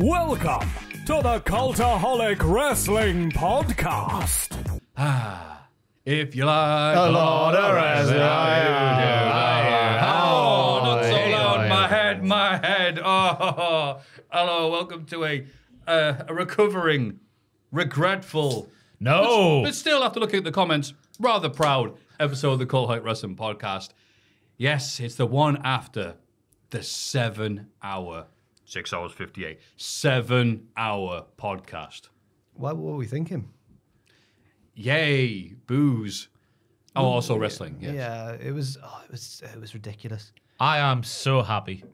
Welcome to the Cultaholic Wrestling Podcast. Ah, if you like A lot of wrestling. Oh, not so loud. My head, my head. Oh, hello. Welcome to a uh, a recovering, regretful, No. but still after looking at the comments, rather proud episode of the Cult Height Wrestling Podcast. Yes, it's the one after the seven-hour, six hours fifty-eight, seven-hour podcast. What, what were we thinking? Yay, booze. Oh, also wrestling. Yes. Yeah, it was. Oh, it was. It was ridiculous. I am so happy.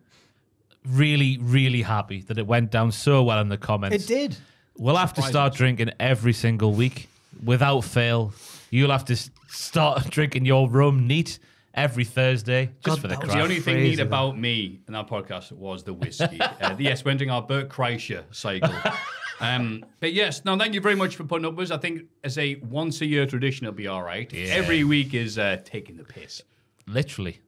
Really, really happy that it went down so well in the comments. It did. We'll have to start drinking every single week without fail. You'll have to start drinking your rum neat every Thursday just God, for the that was crack. The only thing neat though. about me in that podcast was the whiskey. uh, yes, we're entering our Bert Kreischer cycle. Um, but yes, no, thank you very much for putting up with us. I think as a once a year tradition, it'll be all right. Every week is uh, taking the piss. Literally.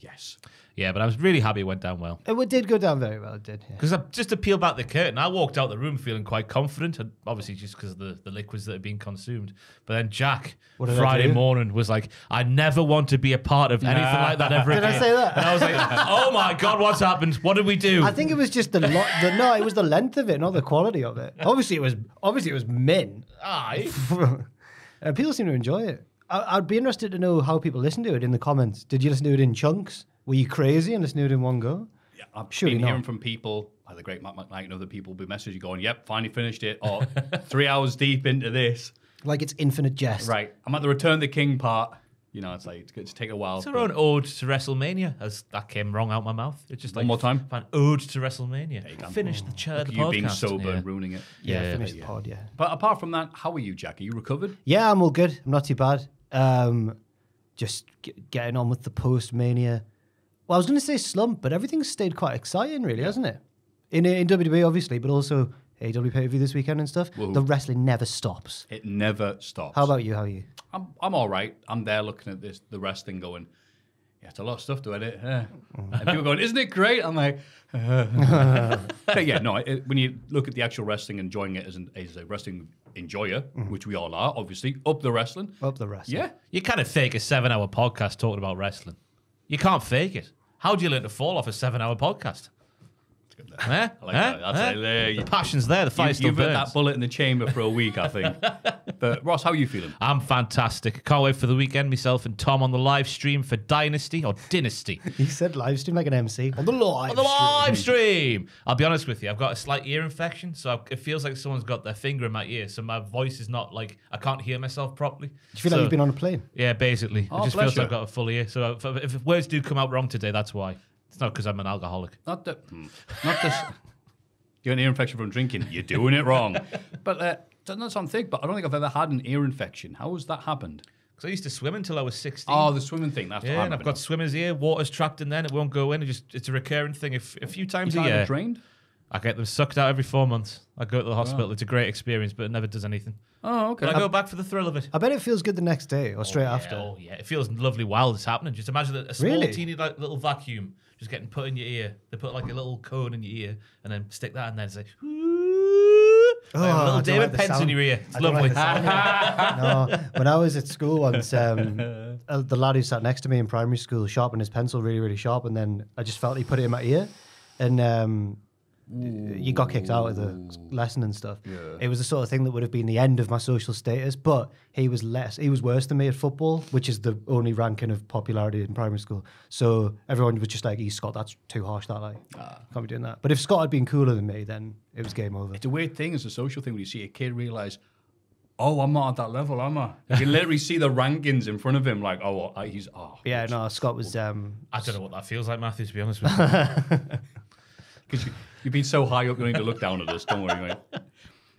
Yes. Yeah, but I was really happy it went down well. It did go down very well. It did. Yeah. Because just to peel back the curtain, I walked out the room feeling quite confident, and obviously just because of the, the liquids that had been consumed. But then Jack, What Friday morning, was like, I never want to be a part of anything like that ever Did I say that? And I was like, oh my God, what's happened? What did we do? I think it was just the, lo- the no. It was the length of it, not the quality of it. Obviously, it was. Obviously, it was min. Aye. People seem to enjoy it. I- I'd be interested to know how people listen to it in the comments. Did you listen to it in chunks? Were you crazy and listen to it in one go? Yeah, I've Surely been not. hearing from people, like the great Matt McKnight and other people, be messaging going, yep, finally finished it. Or three hours deep into this. Like it's infinite jest. Right. I'm at the Return the King part. You know, it's like, it's going to take a while. It's our but- own ode to WrestleMania, as that came wrong out my mouth. It's just like. One more time. An ode to WrestleMania. you go. Finish the chair, the you podcast. being sober Yeah. and ruining it. Yeah. Yeah, finish the pod. Yeah. But apart from that, how are you, Jack? Are you recovered? Yeah, I'm all good. I'm not too bad. Um, just g- getting on with the post mania. Well, I was going to say slump, but everything's stayed quite exciting, really, hasn't it? In in WWE, obviously, but also AEW pay per view this weekend and stuff. Whoa. The wrestling never stops. It never stops. How about you? How are you? I'm, I'm all right. I'm there looking at this, the wrestling going, yeah, it's a lot of stuff to edit. yeah." Mm. And people going, isn't it great? I'm like, uh. but yeah, no, it, when you look at the actual wrestling, enjoying it as, an, as a wrestling enjoyer, mm. which we all are, obviously, up the wrestling. Up the wrestling. Yeah. You kind of fake a seven hour podcast talking about wrestling. You can't fake it. How do you learn to fall off a seven hour podcast? Eh? I like Eh? that. That's Eh? it. There you- The passion's there. The fire You, still you've had that bullet in the chamber for a week, I think. but Ross, how are you feeling? I'm fantastic. Can't wait for the weekend. Myself and Tom on the live stream for Dynasty or Dynasty. He said live stream like an MC on the live. on the stream. live stream. I'll be honest with you. I've got a slight ear infection, so it feels like someone's got their finger in my ear. So my voice is not like I can't hear myself properly. Do you feel So- like you've been on a plane? Yeah, basically. Oh, it just bless feels like. I've got a full ear. So if, if words do come out wrong today, that's why. It's not because I'm an alcoholic. Not that, hmm, not this. You got an ear infection from drinking. You're doing it wrong. But uh, doesn't that sound thick? But I don't think I've ever had an ear infection. How has that happened? Because I used to swim until I was 16. Oh, the swimming thing. That's yeah, what and I've happened. got swimmer's ear. Water's trapped in there, and it won't go in. It just it's a recurring thing. If a few times You a year, drained. I get them sucked out every four months. I go to the hospital. It's a great experience, but it never does anything. Oh, okay. But I go back for the thrill of it. I bet it feels good the next day or straight Yeah, after. Oh yeah, it feels lovely while it's happening. Just imagine a, a small, Really? teeny like, little vacuum just getting put in your ear. They put like a little cone in your ear and then stick that, and then it's like, like a Oh, little David like Pence in your ear. It's I lovely. like no, when I was at school once, um, uh, the lad who sat next to me in primary school sharpened his pencil really, really sharp, and then I just felt he put it in my ear, and um, you got kicked out of the lesson and stuff. It was the sort of thing that would have been the end of my social status, but he was less, he was worse than me at football, which is the only ranking of popularity in primary school. So everyone was just like, "He's Scott, that's too harsh. That like, can't be doing that." But if Scott had been cooler than me, then it was game over. It's a weird thing. It's a social thing when you see a kid realize, oh, I'm not at that level, am I? You can literally see the rankings in front of him, like, oh, he's oh. Yeah, no, Scott was. Um, I don't know what that feels like, Matthew. To be honest with you, Because you, you've been so high up, you don't need to look down at us. Don't worry, mate.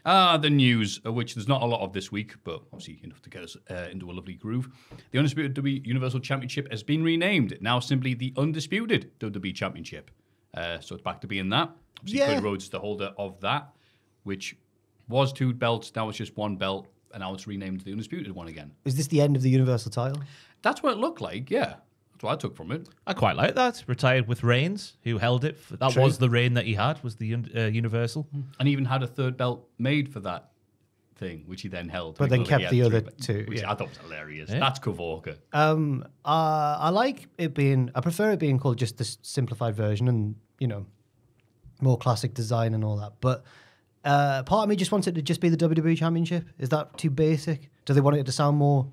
Ah, the news, which there's not a lot of this week, but obviously enough to get us uh, into a lovely groove. The Undisputed WWE Universal Championship has been renamed, now simply the Undisputed WWE Championship. Uh, so it's back to being that. Obviously, Yeah. Cody Rhodes is the holder of that, which was two belts, now it's just one belt, and now it's renamed the Undisputed one again. is this the end of the Universal title? That's what it looked like, yeah. That's That's what I took from it. I quite like that. Retired with Reigns, who held it. For, that True. was the reign that he had. Was the uh, Universal. And even had a third belt made for that thing, which he then held. But then kept the other belts, two, Which yeah. I thought was hilarious. Yeah. That's Kavorka. Um, uh, I like it being. I prefer it being called just the simplified version, and you know, more classic design and all that. But uh, part of me just wants it to just be the WWE Championship. Is that too basic? Do they want it to sound more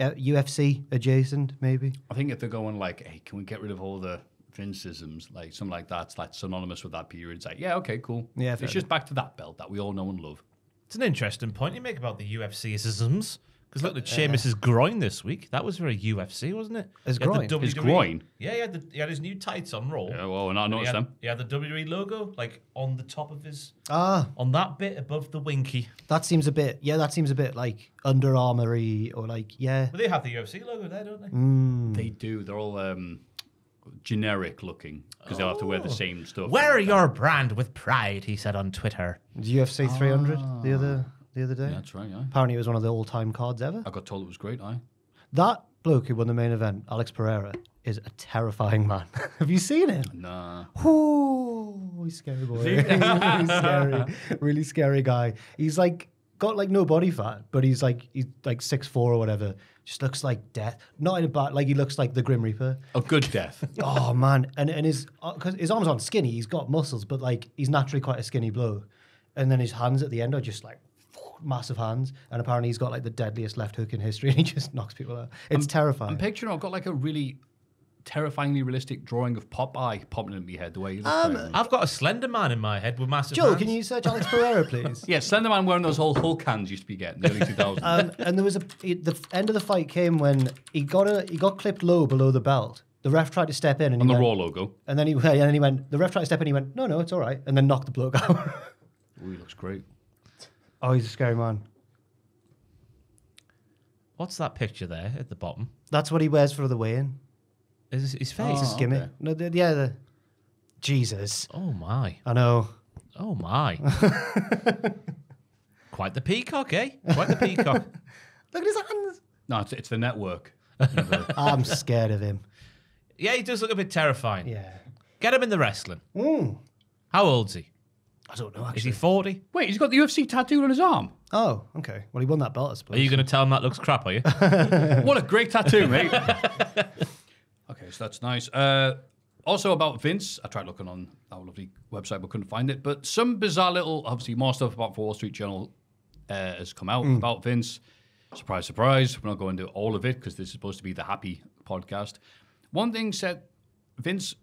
uh, UFC adjacent? Maybe. I think if they're going like, hey, can we get rid of all the Vinceisms, like something like that's like synonymous with that period? It's like, yeah, okay, cool. Yeah, fair it's just back to that belt that we all know and love. It's an interesting point you make about the UFC isms. Because look at Sheamus's groin this week. That was very UFC, wasn't it? His He had the groin? His WWE groin? Yeah, he had, the, he had his new tights on Raw. Yeah, well, and I he noticed had, them. he had the WWE logo like on the top of his, Ah, on that bit above the winky. that seems a bit. Yeah, that seems a bit like Under Armoury or like yeah. But they have the UFC logo there, don't they? They do. They're all um, generic looking because they'll have to wear the same stuff. Wear your brand with pride, he said on Twitter. UFC 300 the other the other day. Yeah, that's right. Yeah. Apparently, it was one of the all time cards ever. I got told it was great. I. That bloke who won the main event, Alex Pereira, is a terrifying man. Have you seen him? Nah. Ooh, he's scary boy. he's really scary, really scary guy. He's like got like no body fat, but he's like he's like six four or whatever. Just looks like death. Not in a bad like he looks like the Grim Reaper. A good death. Oh man, and and his uh, because his arms aren't skinny. He's got muscles, but like he's naturally quite a skinny bloke. And then his hands at the end are just like massive hands. And apparently he's got like the deadliest left hook in history, and he just knocks people out. It's terrifying. I'm picturing I've got like a really terrifyingly realistic drawing of Popeye popping in my head the way he looks. Um, I've got a slender man in my head with massive Joe, hands. can you search Alex Pereira, please? yeah, Slender Man wearing those whole Hulk hands used to be getting in the early 2000s. Um, and there was a the end of the fight came when he got a he got clipped low below the belt. The ref tried to step in and on he the went, Raw logo. and then he and then he went. The ref tried to step in. and He went, no, no, it's all right, and then knocked the bloke out. Ooh, he looks great. Oh, he's a scary man. What's that picture there at the bottom? That's what he wears for the weigh-in. Is his, his face? It's his Oh, gimmick. okay. No, the, yeah, the Jesus. Oh my. I know. Oh my. Quite the peacock, eh? Quite the peacock. Look at his hands. No, it's, it's the network. I'm scared of him. yeah, he does look a bit terrifying. Yeah. Get him in the wrestling. Mm. How old's he? I don't know. Actually. Is Actually. he 40? Wait, he's got the UFC tattooed on his arm. Oh, okay. Well, he won that belt, I suppose. Are you going to tell him that looks crap, are you? What a great tattoo, mate. okay, so that's nice. Uh, also about Vince, I tried looking on our lovely website but couldn't find it. But some bizarre little, obviously, more stuff about Wall Street Journal uh, has come out about Vince. Surprise, surprise. We're not going to do all of it because this is supposed to be the happy podcast. One thing said Vince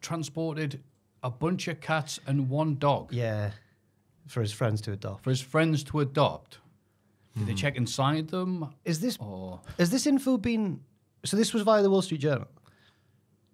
transported a bunch of cats and one dog Yeah. For his friends to adopt. for his friends to adopt. Did they check inside them? Is this Or has this info been? So this was via the Wall Street Journal,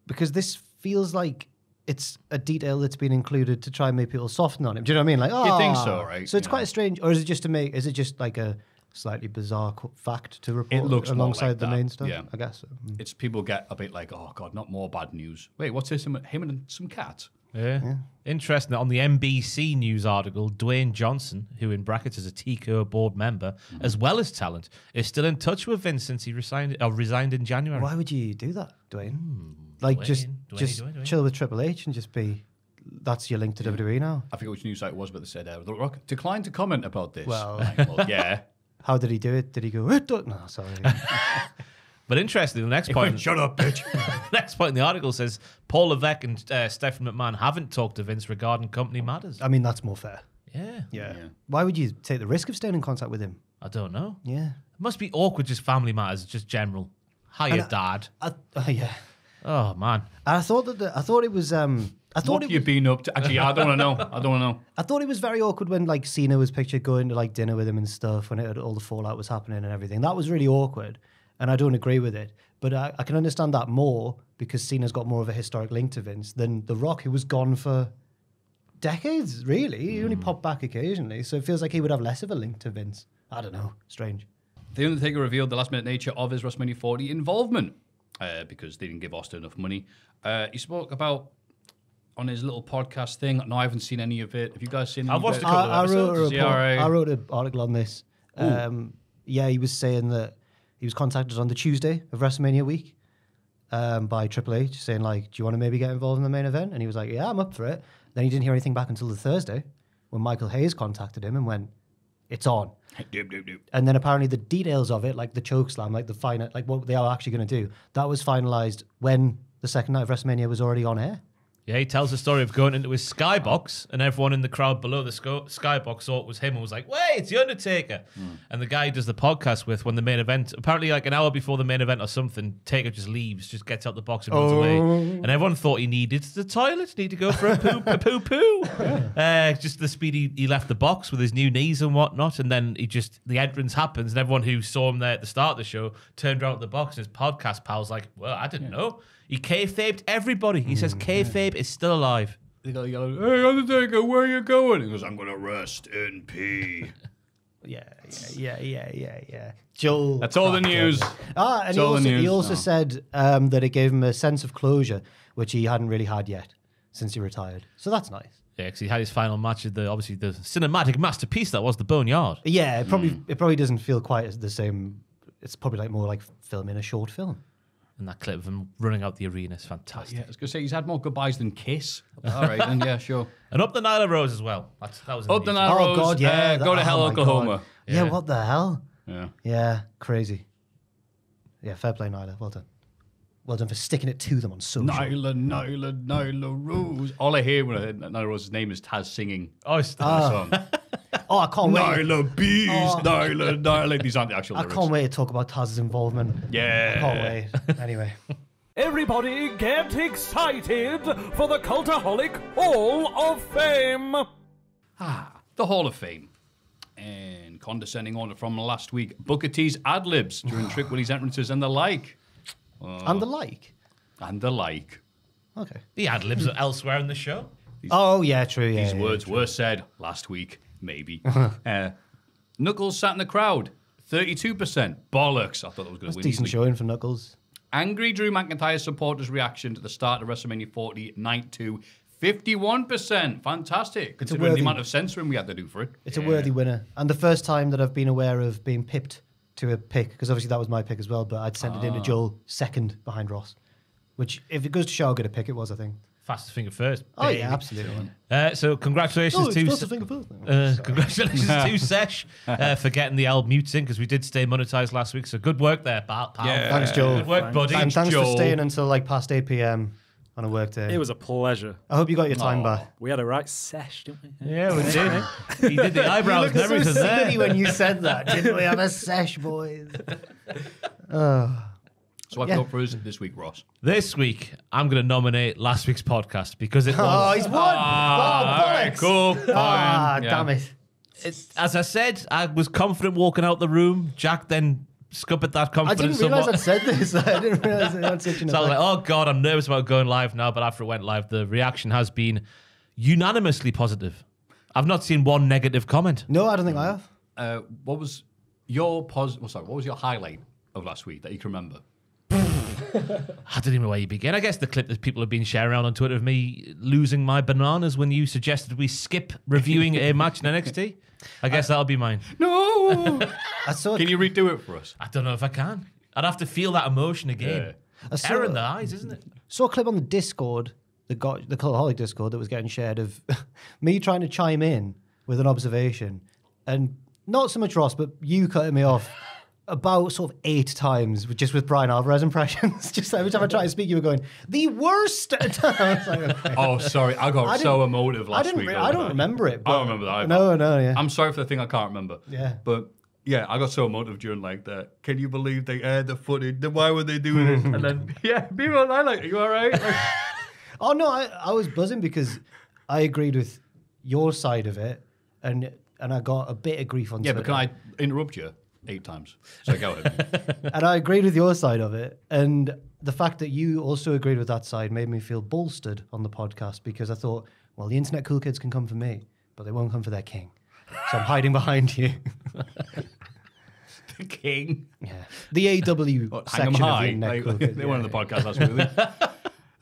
because this feels like it's a detail that's been included to try and make people soften on him. Do you know what I mean? Like, oh, You think so, right? So it's Yeah. quite a strange, or is it just to make? Is it just like a slightly bizarre co- fact to report looks more alongside like the that, main stuff? yeah. I guess. So. Mm. it's people get a bit like, oh god, not more bad news. Wait, what's this? Him, him and some cats. Yeah. Interesting. that On the NBC news article, Dwayne Johnson, who in brackets is a TKO board member, as well as talent, is still in touch with Vince since he resigned, uh, resigned in January. Why would you do that, Dwayne? like, just Hmm, Dwayne, Dwayne, just Dwayne, Dwayne. chill with Triple H and just be. That's your link to WWE now. I forget which news site it was, but they said uh, The Rock declined to comment about this. Well- Like, well, yeah. How did he do it? Did he go? "Eh, No, sorry. But interestingly, the next point, Shut up, bitch. next point in the article says Paul Levesque and uh, Stephanie McMahon haven't talked to Vince regarding company matters. I mean, that's more fair. yeah, Yeah. Yeah. Why would you take the risk of staying in contact with him? I don't know. Yeah. It must be awkward, just family matters, just general. Hiya, And I- Dad. I, uh, yeah. Oh man, And I thought that the, I thought it was um I thought What it you was, been up to? Actually, I don't want to know. I don't want to know. I thought it was very awkward when like Cena was pictured going to like dinner with him and stuff when it, all the fallout was happening and everything. That was really awkward, and I don't agree with it. But I, I can understand that more because Cena's got more of a historic link to Vince than The Rock, who was gone for decades. Really, he only popped back occasionally, so it feels like he would have less of a link to Vince. I don't know. Strange. The Undertaker revealed the last minute nature of his WrestleMania 40 involvement uh, because they didn't give Austin enough money. Uh, he spoke about on his little podcast thing. No, I haven't seen any of it. Have you guys seen? I've watched a it? couple I, I of wrote a episodes. Is he report. I wrote an article on this. Um, yeah, he was saying that he was contacted on the Tuesday of WrestleMania week, um, by Triple H saying like, "Do you want to maybe get involved in the main event?" And he was like, "Yeah, I'm up for it." Then he didn't hear anything back until the Thursday when Michael Hayes contacted him and went, "It's on." Doop, doop, doop. And then apparently the details of it, like the choke slam, like the final, like what they are actually going to do, that was finalized when the second night of WrestleMania was already on air. Yeah, he tells the story of going into his skybox, and everyone in the crowd below the sky- skybox thought it was him and was like, "Wait, it's the Undertaker!" And the guy he does the podcast with when the main event, apparently like an hour before the main event or something, Taker just leaves, just gets out the box and runs away. And everyone thought he needed the toilet, need to go for a poo, a poo poo. Uh, just the speed he, he left the box with his new knees and whatnot, and then he just the entrance happens, and everyone who saw him there at the start of the show turned around at the box, and his podcast pal's like, "Well, I didn't know." He kayfabed everybody. He says kayfabe is still alive. They go yelling, "Hey Undertaker, where are you going?" He goes, "I'm gonna rest in peace." Yeah, yeah, yeah, yeah, yeah, yeah. Joel. That's all the news. Ah, and he all the also, he also No. said um, that it gave him a sense of closure, which he hadn't really had yet since he retired. So that's nice. Yeah, because he had his final match of the obviously the cinematic masterpiece that was the Boneyard. Yeah, it probably Hmm. it probably doesn't feel quite as the same. It's probably like more like filming a short film. And that clip of him running out the arena is fantastic. Yeah, I was gonna say he's had more goodbyes than Kiss. All right, then yeah, sure. And up the Nyla Rose as well. That's, that was Up the news. Nyla oh Rose, God, yeah. uh, that- go to oh hell, my Oklahoma. Yeah. Yeah. what the hell? Yeah. Yeah, crazy. Yeah, fair play, Nyla. Well done. Well done for sticking it to them on social. Nyla, Nyla, Nyla Rose. All I hear when I, Nyla Rose's name is Taz singing Oh, it's the song. Oh, I can't wait. Nyla Beast, Nyla, Nyla. These aren't the actual I lyrics. can't wait to talk about Taz's involvement. Yeah. I can't wait. Anyway. Everybody get excited for the Cultaholic Hall of Fame! Ah, the Hall of Fame. And condescending order from last week, Booker T's ad libs during Trick Willie's entrances and the like. And the like. And the like. Okay. the ad libs are elsewhere in the show. Oh, yeah, true. Yeah, These yeah, words true. were said last week, maybe. uh, Knuckles sat in the crowd. 32%. Bollocks. I thought that was going That's to win. decent easily. showing for Knuckles. Angry Drew McIntyre supporters' reaction to the start of WrestleMania 40 Night 2. 51%. Fantastic. Considering worthy- the amount of censoring we had to do for it. It's a worthy winner. And the first time that I've been aware of being pipped to a pick, because obviously that was my pick as well, but I'd sent it Ah. into Joel second behind Ross. Which, if it goes to show how good a pick it was, I think. Fastest finger first. Oh, baby. yeah, absolutely. Uh, so congratulations Oh, to it's supposed finger first. uh, congratulations to Sesh uh, for getting the L mute in because we did stay monetized last week. So good work there, pal. pal. Yeah. Thanks, Joel. Good work, buddy. And thanks Joel. for staying until like past 8 p.m. on a work day. It was a pleasure. I hope you got your time back. We had a right sesh, didn't we? Yeah, we did. he did the eyebrows and everything there. when you said that. Didn't we have a sesh, boys? So I've Yeah. got for us this week, Ross. This week, I'm going to nominate last week's podcast because it Oh, was. he's won. Ah, oh, all right, cool. Fine. Ah, Yeah. damn it. it- as I said, I was confident walking out the room. Jack then scuppered that confidence. I didn't realize somewhat. I'd said this. I didn't realize it had such an So I was like, oh God, I'm nervous about going live now. But after it went live, the reaction has been unanimously positive. I've not seen one negative comment. No, I don't think I have. Uh, what was your pos? Well, sorry, what was your highlight of last week that you can remember? I don't even know where you begin. I guess the clip that people have been sharing around on Twitter of me losing my bananas when you suggested we skip reviewing a match in NXT. I guess that'll be mine. No. I saw can you redo it for us? I don't know if I can. I'd have to feel that emotion again. I saw- Terror in the eyes, isn't it? saw a clip on the Discord, the got the Cultaholic Discord that was getting shared of me trying to chime in with an observation, and not so much Ross, but you cutting me off about sort of eight times, just with Bryan Alvarez impressions. just every time I try to speak, you were going the worst. I like, okay. Oh, sorry, I got I so emotive I last didn't. week. re- I don't that. remember it. I don't remember that. either. No, no, yeah. I'm sorry for the thing I can't remember. Yeah. But yeah, I got so emotive during like that. Can you believe they aired the footage? Then Why would they do this? and then yeah, people are like, "Are you all right?" Like, Oh no, I, I was buzzing because I agreed with your side of it, and and I got a bit of grief on. yeah, but can I interrupt you eight times? So go ahead. and I agreed with your side of it. And the fact that you also agreed with that side made me feel bolstered on the podcast because I thought, well, the internet cool kids can come for me, but they won't come for their king. So I'm hiding behind you. the king. yeah. The AEW What, hang 'em section of high. the internet Like, cool kids. they yeah, were on the yeah. podcast last week.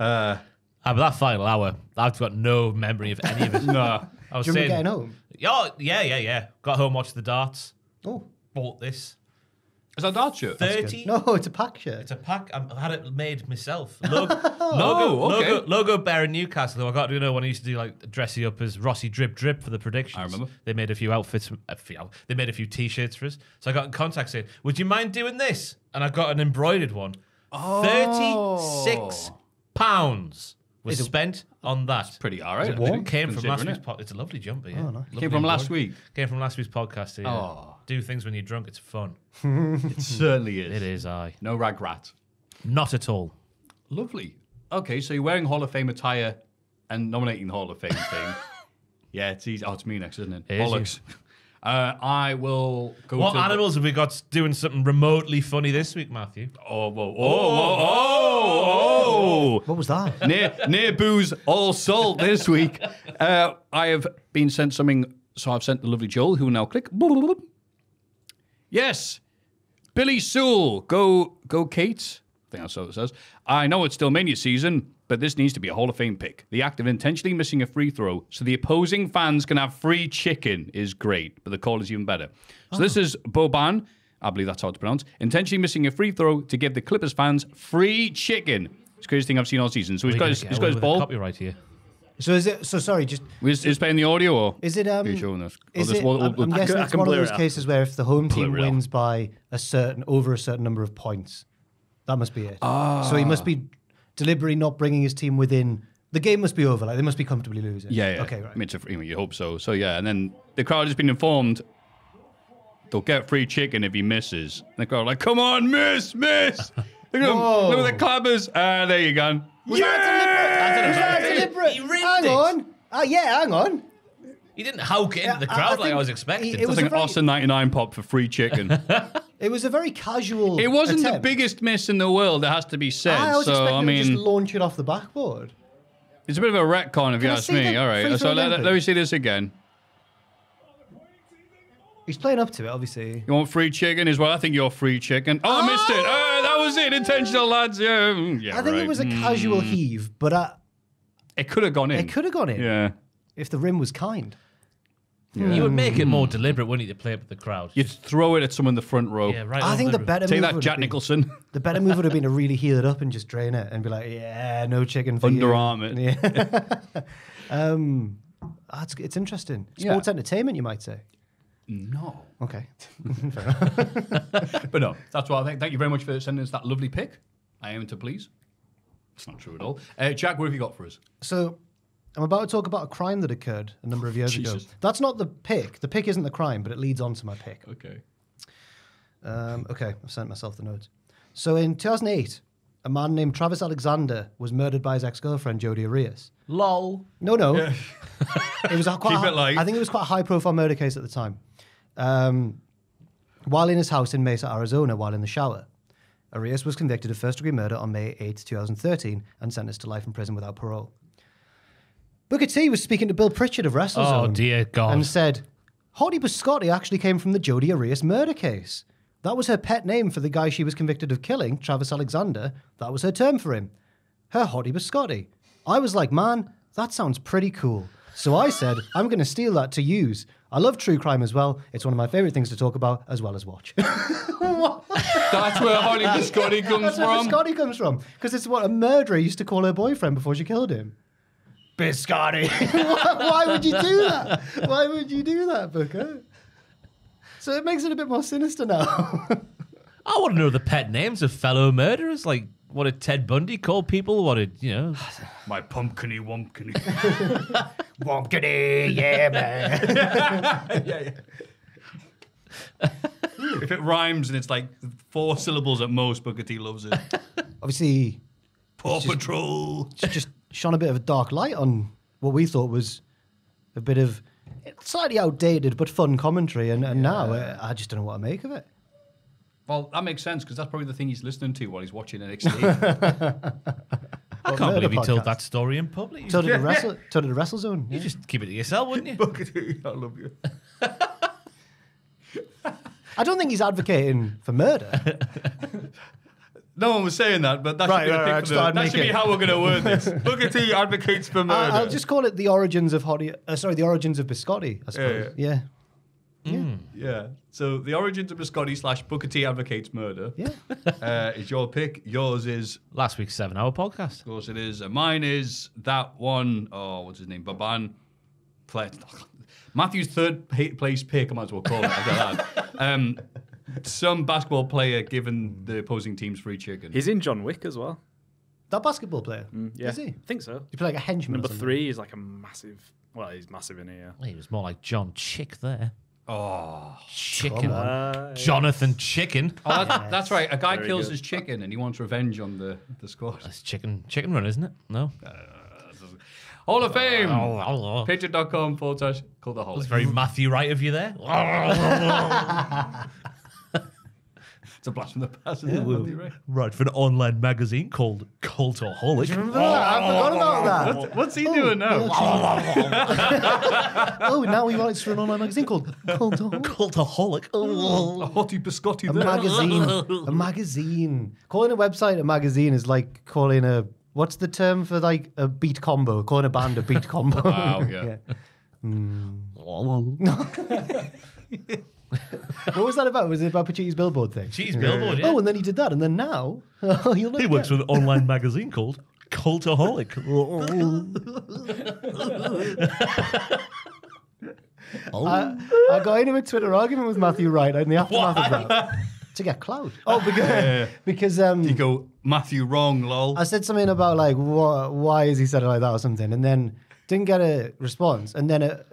uh, Ah, but that final hour, I've got no memory of any of it. no. I was Do you saying, getting home? Yeah, yeah, yeah, yeah. Got home, watched the darts, Oh, bought this. Is that that shirt? Thirty. No, it's a pack shirt. It's a pack. I'm- I had it made myself. Logo, oh, logo, Oh, okay. logo, logo bear in Newcastle. Though I got to you know when I used to do like dress you up as Rossi Drip Drip for the predictions. I remember. They made a few outfits. A few, they made a few T-shirts for us. So I got in contact saying, "Would you mind doing this?" And I got an embroidered one. Oh. Thirty-six pounds was spent on that. Pretty all right. warm? Came from last considering week's it. pod. It's a lovely jumper. Yeah. Oh, lovely Came from last embroidered. week. Came from last week's podcast. Yeah. Oh. Do things when you're drunk. It's fun. It certainly is. It is. I. No rag rat. Not at all. Lovely. Okay, so you're wearing Hall of Fame attire and nominating the Hall of Fame thing. Yeah, it's easy. Oh, it's me next, isn't it? It is Bollocks. Uh, I will go What to animals have we got doing something remotely funny this week, Matthew? Oh, whoa, oh, oh, oh, What was that? oh. near, near booze, all salt this week. Uh, I have been sent something, so I've sent the lovely Joel, who will now click. Yes, Billy Sewell, go, go, Kate. I think that's what it says. I know it's still mania season, but this needs to be a Hall of Fame pick. The act of intentionally missing a free throw so the opposing fans can have free chicken is great, but the call is even better. So this oh. is Boban, I believe that's how it's pronounced, intentionally missing a free throw to give the Clippers fans free chicken. It's the craziest thing I've seen all season. So he's got his, he's got his ball. Copyright here. So is it? So sorry. Just Is, is playing the audio or? is it? Um, Are you showing us? Is it? one- I'm, I'm I guessing can- it's one of those cases where if the home team Blur it out. wins by a certain over a certain number of points, that must be it. Ah. So he must be deliberately not bringing his team within. The game must be over. Like they must be comfortably losing. Yeah, yeah. Okay, right. I mean, it's a, you hope so. So yeah, and then the crowd has been informed they'll get free chicken if he misses. And the crowd are like, come on, miss, miss. Look at them. Look at the clappers. Ah, there you go. Was that deliberate? He ripped hang it. on. Uh, yeah, hang on. He didn't hulk it into the I- I crowd like I think was he- expecting. it It's was like an very- Austin 99 pop for free chicken. It was a very casual. it wasn't the biggest miss in the world, it has to be said. I was so, expecting I him to mean, just launch it off the backboard. it's a bit of a retcon if Can you I ask me. the All free right, so let, let me see this again. He's playing up to it, obviously. You want free chicken as well? I think you're free chicken. Oh, I missed it. Oh, that was it. Intentional, lads. Yeah, mm, yeah I think right. it was a casual heave, but uh, It could have gone in. it could have gone in Yeah. if the rim was kind. You would make it more deliberate, wouldn't you, to play it with the crowd? You'd throw it at someone in the front row. Yeah, right. I think the over. better Take move that, would Jack have been- Nicholson. The better move would have been to really heal it up and just drain it and be like, yeah, no chicken for you. Underarm it. Yeah. um, that's, it's interesting. Yeah. Sports entertainment, you might say. No. Okay. But no, that's what I think. Thank you very much for sending us that lovely pick. I am to please. It's not true at all. Uh, Jack, what have you got for us? So I'm about to talk about a crime that occurred a number of years Jesus. ago. That's not the pick. The pick isn't the crime, but it leads on to my pick. Okay. Um, okay, I've sent myself the notes. So in 2008, a man named Travis Alexander was murdered by his ex-girlfriend Jodi Arias. Lol. No, no. it was a quite. Keep a- it light. I think it was quite a high-profile murder case at the time. Um, while in his house in Mesa, Arizona, while in the shower, Arias was convicted of first-degree murder on May 8, 2013, and sentenced to life in prison without parole. Booker T was speaking to Bill Pritchard of WrestleZone. Oh, dear God. And said, Hottie Biscotti actually came from the Jodi Arias murder case. That was her pet name for the guy she was convicted of killing, Travis Alexander. That was her term for him. Her Hottie Biscotti. I was like, man, that sounds pretty cool. So I said, I'm going to steal that to use. I love true crime as well. It's one of my favorite things to talk about as well as watch. That's where Hottie Biscotti comes That's where from. Biscotti comes from. Because it's what a murderer used to call her boyfriend before she killed him. Biscotti. why, why would you do that? Why would you do that, Booker? So it makes it a bit more sinister now. I want to know the pet names of fellow murderers. Like, what did Ted Bundy call people? What did, you know? My pumpkiny wumpkiny. Wonkity, yeah, man. if it rhymes and it's like four syllables at most, Booker T loves it. Obviously, Paw Patrol. it's just shone a bit of a dark light on what we thought was a bit of slightly outdated but fun commentary. And, and now uh, I just don't know what to make of it. Well, that makes sense because that's probably the thing he's listening to while he's watching NXT. I can't believe he told that story in public. Told it the wrestle, so did the wrestle zone. You just keep it to yourself, wouldn't you? Booker T, I love you. I don't think he's advocating for murder. No one was saying that, but that Right, should be, right, right, the- that should be how we're going to word this. Booker T advocates for murder. I- I'll just call it the origins of Hottie. Uh, sorry, the origins of Biscotti. I suppose. Yeah. Yeah. So the origins of Biscotti slash Booker T advocates murder. Yeah. Uh, is your pick. Yours is, Last week's seven hour podcast. of course, it is. And mine is that one. Oh, what's his name? Baban. Play, Matthew's third place pick. I might as well call it after that. Um, some basketball player given the opposing team's free chicken. He's in John Wick as well. That basketball player. Yeah, Is he? I think so. You play like a henchman. Number something. three is like a massive. Well, he's massive in here. He was more like John Chick there. Oh, Chicken. Uh, Jonathan Chicken. oh that, that's right. A guy Very kills good. his chicken and he wants revenge on the the squad. That's chicken chicken run, isn't it? No. Hall of Fame. Oh, oh, oh. Patreon.com forward slash cultaholic. That's very Matthew Wright of you there. It's a blast from the past. isn't it, Matthew, right? Right, for an online magazine called Cultaholic. Do you Remember that? I forgot about oh, that. What's, what's he oh, doing now? oh, now he writes for an online magazine called Cultaholic. Cultaholic. Oh. A hottie biscotti A there. magazine. a magazine. Calling a website a magazine is like calling a what's the term for like a beat combo? Calling a band a beat combo. Wow, yeah. Hmm. What was that about? Was it about Pachi's billboard thing? Cheese billboard, yeah. Oh, and then he did that, and then now oh, you'll He works for an online magazine called Cultaholic. I, I got into a Twitter argument with Matthew Wright in the aftermath of that to get clout. Oh, because because um, You go, Matthew wrong, lol. I said something about like wha why is he said it like that or something, and then didn't get a response, and then at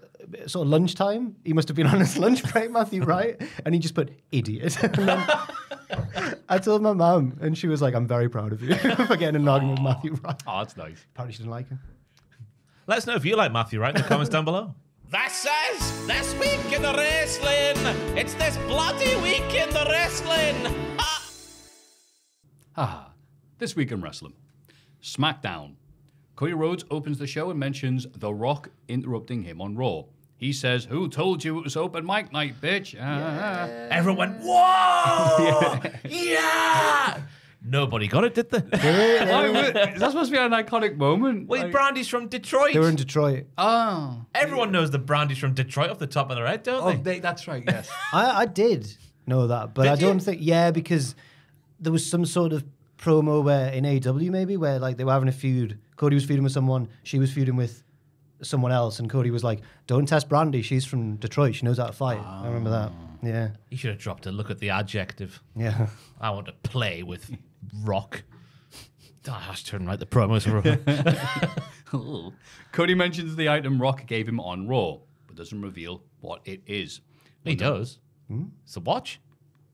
sort of lunchtime, he must have been on his lunch break, Matthew Wright, and he just put idiot. then I told my mum, and she was like, "I'm very proud of you for getting in an argument with Matthew Wright." oh, that's nice. Apparently, she didn't like him. Let us know if you like Matthew Wright in the comments down below. This is This Week in the Wrestling. It's this bloody week in the wrestling. Ah. Ah, this week in wrestling. SmackDown. Cody Rhodes opens the show and mentions The Rock interrupting him on Raw. He says, Who told you it was open mic night, bitch? Ah. Everyone went, whoa! yeah! Nobody got it, did they? Why is that supposed to be an iconic moment? Wait, Like- Brandi's from Detroit. They were in Detroit. Oh. Everyone knows the Brandi's from Detroit off the top of their head, don't Oh, they? they, that's right, yes. I, I did know that, but Did I don't you? think. Yeah, because there was some sort of promo where in AEW maybe where like they were having a feud. Cody was feuding with someone, she was feuding with someone else, and Cody was like, "Don't test Brandi. She's from Detroit. She knows how to fight." I remember that. Ah. Yeah, You should have dropped a look at the adjective. yeah. I want to play with rock. Oh, I should turn right the promos were Cody mentions the item Rock gave him on Raw, but doesn't reveal what it is. He does. Hmm? It's a watch.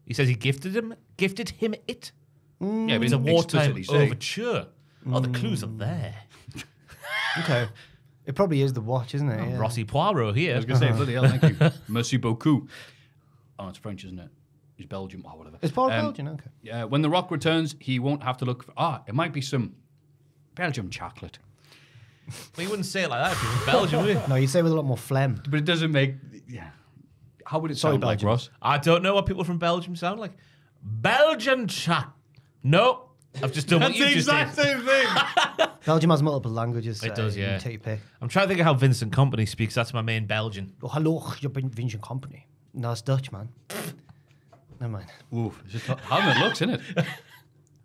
He says he gifted him gifted him it. Hmm. Yeah, but It's a didn't wartime explicitly say. overture. Oh, the clues are there. Okay. It probably is the watch, isn't it? Yeah. Rossi Poirot here. I was going to say, bloody hell, thank you. Merci beaucoup. Oh, it's French, isn't it? It's Belgium. Oh, whatever. It's Paul Um, Belgian. Okay. Yeah, when The Rock returns, he won't have to look for. Ah, it might be some Belgium chocolate. Well, you wouldn't say it like that if you were in Belgium, would you? No, you say it with a lot more phlegm. But it doesn't make. Yeah. How would it Sorry, sound like, Ross? I don't know what people from Belgium sound like. Belgian chat. No, I've just done what you just did. same thing. Belgium has multiple languages. It does, you yeah. Take your pick. I'm trying to think of how Vincent Kompany speaks. That's my main Belgian. Oh, hello, you're Vincent Kompany. No, it's Dutch, man. Never mind. Oof, it's just how it looks, isn't it?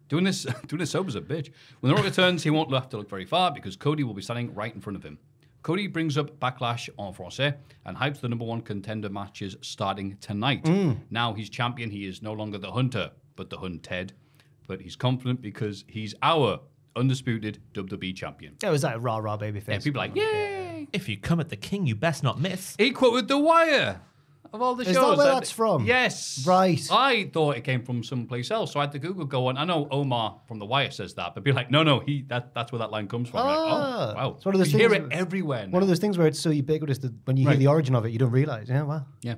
Doing this, doing this sober's a bitch. When The Rock returns, he won't have to look very far because Cody will be standing right in front of him. Cody brings up Backlash en français and hypes the number one contender matches starting tonight. Mm. Now he's champion. He is no longer the hunter, but the hunted. But he's confident because he's our undisputed WWE champion. Yeah, it was that rah rah baby face. And people are like, yay! If you come at the king, you best not miss. He quoted The Wire of all the Is shows. that where I- that's from? Yes. Right. I thought it came from someplace else, so I had to Google go on. I know Omar from The Wire says that, but be like, no, no, he that that's where that line comes from. I'm like, Ah. oh, wow. It's one of those you hear things it where- everywhere. One of those things where it's so ubiquitous that when you Right. hear the origin of it, you don't realize. Yeah, wow. yeah.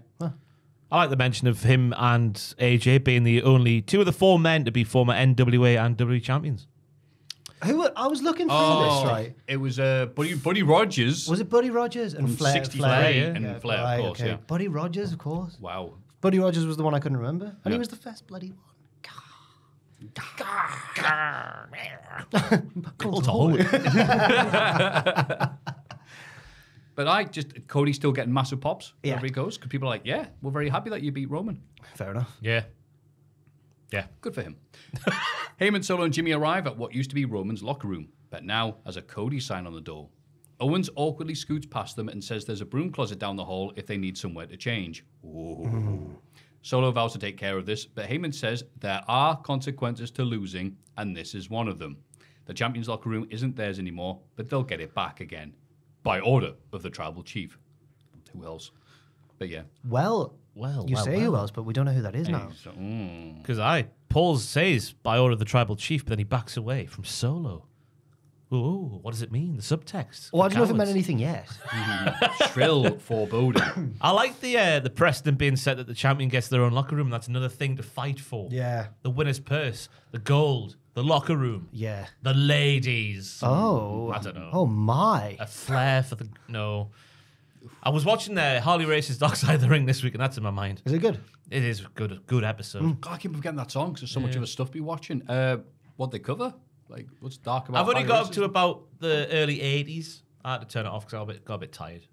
I like the mention of him and AJ being the only two of the four men to be former NWA and WWE champions. Who? I was looking through Oh, this, right? It was uh, Buddy Buddy Rogers. Was it Buddy Rogers and From Flair? 63 Flair, and Flair, of course, yeah. Buddy Rogers, of course. Wow. Buddy Rogers was the one I couldn't remember, and Yeah. he was the first bloody one. But I just Cody's still getting massive pops Yeah. wherever he goes because people are like, yeah, we're very happy that you beat Roman. Fair enough. Yeah. Yeah. Good for him. Heyman, Solo, and Jimmy arrive at what used to be Roman's locker room, but now has a Cody sign on the door. Owens awkwardly scoots past them and says there's a broom closet down the hall if they need somewhere to change. Solo vows to take care of this, but Heyman says there are consequences to losing, and this is one of them. The champion's locker room isn't theirs anymore, but they'll get it back again. By order of the tribal chief. Who else? But yeah. Well, Well, you well, say who else, but we don't know who that is now. So, mm. Because I, Paul says by order of the tribal chief, but then he backs away from Solo. Ooh, what does it mean? The subtext. Well, I for don't know if it meant cowards. anything yet. Shrill foreboding. I like the uh, the precedent being set that the champion gets their own locker room. That's another thing to fight for. Yeah. The winner's purse, the gold, the locker room, Yeah. the ladies. Oh. I don't know. Oh my. A flair for the no. I was watching uh, Harley Race's Dark Side of the Ring this week, and that's in my mind. Is it good? It is a good, good episode. God, I keep forgetting that song because there's so much of a stuff be watching. Uh, what they cover? Like, what's dark about? I've only Harley got up Races? to about the early '80s. I had to turn it off because I got a bit, got a bit tired.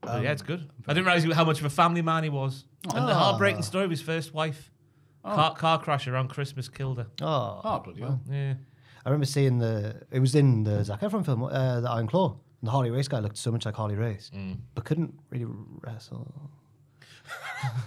But yeah, it's good. I didn't realize how much of a family man he was, and the heartbreaking story of his first wife. Car, car crash around Christmas killed her. Oh. Oh, bloody hell. Yeah. I remember seeing the. It was in the Zac Efron film, uh, the Iron Claw. And the Harley Race guy looked so much like Harley Race, Mm. but couldn't really wrestle.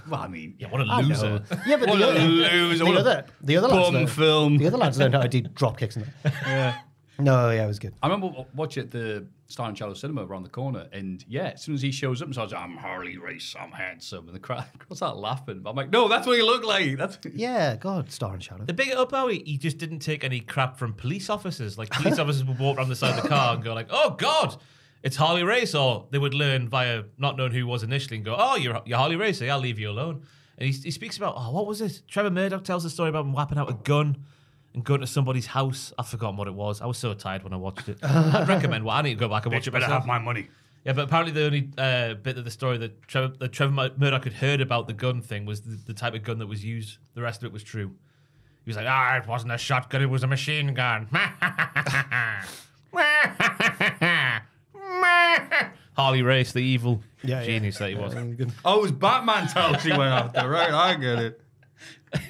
Well, I mean, Yeah, what a loser. Yeah, but What the a other, loser, the what a other, the other lads, bum learned- film. the other lads learned how to do drop kicks. And that. yeah. No, yeah, it was good. I remember w- watching at the Star and Shadow Cinema around the corner, and yeah, as soon as he shows up, and starts, I'm Harley Race, I'm handsome, and the crowd crowd start laughing. But I'm like, no, that's what he looked like. That's Yeah, God, Star and Shadow. The big up how he, he just didn't take any crap from police officers. Like police officers would walk around the side of the car and go like, "Oh God, it's Harley Race," or they would learn via not knowing who he was initially and go, "Oh, you're you're Harley Race. Eh? I'll leave you alone." And he, he speaks about, "Oh, what was this?" Trevor Murdoch tells the story about him whapping out a gun and going to somebody's house. I've forgotten what it was. I was so tired when I watched it. I'd recommend. Well, I need to go back and watch it. myself. Have my money. Yeah, but apparently the only uh, bit of the story that Trevor, that Trevor Murdoch had heard about the gun thing was the, the type of gun that was used. The rest of it was true. He was like, ah, it wasn't a shotgun, it was a machine gun. Harley Race, the evil Yeah, yeah. genius that he was. Oh, it was Batman house he went after, right? I get it.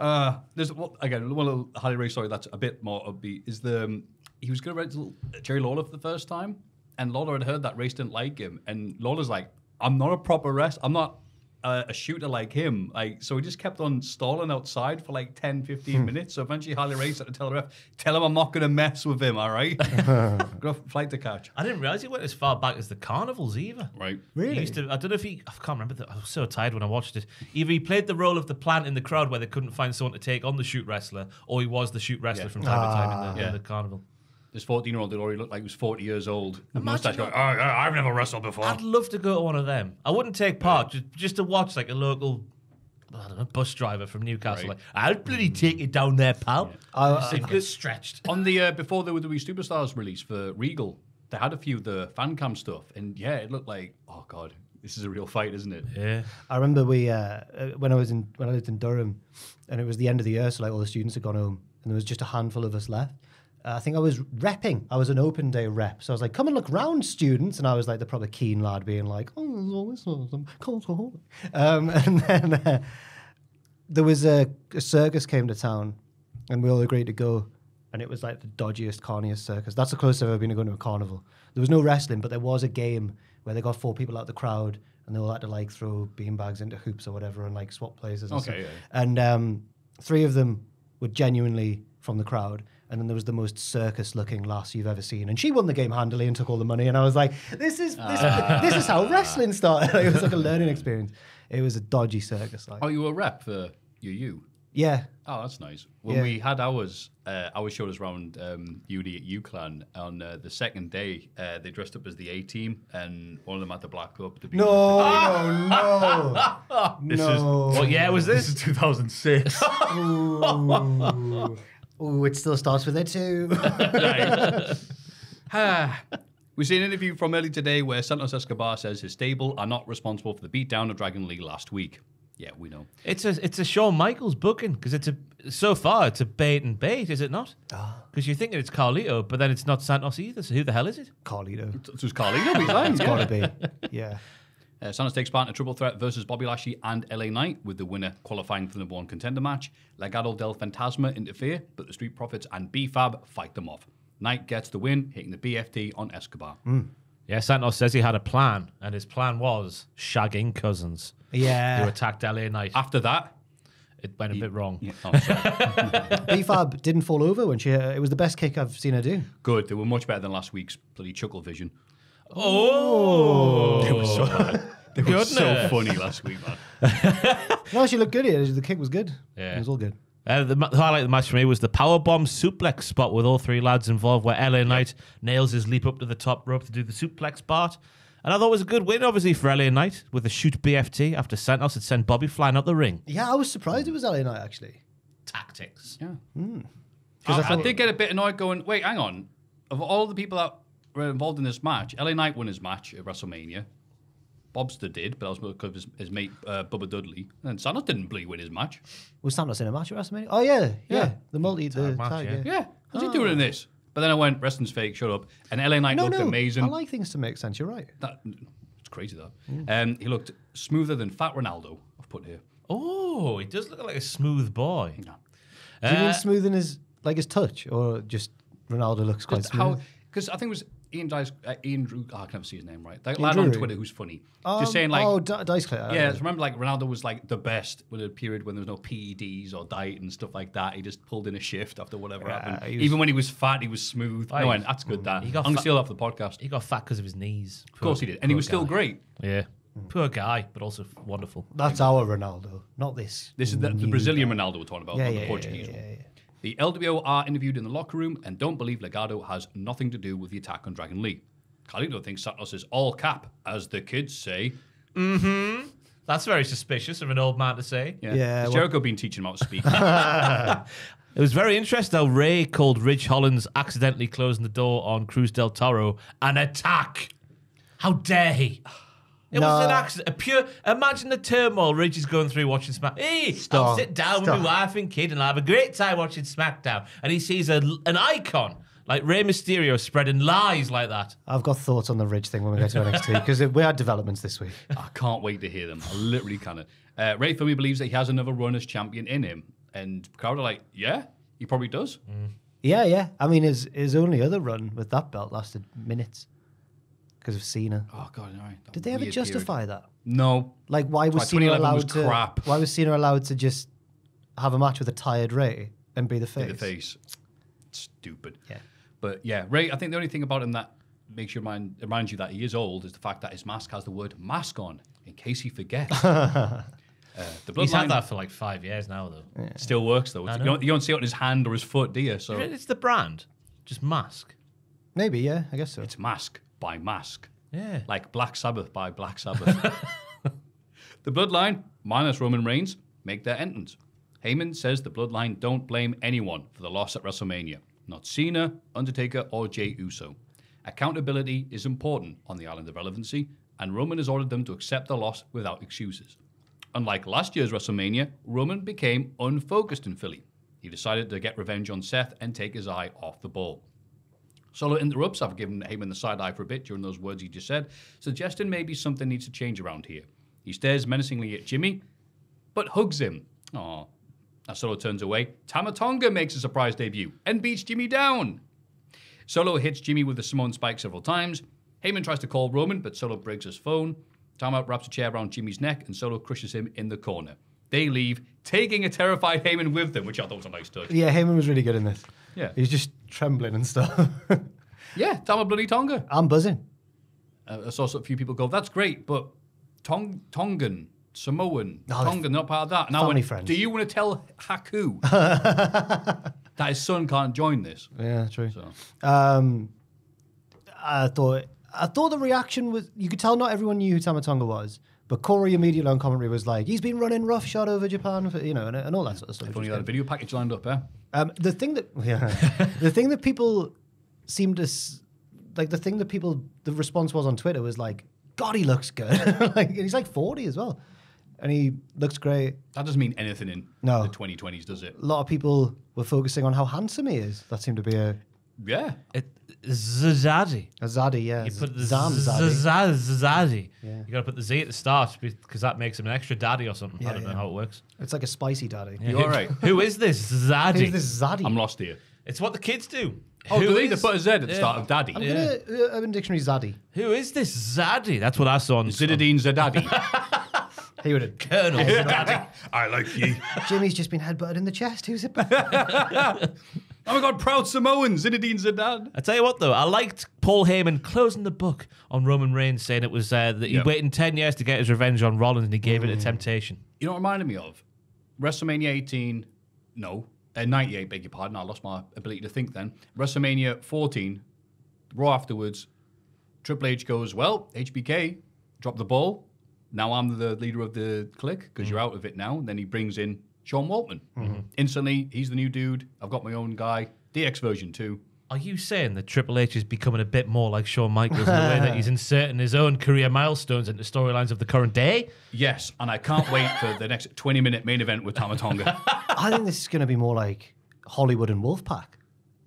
Uh, there's well, again one little Harley Race story that's a bit more upbeat. Is the um, he was going to wrestle Jerry Lawler for the first time, and Lawler had heard that Race didn't like him, and Lawler's like, "I'm not a proper rest. I'm not a, a shooter like him." Like, so he just kept on stalling outside for like 10, 15 hmm. minutes. So eventually, Harley Race had to tell the ref, "Tell him I'm not going to mess with him. All right, got a flight to catch." I didn't realize he went as far back as the carnivals either. Right. He used to, I don't know if he, I can't remember. The, I was so tired when I watched it. Either he played the role of the plant in the crowd where they couldn't find someone to take on the shoot wrestler, or he was the shoot wrestler Yeah. from time to time in the, Yeah. in ah. the carnival. This 14 year old that already looked like he was 40 years old. The Imagine mustache going, oh, yeah, I've never wrestled before. I'd love to go to one of them. I wouldn't take part just, just to watch like a local, I don't know, bus driver from Newcastle. Right. Like, I'll bloody take you down there, pal. I- Just seem to get stretched. On the, uh, before the WWE Superstars release for Regal, they had a few of the fan cam stuff. And yeah, it looked like, oh, God, this is a real fight, isn't it? Yeah. I remember we uh, uh, when I was in when I lived in Durham, and it was the end of the year, so like all the students had gone home, and there was just a handful of us left. Uh, I think I was repping. I was an open day rep, so I was like, "Come and look round, students," and I was like the proper keen lad, being like, "Oh, there's always some cultural." Um, and then uh, there was a, a circus came to town, and we all agreed to go. And it was like the dodgiest, carniest circus. That's the closest I've ever been to going to a carnival. There was no wrestling, but there was a game where they got four people out of the crowd, and they all had to like throw beanbags into hoops or whatever, and like swap places. And Okay, stuff. yeah. And um, three of them were genuinely from the crowd. And then there was the most circus-looking lass you've ever seen, and she won the game handily and took all the money. And I was like, "This is this, this is how wrestling started." it was like a learning experience. It was a dodgy circus, like Oh, you were a rep for UU? yeah, Oh, that's nice. When Yeah. we had ours, uh, ours showed us around um, UD at UClan. On uh, the second day, uh, they dressed up as the A team, and one of them had the black cup. To be No, no, no. This is- no. What year was This this? is 2006. Ooh. Ooh, it still starts with a two. Ah. We see an interview from early today where Santos Escobar says his stable are not responsible for the beatdown of Dragon Lee last week. Yeah, we know. It's a it's a Shawn Michaels booking because it's a so far it's a bait and bait, is it not? Because you're thinking it's Carlito, but then it's not Santos either. So who the hell is it? Carlito. So it's Carlino. He's fine. It's yeah. gotta be. Yeah. Uh, Santos takes part in a triple threat versus Bobby Lashley and LA Knight, with the winner qualifying for the number one contender match. Legado del Fantasma interfere, but the Street Profits and B-Fab fight them off. Knight gets the win, hitting the BFT on Escobar. Yeah, Santos says he had a plan, and his plan was shagging cousins Yeah. who Yeah. attacked LA Knight. After that, It went a bit wrong. yeah, oh, sorry. B-Fab didn't fall over when she. it was the best kick I've seen her do. good. They were much better than last week's bloody Chuckle Vision. Oh, They were so, they were so Goodness. funny last week, man. No, she looked good here. The kick was good. Yeah. It was all good. Uh, the, ma- the highlight of the match for me was the powerbomb suplex spot with all three lads involved, where LA Knight nails his leap up to the top rope to do the suplex part. And I thought it was a good win, obviously, for LA Knight with the shoot BFT after Santos had sent Bobby flying out the ring. Yeah, I was surprised it was LA Knight actually. Tactics. Yeah. 'Cause I, I thought- I did get a bit annoyed going, wait, hang on. Of all the people that were involved in this match, LA Knight won his match at WrestleMania. Bobster did, but that was because of his, his mate uh, Bubba Dudley. And Santos didn't bleed win his match. Was Santos in a match at WrestleMania? Oh yeah, yeah. Yeah. The multi, the match, tag, yeah. yeah. Yeah, how's he doing in this? But then I went, wrestling's fake, shut up. And LA Knight No, looked no. amazing. I like things to make sense. You're right. that, it's crazy, that. Um, he looked smoother than Fat Ronaldo, I've put here. Oh, he does look like a smooth boy. No. Do you Uh, mean smooth in his like his touch, or just Ronaldo looks quite smooth? because I think it was Ian Dice, uh, Ian Drew. Oh, I can never see his name right. That Ian lad on Twitter who's funny, Um, just saying like, oh, D- Dice Clay. I yeah, know. remember like Ronaldo was like the best with a period when there was no PEDs or diet and stuff like that. He just pulled in a shift after whatever Yeah, happened. was- Even when he was fat, he was smooth. Aye. I went, that's good. That He I'm got gonna fat- steal that the podcast. He got fat because of his knees. Of course he did, and he was still great. Yeah. Poor guy, but also wonderful. That's our Ronaldo, not this. This is the, the Brazilian guy. Ronaldo we're talking about, Yeah, not yeah, the yeah, Portuguese yeah, one. yeah, yeah. The LWO are interviewed in the locker room and don't believe Legado has nothing to do with the attack on Dragon Lee. Carlito thinks Santos is all cap, as the kids say. Mm-hmm. That's very suspicious of an old man to say. Yeah, Yeah, Has well- Jericho been teaching him how to speak? It was very interesting how Rey called Ridge Holland accidentally closing the door on Cruz del Toro an attack. How dare he? It was an accident. A pure. Imagine the turmoil Ridge is going through watching Smack. Hey, I'll sit down with Stop. my wife and kid and I'll have a great time watching SmackDown. And he sees a, an icon like Rey Mysterio spreading lies like that. I've got thoughts on the Ridge thing when we go to NXT because we had developments this week. I can't wait to hear them. I literally cannot. Uh, Ray Fumi believes that he has another run as champion in him. And crowd are like, yeah, he probably does. Yeah, yeah. I mean, his his only other run with that belt lasted minutes because of Cena. Oh, God, all right. That Did they ever weird justify period. that? No. Like, why was Why, Cena 2011 allowed was to? crap. Why was Cena allowed to just have a match with a tired Rey and be the face? In the face. Stupid. Yeah. But yeah, Rey, I think the only thing about him that makes you mind, reminds you that he is old is the fact that his mask has the word mask on, in case he forgets. uh, the He's had that for like five years now, though. still works, though. I You know. don't, you don't see it on his hand or his foot, do you? So It's the brand, just mask. Maybe, yeah. I guess so. it's mask by mask. Yeah. like Black Sabbath by Black Sabbath. the Bloodline, minus Roman Reigns, make their entrance. Heyman says the Bloodline don't blame anyone for the loss at WrestleMania, not Cena, Undertaker, or Jey Uso. Accountability is important on the island of relevancy, and Roman has ordered them to accept the loss without excuses. Unlike last year's WrestleMania, Roman became unfocused in Philly. He decided to get revenge on Seth and take his eye off the ball. Solo interrupts. I've given Heyman the side eye for a bit during those words he just said, suggesting maybe something needs to change around here. He stares menacingly at Jimmy, but hugs him. Aw. As Solo turns away, Tama Tonga makes a surprise debut and beats Jimmy down. Solo hits Jimmy with the Samoan spike several times. Heyman tries to call Roman, but Solo breaks his phone. Tama wraps a chair around Jimmy's neck, and Solo crushes him in the corner. They leave, taking a terrified Heyman with them, which I thought was a nice touch. Yeah, Heyman was really good in this. Yeah. He's just trembling and stuff. Yeah, Tama bloody Tonga. I'm buzzing. Uh, I saw a few people go, "That's great," but Tong Tongan, Samoan, No, Tongan, not part of that. And I went, friends. "Do you want to tell Haku that his son can't join this?" Yeah, true. So Um, I thought I thought the reaction was you could tell not everyone knew who Tama Tonga was, but Corey immediately on commentary was like, "He's been running roughshod over Japan, for, you know, and, and all that sort of stuff." if only had a video package lined up, eh? Um, the thing that yeah, the thing that people seem to like, the thing that people the response was on Twitter was like, "God, he looks good," like and he's like forty as well. and he looks great. That doesn't mean anything in No. the 2020s, does it? A lot of people were focusing on how handsome he is. That seemed to be a, Yeah. It, Zazadi. a zaddy, yeah. You put the Zam z- zaddy. Zazadi. Yeah. You got to put the Z at the start because that makes him an extra daddy or something. I don't know how it works. It's like a spicy daddy. You all right? Who is this Zaddy? Who's this zaddy? I'm lost here. It's what the kids do. Oh, Who do they? is- put a Z at the Yeah. start of daddy. I'm Yeah. gonna uh, Urban Dictionary zaddy. Who is this Zaddy? That's what I saw on Zinedine Zadadi. He would have. Colonel Zaddy. I like you. Jimmy's just been headbutted in the chest. Who's it? Oh my God, proud Samoan, Zinedine Zidane. I tell you what, though, I liked Paul Heyman closing the book on Roman Reigns, saying it was uh, that he Yep. waited 10 years to get his revenge on Rollins and he gave Mm. it a temptation. You know what it reminded me of? WrestleMania 18, no, uh, 98, beg your pardon. I lost my ability to think then. WrestleMania 14, Raw afterwards, Triple H goes, Well, HBK, drop the ball. Now I'm the leader of the clique because you're out of it now. And then he brings in Sean Waltman. Mm-hmm. Instantly, he's the new dude. I've got my own guy. DX version too. Are you saying that Triple H is becoming a bit more like Shawn Michaels in the way that he's inserting his own career milestones into storylines of the current day? Yes, and I can't wait for the next 20 minute main event with Tama Tonga. I think this is going to be more like Hollywood and Wolfpac, a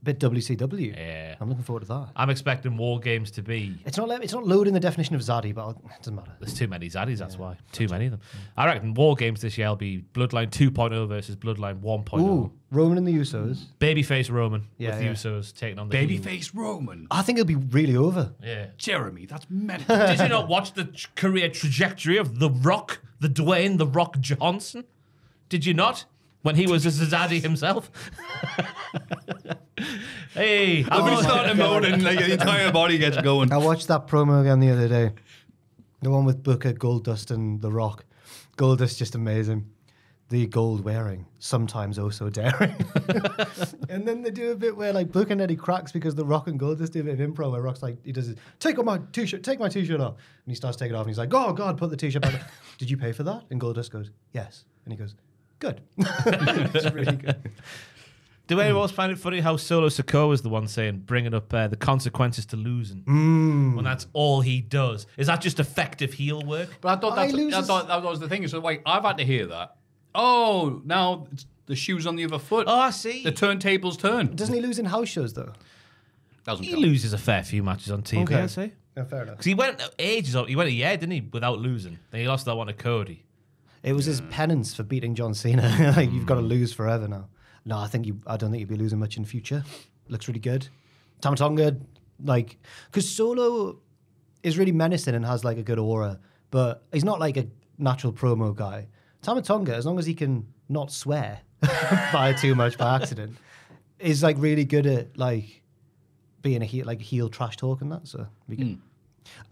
bit WCW. Yeah. I'm looking forward to that. I'm expecting War Games to be. It's not. It's not loading the definition of zaddy, but it doesn't matter. There's too many Zaddies, that's why. Too many of them. I reckon War Games this year will be Bloodline 2.0 versus Bloodline 1.0. Ooh, Roman and the Usos. Babyface Roman Yeah, with the. Usos taking on the heel. Babyface Roman. I think it'll be really over. Yeah. Jeremy, that's mental. Did you not watch the career trajectory of The Rock, the Dwayne, The Rock Johnson? Did you not? When he was a Zaddy himself? hey, I'm I'm starting to moan and like, the entire body gets going. I watched that promo again the other day. The one with Booker, Goldust, and The Rock. Goldust just amazing. The gold wearing, sometimes oh so daring. and then they do a bit where like Booker and Eddie cracks because The Rock and Goldust do a bit of improv where Rock's like, he does it, take off my t-shirt, take my t-shirt off. And he starts taking it off and he's like, oh God, put the t-shirt back. Did you pay for that? And Goldust goes, yes. And he goes, good. it's really good. Do anyone else find it funny how Solo Sikoa was the one saying, bringing up uh, the consequences to losing? Mm. When that's all he does. Is that just effective heel work? But I thought, that's, I loses- thought that was the thing. So, wait, I've had to hear that. Oh, now it's the shoes on the other foot. Oh, I see. The turntables turn. Doesn't he lose in house shows though? Doesn't He count. loses a fair few matches on TV, Okay. I'd say. No, fair enough. Because he went ages, he went a year, didn't he, without losing. Then he lost that one to Cody. It was his penance for beating John Cena. like you've got to Hmm. lose forever now. No, I think you. I don't think you'll be losing much in the future. Looks really good. Tama Tonga, like, because Solo is really menacing and has like a good aura, but he's not like a natural promo guy. Tama Tonga, as long as he can not swear by too much by accident, is like really good at like being a heel, like heel trash talk and that. So be good. Hmm.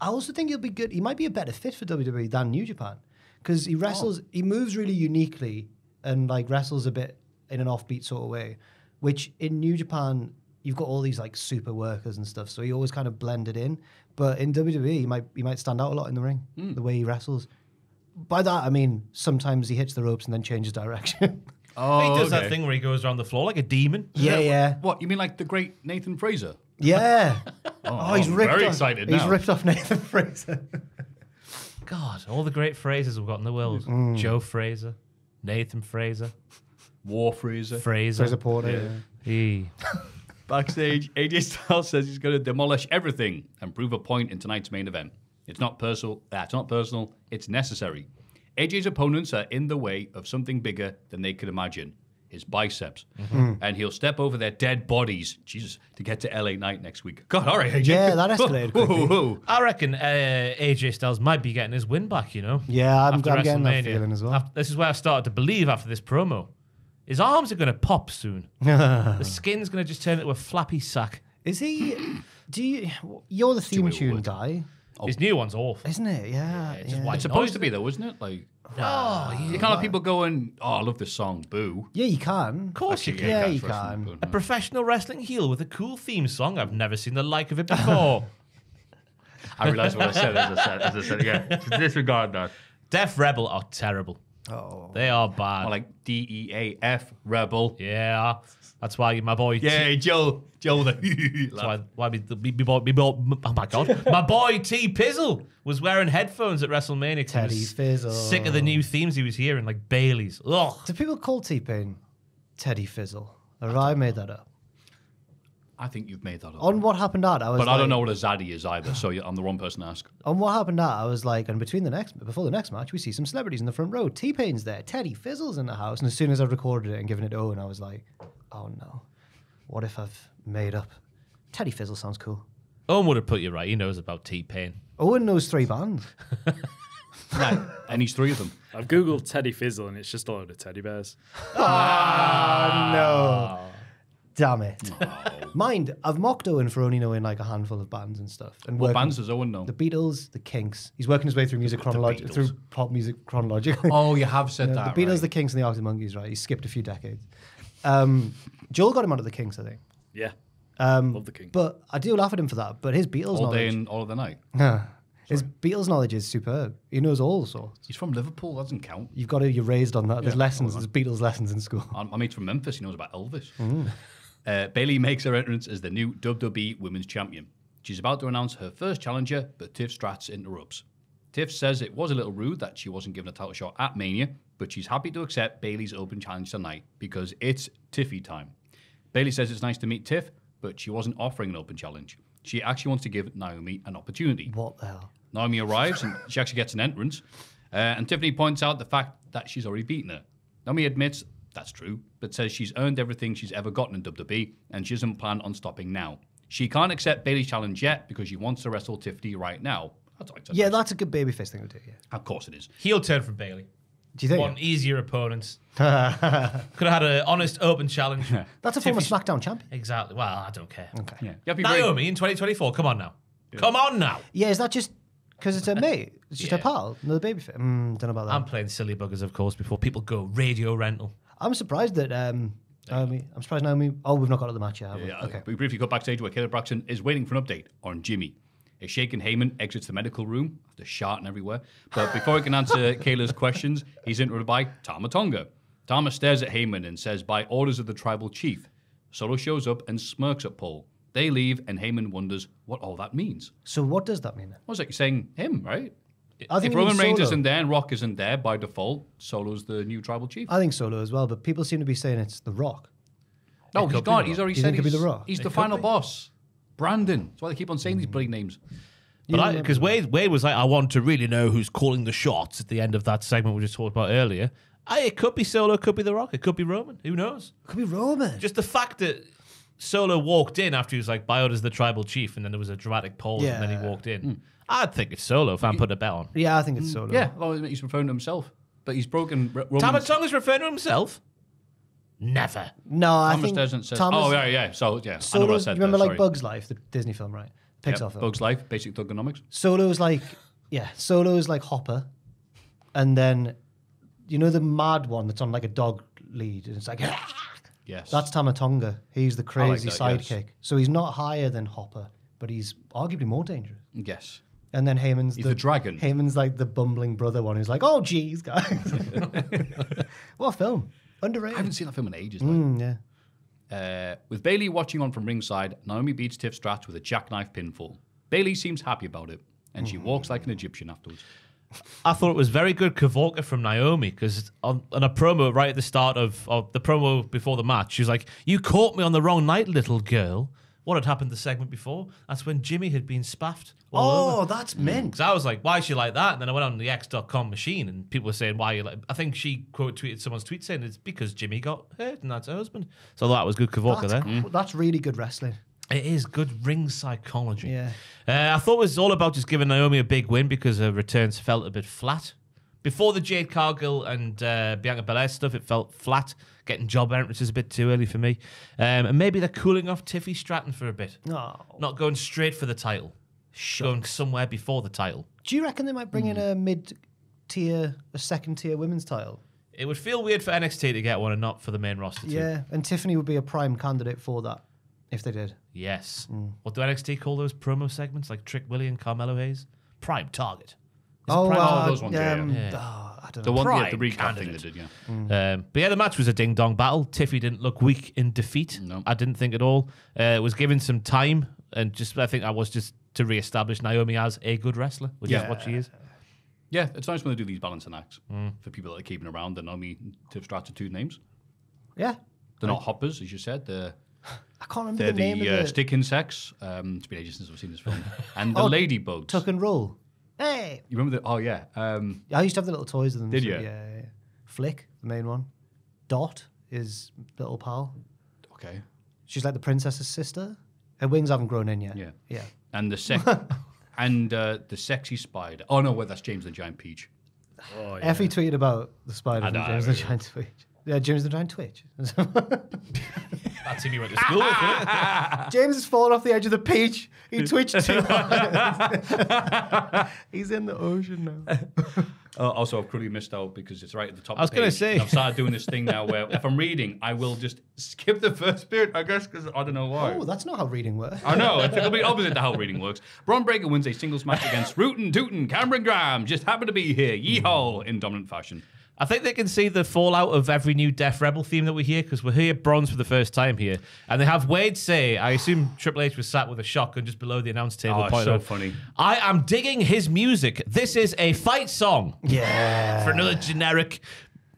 I also think he'll be good. He might be a better fit for WWE than New Japan because he oh. wrestles. He moves really uniquely and like wrestles a bit in an offbeat sort of way, which in New Japan you've got all these like super workers and stuff. So he always kind of blended in. But in WWE, he might he might stand out a lot in the ring the way he wrestles. By that I mean sometimes he hits the ropes and then changes direction. Oh, he does that thing where he goes around the floor like a demon. yeah, yeah, What, you mean like the great Nathan Frazer? yeah. oh, he's I'm ripped. very off, excited He's now. ripped off Nathan Fraser. God, all the great phrases we've got in the world. Mm. Joe Fraser, Nathan Frazer, War Fraser. Fraser. Fraser Porter. yeah. He. Backstage, AJ Styles says he's going to demolish everything and prove a point in tonight's main event. It's not personal. Uh, it's not personal. It's necessary. AJ's opponents are in the way of something bigger than they could imagine. His biceps, and he'll step over their dead bodies. Jesus, to get to LA Knight next week. God, all right, AJ. Yeah, that escalated Whoa, whoa, whoa. I reckon uh, AJ Styles might be getting his win back, you know? Yeah, I'm, after I'm getting that feeling as well. Af- this is where I started to believe after this promo. His arms are going to pop soon. the skin's going to just turn into a flappy sack. Is he? Do you? You're the theme Stewie tune Wood. guy, His oh. new one's awful. isn't it? Yeah. it's just yeah. white It's supposed to be though, isn't it? Like, Oh, you can't have people going, "Oh, I love this song." Boo. Yeah, you can. Of course you Actually, can. Yeah, you wrestling, can. but, A professional wrestling heel with a cool theme song. I've never seen the like of it before. I realised what I said as I said, as I said again. Disregard that. Def Rebel are terrible. Oh. They are bad. Or like D E A F Rebel. yeah, that's why my boy. Yeah, Joe. Joe the. That's why, why me, me, me, boy, me boy, oh my god, my boy T Pizzle was wearing headphones at WrestleMania. Teddy Fizzle. Sick of the new themes he was hearing, like Bayley's. Ugh. Do people call T Pain Teddy Fizzle? Or have I made that up? I think you've made that up. On what happened at, I was but I don't know what a Zaddy is either, so I'm the wrong person to ask. On what happened at, I was like, and between the next, before the next match, we see some celebrities in the front row. T Pain's there, Teddy Fizzle's in the house, and as soon as I recorded it and given it to Owen, I was like, oh no, what if I've made up? Teddy Fizzle sounds cool. Owen would have put you right. He knows about T Pain. Owen knows three bands. and he's three of them. I've googled Teddy Fizzle and it's just a load of teddy bears. oh, no. Ah. Damn it. Mind, I've mocked Owen for only knowing like a handful of bands and stuff. And What working- bands does Owen know? The Beatles, the Kinks. He's working his way through music chronologically, Beatles. through pop music chronologically. Oh, you have said Yeah, that. the Beatles, right. the Kinks, and the Arctic Monkeys, right? He skipped a few decades. Um, Joel got him onto the Kinks, I think. Yeah. Um, Love the Kinks. But I do laugh at him for that. But his Beatles all day knowledge, and all of the night. his Beatles knowledge is superb. He knows all sorts. He's from Liverpool. That doesn't count. You've got to, you're raised on that. There's Yeah, lessons, there's Beatles lessons in school. Uh, My mate's from Memphis. He knows about Elvis. Uh, Bayley makes her entrance as the new WWE Women's Champion. She's about to announce her first challenger, but Tiff Strats interrupts. Tiff says it was a little rude that she wasn't given a title shot at Mania, but she's happy to accept Bayley's open challenge tonight because it's Tiffy time. Bayley says it's nice to meet Tiff, but she wasn't offering an open challenge. She actually wants to give Naomi an opportunity. What the hell? Naomi arrives and she actually gets an entrance. Uh, and Tiffany points out the fact that she's already beaten her. Naomi admits that's true, but says she's earned everything she's ever gotten in WWE and she doesn't plan on stopping now. She can't accept Bayley's challenge yet because she wants to wrestle Tiffany right now. That's, that's Yeah, that's a good babyface thing to do. Yeah. of course it is. Heel turn from Bayley. Do you think? One easier opponent. Could have had an honest open challenge. That's a former SmackDown champion. Exactly. Well, I don't care. Okay. Yeah, you have very- Naomi in 2024. Come on now. Come on now. Yeah, is that just because it's her mate? It's just Yeah. her pal, another babyface. Mm, don't know about that. I'm playing silly buggers, of course, before people go radio rental. I'm surprised that um, Naomi. I'm surprised Naomi. Oh, we've not got to the match yet. Have we? Yeah, okay. We briefly got backstage where Kayla Braxton is waiting for an update on Jimmy. A shaken Heyman exits the medical room after sharting everywhere. But before he can answer Kayla's questions, he's interrupted by Tama Tonga. Tama stares at Heyman and says, by orders of the tribal chief. Solo shows up and smirks at Paul. They leave, and Heyman wonders what all that means. So what does that mean? then? What was it? You're saying him, right? I think if Roman Reigns Solo. isn't there and Rock isn't there by default, Solo's the new tribal chief. I think Solo as well, but people seem to be saying it's The Rock. no, he's gone. He's already You said think could be he's, The Rock? he's It the could final be. boss. Brandon. That's why they keep on saying these bloody names. But because Wade, Wade was like, I want to really know who's calling the shots at the end of that segment we just talked about earlier. I, it could be Solo, it could be The Rock, it could be Roman. Who knows? Could be Roman. Just the fact that Solo walked in after he was like, by orders the tribal chief, and then there was a dramatic pause, and then he walked in. Hmm. I'd think it's Solo if I'm putting a bet on. yeah, I think it's mm. Solo. Yeah, well, he's referring to himself, but he's broken. R- Roman's- Tama Tonga's referring to himself? Never. No, I Thomas think doesn't say. Thomas, Oh yeah, yeah. So yeah, I know what I said. you remember there, like sorry. Bugs Life, the Disney film, right? Pixar Yep, film. Bugs Life, basic thugonomics. Solo's like, yeah, Solo's like Hopper, and then you know the mad one that's on like a dog lead, and it's like ah! Yes, that's Tama Tonga. He's the crazy that, sidekick. yes. So he's not higher than Hopper, but he's arguably more dangerous. yes. And then Heyman's He's the dragon. Heyman's like the bumbling brother one who's like, oh geez, guys, what a film, I haven't seen that film in ages. like. Mm, yeah. Uh, with Bayley watching on from ringside, Naomi beats Tiff Strats with a jackknife pinfall. Bayley seems happy about it, and she walks like an Egyptian afterwards. I thought it was very good Kavorka from Naomi because on, on a promo right at the start of, of the promo before the match, she was like, You caught me on the wrong night, little girl. What had happened the segment before? That's when Jimmy had been spaffed. Oh, over. that's mint. Because I was like, why is she like that? And then I went on the X.com machine and people were saying, why are you like. I think she quote tweeted someone's tweet saying it's because Jimmy got hurt and that's her husband. So that was good Kavorka That's, there. cool. that's really good wrestling. It is good ring psychology. Yeah. Uh, I thought it was all about just giving Naomi a big win because her returns felt a bit flat. Before the Jade Cargill and uh, Bianca Belair stuff, it felt flat. Getting job entrances a bit too early for me. Um, and maybe they're cooling off Tiffy Stratton for a bit. No. Not going straight for the title. Going somewhere before the title. Do you reckon they might bring in Hmm. a mid tier, a second tier women's title? It would feel weird for NXT to get one and not for the main roster too. Yeah, and Tiffany would be a prime candidate for that if they did. Yes. Mm. What do NXT call those promo segments like Trick Willie and Carmelo Hayes? Prime target. Is Oh, prime uh, target? those ones, yeah, um, yeah. ah, I don't The know. one, yeah, the recap thing they did, yeah. Um, but yeah, the match was a ding dong battle. Tiffy didn't look weak in defeat. No. I didn't think at all. Uh, was given some time, and just I think I was just to re-establish Naomi as a good wrestler, which is what she is. Yeah, it's nice when they do these balancing acts for people that are keeping around the Naomi Tiff Strata two names. Yeah. They're not hoppers, as you said. They're, I can't remember they're the name the, of uh, the stick insects. Um, it's been ages since I've seen this film. And the Oh, ladybugs. tuck and roll. Hey. you remember the? Oh yeah. Um, I used to have the little toys of them. Did so you? Yeah, yeah, yeah. Flick, the main one. Dot is little pal. okay. She's like the princess's sister. Her wings haven't grown in yet. Yeah. Yeah. And the sec, and uh, the sexy spider. Oh no, wait, that's James the Giant Peach. Oh, yeah. Effie tweeted about the spider I from know, James the Giant Twitch. Yeah, James the Giant Twitch. That's who you went to school with. wasn't it? James has fallen off the edge of the peach. He twitched too hard. He's in the ocean now. Uh, also, I've clearly missed out because it's right at the top. I was gonna say. I've started doing this thing now where if I'm reading, I will just skip the first bit. I guess because I don't know why. Oh, that's not how reading works. I know, it's the complete opposite to how reading works. Bron Breakker wins a singles match against Rootin' Tootin' Cameron Graham. Just happened to be here. Yeehaw! In dominant fashion. I think they can see the fallout of every new Def Rebel theme that we hear because we're here bronze for the first time here, and they have Wade say, "I assume Triple H was sat with a shotgun just below the announce table." Oh, pointed so out, funny. I am digging his music. This is a fight song. Yeah. for another generic,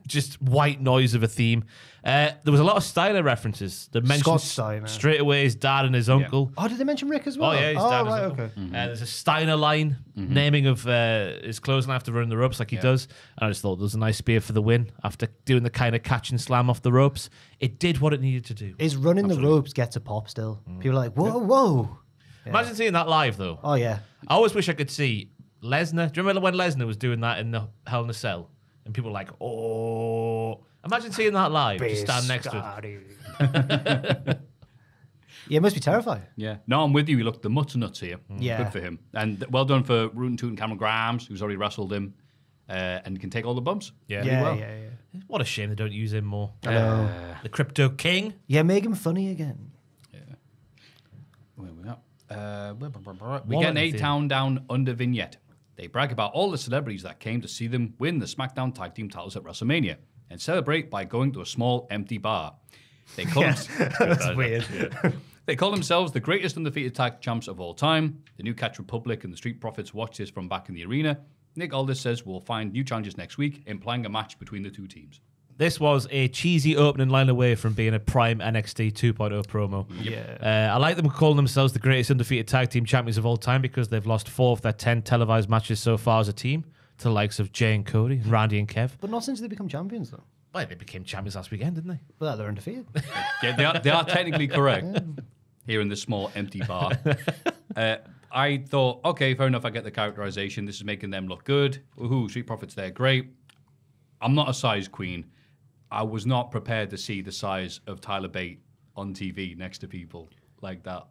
just white noise of a theme. Uh, there was a lot of Styler references. They mentioned Scott s- Steiner. straight away his dad and his uncle. Oh, did they mention Rick as well? Oh yeah, his oh, dad. and his right, uncle. okay. Uh, there's a Steiner line naming of uh, his clothes and after running the ropes like he does. And I just thought there was a nice spear for the win after doing the kind of catch and slam off the ropes. It did what it needed to do. Is running the ropes gets a pop still? People are like, whoa, whoa. Imagine seeing that live though. Oh yeah. I always wish I could see Lesnar. Do you remember when Lesnar was doing that in the Hell in a Cell? And people were like, oh. Imagine seeing that live. Just stand next to it. Yeah, it must be terrifying. Yeah. No, I'm with you. He looked the mutts nuts here. Yeah. Good for him. And well done for Rootin' Tootin' Cameron Grahams, who's already wrestled him uh, and can take all the bumps. Yeah. Yeah, well. yeah, yeah. What a shame they don't use him more. know. the Crypto King. Yeah, make him funny again. Yeah. Where we at? Uh, we get an thing. A-Town Down Under vignette. They brag about all the celebrities that came to see them win the SmackDown Tag Team titles at WrestleMania and celebrate by going to a small empty bar. They call That's weird. They call themselves the greatest undefeated tag champs of all time. The New Catch Republic and the Street Profits watch this from back in the arena. Nick Aldis says we'll find new challenges next week, implying a match between the two teams. This was a cheesy opening line away from being a prime NXT 2.0 promo. Yeah. Uh, I like them calling themselves the greatest undefeated tag team champions of all time because they've lost four of their 10 televised matches so far as a team to the likes of Jey and Cody, Randy and Kev. But not since they become champions, though. Well, they became champions last weekend, didn't they? Well, they're undefeated. Yeah, they are, they are technically correct here in this small empty bar. Uh, I thought, okay, fair enough. I get the characterization. This is making them look good. Ooh, Street Profits, they're great. I'm not a size queen. I was not prepared to see the size of Tyler Bate on TV next to people like that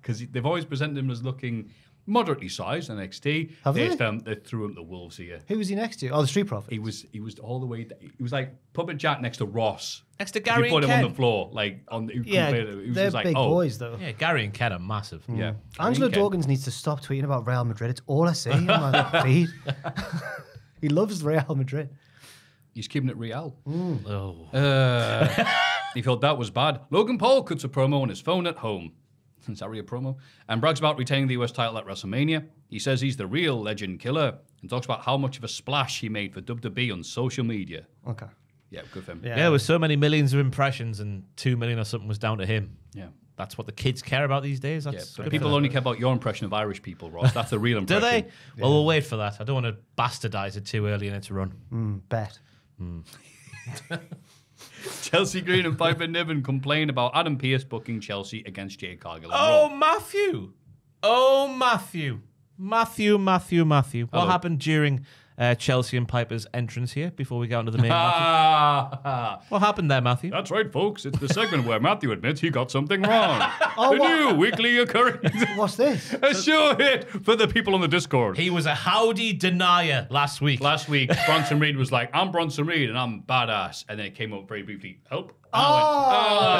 because they've always presented him as looking moderately sized. NXT, Have they? um, they threw him the wolves here. Who was he next to? Oh, the Street Profits. He was he was all the way. He was like Puppet Jack next to Ross. Next to Gary you put and him Ken. on the floor, like on the yeah, compared he was they're just like, big oh, boys, though. Yeah, Gary and Ken are massive. Yeah, Angelo Okay. Dawkins needs to stop tweeting about Real Madrid. It's all I see on my feed. he loves Real Madrid. He's keeping it real. Oh. Uh, he felt that was bad. Logan Paul cuts a promo on his phone at home. Is that really a promo? And brags about retaining the US title at WrestleMania. He says he's the real legend killer and talks about how much of a splash he made for WWE on social media. Okay. Yeah, good for him. Yeah. Yeah, there was so many millions of impressions, and two million or something was down to him. Yeah. That's what the kids care about these days. Yeah, That's but good people for them. only care about your impression of Irish people, Ross. That's the real impression. Do impression. they? Well, we'll wait for that. I don't want to bastardize it too early in its run. Mm, bet. Chelsea Green and Piper Niven complain about Adam Pearce booking Chelsea against Jade Cargill. Oh, Raw. Matthew. Oh, Matthew. Matthew, Matthew, Matthew. What Hello. happened during uh, Chelsea and Piper's entrance here before we get onto the main match? What happened there, Matthew? that's right, folks. It's the segment where Matthew admits he got something wrong. the new weekly occurring. What's this? a sure hit for the people on the Discord. He was a howdy denier last week. Last week, Bronson Reed was like, I'm Bronson Reed and I'm badass. And then it came up very briefly, help. And I went,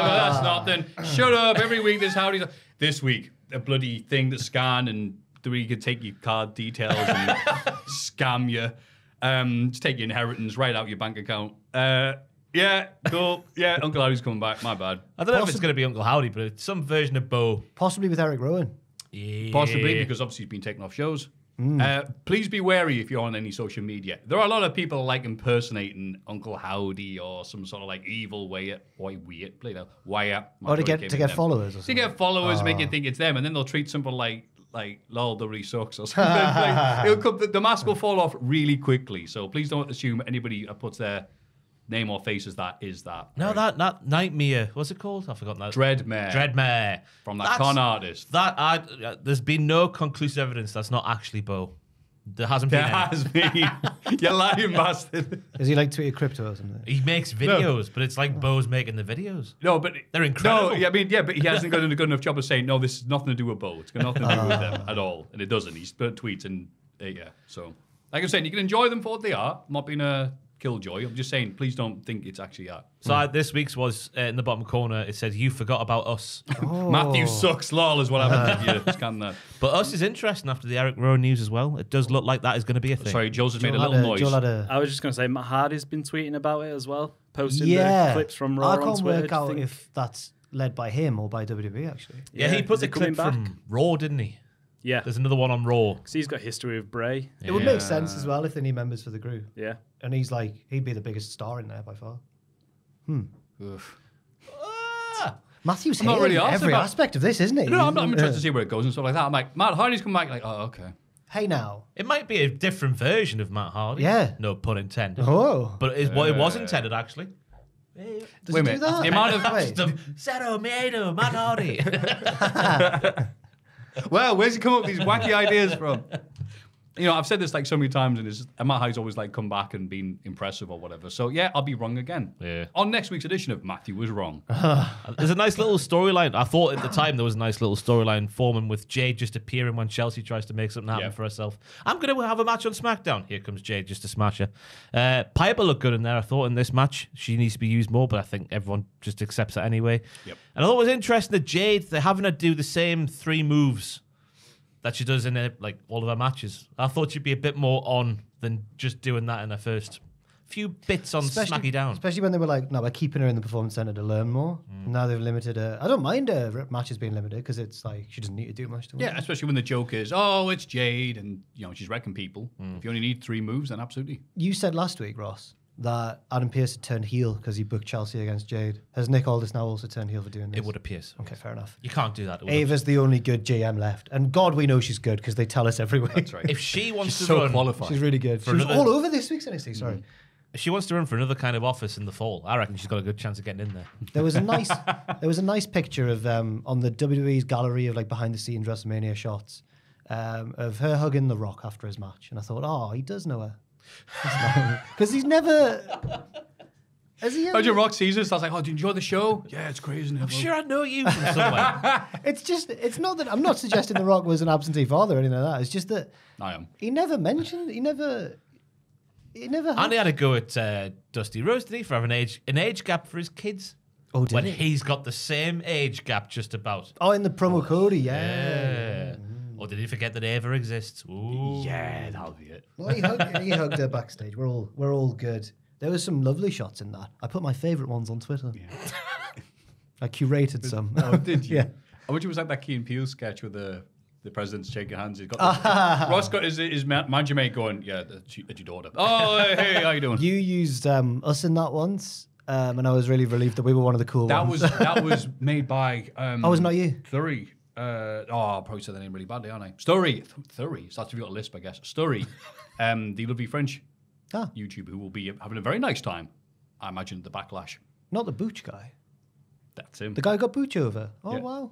oh, that's nothing. Shut up. Every week this howdy. This week, a bloody thing to scan and we could take your card details and scam you. Um, just take your inheritance right out your bank account. Uh, yeah, cool. Yeah, Uncle Harry's coming back. My bad. I don't know if it's going to be Uncle Howdy, but it's some version of Bo. Possibly with Eric Rowan. Yeah. Possibly because obviously he's been taken off shows. Uh, please be wary if you're on any social media. There are a lot of people like impersonating Uncle Howdy or some sort of like evil way, way weird, play that wire. Or to get to get followers or To something. get followers, make you think it's them, and then they'll treat someone like like lol, the really sucks or something. like, it'll come, the, the mask will fall off really quickly. So please don't assume anybody puts their name or face as that is that. No, right? that that Nightmare. What's it called? I forgot that. Dreadmare. Dreadmare. from that That's- con artist. That I, uh, there's been no conclusive evidence that's not actually Bo. There hasn't been. There any. has been. You're lying bastard. Is he like tweeted crypto or something? He makes videos, but it's like Bo's making the videos. No, but They're incredible. No, yeah, I mean, yeah, but he hasn't done a good enough job of saying no. This has nothing to do with Bo. It's got nothing to do with them at all, and it doesn't. He's put tweets and uh, yeah. So, like I'm saying, you can enjoy them for what they are. I'm not being a killjoy. I'm just saying, please don't think it's actually that. So I, this week's was uh, in the bottom corner. It said, "You forgot about us," Matthew sucks. Lol is what happened to you. Scan that. but us is interesting after the Eric Rowan news as well. It does look like that is going to be a thing. Sorry, Jules has made a little had noise. Joel had a- I was just going to say, Matt Hardy's been tweeting about it as well, posting yeah. the clips from Raw I on can't Twitter. work out think- if that's led by him or by WWE actually. yeah, Yeah, he put is the he coming clip from Raw, didn't he? yeah, There's another one on Raw. Because he's got history with Bray. It would make sense as well if they need members for the group. Yeah. And he's like, he'd be the biggest star in there by far. Oof. Ah! Matthew's I'm not really asked every about- aspect of this, isn't he? No, I'm not I'm interested Uh, to see where it goes and stuff like that. I'm like, Matt Hardy's come back. Like, oh, okay. Hey now. It might be a different version of Matt Hardy. Yeah. No pun intended. Oh. But it's what it was intended actually. Does Wait a he do minute. that? The amount of- Wait. Zero Miedo, Matt Hardy. Well, where's he come up with these wacky ideas from? You know, I've said this like so many times, and it's, Matt Hyde's always like come back and been impressive or whatever. So yeah, I'll be wrong again. Yeah. On next week's edition of Matthew was wrong. There's a nice little storyline. I thought at the time there was a nice little storyline forming with Jade just appearing when Chelsea tries to make something happen Yeah. for herself. I'm going to have a match on SmackDown. Here comes Jade just to smash her. Uh, Piper looked good in there, I thought, in this match. She needs to be used more, but I think everyone just accepts it anyway. Yep. And I thought it was interesting that Jade, they're having her do the same three moves that she does in uh, like all of her matches. I thought she'd be a bit more on than just doing that in her first few bits on Smacky Down. Especially when they were like, no, we're keeping her in the performance center to learn more. Mm. Now they've limited her. I don't mind her matches being limited because it's like she doesn't need to do much to win. Yeah, especially when the joke is, oh, it's Jade, and you know she's wrecking people. If you only need three moves, then absolutely. You said last week, Ross, that Adam Pearce had turned heel because he booked Chelsea against Jade. Has Nick Aldis now also turned heel for doing this? It would appear so. Okay, fair enough. You can't do that. It would Ava's the only good GM left. And God, we know she's good because they tell us every week. That's right. If she wants to so run, qualified. She's really good. For she was all over this week's NXT, sorry. if she wants to run for another kind of office in the fall, I reckon she's got a good chance of getting in there. There was a nice there was a nice picture of um on the WWE's gallery of like behind the scenes WrestleMania shots um, of her hugging the rock after his match. And I thought, oh, he does know her. Because he's never has he ever, Imagine Rock sees us. I was like, oh, do you enjoy the show? Yeah, it's crazy. isn't it? I'm sure I know you from somewhere. It's just it's not that I'm not suggesting the rock was an absentee father or anything like that. It's just that I am. he never mentioned he never he never had, and he had a go at uh, Dusty Rhodes, did he, for having an age, an age gap for his kids? Oh, did when he? he's got the same age gap just about. Oh, in the promo code, yeah. Yeah. Or did he forget that Ava exists? Ooh. Yeah, that'll be it. Well, he hugged, he hugged her backstage. We're all we're all good. There were some lovely shots in that. I put my favourite ones on Twitter. I curated some. Oh, did you? yeah. I wish it was like that Key and Peele sketch with the the president's shaking hands. He's got the, Ross got his his ma- manager mate going, yeah, that's, your- that's your daughter. Oh, hey, hey, how you doing? You used um, us in that once, um, and I was really relieved that we were one of the cool that ones. was that was made by. Um, Oh, it's not you? Thury. Uh, oh, I'll probably said the name really badly, aren't I? Story. Thury. Starts to be on a lisp, I guess. Story. um, the lovely French Ah. YouTuber who will be having a very nice time. I imagine at the backlash. not the Booch guy. That's him. The guy who got Booch over. Oh Yeah. wow.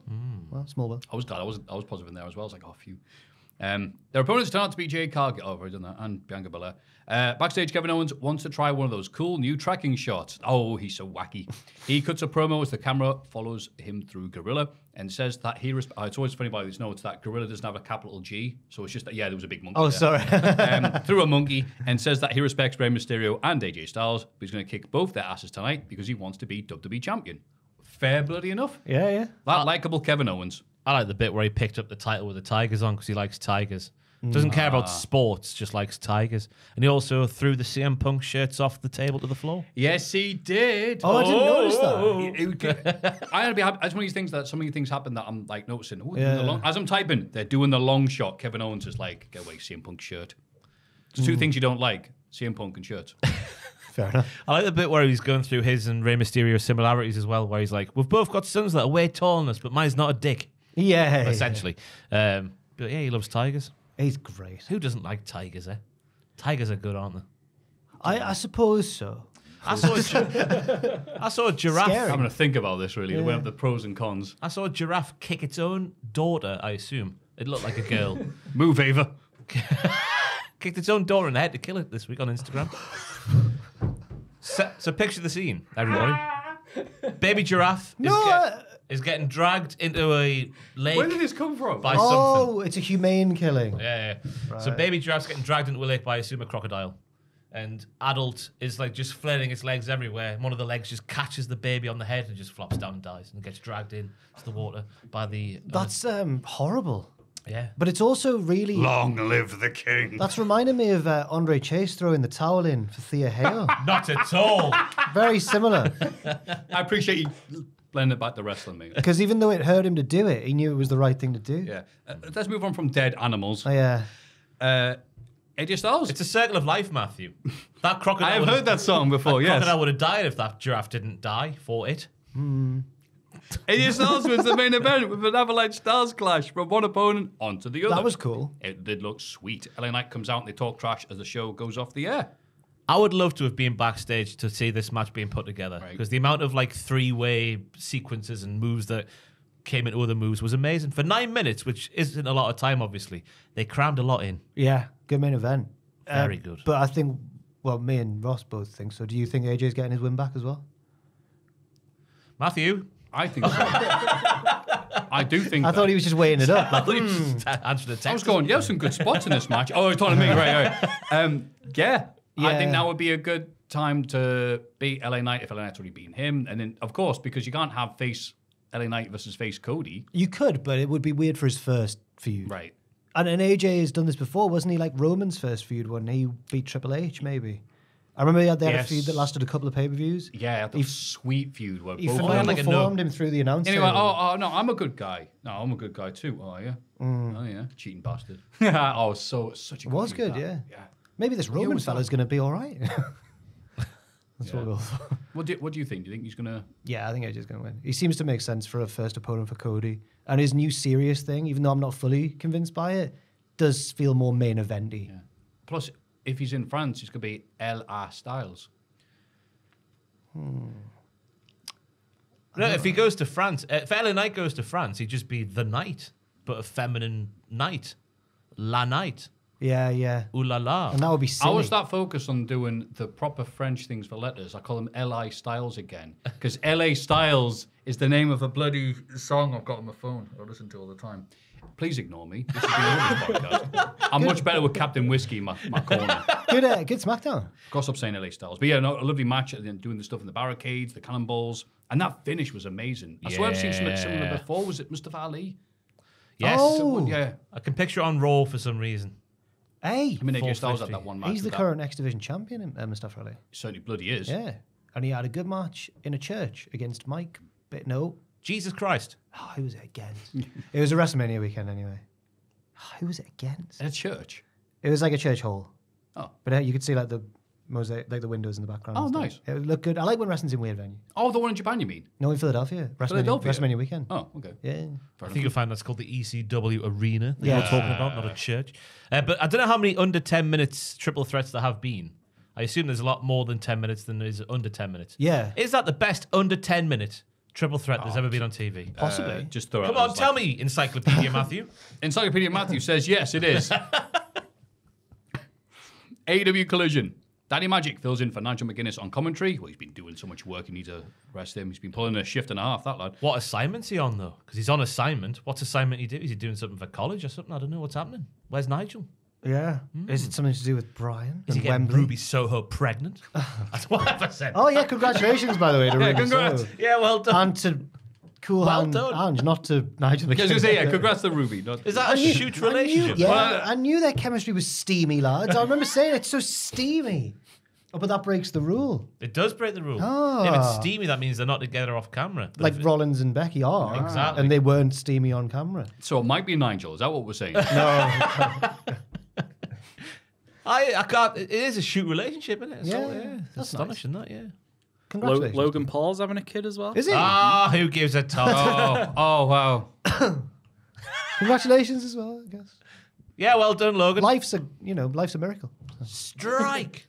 Well, small world. I was glad. I was I was positive in there as well. I was like, oh, phew. Um, their opponents turn out to be Jade Cargill. Oh, I've already done that. And Bianca Belair. Uh, backstage, Kevin Owens wants to try one of those cool new tracking shots. Oh, he's so wacky. he cuts a promo as the camera follows him through Gorilla and says that he. Resp- oh, it's always funny by these notes that Gorilla doesn't have a capital G. So it's just that, yeah, there was a big monkey. Oh, there. sorry. um, through a monkey and says that he respects Rey Mysterio and AJ Styles, but he's going to kick both their asses tonight because he wants to be WWE champion. Fair bloody enough. yeah, yeah. That likable Kevin Owens. I like the bit where he picked up the title with the tigers on because he likes tigers. Doesn't care Ah. about sports, just likes tigers. And he also threw the CM Punk shirts off the table to the floor. Yes, he did. Oh, I didn't notice that. It- it- I gotta be happy. It's one of these things that so many things happen that I'm like noticing. Ooh, doing Yeah. the long, as I'm typing, they're doing the long shot. Kevin Owens is like, get away, CM Punk shirt. There's two things you don't like: CM Punk and shirts. Fair enough. I like the bit where he's going through his and Rey Mysterio similarities as well, where he's like, "We've both got sons that are way taller than us, but mine's not a dick." Yeah. Essentially, um, but yeah, he loves tigers. He's great. Who doesn't like tigers? Eh? Tigers are good, aren't they? I, I suppose so. I saw a, gi- I saw a giraffe. Scary. I'm gonna think about this really. We have the pros and cons. I saw a giraffe kick its own daughter. I assume it looked like a girl. Move, Ava. Kicked its own daughter in the head to kill it this week on Instagram. so, so picture the scene, everybody. Baby giraffe is, No, uh, is getting dragged into a lake Where did this come from? by something. Oh, it's a humane killing. Yeah, yeah. So baby giraffe's getting dragged into a lake by, I assume, a crocodile. And adult is like just flailing its legs everywhere. And one of the legs just catches the baby on the head and just flops down and dies and gets dragged in to the water by the. uh, That's um, horrible. yeah. But it's also really. Long live the king. That's reminding me of uh, Andre Chase throwing the towel in for Thea Hale. Not at all. Very similar. I appreciate you blending it back to wrestling, mate. Because even though it hurt him to do it, he knew it was the right thing to do. Yeah. Uh, let's move on from dead animals. Oh, yeah. Uh, AJ Styles. It's a circle of life, Matthew. That crocodile. I have heard that song before. that yes. crocodile would have died if that giraffe didn't die for it. AJ Styles wins the main event with an Avalanche Styles clash from one opponent onto the other. That was cool. It did look sweet. LA Knight comes out and they talk trash as the show goes off the air. I would love to have been backstage to see this match being put together Right. because the amount of like three-way sequences and moves that came into other moves was amazing for nine minutes, which isn't a lot of time. Obviously, they crammed a lot in. Yeah, good main event. Very Um, good. But I think, well, me and Ross both think so. Do you think AJ's getting his win back as well? Matthew, I think so. I do think I that. thought he was just weighing it up. I Like, thought you just answered the text. I was going, yeah, some good spots in this match. Oh, you're talking to me, right? right. Um, yeah, I think that would be a good time to beat LA Knight if LA Knight's already beaten him, and then of course because you can't have face LA Knight versus face Cody, you could, but it would be weird for his first feud. right? And, and AJ has done this before, wasn't he? Like Roman's first feud when he beat Triple H, maybe. I remember he had, they had a feud that lasted a couple of pay per views. Yeah, the sweet feud where He both. formed, like formed him through the announce Anyway, oh, oh no, I'm a good guy. No, I'm a good guy too. Oh yeah, Mm. oh yeah, cheating bastard. oh, so such a It good was good, that. yeah. yeah. Maybe this Roman was that? fella's going to be all right. That's what Yeah. we'll What do What do you think? Do you think he's gonna? Yeah, I think AJ's going to win. He seems to make sense for a first opponent for Cody. And his new serious thing, even though I'm not fully convinced by it, does feel more main eventy. Yeah. Plus, if he's in France, he's gonna be LR Styles. No, if he goes to France, uh, if LA Knight goes to France, he'd just be the knight, but a feminine knight, la knight, Yeah, yeah. ooh la la. And that would be I silly. was that focused on doing the proper French things for letters. I call them L.I. Styles again because L.A. Styles is the name of a bloody song I've got on my phone. I listen to all the time. Please ignore me. This is the podcast. I'm much better with Captain Whiskey in my, my corner. good, uh, good SmackDown. Gotta stop saying LA Styles. But yeah, no, a lovely match and then doing the stuff in the barricades, the cannonballs, and that finish was amazing. I swear I've seen something similar before. Was it Mustafa Ali? yes, Oh. Someone- yeah. I can picture it on Raw for some reason. Hey, I mean, 450. Styles had that one match. he's the with current X Division champion, uh, Mustafa Ali. Certainly bloody is. Yeah. And he had a good match in a church against Mike. But no, Jesus Christ. oh, who was it against? it was a WrestleMania weekend anyway. Oh, who was it against? In a church. It was like a church hall. Oh. But uh, you could see like the mosaic, like the windows in the background. Oh, and stuff. nice. It would look good. I like when wrestling's in weird venue. Oh, the one in Japan, you mean? No, in Philadelphia. WrestleMania, Philadelphia? WrestleMania weekend. Oh, okay. Yeah. Fair I enough. think you'll find that's called the ECW Arena that Yeah. you're talking about, not a church. Uh, but I don't know how many under 10 minutes triple threats there have been. I assume there's a lot more than 10 minutes than there is under 10 minutes. Yeah. Is that the best under 10 minute triple threat that's ever been on TV? Possibly. Uh, just throw it Come out on, tell like- me, Encyclopedia Matthew. Encyclopedia Matthew says yes, it is. AEW Collision. Danny Magic fills in for Nigel McGuinness on commentary. Well, he's been doing so much work, he needs to rest him. He's been pulling a shift and a half, that lad. What assignment's he on, though? Because he's on assignment. What assignment he do? Is he doing something for college or something? I don't know what's happening. Where's Nigel? Yeah. Hmm. Is it something to do with Brian Is he getting Wembley? Ruby Soho pregnant? That's what I said. Oh yeah, congratulations by the way to Ruby congrats. Soho. Yeah, well done. And to cool Well hand, done. hand, not to Nigel. I was going to say, yeah, congrats to Ruby. Not, Is that a shoot I knew, relationship? yeah, uh, I knew their chemistry was steamy, lads. I remember saying it's so steamy. Oh, but that breaks the rule. It does break the rule. Ah. If it's steamy, that means they're not together off camera. But Like it- Rollins and Becky are. Exactly. And they weren't steamy on camera. so it might be Nigel. Is that what we're saying? No. I, I can't. It is a shoot relationship, isn't it? So, Yeah, yeah. that's astonishing, that, yeah. Lo- Congratulations. Logan Paul's having a kid as well. Is he? Ah, who gives a toss? oh, oh, wow. Congratulations as well, I guess. yeah, well done, Logan. Life's a, you know, life's a miracle. Strike.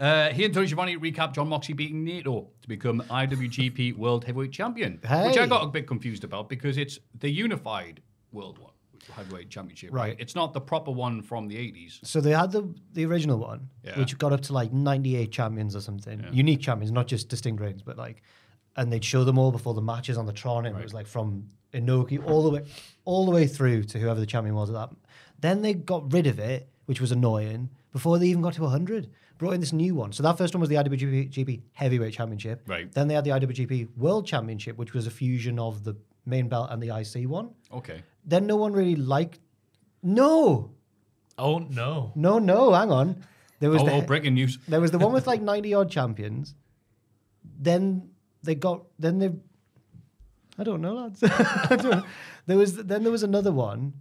Uh, he and Tony Schiavone recap Jon Moxley beating Naito to become IWGP World Heavyweight Champion, which I got a bit confused about because it's the unified World One- Heavyweight Championship, right? Right. It's not the proper one from the 80s. So they had the the original one, Yeah. which got up to like 98 champions or something. Unique champions, not just distinct reigns, but like, and they'd show them all before the matches on the Tron. And it was like from Inoki all the way, all the way through to whoever the champion was at that. Then they got rid of it, which was annoying. Before they even got to 100, brought in this new one. So that first one was the IWGP Heavyweight Championship. Right. Then they had the IWGP World Championship, which was a fusion of the main belt and the IC one. Okay. Then no one really liked. No, Oh, no. no, no. Hang on. There was Oh, the oh, breaking news. there was the one with like 90 odd champions. Then they got then they I don't know, lads. Don't know. There was then there was another one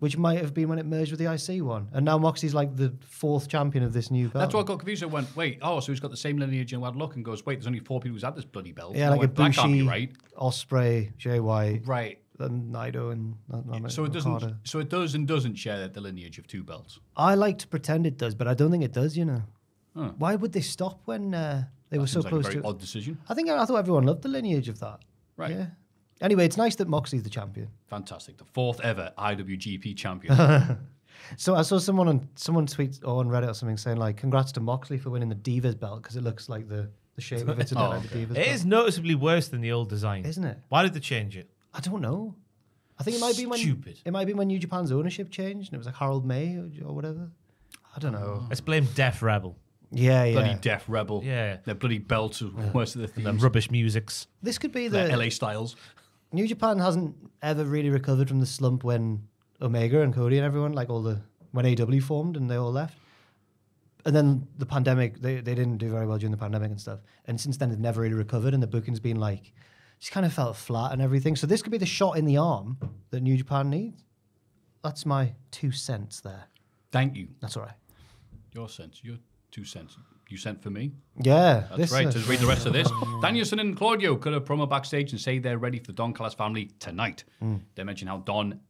which might have been when it merged with the IC one. And now Moxie's like the fourth champion of this new belt. That's what I got confused. I went, wait, oh, so he's got the same lineage and look and goes, wait, there's only four people who's had this bloody belt. yeah, And I like a went, that can't be Bushi, right. Ospreay, JY. Right. and Naito and not- not So it doesn't. So it does and doesn't share the lineage of two belts. I like to pretend it does, but I don't think it does, you know. Huh. Why would they stop when uh, they were so like close a very to odd decision. I think I thought everyone loved the lineage of that. Right. Yeah. Anyway, it's nice that Moxley's the champion. Fantastic. The fourth ever IWGP champion. So I saw someone on someone tweet or on Reddit or something saying like, "Congrats to Moxley for winning the Divas belt because it looks like the the shape of it's a bit Oh, like the Divas." It belt. is noticeably worse than the old design. Isn't it? Why did they change it? I don't know. I think it might be when Stupid. it might be when New Japan's ownership changed and it was like Harold Meij or, or whatever. I don't know. Oh. Let's blame Def Rebel. Yeah, yeah. bloody Def Rebel. Yeah. Their bloody belts are worse than the The themes. rubbish musics. This could be Their the LA Styles. New Japan hasn't ever really recovered from the slump when Omega and Cody and everyone, like all the when AW formed and they all left. And then the pandemic, they, they didn't do very well during the pandemic and stuff. And since then, they've never really recovered, and the booking's been like, just kind of felt flat and everything. So this could be the shot in the arm that New Japan needs. That's my two cents there. Thank you. That's all right. Your sense. Your two cents. You sent for me. Yeah, That's this, right. To read the rest of this, Danielson and Claudio cut a promo backstage and say they're ready for the Don Callis family tonight. Hmm. They mention how Don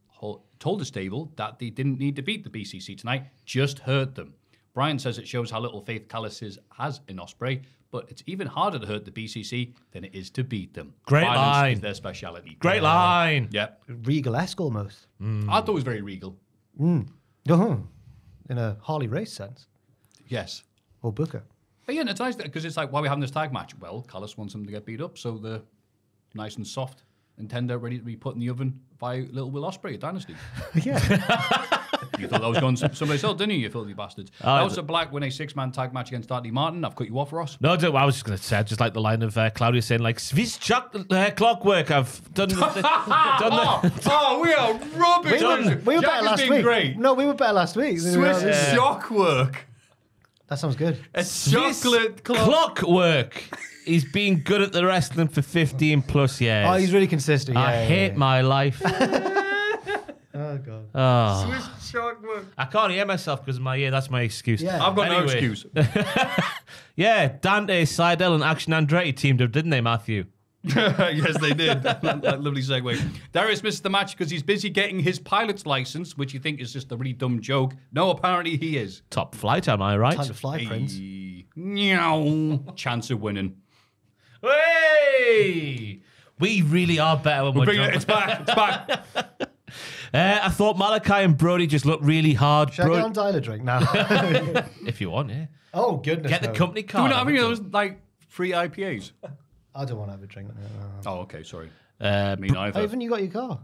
told the stable that they didn't need to beat the BCC tonight, just hurt them. Bryan says it shows how little faith Callis has in Ospreay, but it's even harder to hurt the BCC than it is to beat them. Great Violence line. is their speciality. Great line. Yeah, Regal-esque almost. Hmm. I thought it was very regal. Hmm. Uh-huh. In a Harley Race sense. Yes. Or Booker. But yeah, and it's nice because it's like, why are we having this tag match? Well, Callis wants them to get beat up, so they're nice and soft and tender, ready to be put in the oven by Little Will Ospreay at Dynasty. yeah. you thought that was going someplace else, didn't you, you filthy bastards? Oh, that was a Black win a six man tag match against Dante Martin. I've cut you off, Ross. No, don't- I was just going to say, just like the line of uh, Claudio saying, like, Swiss choc- uh, clockwork, I've done the, done the, oh, we are rubbish. Done. We were better last week. No, we were better last week. Swiss shockwork. That sounds good. A Swiss chocolate clock. clockwork. He's been good at the wrestling for 15 plus years. Oh, he's really consistent. I yeah, yeah, hate yeah. my life. Oh god. Oh. Swiss chockwork. I can't hear myself because of my ear. That's my excuse. Yeah. I've got no Anyway. excuse. Yeah, Dante, Sydal, and Action Andretti teamed up, didn't they, Matthew? yes, they did. that lovely segue. Darius missed the match because he's busy getting his pilot's license, which you think is just a really dumb joke. No, apparently he is. Top flight, am I right? Time to fly, Prince. Hey, Meow. Chance of winning. Hey! We really are better when we're, Bring it. drunk. It's back. It's back. Uh, I thought Malakai and Brody just looked really hard. Should I Bro- get on dial a drink now? if you want, yeah. oh goodness. Get the no. company Do card. we not have any of haven't those like free IPAs? I don't want to have a drink. No, no, no. Oh, okay. Sorry. Uh, Me neither. Oh, haven't you got your car?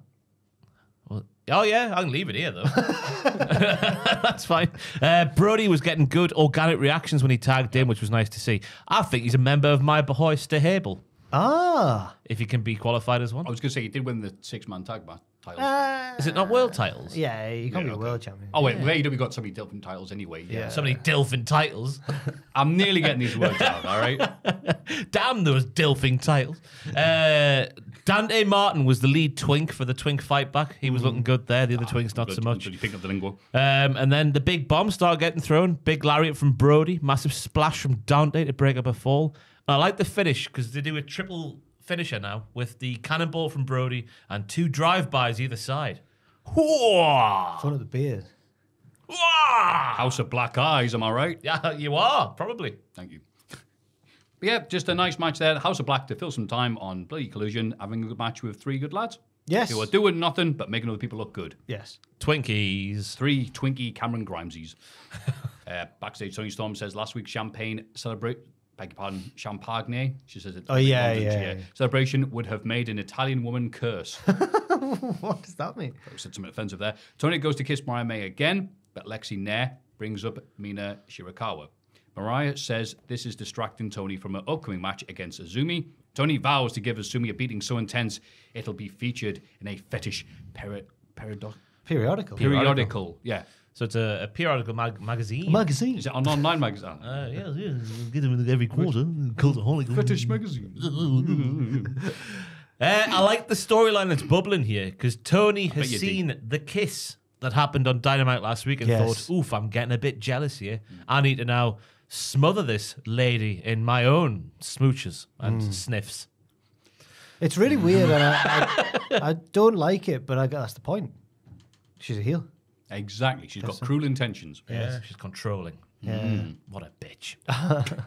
well, oh, yeah, I can leave it here, though. That's fine. Uh, Brody was getting good organic reactions when he tagged in, which was nice to see. I think he's a member of my Bahoy Stahable. Ah. if he can be qualified as one. I was going to say he did win the six man tag match title. Uh, Is it not world titles? Yeah, you can't Yeah, be a okay. world champion. oh wait, yeah. AEW got so many different titles anyway. Yeah. So many Dilfin titles. I'm nearly getting these words out. All right. Damn those Dilfing titles. Uh, Dante Martin was the lead twink for the twink fight back. He was looking good there. The other twinks not Good, so much. until You pick up the lingo. Um, and then the big bomb started getting thrown. Big lariat from Brody. Massive splash from Dante to break up a fall. And I like the finish because they do a triple finisher now with the cannonball from Brody and two drive-bys either side. Whoa! Fun of the beard. House of Black Eyes. Am I right? Yeah, you are probably. Thank you. But yeah, just a nice match there. House of Black to fill some time on Bloody Collision, having a good match with three good lads. Yes. Who are doing nothing but making other people look good. Yes. Twinkies. Three Twinkie Cameron Grimesies. uh, backstage, Toni Storm says last week's champagne celebrate. Beg your pardon, champagne. She says it. Oh, yeah, yeah, yeah. Celebration would have made an Italian woman curse. What does that mean? I said something offensive there. Toni goes to kiss Mariah May again, but Lexy Nair brings up Mina Shirakawa. Mariah says this is distracting Toni from her upcoming match against Azumi. Toni vows to give Azumi a beating so intense it'll be featured in a fetish peri- period- Periodical. periodical. Yeah. So it's a, a periodical mag- magazine. Magazine. Is it an online magazine? Uh, yeah, yeah. Get them every quarter. Cultaholic. fetish magazine. Uh, I like the storyline that's bubbling here because Toni has you do. seen the kiss that happened on Dynamite last week and Yes. thought, oof, I'm getting a bit jealous here. I need to now smother this lady in my own smooches and sniffs. It's really weird, and I, I, I don't like it, but I that's the point. She's a heel. Exactly. She's got cruel intentions. Yeah, she's controlling. Yeah. Mm. What a bitch.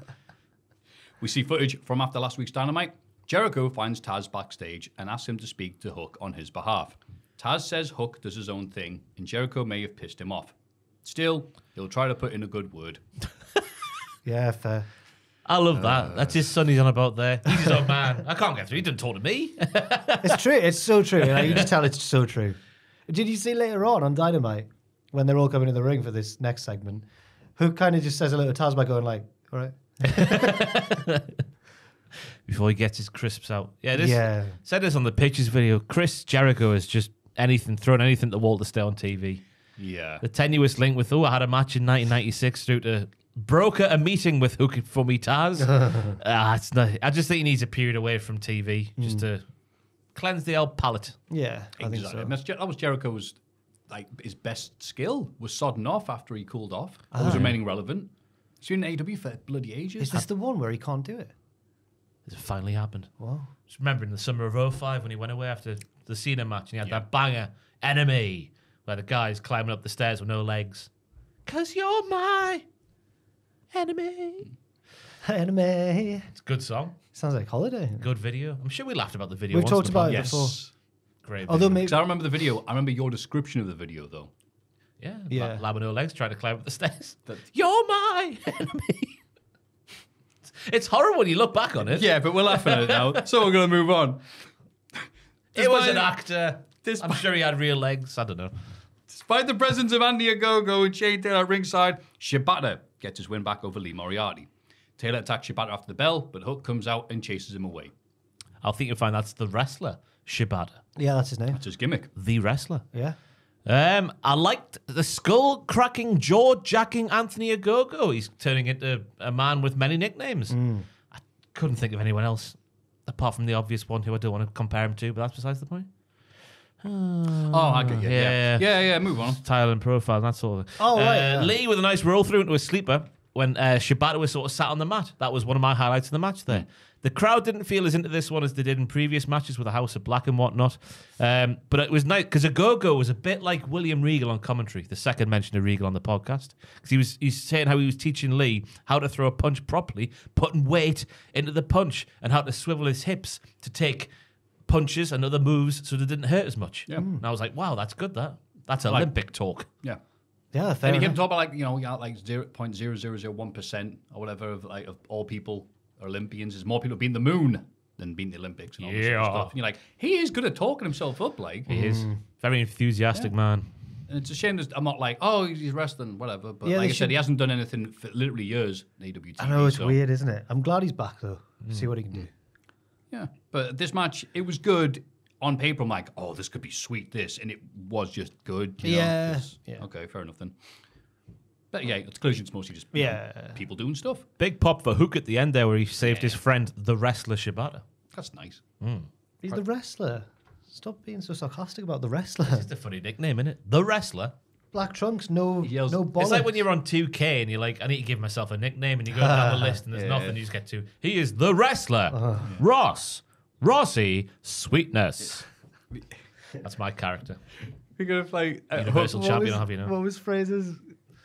We see footage from after last week's Dynamite. Jericho finds Taz backstage and asks him to speak to Hook on his behalf. Taz says Hook does his own thing, and Jericho may have pissed him off. Still, he'll try to put in a good word. Yeah, fair. I love that. Uh. That's his son he's on about there. He's his own man. I can't get through. He didn't talk to me. It's true. It's so true. Like, you just tell it's so true. Did you see later on on Dynamite when they're all coming in the ring for this next segment? Who kind of just says a little Taz by going like, "All right." Before he gets his crisps out. Yeah, this Yeah. said this on the pictures video. Chris Jericho has just anything thrown anything to Walter stay on TV. Yeah. The tenuous link with oh, I had a match in 1996 due to broker a meeting with Hook for me Taz. Ah, it's not, I just think he needs a period away from TV just to cleanse the old palate. Yeah, I think Exactly. Uh, so. That's Jer- That was Jericho's like his best skill was sodding off after he cooled off. Was ah. remaining relevant. He's been in AW for bloody ages. Is this the one where he can't do it? It finally happened. Wow. Just remember in the summer of 05 when he went away after the Cena match and he had that banger, Enemy, where the guy's climbing up the stairs with no legs. Cause you're my enemy. Enemy. It's a good song, Sounds like holiday. good video. I'm sure we laughed about the video. We've once on talked the about pod. it yes. before. Great. Although video. maybe Because I remember the video. I remember your description of the video though. Yeah, Yeah. yeah. Lab with legs trying to climb up the stairs. You're my enemy. it's horrible when you look back on it. Yeah, but we're laughing at it now, so we're gonna move on. it was Despite- an actor. I'm despite- sure he had real legs. I don't know. Despite the presence of Andy Ogogo and Shane Taylor at ringside, Shibata gets his win back over Lee Moriarty. Taylor attacks Shibata after the bell, but Hook comes out and chases him away. I think you'll find that's the wrestler, Shibata. yeah, that's his name. That's his gimmick. The wrestler. Yeah. Um, I liked the skull cracking, jaw jacking Anthony Ogogo. He's turning into a man with many nicknames. I couldn't think of anyone else apart from the obvious one who I don't want to compare him to, but that's besides the point. Oh, I get you. Yeah, yeah. yeah, yeah. move on. Title and profile, and that sort of thing. Oh, right, Uh, yeah. Lee with a nice roll through into a sleeper when uh, Shibata was sort of sat on the mat. That was one of my highlights of the match there. The crowd didn't feel as into this one as they did in previous matches with the House of Black and whatnot. Um, but it was nice because Ogogo was a bit like William Regal on commentary, the second mention of Regal on the podcast. Because he was he's saying how he was teaching Lee how to throw a punch properly, putting weight into the punch, and how to swivel his hips to take punches and other moves so they didn't hurt as much. Yeah. And I was like, wow, that's good. That that's Olympic talk. Yeah. Yeah, fair And you enough. can talk about like you know you got like zero point zero zero zero one percent or whatever of like of all people are Olympians. There's more people being the moon than being the Olympics and all this sort of stuff. And you're like, he is good at talking himself up, like. He is mm. very enthusiastic man. And it's a shame that I'm not like, oh, he's wrestling, whatever. But Yeah, like I they said, he hasn't done anything for literally years in AWTV. I know it's so- weird, isn't it? I'm glad he's back though. Mm. See what he can do. Yeah, but this match, it was good on paper. I'm like, oh, this could be sweet, this. And it was just good. you know, Yeah, 'cause- yeah. Okay, fair enough then. But yeah, it's clearly it's mostly just you know, Yeah. people doing stuff. Big pop for Hook at the end there, where he saved his friend, the wrestler Shibata. That's nice. Hmm. He's the wrestler. Stop being so sarcastic about the wrestler. It's a funny nickname, isn't it? The wrestler. Black trunks, no, yells- no It's bollocks. It's like when you're on 2K and you're like, I need to give myself a nickname, and you go down the list and there's nothing. You just get to, he is the wrestler, uh-huh. Ross, Rossi, Sweetness. That's my character. We're gonna play. Universal champion, I'll have you know. What was phrases?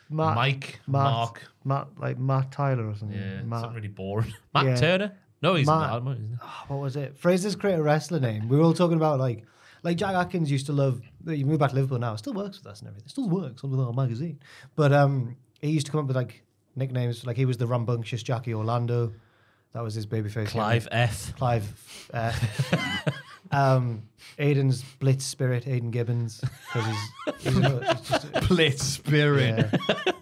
Matt, Mike, Matt, Mark. Matt, like Matt Tyler or something. Yeah, Matt, something really boring. Matt Yeah. Turner? No, he's Matt- not. he? what was it? Fraser's create a wrestler name. We were all talking about like, like Jack Atkins used to love. He moved back to Liverpool now. Still works with us and everything. Still works on our magazine. But um, he used to come up with like nicknames. Like he was the rambunctious Jackie Orlando. That was his babyface. Clive F. Clive. Uh, um, Aiden's Blitz Spirit, Aiden Gibbons, he's, he's, a- he's just Blitz Spirit.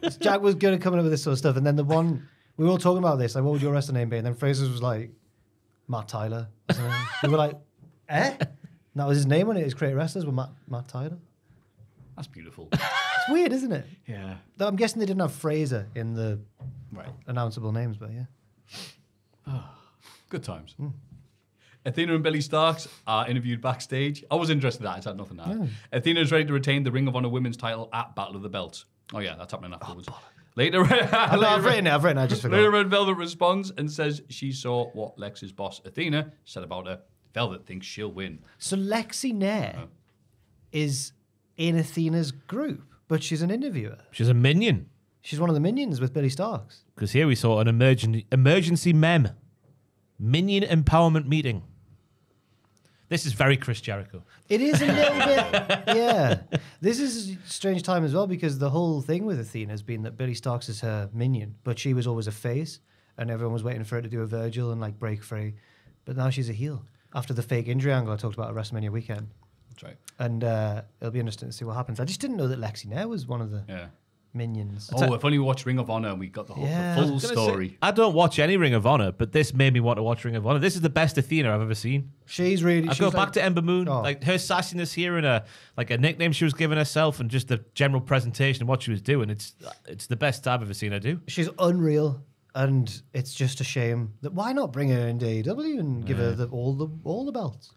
yeah. Jack was good at coming up with this sort of stuff, and then the one we were all talking about this, like, what would your wrestler name be? And then Fraser's was like Matt Tyler. we were like, eh? And that was his name on it. His creative wrestlers were Matt Matt Tyler. That's beautiful. It's weird, isn't it? yeah. Though I'm guessing they didn't have Fraser in the Right. announceable names, but yeah. Good times. Hmm. Athena and Billie Starkz are interviewed backstage. I was interested in that. It's had nothing to add. Athena is ready to retain the Ring of Honor Women's title at Battle of the Belts. Oh, yeah, that's happening afterwards. later, I've, later, I've written it. I've written it. I just later. Red Velvet responds and says she saw what Lex's boss, Athena, said about her. Velvet thinks she'll win. So Lexy Nair is in Athena's group, but she's an interviewer. She's a minion. She's one of the minions with Billie Starkz. Because here we saw an emergency emergency mem, minion empowerment meeting. This is very Chris Jericho. It is a little bit, yeah. This is a strange time as well because the whole thing with Athena has been that Billie Starkz is her minion, but she was always a face, and everyone was waiting for her to do a Virgil and like break free. But now she's a heel after the fake injury angle I talked about at WrestleMania weekend, That's right. and uh, it'll be interesting to see what happens. I just didn't know that Lexy Nair was one of the Yeah. Minions. Oh, if only we watched Ring of Honor and we got the whole Yeah, the I full was Gonna say, story. I don't watch any Ring of Honor, but this made me want to watch Ring of Honor. This is the best Athena I've ever seen. She's really. I she's go like- back to Ember Moon, Oh. like her sassiness here and a like a nickname she was giving herself, and just the general presentation of what she was doing. It's it's the best I've ever seen her do. She's unreal, and it's just a shame that why not bring her into AEW and give her the, all the all the belts.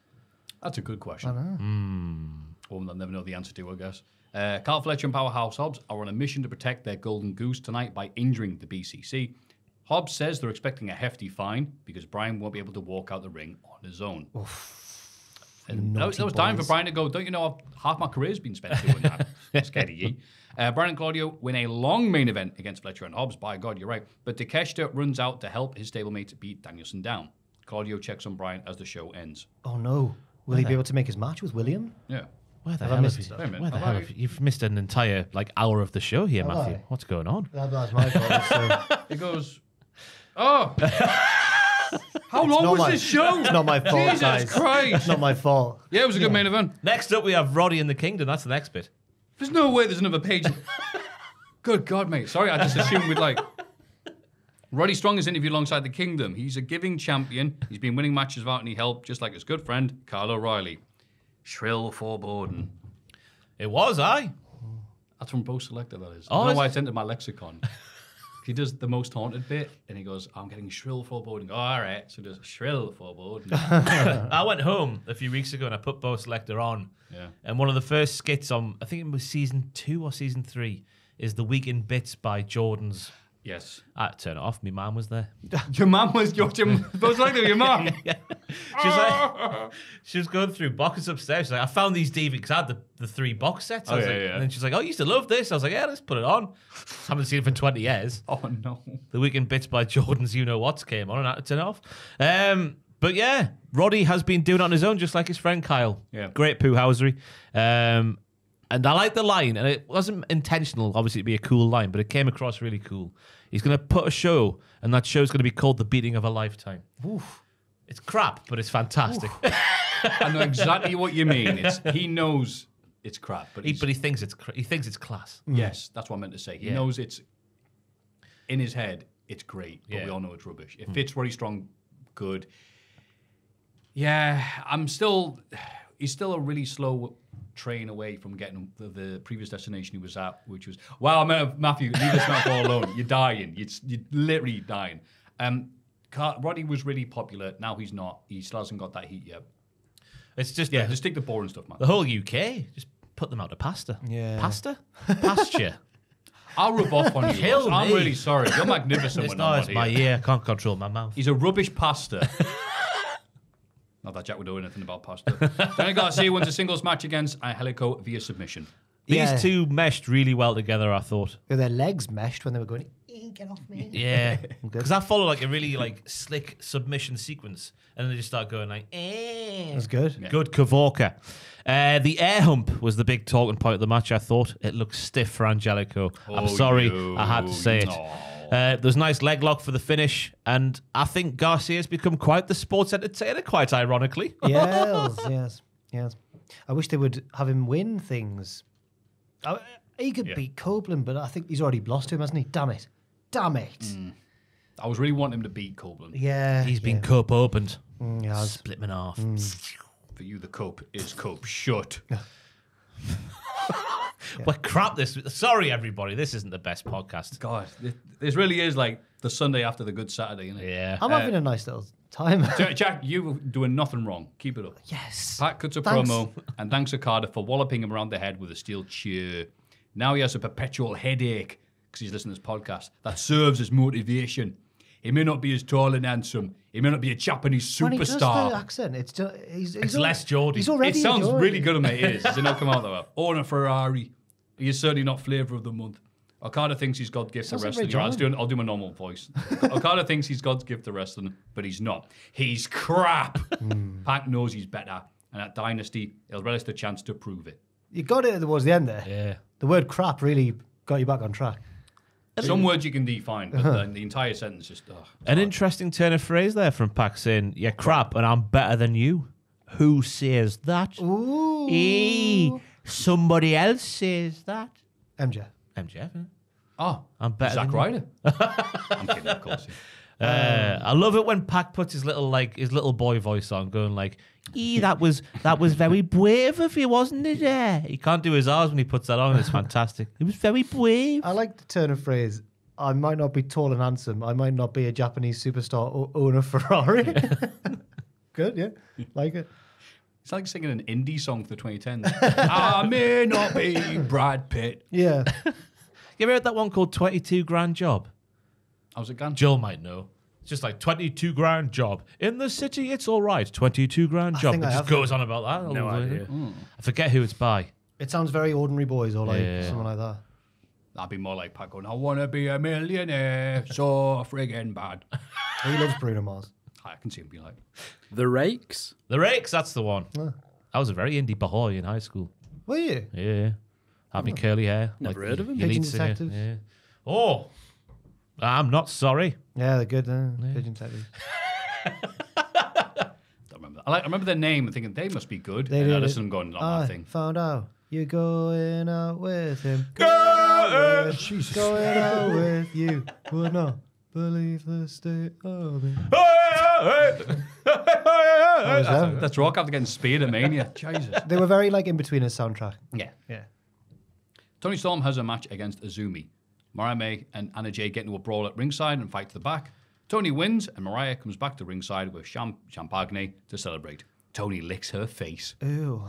That's a good question. I know. Hmm. One they'll never know the answer to, I guess. Uh, Kyle Fletcher and Powerhouse Hobbs are on a mission to protect their golden goose tonight by injuring the BCC. Hobbs says they're expecting a hefty fine because Bryan won't be able to walk out the ring on his own. And that, was- that was time for. Bryan to go, don't you know, half my career's been spent doing that. I'm scared of ye. Uh, Bryan and Claudio win a long main event against Fletcher and Hobbs. By God, you're right. But Takeshita runs out to help his stablemate beat Danielson down. Claudio checks on Bryan as the show ends. Oh no! Will he be able to make his match with William? Yeah. Where the Have I hell missed have you, Wait a minute, where the have hell I- have you, you've missed an entire like hour of the show here, Have Matthew? I? What's going on? That, that's my fault. So um, He goes, Oh, how long was my- this show? it's not my fault, Jesus guys. Christ. It's not my fault. Yeah, it was a good main event. Next up, we have Roddy in the Kingdom. That's the next bit. There's no way there's another page. good God, mate. Sorry, I just assumed we'd like. Roddy Strong is interviewed alongside the Kingdom. He's a giving champion. He's been winning matches without any help, just like his good friend, Kyle O'Reilly. Shrill foreboding. It was I. That's from Bo' Selecta, that is. Oh, I don't know why it? it's entered my lexicon. he does the most haunted bit, and he goes, I'm getting shrill foreboding. Oh, all right. So he does shrill foreboding. I went home a few weeks ago and I put Bo' Selecta on. Yeah. And one of the first skits on, I think it was season two or season three, is the Week in Bits by Jordan's. Yes. I had to turn it off. My mum was there. Your mum was your, your Bo' Selecta, your mum. She was like, she was going through boxes upstairs. She's like, I found these DVDs because I had the, the three box sets. I Oh, yeah, like, yeah. And then she's like, Oh, you used to love this. I was like, Yeah, let's put it on. Haven't seen it for 20 years. Oh, no. The Weekend Bits by Jordan's You Know What's came on and I had to turn it off. Um, but yeah, Roddy has been doing it on his own, just like his friend Kyle. Yeah. Great poo housery. Um, and I like the line, and it wasn't intentional, obviously, to be a cool line, but it came across really cool. He's going to put a show, and that show's going to be called The Beating of a Lifetime. It's crap, but it's fantastic. I know exactly what you mean. It's, he knows it's crap, but, he, but he thinks it's he thinks it's class. Mm. yes, that's what I meant to say. He Yeah. knows it's in his head. It's great, but Yeah. we all know it's rubbish. It mm. fits really Strong good. Yeah, I'm still. He's still a really slow train away from getting the, the previous destination he was at, which was wow, Ma- Matthew, leave this metaphor alone. You're dying. You're, you're literally dying. Um, Car- Roddy was really popular. Now he's not. He still hasn't got that heat yet. It's just Yeah, the, just take the boring stuff, man. the whole UK. Just put them out to pasta. Yeah. Pasta? Pasture. I'll rub off on you. Kill Ross. I'm really sorry. You're magnificent it's when not, I'm it's my ear. I can't control my mouth. He's a rubbish pasta. Not that Jack would know anything about pasta. Danny Garcia wins a singles match against Angelico via submission. These Yeah. two meshed really well together, I thought. With their legs meshed when they were going, "Eh, get off me. Yeah. Because I follow like a really like slick submission sequence. And then they just start going like, eh. That's good. Good Kavorka. Uh, the air hump was the big talking point of the match, I thought. It looked stiff for Angelico. I'm Oh, sorry, you. I had to say it. Aw. Uh, there was a nice leg lock for the finish, and I think Garcia's become quite the sports entertainer, quite ironically. yes, yes, yes. I wish they would have him win things. I, he could Yeah. beat Copeland, but I think he's already lost to him, hasn't he? Damn it. Damn it. I was really wanting him to beat Copeland. Yeah. He's been yeah. cup opened. Mm, he has. Split him in half. For you, the cope is cope shut. Well, crap, this. Sorry, everybody. This isn't the best podcast. God, this, this really is like the Sunday after the Good Saturday, isn't it? Yeah. I'm uh, having a nice little time. Jack, Jack, you were doing nothing wrong. Keep it up. yes. Pac cuts a Thanks. promo and thanks Okada for walloping him around the head with a steel chair. Now he has a perpetual headache because he's listening to this podcast. That serves as motivation. He may not be as tall and handsome. He may not be a Japanese When he does the superstar. accent, it's just, he's, he's It's al- less Geordie. He's It already It sounds Geordie. really good on my ears. Does it not come out that way? Own a Ferrari. He is certainly not flavour of the month. Okada thinks he's God's gift to Sounds like wrestling. Ray I'll, do, I'll do my normal voice. Okada thinks he's God's gift to wrestling, but he's not. He's crap. Hmm. Pac knows he's better. And at Dynasty, he'll relish the chance to prove it. You got it towards the end there. Yeah. The word crap really got you back on track. Some words you can define, but the, the entire sentence just. Oh, An interesting turn of phrase there from Pac saying, You're crap and I'm better than you. Who says that? Ooh. Eh, somebody else says that. MJ. MJF. eh? oh I'm better Zack than you. Ryder. I'm kidding, of course. Uh, I love it when Pac puts his little like his little boy voice on, going like, "E, that was that was very brave of you, wasn't it?" Yeah. He can't do his R's when he puts that on. It's fantastic. It was very brave. I like the turn of phrase. I might not be tall and handsome. I might not be a Japanese superstar or own a Ferrari. Good, yeah. Like it. It's like singing an indie song for the 2010s. I may not be Brad Pitt. Yeah. You ever heard that one called Twenty Two Grand Job? I was it gone? Joel might know. It's just like 22 grand job. In the city, it's all right. 22 grand I job. It think I just have goes on about that. No I idea. Hmm. I forget who it's by. It sounds very ordinary boys or like Yeah. something like that. That'd be more like Pac going, I want to be a millionaire so friggin' bad. He loves Bruno Mars. I can see him be like, The Rakes. The Rakes, that's the one. I was a very indie boy in high school. Were you? Yeah. Had me curly hair. Never like heard the- of 'em. your lead Pigeon singer. Detectives. Yeah. Oh, I'm not sorry. Yeah, they're good. Uh, Pigeon Teddy. don't remember. I, like, I remember their name and thinking, they must be good. They and I did it. listened to them going, not I that thing. found out you're going out with him. Going out with, going out with you. Would not believe the state of it. That. That's rock after getting speed at Mania. Jesus. They were very like in between his soundtrack. Yeah. Yeah. Toni Storm has a match against Azumi. Mariah May and Anna Jay get into a brawl at ringside and fight to the back. Toni wins, and Mariah comes back to ringside with Cham- Champagne to celebrate. Toni licks her face. Ew.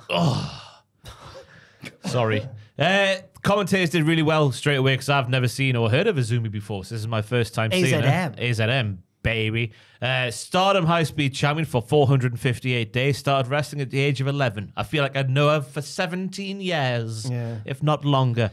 Sorry. Uh, commentators did really well straight away because I've never seen or heard of Azumi before. So this is my first time seeing her. AZM. Baby. Uh, Stardom High Speed Champion for 458 days. Started wrestling at the age of 11. I feel like I'd know her for 17 years, Yeah. if not longer.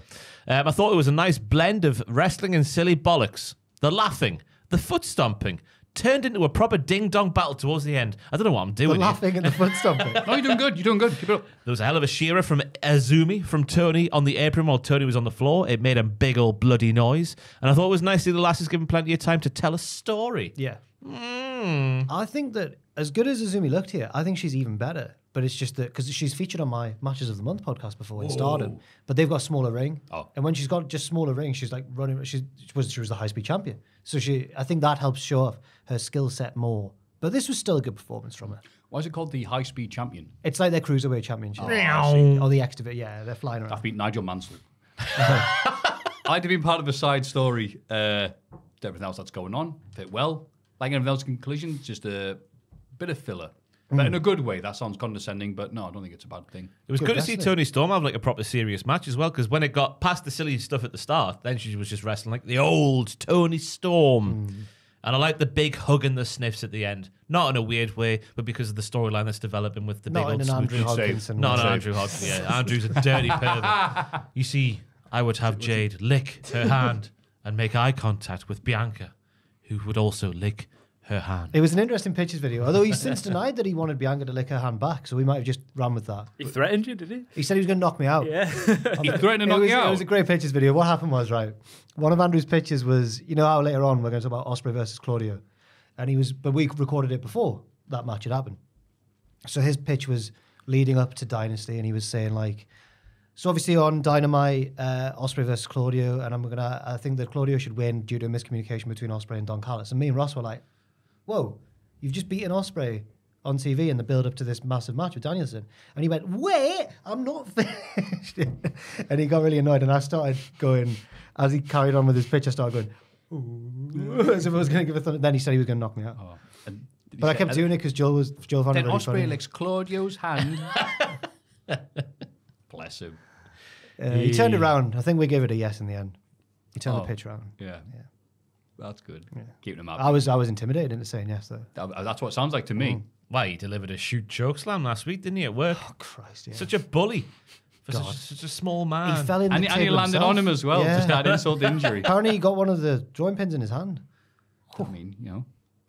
Um, I thought it was a nice blend of wrestling and silly bollocks. The laughing, the foot stomping. Turned into a proper ding dong battle towards the end. I don't know what I'm The doing. here. laughing and the foot stomping. No, you're doing good. You're doing good. Keep it up. There was a hell of a shearer from Azumi from Toni on the apron while Toni was on the floor. It made a big old bloody noise. And I thought it was nice to see the lasses given plenty of time to tell a story. Yeah. Mm. I think that as good as Azumi looked here, I think she's even better. But it's just that because she's featured on my Matches of the Month podcast before in Stardom, but they've got a smaller ring. Oh. And when she's got just smaller ring, she's like running. She's she was she was the high speed champion, so she I think that helps show off her skill set more But this was still a good performance from her. Why is it called the High Speed Champion? It's like their cruiserweight championship. Oh, or the X Division. Yeah, they're flying around. I've beat Nigel Mansell. I'd have been part of a side story. Uh, to everything else that's going on, fit well. Like everything else in collision, just a bit of filler. But in a good way. That sounds condescending, but no, I don't think it's a bad thing. It was Good good, to see. Toni Storm have like a proper serious match as well, because when it got past the silly stuff at the start, then she was just wrestling like the old Toni Storm. Hmm. And I like the big hug and the sniffs at the end. Not in a weird way, but because of the storyline that's developing with the Not big in old an Andrew. Hodgkinson. No, way. no, Andrew Hodgson. Yeah, Andrew's a dirty pervert. You see, I would have Jade lick her hand and make eye contact with Bianca, who would also lick her hand. It was an interesting pictures video, although he's since denied that he wanted Bianca to lick her hand back, so we might have just ran with that. He threatened you, did he? He said he was going to knock me out. Yeah. He threatened to It knock was, you it was a great pictures video. What happened was right. One of Andrew's pictures was, you know how later on we're going to talk about Ospreay versus Claudio, and he was, but we recorded it before that match had happened. So his pitch was leading up to Dynasty, and he was saying like, so obviously on Dynamite, uh, Ospreay versus Claudio, and I'm gonna, I think that Claudio should win due to a miscommunication between Ospreay and Don Callis. And me and Ross were like, whoa, you've just beaten Ospreay on TV in the build up to this massive match with Danielson. And he went, wait, I'm not finished. and he got really annoyed. And I started going, as he carried on with his pitch, I started going, ooh, as if I was going to give a thumbs. Then he said he was going to knock me out. Oh, and did But I kept doing it because Joel was, Joel found it Then really Ospreay funny. licks Claudio's hand. Bless him. Uh, he turned around. I think we gave it a yes in the end. He turned Oh. the pitch around. Yeah. yeah. That's good. Keeping him up. I was I was intimidated into saying yes though. That- that's what it sounds like to me. Why, he delivered a shoot choke slam last week, didn't he, at work? Oh Christ, yeah. Such a bully for God. such, such a small man. he fell in And, the he- and he table landed himself. on him as well. Yeah. Just that insult to injury. Apparently, he got one of the drawing pins in his hand. I mean, you know,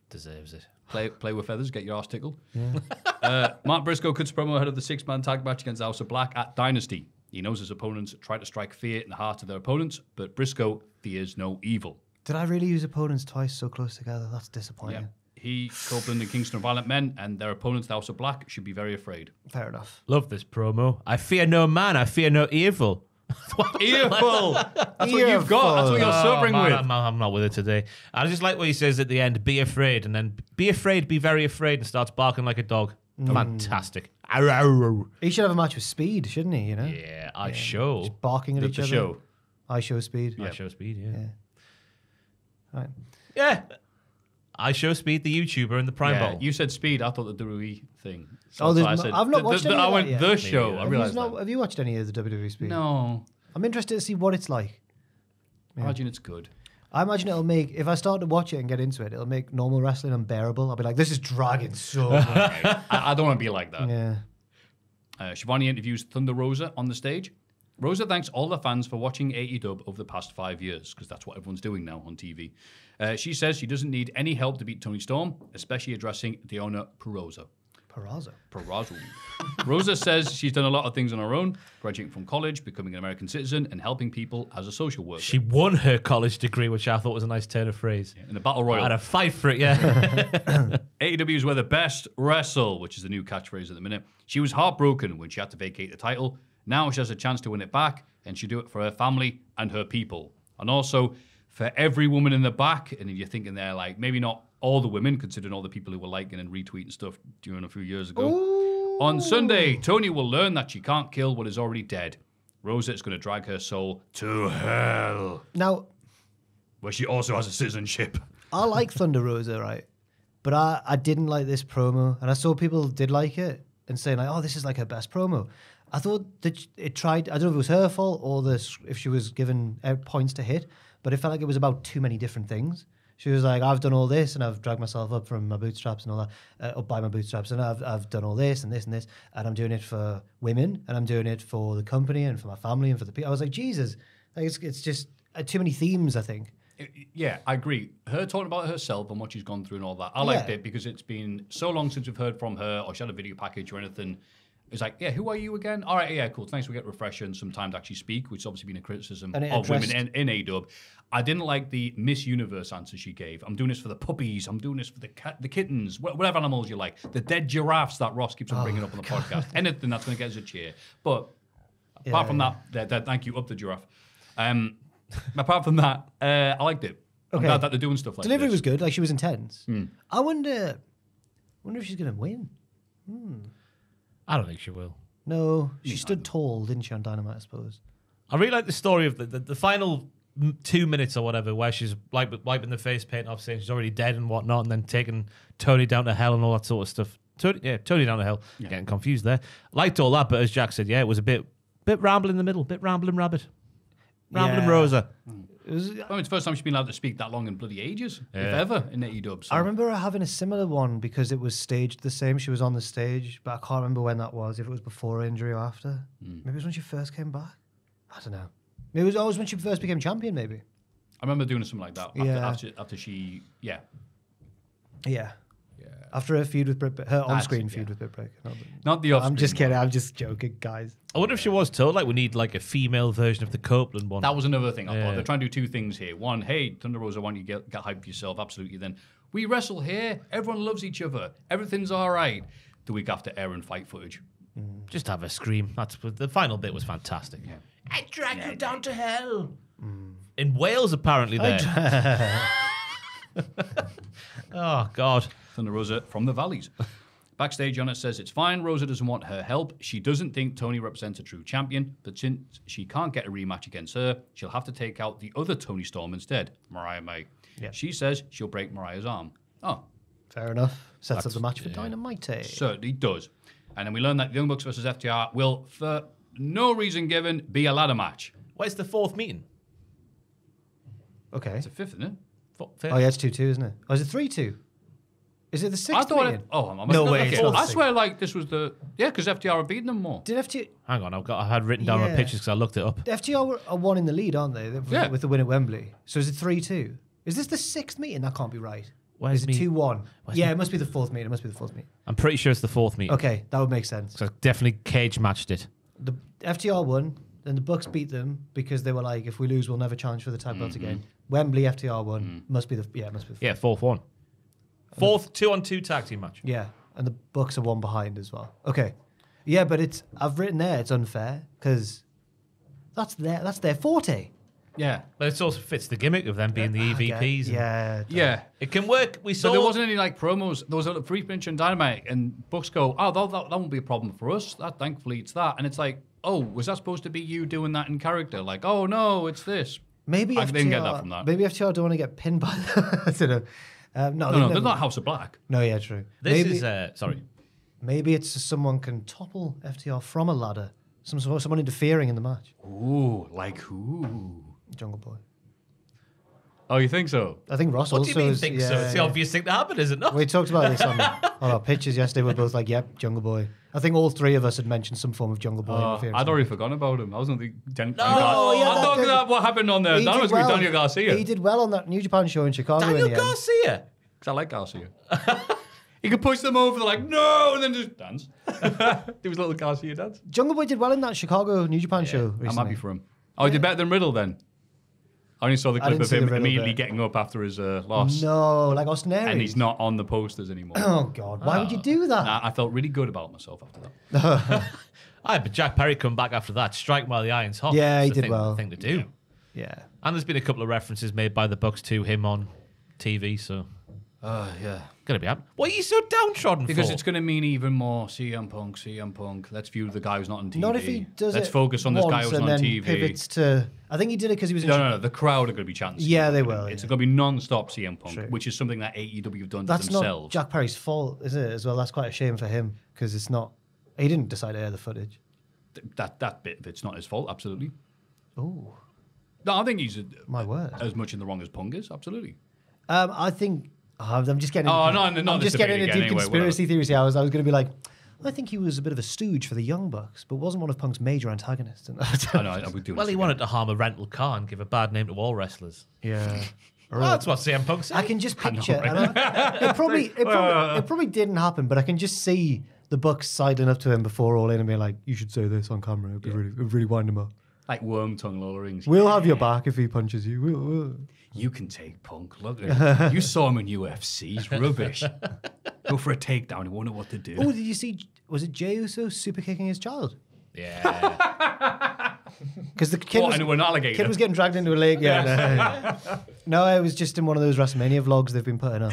Deserves it. play play with feathers, get your ass tickled. Uh, Mark Briscoe cuts promo ahead of the six man tag match against House of Black at Dynasty. He knows his opponents try to strike fear in the heart of their opponents, but Briscoe fears no evil. Did I really use opponents twice so close together? That's disappointing. Yeah. He, Copeland, and Kingston are violent men, and their opponents, the House of Black, should be very afraid. Fair enough. Love this promo. I fear no man, I fear no evil. Evil! That's what you've got. That's what you're Oh, suffering man, with. I'm, I'm not with it today. I just like what he says at the end be afraid, and then be afraid, be very afraid, and starts barking like a dog. Mm. Fantastic. Arr, arr, arr. He should have a match with Speed, shouldn't he? You know, Yeah, I show. just barking at The, each the other. show. I show Speed. I show speed, yeah. Yeah. Right. Yeah. I show speed, the YouTuber, in the Prime Yeah, Bottle. you said speed. I thought the WWE thing. So Oh, that's there's why I no- said. I've not the- watched the- any I of that went yet. the show. neither. I Have you, realized not- that. have you watched any of the WWE Speed? No, I'm interested to see what it's like. I imagine it's good. I imagine it'll make if I start to watch it and get into it, it'll make normal wrestling unbearable. I'll be like, this is dragging so much. I, I don't want to be like that. yeah. Uh, Shivani interviews Thunder Rosa on the stage. Rosa thanks all the fans for watching AEW over the past five years, because that's what everyone's doing now on TV. Uh, she says she doesn't need any help to beat Toni Storm, especially addressing Diona Perosa. Peraza. Perazzo. Rosa says she's done a lot of things on her own, graduating from college, becoming an American citizen, and helping people as a social worker. She won her college degree, which I thought was a nice turn of phrase. in the Battle Royal. I had a fight for it, yeah. AEW is where the best wrestle, which is the new catchphrase at the minute. She was heartbroken when she had to vacate the title. Now she has a chance to win it back, and she'll do it for her family and her people. And also for every woman in the back. And if you're thinking there, like, maybe not all the women, considering all the people who were liking and retweeting stuff during a few years ago. On Sunday, Toni will learn that she can't kill what is already dead. Rosa is going to drag her soul to hell, Now, where she also has a citizenship. I like Thunder Rosa, right? But I, I didn't like this promo, and I saw people did like it and saying like, "Oh, this is like her best promo." I thought that it tried. I don't know if it was her fault or this if she was given uh, points to hit, but it felt like it was about too many different things. She was like, "I've done all this, and I've dragged myself up from my bootstraps and all that, uh, up by my bootstraps, and I've I've done all this and this and this, and I'm doing it for women, and I'm doing it for the company and for my family and for the people." I was like, "Jesus, like it's it's just uh, too many themes." I think. Yeah, I agree. Her talking about herself and what she's gone through and all that. I liked it because it's been so long since we've heard from her or she had a video package or anything. It's like, yeah, who are you again? All right, yeah, cool. Thanks. We get refresher and some time to actually speak, which has obviously been a criticism of women in, in A-Dub. I didn't like the Miss Universe answer she gave. I'm doing this for the puppies. I'm doing this for the cat, the kittens, wh- whatever animals you like. The dead giraffes that Ross keeps on bringing up on the podcast. Anything that's going to get us a cheer. But apart from that, that, that- thank you, up the giraffe. Um, apart from that, uh, I liked it. I'm glad that they're doing stuff like Delivery this. was good. Like she was intense. I wonder wonder if she's going to win. I don't think she will. No, she stood tall, didn't she, on Dynamite, I suppose? I really like the story of the, the, the final two minutes or whatever, where she's like wiping the face paint off, saying she's already dead and whatnot, and then taking Toni down to hell and all that sort of stuff. Toni, yeah, Toni down to hell. Getting confused there. Liked all that, but as Jack said, yeah, it was a bit, bit ramble in the middle, bit rambling rabbit, rambling Yeah. Rosa. Hmm. It was, uh, I mean, it's the first time she's been allowed to speak that long in bloody ages, if ever, in AEW. dubs. I remember her having a similar one because it was staged the same. She was on the stage, but I can't remember when that was, if it was before her injury or after. Hmm. Maybe it was when she first came back. I don't know. Maybe it was oh, always when she first became champion, maybe. I remember doing something like that after, Yeah. after, after she, yeah. Yeah. Yeah. After her feud with Britt, Ba- her on-screen feud yeah. with Britt Baker. Not the- Not the I'm just off-screen kidding. one. I'm just joking, guys. I wonder if she was told like we need like a female version of the Copeland one. That was another thing oh, I Yeah. thought. They're trying to do two things here. One, hey, Thunder Rosa, why don't you get, get hyped yourself? Absolutely. Then we wrestle here. Everyone loves each other. Everything's all right. The week after airing fight footage. Mm. Just have a scream. That's the final bit was fantastic. I drag you down to hell. Mm. In Wales, apparently. There. oh God. Thunder Rosa from the valleys. Backstage, Jonas says it's fine. Rosa doesn't want her help. She doesn't think Toni represents a true champion, but since she can't get a rematch against her, she'll have to take out the other Toni Storm instead, Mariah May. Yeah. She says she'll break Mariah's arm. Oh, Fair enough. Sets up the match for Dynamite. certainly does. And then we learn that Young Bucks versus FTR will, for no reason given, be a ladder match. Where's the fourth meeting? Okay. It's a fifth, isn't it? Fifth? Oh, yeah, it's 2 2, isn't it? Oh, is it 3 2? Is it the sixth I thought meeting? it. Oh, I'm, No I'm, way, okay. it's I swear, like this was the yeah, because FTR are beaten them more. Did FTR? Hang on, I've got. I had written down my pictures because I looked it up. FTR were, are one in the lead, aren't they? With, Yeah. with the win at Wembley. So is it 3 2? Is this the sixth meeting? That can't be right. Where's is it me- 2 1? where's Yeah, me- it must be the fourth meeting. It must be the fourth meeting. I'm pretty sure it's the fourth meeting. Okay, that would make sense. So definitely cage matched it. The FTR won, then the Bucks beat them because they were like, if we lose, we'll never challenge for the tag belt mm-hmm. again. Wembley FTR won. Mm. Must be the yeah, must be the Yeah, fourth one. Fourth two on two tag team match. Yeah, and the Bucks are one behind as well. Okay, yeah, but it's I've written there it's unfair because that's their that's their forte. Yeah, But it also fits the gimmick of them being the EVPs. and- Yeah, yeah. It can work. We saw So there wasn't any like promos. There was a brief mention of Dynamite, and Bucks go, "Oh, that, that, that won't be a problem for us. That thankfully it's that." And it's like, "Oh, was that supposed to be you doing that in character? Like, oh no, it's this." Maybe I FTR, didn't get that from that. Maybe FTR don't want to get pinned by. The, I don't know. Um, no, No, no, they're not House of Black. No, yeah, true. This maybe is uh, sorry. maybe it's someone can topple FTR from a ladder. Some someone interfering in the match. Ooh, like who? Jungle Boy. Oh, you think so? I think Ross What also do you mean? is- Think yeah, so? It's the yeah. obvious thing to happen, is it not? We talked about this on, on our pitches yesterday. We're both like, "Yep, Jungle Boy." I think all three of us had mentioned some form of Jungle Boy Uh, interference. I'd already forgotten about him. I wasn't the. Den- No, I yeah, that thought did- that what happened on there. He That was with well. Daniel Garcia. He did well on that New Japan show in Chicago. Daniel in the end. Garcia. Because I like Garcia. he could push them over, they're like, no, and then just dance. Do his little Garcia dance. Jungle Boy did well in that Chicago New Japan show. Recently. I'm happy for him. Oh, he did better than Riddle then. I only saw the I clip didn't of see the him Riddle immediately bit. getting up after his uh, loss. No, like Austin Aries. And he's not on the posters anymore. Oh God, why would you do that? Nah, I felt really good about myself after that. Aye, but Jack Perry come back after that. Strike while the iron's hot. Yeah, he It's the did thing, well. Thing to do. Yeah. And there's been a couple of references made by the Bucks to him on TV, so Uh, yeah. gonna be up. Why are you so downtrodden Because for? it's going to mean even more CM Punk, CM Punk. Let's view the guy who's not on TV. Not if he does Let's it focus on this guy once who's and not on then TV. Pivots to. I think he did it because he was. In No, no, no. The crowd are going to be chanting. Yeah, they will, It's yeah. going to be non-stop CM Punk, True. which is something that AEW have done That's to not themselves. Jack Perry's fault, is it? As well, that's quite a shame for him because it's not. He didn't decide to air the footage. Th- that that bit of it's not his fault. Absolutely. Oh, No, I think he's uh, my word. as much in the wrong as Punk is. Absolutely. Um, I think oh, I'm just getting. Oh, into, no, no, not I'm just getting into deep anyway, conspiracy theories. here. I was, I was going to be like, I think he was a bit of a stooge for the Young Bucks, but wasn't one of Punk's major antagonists. I know. I would do. well, he again. wanted to harm a rental car and give a bad name to all wrestlers. yeah. Well, that's what CM Punk said. I can just picture. and I- it probably, it probably, it probably didn't happen, but I can just see the Bucks sidling up to him before All In and being like, "You should say this on camera. It'd be really, it'd really wind him up. Like worm tongue lowering. We'll have your back if he punches you. We'll, we'll. You can take Punk. Look, you saw him in UFC. He's rubbish. Go for a takedown. He won't know what to do. Oh, did you see? Was it Jey Uso super kicking his child? yeah. Because the kid What, was, into an kid was getting dragged into a lake. Yeah. no. no, it was just in one of those WrestleMania vlogs they've been putting up.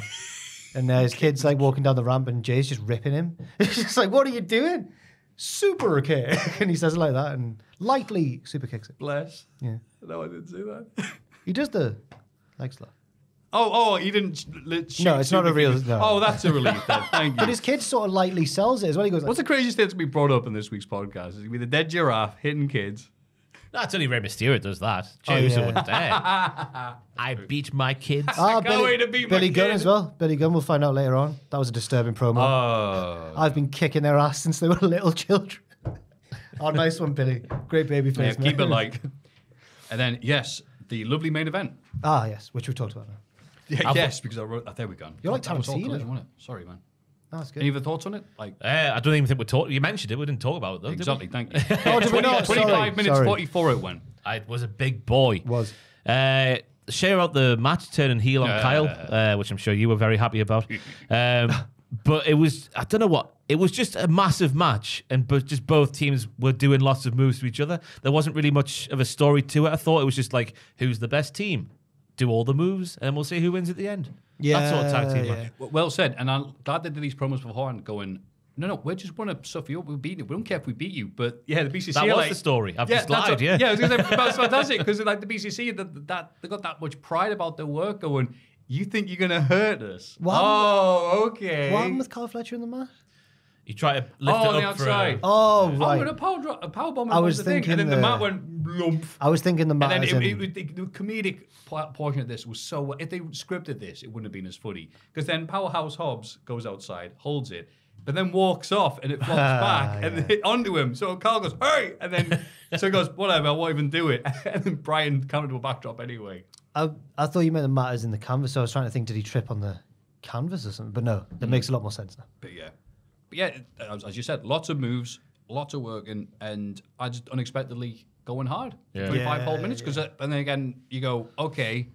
And uh, his kid's like walking down the ramp, and Jey's just ripping him. He's just like, "What are you doing?" Super okay, and he says it like that, and lightly super kicks it. Bless. Yeah, No, I didn't say that. he does the leg slap. Oh, oh, he didn't. sh- shoot No, it's not a real- no. Oh, that's a relief. Then. Thank you. But his kid sort of lightly sells it as well. He goes, like, What's the craziest thing to be brought up in this week's podcast? Is with the dead giraffe hitting kids. That's only Rey Mysterio does that. Oh, Jews yeah. were dead. I beat my kids. Can't Billy, wait to beat my Billy Gunn kid. as well. Billy Gunn, we'll find out later on. That was a disturbing promo. Oh. I've been kicking their ass since they were little children. oh, nice one, Billy. Great baby Yeah, face. man. keep it like. And then, yes, the lovely main event. ah, yes, which we talked about now. Yeah, yes, because I wrote. Oh, there we go. You're like That was all Tarantino. collision, wasn't it? Sorry, man. That's good. Any other thoughts on it? Like, Uh, I don't even think we talked. You mentioned it. We didn't talk about it though. exactly. Thank you. Oh, did we 20 not? 25 Sorry, minutes, sorry. 44 it went. I was a big boy. Was. Uh, share out the match turning heel on Uh. Kyle, uh, which I'm sure you were very happy about. Um, but it was, I don't know what, it was just a massive match, and but just both teams were doing lots of moves to each other. There wasn't really much of a story to it. I thought it was just like, who's the best team? Do all the moves, and we'll see who wins at the end. That's what tag team Yeah, match. Well said. And I'm glad they did these promos beforehand going, no, no, we just want to suffer you up. We beat you. We don't care if we beat you. But yeah, the BCC. That was like, the story. I've just that's lied, what- yeah. Yeah, I was going to say, that's fantastic because like the BCC, that, that, they got that much pride about their work going, you think you're going to hurt us? What oh, okay. What happened with Kyle Fletcher in the match? You try to lift Oh, it on the up for a, outside. Oh, I'm right. going to power, drop, a power bomb. I was was the thing. And then the the- mat went lump. I was thinking the mat. And then it, in- it, the, the comedic portion of this was so. If they scripted this, it wouldn't have been as funny. Because then Powerhouse Hobbs goes outside, holds it, but then walks off, and it flops ah, back and yeah. hit onto him. So Carl goes, "Hey!" and then so he goes, "Whatever, I won't even do it." And then Bryan counted to a backdrop anyway. I, I thought you meant the matters in the canvas, so I was trying to think, did he trip on the canvas or something? But no, that hmm. makes a lot more sense now. But yeah, but yeah, as, as you said, lots of moves, lots of work, and and I just unexpectedly going hard. Yeah. 25 whole minutes because and then again you go, okay,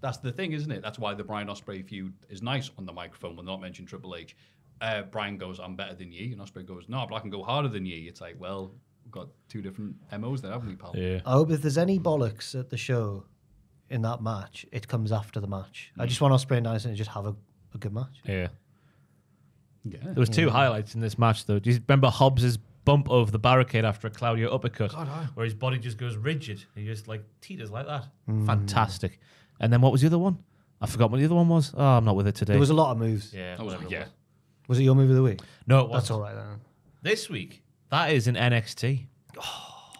that's the thing, isn't it? That's why the Bryan Ospreay feud is nice on the microphone when they're not mentioning Triple H. Uh, Bryan goes, I'm better than ye, and Ospreay goes, No, but I can go harder than ye. It's like, well, we've got two different MOs there, haven't we, pal? Yeah. I hope if there's any bollocks at the show in that match, it comes after the match. I just want Ospreay and Danielson to just have a, a good match. Yeah. Yeah. There was two highlights in this match, though. Do you remember Hobbs's bump over the barricade after a Claudio uppercut, where his body just goes rigid? He just like teeters like that. Mm. Fantastic. And then what was the other one? I forgot what the other one was. Oh, I'm not with it today. There was a lot of moves. yeah, That was- whatever it yeah. was. Was it your move of the week? No, it was That's all right then. This week, that is in NXT. Oh,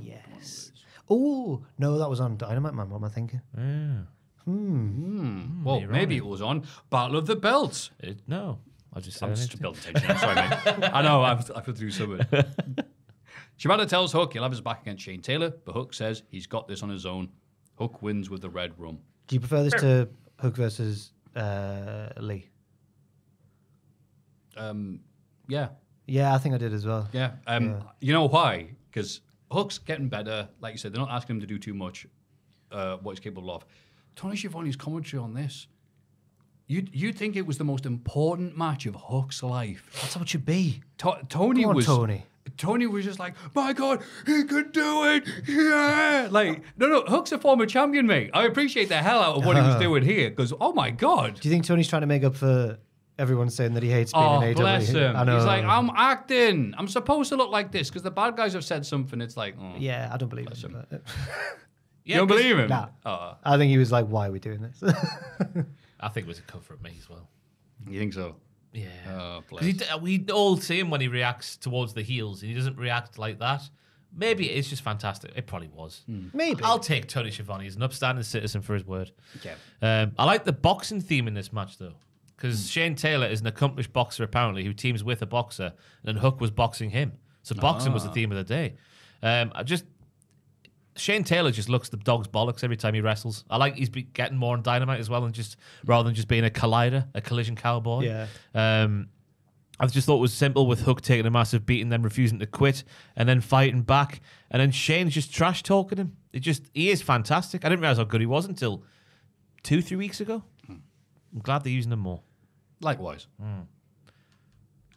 yes. Oh no, that was on Dynamite Man. What am I thinking? Yeah. Hmm. Hmm. hmm. Well, you're maybe right. it was on Battle of the Belts. It- no, I just said I'm just building tension. I'm sorry, mate. I know. I have, I have to do something. Shibata tells Hook he'll have his back against Shane Taylor, but Hook says he's got this on his own. Hook wins with the red rum. Do you prefer this to Hook versus uh, Lee? Um, yeah, Yeah, I think I did as well. yeah. Um, Yeah. You know why? Because Hook's getting better. Like you said, they're not asking him to do too much. Uh, what he's capable of. Tony Schiavone's commentary on this. You you think it was the most important match of Hook's life? That's how it should be. To- Tony on, was Tony. Tony was just like, my God, he could do it. Yeah. Like, no, no, Hook's a former champion, mate. I appreciate the hell out of what he was doing here because, oh my God. Do you think Tony's trying to make up for everyone saying that he hates being Oh, in AEW? bless him. I know. He's like, I'm acting. I'm supposed to look like this because the bad guys have said something. It's like, oh, yeah, I don't believe him. him. Yeah, you don't believe him? Nah. Oh, I think he was like, "Why are we doing this?" I think it was a cover for me as well. you think so? Yeah. Oh, he we all see him when he reacts towards the heels, and he doesn't react like that. Maybe it's just fantastic. It probably was. Maybe. I'll take Tony Schiavone as an upstanding citizen for his word. Yeah. Um, I like the boxing theme in this match though, because Shane Taylor is an accomplished boxer apparently who teams with a boxer, and Hook was boxing him. So boxing was the theme of the day. Um, I just Shane Taylor just looks the dog's bollocks every time he wrestles. I like he's be getting more on dynamite as well, and just rather than just being a collider, a collision cowboy. Yeah. Um, I just thought it was simple with Hook taking a massive beating, then refusing to quit, and then fighting back, and then Shane's just trash talking him. It just he is fantastic. I didn't realize how good he was until two, three weeks ago. I'm glad they're using him more. Likewise.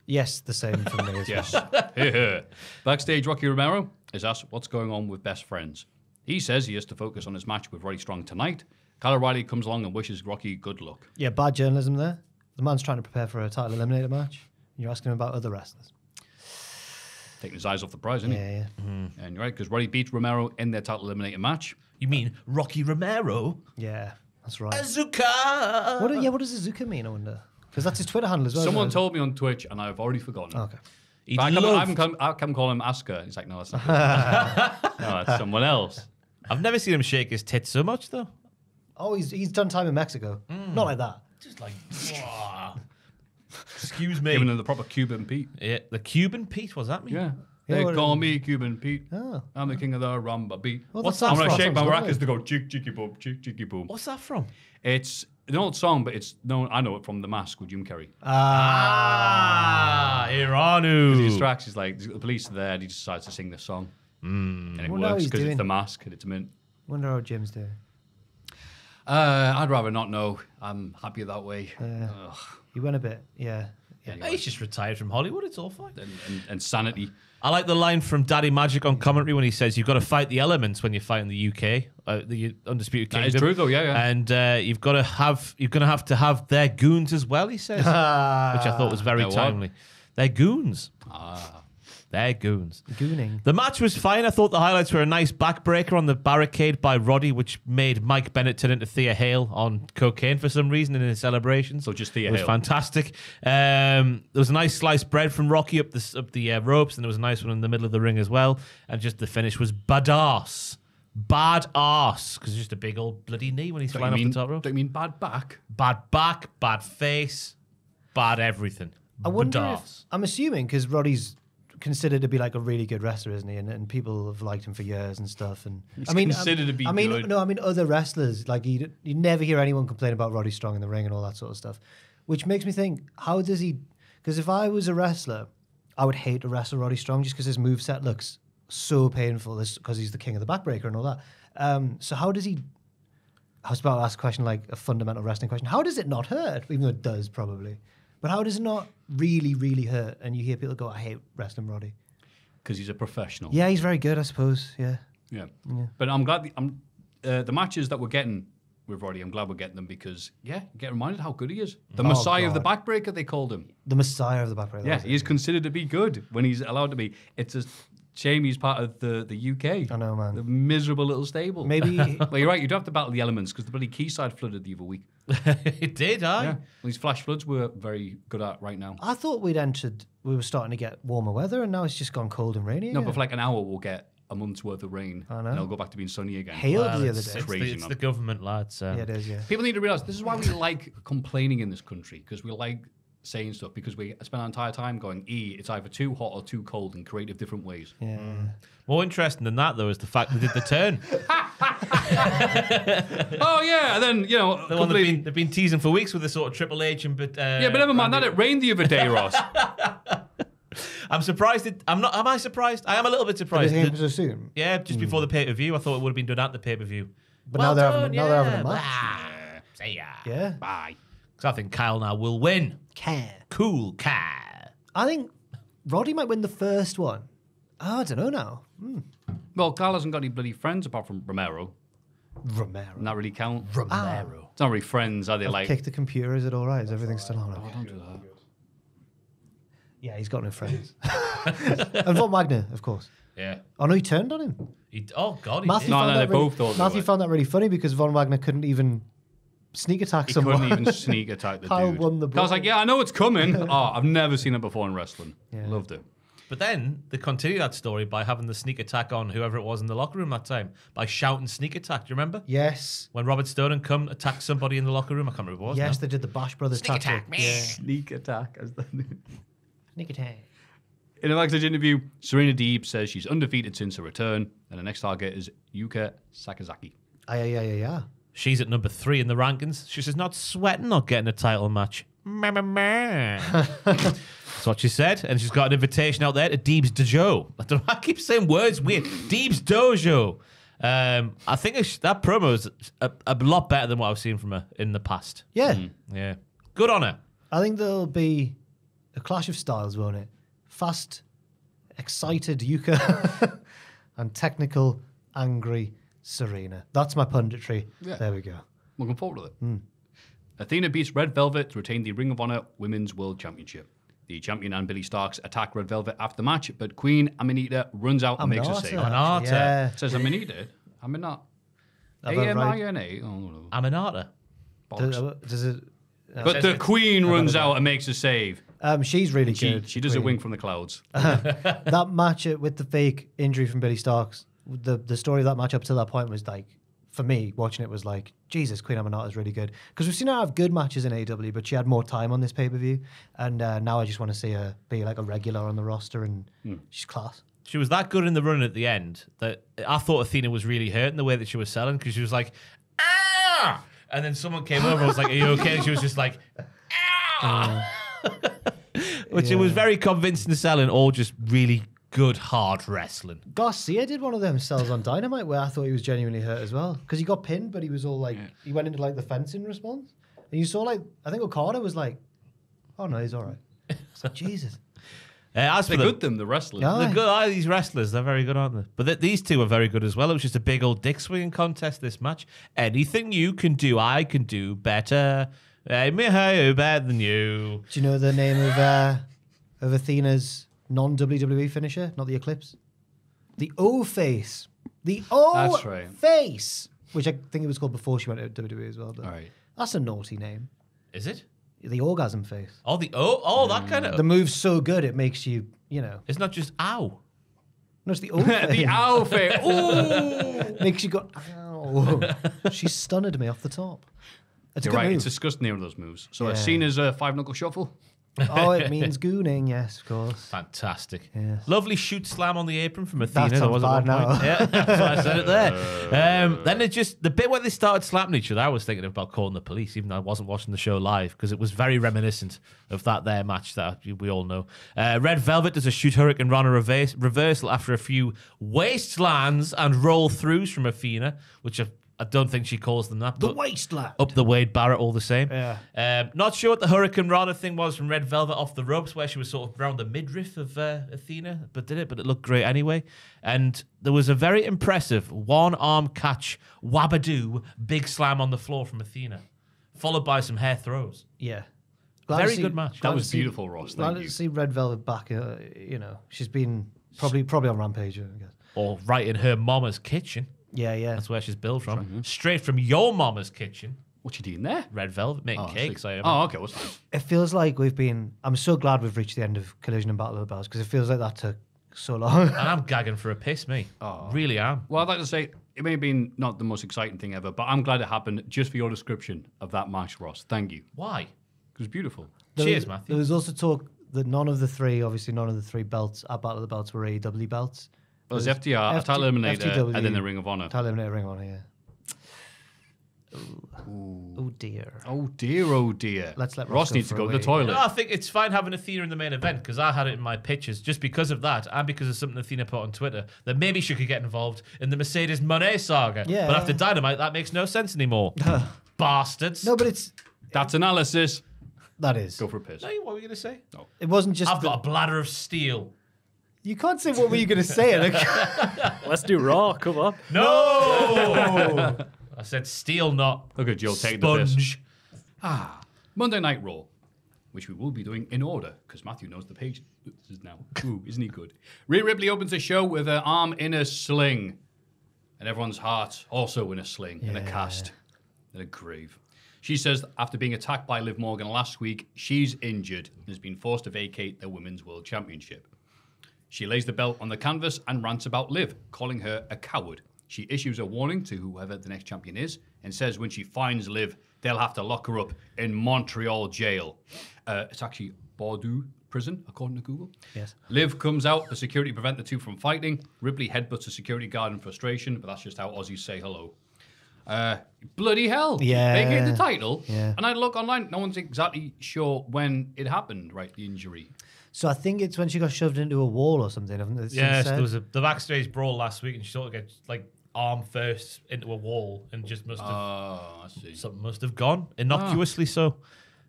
yes, the same for me as Yes. well. Backstage, Rocky Romero is asked what's going on with best friends. He says he has to focus on his match with Roddy Strong tonight. Kyle O'Reilly comes along and wishes Rocky good luck. Yeah, bad journalism there. The man's trying to prepare for a title eliminator match. You're asking him about other wrestlers. Taking his eyes off the prize, isn't Yeah, yeah. he? And you're right, because Roddy beats Romero in their title eliminator match. You mean Rocky Romero? Yeah, that's right. Azucar! What, yeah, what does Azucar mean, I wonder? Because that's his Twitter handle as well. Someone told me on Twitch, and I've already forgotten. Okay. He'd But I, come, I, love- haven't come, I can call him Asuka. He's like, no, that's not. no, that's someone else. I've never seen him shake his tits so much, though. Oh, he's, he's done time in Mexico. Hmm. Not like that. Just like, excuse me. Giving him the proper Cuban Pete. Yeah, the Cuban Pete, what's that mean? Yeah. Yeah, They what- call me Cuban Pete. Oh. I'm the king of the rumba beat. Well, What's that I'm gonna sounds shake my isn't to go chick chicky boom, chick chicky boom. What's that from? It's an old song, but it's no. I know it from The Mask with Jim Carrey. Ah, Iranu. He distracts. He's like the police are there, and he decides to sing this song, and it works because it's The Mask and it's a mint. Wonder how Jim's doing. Uh, I'd rather not know. I'm happier that way. Ugh. He went a bit, yeah. Hey, He's just retired from Hollywood. It's all fine. And, and, and sanity. I like the line from Daddy Magic on commentary when he says, "You've got to fight the elements when you fight in the UK, uh, the undisputed That kingdom." is true, though, yeah, yeah. And uh, you've got to have, you're going to have to have their goons as well. He says, which I thought was very Their what? timely. They're goons. Ah, They're goons. Gooning. The match was fine. I thought the highlights were a nice backbreaker on the barricade by Roddy, which made Mike Bennett turn into Thea Hail on cocaine for some reason in his celebrations. So just Thea It was Hale. fantastic. Um, there was a nice sliced bread from Rocky up the up the uh, ropes, and there was a nice one in the middle of the ring as well. And just the finish was badass. Bad ass, because it's just a big old bloody knee when he's don't flying you off mean, the top rope. don't you mean bad back? Bad back, bad face, bad everything. I wonder if, Badass. I'm assuming because Roddy's considered to be like a really good wrestler, isn't he? And, and people have liked him for years and stuff. And He's I mean, considered um, to be I mean, good. no, I mean other wrestlers. Like you, you never hear anyone complain about Roddy Strong in the ring and all that sort of stuff, which makes me think, how does he? Because if I was a wrestler, I would hate to wrestle Roddy Strong just because his move set looks so painful. Because he's the king of the backbreaker and all that. Um, so how does he? I was about to ask a question like a fundamental wrestling question. How does it not hurt? Even though it does probably. But how does it not really, really hurt? And you hear people go, I hate wrestling Roddy. Because he's a professional. Yeah, he's very good, I suppose. Yeah. Yeah. But I'm glad the, I'm, uh, the matches that we're getting with Roddy, I'm glad we're getting them because, yeah, get reminded how good he is. The Oh, Messiah of the backbreaker, they called him. The messiah of the backbreaker. Yeah, he is considered to be good when he's allowed to be. It's a shame he's part of the, the UK. I know, man. The miserable little stable. Maybe well, you're right. You do have to battle the elements because the bloody quayside flooded the other week. it did, aye. Yeah. These flash floods we're very good at right now. I thought we'd entered, we were starting to get warmer weather, and now it's just gone cold and rainy. No, again. but for like an hour, we'll get a month's worth of rain. I know. And it'll go back to being sunny again. hailed Well, the other day. it's the, it's the government, lads. Um, yeah, it is. Yeah. People need to realize this is why we like complaining in this country because we like saying stuff because we spend our entire time going, E, it's either too hot or too cold in creative different ways. Yeah. More interesting than that, though, is the fact they did the turn. oh, yeah. And then, you know, The one they've been, they've been teasing for weeks with the sort of Triple H and but uh, yeah, but never mind that. It rained the other day, Ross. I'm surprised. It, I'm not. Am I surprised? I am a little bit surprised. it came that- so soon. yeah, just before the pay per view, I thought it would have been done at the pay per view. But now they're having- now they're having a match. See ya. Yeah. Bye. Because I think Kyle now will win. Care. Cool, Kyle. I think Roddy might win the first one. Oh, I don't know now. Hmm. Well, Carl hasn't got any bloody friends apart from Romero. Romero. Doesn't really count? Romero. It's not really friends, are they? Like, Kick the computer. Is it all right? Is everything still on? oh, don't do that. Yeah, he's got no friends. and Von Wagner, of course. Yeah. Oh no, he turned on him. He, oh God. He Matthew did. No, no, they really, both thought Matthew found that really funny because Von Wagner couldn't even sneak attack He someone. couldn't even sneak attack the Kyle dude. won the I was like, yeah, I know it's coming. oh, I've never seen it before in wrestling. Yeah. Loved it. But then they continue that story by having the sneak attack on whoever it was in the locker room that time by shouting sneak attack. Do you remember? yes, When Robert Stone and come attack somebody in the locker room, I can't remember what it was. yes, now. they did the Bash Brothers Sneak tactic. attack, Yeah. Sneak attack. As the Sneak attack. In a backstage interview, Serena Deeb says she's undefeated since her return, and her next target is Yuka Sakazaki. Ah, yeah, yeah, yeah, yeah. She's at number three in the rankings. She says, not sweating or getting a title match. Meh, meh, meh. That's what she said. And she's got an invitation out there to Deeb's Dojo. I, don't know, I keep saying words weird. Deeb's Dojo. Um, I think that promo is a, a lot better than what I've seen from her in the past. Yeah, Yeah. Good on her. I think there'll be a clash of styles, won't it? Fast, excited Yuka and technical, angry Serena. That's my punditry. Yeah. There we go. Looking forward to it. Athena beats Red Velvet to retain the Ring of Honor Women's World Championship. The champion and Billie Starkz attack Red Velvet after the match, but Queen Amanita runs out and makes a save. Aminata. Yeah. Says Amanita. Aminata. A Have I M right? I N A. Oh, no. Aminata. Bollocks. Does, uh, does it? But the Queen runs out and makes a save. Um, she's really She, good. she does a Queen. wing from the clouds. that match uh, with the fake injury from Billie Starkz, the the story of that match up to that point was like, for me, watching it was like, Jesus, Queen Aminata is really good. Because we've seen her have good matches in AW, but she had more time on this pay per view. And uh, now I just want to see her be like a regular on the roster, and she's class. She was that good in the run at the end that I thought Athena was really hurting the way that she was selling because she was like, ah! And then someone came over and was like, Are you okay? And she was just like, ah! Which it was very convincing selling or just really good hard wrestling. Garcia did one of them cells on Dynamite where I thought he was genuinely hurt as well. Because he got pinned, but he was all like, he went into like the fence in response. And you saw like, I think Okada was like, oh no, he's all right. It's like, Jesus. Uh, as They're for the, good, them, the wrestlers. Yeah. They're good. Are these wrestlers? They're very good, aren't they? But th- these two are very good as well. It was just a big old dick swinging contest. This match. Anything you can do, I can do better. Hey, me, hey, better than you. Do you know the name of uh, of Athena's non WWE finisher? Not the Eclipse. The O face. The O That's right. face. Which I think it was called before she went to WWE as well. But All right. That's a naughty name. Is it? The orgasm face. Oh, the oh, oh, that mm. kind of. The move's so good it makes you, you know. It's not just ow. No, it's the O face. the outfit. Ooh. makes you go, ow. she stunned me off the top. It's a You're good right. move. It's disgusting near those moves. So Yeah. as seen as a five knuckle shuffle. Oh, it means gooning, yes, of course. Fantastic. Yes. Lovely shoot slam on the apron from Athena. That was sounds at one bad now. Yeah, that's why I said it there. Um, then it just the bit where they started slapping each other. I was thinking about calling the police, even though I wasn't watching the show live because it was very reminiscent of that there match that we all know. Uh, Red Velvet does a shoot hurricanrana reverse, reversal after a few wastelands and roll throughs from Athena, which I, I don't think she calls them that. The but- wasteland. up the Wade Barrett all the same. Yeah. Um, not sure what the hurricanrana thing was from Red Velvet off the ropes, where she was sort of around the midriff of uh, Athena, but did it? But it looked great anyway. And there was a very impressive one arm catch, wabadoo, big slam on the floor from Athena, followed by some hair throws. Yeah. Very to good match. That to was see- beautiful, Ross. Glad Thank to you. see Red Velvet back. Uh, you know, she's been probably probably on Rampage, I guess. Or right in her mama's kitchen. Yeah, yeah. That's where she's billed from. Straight from your mama's kitchen. What you doing there? Red Velvet making Oh, I cakes. I. Oh, okay. What's that? It feels like we've been. I'm so glad we've reached the end of Collision and Battle of the Belts because it feels like that took so long. And I'm gagging for a piss, me. Oh. Really am. Well, I'd like to say it may have been not the most exciting thing ever, but I'm glad it happened just for your description of that match, Ross. Thank you. Why? It was beautiful. There Cheers, was- Matthew. There was also talk that none of the three, obviously, none of the three belts at Battle of the Belts were AEW belts. Well, there's There's FTR, FT Title Eliminator, FTW, and then the Ring of Honor. Title Eliminator Ring of Honor, yeah. Oh dear. Oh dear, oh dear. Let's let Ross Ross go needs to go to the wee. toilet. No, I think it's fine having Athena in the main event because I had it in my pictures just because of that and because of something Athena put on Twitter that maybe she could get involved in the Mercedes Moné saga. Yeah. But after Dynamite, that makes no sense anymore. Bastards. No, but it's That's analysis. that is. Go for a piss. No, what were you going to say? No. It wasn't just. I've the- got a bladder of steel. You can't say what were you going to say. Let's do Raw. Come on. No! I said steel, not Look at Joe taking the piss. sponge. Ah, Monday Night Raw, which we will be doing in order because Matthew knows the page is now. Ooh, isn't he good? Rhea Ripley opens the show with her arm in a sling, and everyone's heart also in a sling and a cast and a grave. She says after being attacked by Liv Morgan last week, she's injured and has been forced to vacate the Women's World Championship. She lays the belt on the canvas and rants about Liv, calling her a coward. She issues a warning to whoever the next champion is and says when she finds Liv, they'll have to lock her up in Montreal jail. Uh, it's actually Bordeaux prison, according to Google. Yes. Liv comes out, the security prevent the two from fighting. Ripley headbutts a security guard in frustration, but that's just how Aussies say hello. Uh, bloody hell. Yeah. They gave the title. Yeah. And I look online, no one's exactly sure when it happened, right? The injury. So I think it's when she got shoved into a wall or something. Haven't they Yes, there was a the backstage brawl last week, and she sort of gets like arm first into a wall, and just must have Oh, I see. something must have gone innocuously ah. so.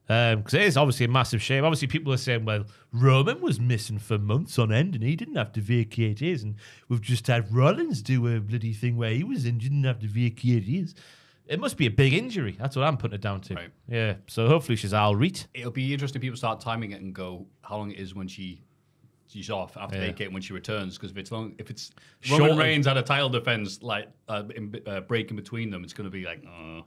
Um, because it is obviously a massive shame. Obviously, people are saying, "Well, Roman was missing for months on end, and he didn't have to vacate his, and we've just had Rollins do a bloody thing where he was injured and didn't have to vacate his." It must be a big injury. That's what I'm putting it down to. Right. Yeah. So hopefully she's all right. It'll be interesting. if People start timing it and go how long it is when she she's off after Yeah. vacating when she returns. Because if it's long, if it's Short- Roman Reigns had a title defense like uh, in, uh, break in between them, it's going to be like. Uh,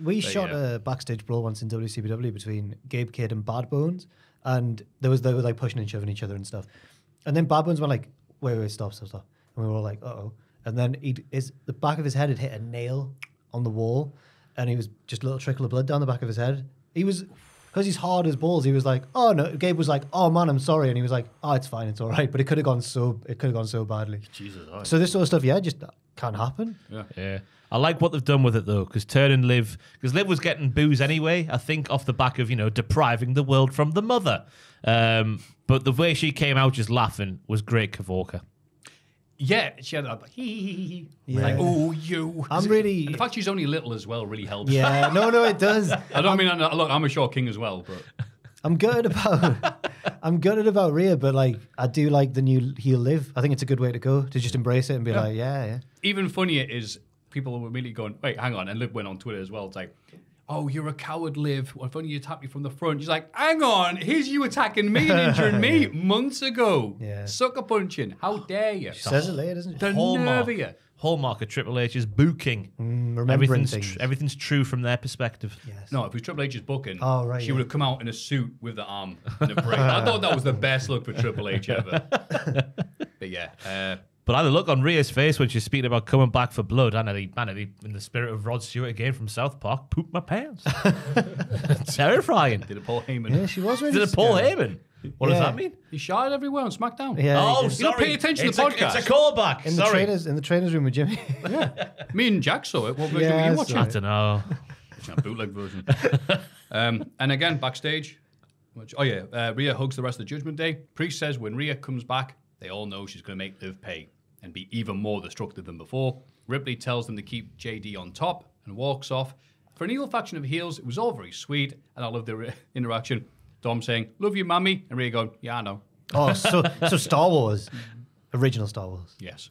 We But shot yeah. a backstage brawl once in WCPW between Gabe Kidd and Bad Bones, and there was they were like pushing and shoving each other and stuff. And then Bad Bones went like, "Wait, wait, stop, stop, stop!" And we were all like, "Uh oh!" And then he his the back of his head had hit a nail on the wall, and he was just a little trickle of blood down the back of his head. He was. Because he's hard as balls, he was like, "Oh no!" Gabe was like, "Oh man, I'm sorry," and he was like, "Oh, it's fine, it's all right." But it could have gone so, it could have gone so badly. Jesus. So this sort of stuff, yeah, just can't happen. Yeah. I like what they've done with it though, because Turn and Liv, because Liv was getting boos anyway. I think off the back of you know depriving the world from the mother. Um, but the way she came out just laughing was great, Kavorka. Yeah, she had that like, hee, hee, hee, hee. Yeah. like oh you. I'm really- And the fact she's only little as well really helps. Yeah, no, no, it does. I don't mean I- look. I'm a short king as well, but I'm gutted about I'm gutted about Rhea, but like I do like the new heel Liv. I think it's a good way to go to just embrace it and be like, yeah, yeah. even funnier is people were immediately going, wait, hang on. And Liv went on Twitter as well. It's like, oh, you're a coward, Liv. Well, if only you attacked me from the front. She's like, hang on. Here's you attacking me and injuring me months ago. Yeah. Sucker punching. How dare you? She Says it later, doesn't The it? nerve of you. Hallmark of Triple is booking. remembering everything's things. tr- everything's true from their perspective. Yes. No, if it was Triple H's booking, Oh, right, she yeah. would have come out in a suit with the arm and a break. I thought that was the best look for Triple H ever. but yeah, uh, But I had a look on Rhea's face when she's speaking about coming back for blood. And I, man, I, in the spirit of Rod Stewart again from South Park, pooped my pants. Terrifying. did a Paul Heyman. Yeah, she was really Did it Paul scary. Heyman? What does Yeah. that mean? He shot everywhere on SmackDown. Yeah, Oh, he did. You don't sorry. pay attention to it's the a, podcast. It's a callback. in the sorry. trainers in the trainers room with Jimmy. Me and Jack saw it. What version Yeah, were you watching? saw I don't know. Yeah, bootleg version. um, and again, backstage. Which, oh yeah, uh, Rhea hugs the rest of the Judgment Day. Priest says when Rhea comes back, they all know she's going to make Liv pay and be even more destructive than before. Ripley tells them to keep JD on top and walks off. For an evil faction of heels, it was all very sweet, and I love the interaction. Dom saying, "Love you, mammy," and Rhea going, "Yeah, I know." oh, so so Star Wars, original Star Wars, Yes,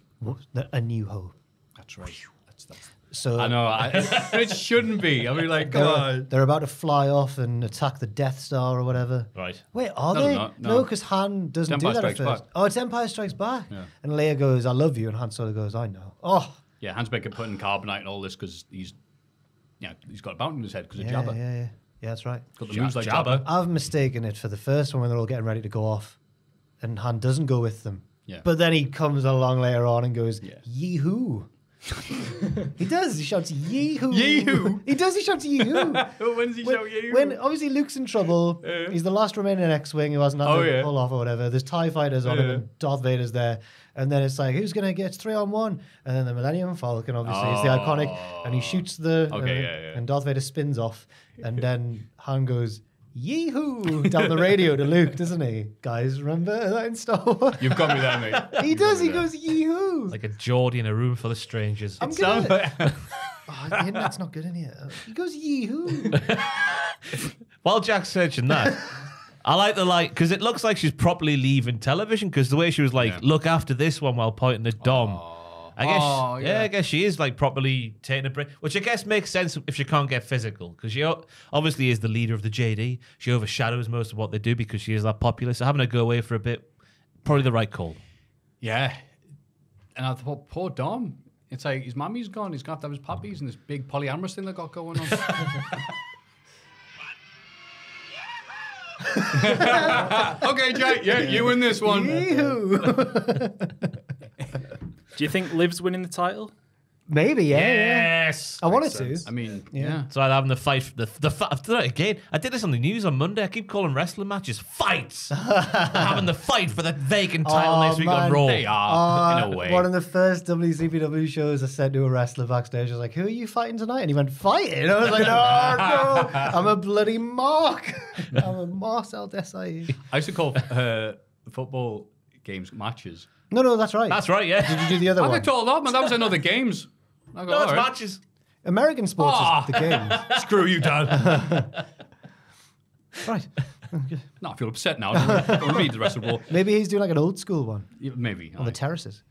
A New Hope. that's right. That's, that's, So I know. I, it shouldn't be. I mean, like, come They're, on. they're about to fly off and attack the Death Star or whatever. Right. Wait, are No, they? they're not. No. No, because Han doesn't Empire do that at first. Back. Oh, it's Empire Strikes Back. Yeah. And Leia goes, "I love you," and Han Solo goes, "I know." Oh, Yeah, Hans Becker putting carbonite and all this because he's, yeah, he's got a bounty in his head because of yeah, Jabba. yeah, yeah, yeah. That's right. Got the Ja- moves like Jabba. Jabba. I've mistaken it for the first one when they're all getting ready to go off, and Han doesn't go with them. Yeah. But then he comes along later on and goes, Yeah. "Yee-hoo." He does. He shouts "Yee-hoo." Yee-hoo? he does. He shouts "Yee-hoo." when does he when, show you? when obviously Luke's in trouble, Yeah. he's the last remaining X-wing who hasn't had Oh, to yeah. pull off or whatever. There's Tie fighters on him, and Darth Vader's there, and then it's like, who's gonna get three on one? And then the Millennium Falcon, obviously, is the iconic, and he shoots the, Okay, uh, yeah, yeah. and Darth Vader spins off, and then Han goes. Yee-hoo! Down the radio to Luke, doesn't he? Guys, remember that in Star Wars? You've got me there, mate. he does. He goes yee-hoo. Like a Geordie in a room full of strangers. I'm Sounds gonna. like- Oh, the internet's not good in here. He goes yee-hoo. While Jack's searching that, I like the like because it looks like she's properly leaving television because the way she was like, Yeah. look after this one while pointing at Dom. I guess, Oh, yeah. yeah. I guess she is like properly taking a break, which I guess makes sense if she can't get physical because she o- obviously is the leader of the JD. She overshadows most of what they do because she is that popular. So having her go away for a bit, probably the right call. yeah. And I thought, poor Dom. It's like his mummy's gone. He's got to have his puppies and this big polyamorous thing they got going on. okay, Jack. Yeah, you win this one. Yee-hoo. Do you think Liv's winning the title? Maybe, yeah, yeah. Yes. I wanted to. I mean, Yeah. yeah. So I'm having the fight. The the fi- I've done it again. I did this on the news on Monday. I keep calling wrestling matches fights. We're having the fight for the vacant title Oh, next week on. Raw. They are, Uh, in a way. One of the first WCPW shows I said to a wrestler backstage, I was like, Who are you fighting tonight? And he went, Fighting? I was like, No, no, I'm a bloody Mark. I'm a Marcel Desai. I used to call uh, football games matches. No, no, that's right. That's right. Yeah. Did you do the other one? I one? got told off, man. That was another games. I go, No, it's "All right." matches. American sports Ah. is the games. Screw you, Dad. Right. no, I feel upset now. I don't, don't read the rest of the ball. Maybe he's doing like an old school one Maybe. on the aye. terraces.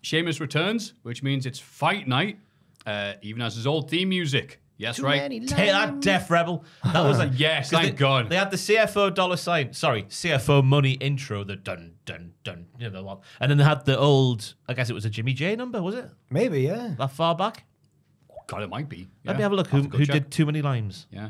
Sheamus returns, which means it's fight night. uh, even has his old theme music. Yes, right. Take that, Def Rebel. That was like Yes, 'cause thank they, God. They had the CFO dollar sign. Sorry, CFO money intro. The dun dun dun. You know the one. And then they had the old. I guess it was a Jimmy J number. Was it Maybe, yeah. that far back? God, it might be. Let Yeah. me have a look. Who, Have to go who check. did too many limes? Yeah.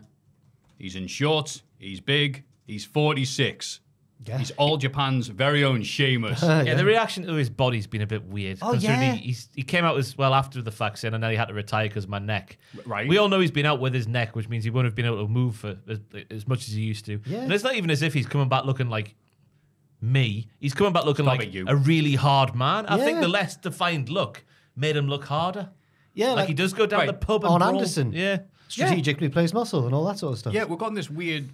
He's in shorts. He's big. He's 46. Yeah. He's all Japan's very own Sheamus. Yeah, the reaction to his body's been a bit weird. Oh, considering yeah. He, he's, he came out as well after the fact saying, and then he had to retire because my neck. Right. We all know he's been out with his neck, which means he won't have been able to move for as, as much as he used to. Yeah. And it's not even as if he's coming back looking like me. He's coming back looking Stop like you. a really hard man. I think the less defined look made him look harder. Yeah, Like, he does go down Right. the pub and On brawl. Anderson. Yeah. strategically plays muscle and all that sort of stuff. Yeah, we've got this weird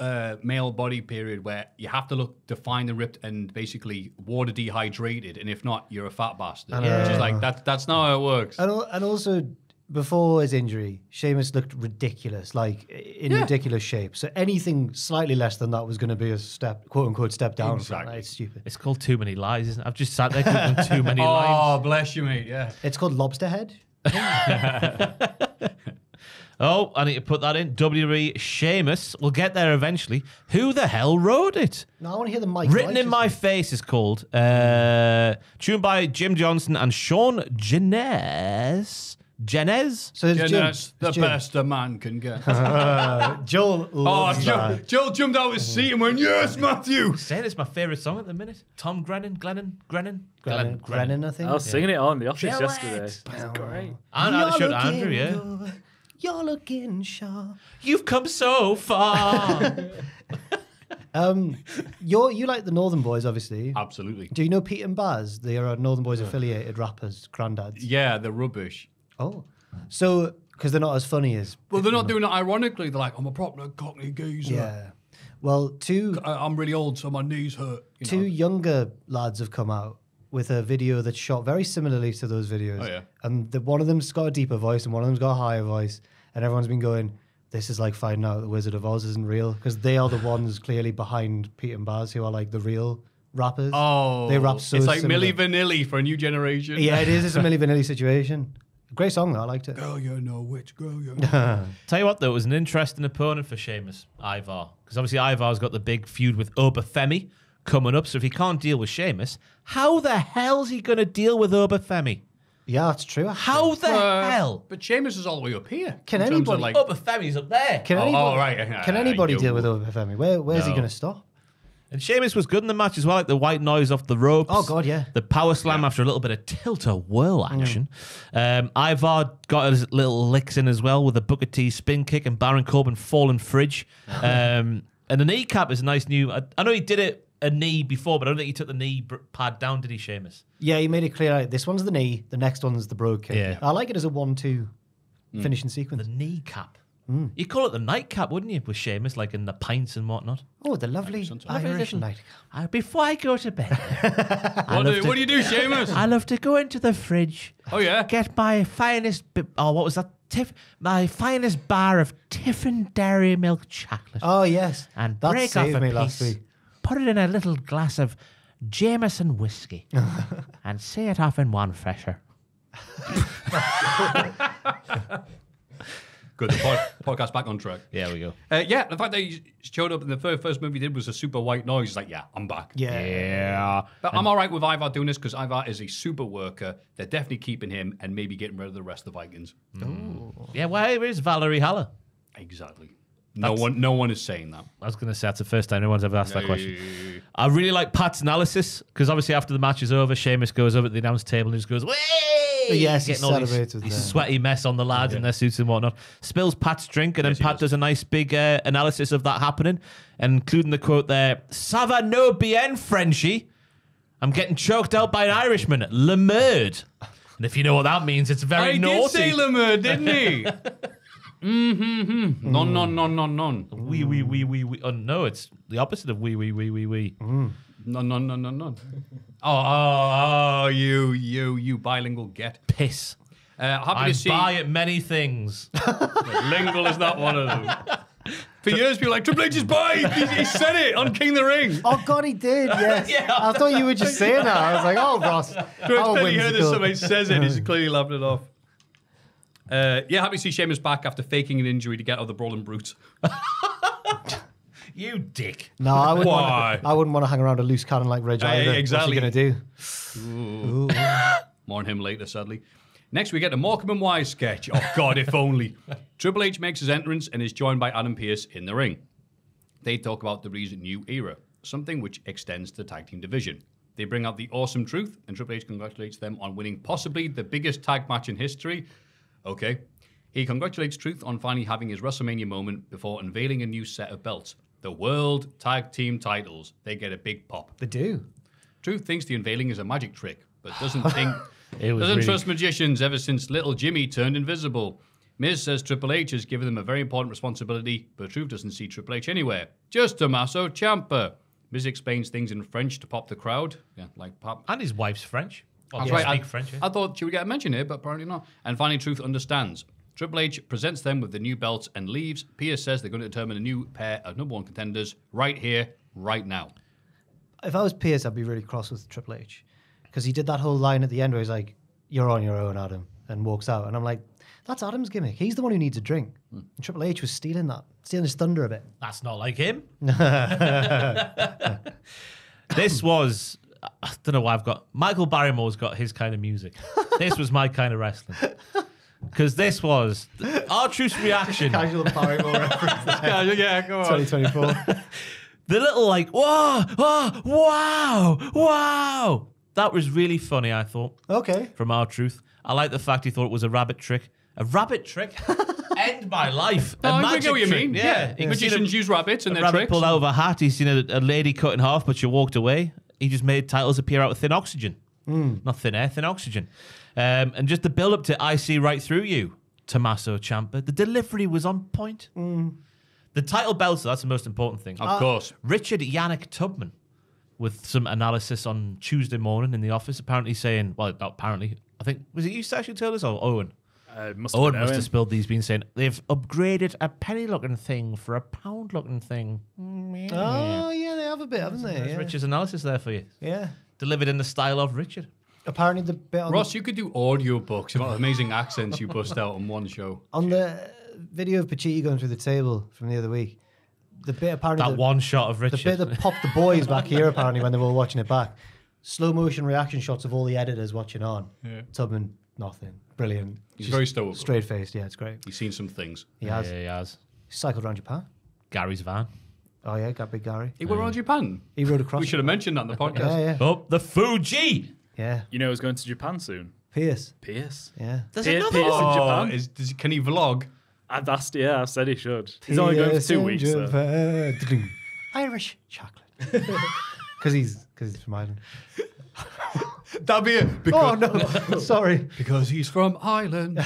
uh, male body period where you have to look defined and ripped and basically water dehydrated, and if not, you're a fat bastard. know. Which is like that. That's not how it works. And, al- and also, before his injury, Sheamus looked ridiculous, like in Yeah. ridiculous shape. So anything slightly less than that was going to be a step, quote unquote, step down. from Exactly. It's stupid. It's called too many lies, isn't it? I've just sat there cooking too many Oh, lies. Oh, bless you, mate. Yeah. It's called lobster head. Oh, I need to put that in. WWE Sheamus. We'll get there eventually. Who the hell wrote it? No, I want to hear the mic. Written in my face is called. Uh, tuned by Jim Johnson and Sean Genez. Genez? So it's Jim. the Jim. best a man can get. Uh, Joel oh, loves Joe, that. Joe jumped out of his seat and went, "Yes, Matthew." Saying it's my favourite song at the minute. Tom Grennan, Glennon, Grennan, Glennon, Glennon, I think. I was singing it on the office Gillette. yesterday. It's great. And I You're showed Andrew, yeah. good. You're looking sharp. You've come so far. Um, you're you like the Northern Boys, obviously. Absolutely. Do you know Pete and Baz? They are Northern Boys affiliated rappers, granddads. Yeah, they're rubbish. Oh, so because they're not as funny as Well, they're not doing it ironically. They're like, "I'm a proper cockney geezer. yeah. Well, two I- I'm really old, so my knees hurt." You two know? younger lads have come out with a video that's shot very similarly to those videos. Oh, yeah. And the, one of them's got a deeper voice and one of them's got a higher voice, and everyone's been going. This is like finding out the Wizard of Oz isn't real because they are the ones clearly behind Pete and Baz who are like the real rappers. Oh, they rap so It's like similar. Milli Vanilli for a new generation. Yeah, it is. It's a Milli Vanilli situation. Great song though. I liked it. Girl, you know which girl you're know. Tell you what, though, it was an interesting opponent for Sheamus, Ivar. Because obviously Ivar's got the big feud with Obafemi coming up. So if he can't deal with Sheamus, how the hell's he going to deal with Obafemi? Yeah, that's true. actually. How the Uh, hell? But Sheamus is all the way up here. Can in terms of, anybody- like? Obafemi's up there. Can Oh, anybody, oh, right. Can anybody deal with Obafemi? Where Where's he No. going to stop? And Sheamus was good in the match as well, like the white noise off the ropes. Oh, God, yeah. The power slam after a little bit of tilt a whirl action. Um, Ivar got his little licks in as well with a Booker T spin kick and Baron Corbin falling fridge. Um, and the kneecap is a nice new. I, I know he did it a knee before, but I don't think he took the knee pad down, did he, Sheamus? Yeah, he made it clear. Like, this one's the knee. The next one's the brogue kick. Yeah. I like it as a one-two finishing sequence. The kneecap. You call it the nightcap, wouldn't you, with Sheamus, like in the pints and whatnot? Oh, the lovely Irish night. Uh, before I go to bed, What do, what do you do, Sheamus? I love to go into the fridge. oh yeah. get my finest, oh, what was that? Tiff, my finest bar of Tiffin Dairy Milk chocolate, Oh yes, and that break saved off a me piece. last week. Put it in a little glass of Jameson whiskey, and see it off in one fresher. Good. The pod, podcast back on track. There we go. Uh, yeah, the fact that he showed up in the first, first movie he did was a super white noise. He's like, yeah, I'm back. Yeah. Yeah. But I'm all right with Ivar doing this because Ivar is a super worker. They're definitely keeping him and maybe getting rid of the rest of the Vikings. Yeah, where is Valhalla? Exactly. No one, no one is saying that. I was going to say that's the first time anyone's ever asked that question. I really like Pat's analysis because obviously after the match is over, Sheamus goes over to the announce table and just goes, "Way!" Yes, he Getting all these, celebrates with these sweaty mess on the lads in their suits and whatnot. Spills Pat's drink and then Pat does. a nice big uh, analysis of that happening, including the quote there: "Ça va no bien, Frenchie." I'm getting choked out by an Irishman, Le Merde. And if you know what that means, it's very I naughty. did say Lemur, didn't he? mm-hmm. Non, non, non, non, non. Wee wee wee wee wee. Oh no, it's the opposite of wee wee wee wee wee. Non, no, no, no, no. Oh, oh, oh, you, you, you bilingual get. Piss. Uh, happy I to see. buy at many things. Lingual is not one of them. For years, people were like Triple H is bi. He, he said it on King of the Ring. Oh God, he did. Yes. Yeah. I thought you were just saying that. I was like, oh Ross. George how Penny heard this, somebody says it, he's clearly laughing it off. Uh, yeah, happy to see Sheamus back after faking an injury to get out of the Brawling Brute. You dick. No, I wouldn't. Why? Want, I wouldn't want to hang around a loose cannon like Reg either. exactly. What's he gonna do? More on him later, sadly. Next, we get a Morecambe and Wise sketch. Oh, God, if only. Triple H makes his entrance and is joined by Adam Pearce in the ring. They talk about the recent new era, something which extends to the tag team division. They bring out the awesome truth, and Triple H congratulates them on winning possibly the biggest tag match in history. Okay. He congratulates Truth on finally having his WrestleMania moment before unveiling a new set of belts. The World Tag Team titles. They get a big pop. They do. Truth thinks the unveiling is a magic trick, but doesn't think It was doesn't really- trust magicians ever since little Jimmy turned invisible. Miz says Triple H has given them a very important responsibility, but Truth doesn't see Triple H anywhere. Just Tommaso Ciampa. Miz explains things in French to pop the crowd. Yeah, like pop. And his wife's French. Well, That's they right. I, French. yeah. I thought she would get a mention here, but apparently not. And finally, Truth understands. Triple H presents them with the new belts and leaves. Pearce says they're going to determine a new pair of number one contenders right here, right now. If I was Pearce, I'd be really cross with Triple H because he did that whole line at the end where he's like, "You're on your own, Adam," and walks out, and I'm like, "That's Adam's gimmick. He's the one who needs a drink." Hmm. And Triple H was stealing that, stealing his thunder a bit. That's not like him. this was. I don't know why I've got. Michael Barrymore's got his kind of music. This was my kind of wrestling. Because this was R-Truth's reaction. Casual Barrymore reference. yeah, go on. 2024. The little like, whoa, whoa, wow, wow. That was really funny, I thought, Okay. from our truth. I like the fact he thought it was a rabbit trick. A rabbit trick? End my life. Oh, a I magic get what you trick. mean. Yeah. Yeah, He seen magicians a- use rabbits and a their rabbit tricks. pulled out of a hat. He's seen a, a lady cut in half, but she walked away. He just made titles appear out of thin oxygen. Hmm. Not thin air, thin oxygen. Um, and just the build up to I See Right Through You, Tommaso Ciampa. The delivery was on point. The title belts, that's the most important thing. Of course. Richard Yannick Tubman with some analysis on Tuesday morning in the office, apparently saying, well, not apparently, I think, was it you who actually told us or Owen? Uh, must Owen must have spilled these beans saying they've upgraded a penny looking thing for a pound looking thing. Mm, yeah. Oh yeah, they have a bit, haven't they? There's Yeah. Richard's analysis there for you. yeah. Delivered in the style of Richard. Apparently, the bit on Ross, you could do audio books about amazing accents you bust out on one show. the, on the video of Pachitti going through the table from the other week, the bit apparently That the, one shot of Richard. the bit that popped the boys back here apparently when they were watching it back. Slow motion reaction shots of all the editors watching on. Tubman, nothing. Brilliant. He's Just very stoical. Straight faced. Yeah, it's great. He's seen some things. He has. Yeah, he has. He cycled around Japan. Gary's van. Oh yeah, got big Gary. He went around Japan. He rode across. We should have mentioned that in the podcast. Yeah, yeah, Oh, the Fuji. Yeah. You know, he's going to Japan soon. Pierce. Pierce. Yeah. There's Pier- another Pierce one. in Oh, Japan. is, does, can he vlog? I've asked, yeah, I said he should. He's only going for Pierce two in weeks. So. Irish chocolate. Because he's because he's from Ireland. That'd be it. Oh Because, no, sorry, because he's from Ireland.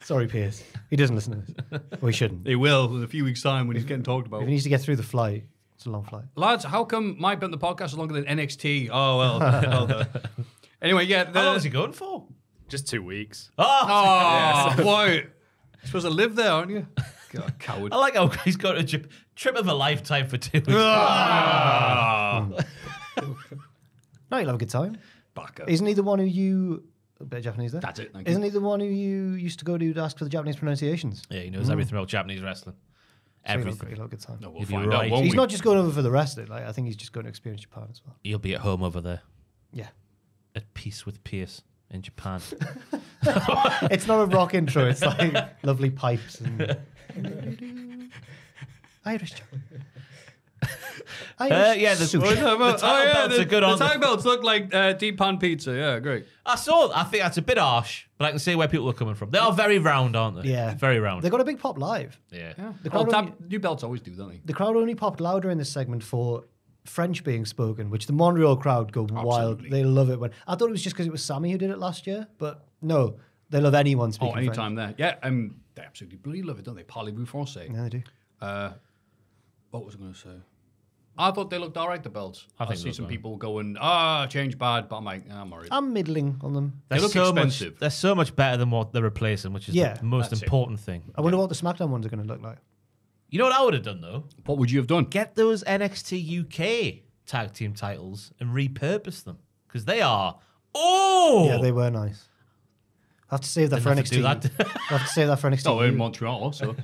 sorry, Pierce. He doesn't listen to this. We shouldn't. he will in a few weeks' time when he's getting talked about. If he needs to get through the flight, it's a long flight. Lads, how come my bit on the podcast is longer than NXT? Oh, well. well anyway, yeah. The, How long is he going for? Just two weeks. Oh, Oh, why? You're supposed to live there, aren't you? God, coward. I like how he's got a Jap- trip of a lifetime for two weeks. Ah, No, you'll have a good time. baka. Isn't he the one who you? A bit of Japanese there. That's it. Thank Isn't he the one who you used to go to to ask for the Japanese pronunciations? Yeah, he knows everything about Japanese wrestling. So you'll have, Everything. you'll have a good time. No, we'll You'd be find right. out, won't He's we? not just going over for the rest of it. Like I think he's just going to experience Japan as well. He'll be at home over there, Yeah. at peace with Pierce in Japan. It's not a rock intro. It's like lovely pipes and Irish chocolate. Irish Uh, yeah, the- sushi. What are you? The title oh, yeah, belts the, are good the on tag the- belts look like uh, deep pan pizza. Yeah, great. I saw. I think that's a bit harsh, but I can see where people are coming from. They are very round, aren't they? Yeah. very round. They got a big pop live. yeah. The Well, crowd, tab- only, new belts always do, don't they? the crowd only popped louder in this segment for French being spoken, which the Montreal crowd go wild. Absolutely. They love it when I thought it was just because it was Sammy who did it last year, but no, they love anyone speaking Oh, anytime French. there. Yeah, um, they absolutely bloody love it, don't they? Parlez-vous français. Yeah, they do. Uh, what was I going to say? I thought they looked all right, the belts. I I, think see some all right. people going, ah, change bad, but I'm like, ah, I'm alright. I'm middling on them. They're look so expensive. Much, they're so much better than what they're replacing, which is Yeah, the most that's it. important thing. I wonder what the SmackDown ones are going to look like. You know what I would have done though? what would you have done? Get those NXT UK tag team titles and repurpose them because they are. Oh, Yeah, they were nice. I have to save that for Didn't have to NXT. do that. I have to save that for NXT. Oh, in Eu- Montreal, also.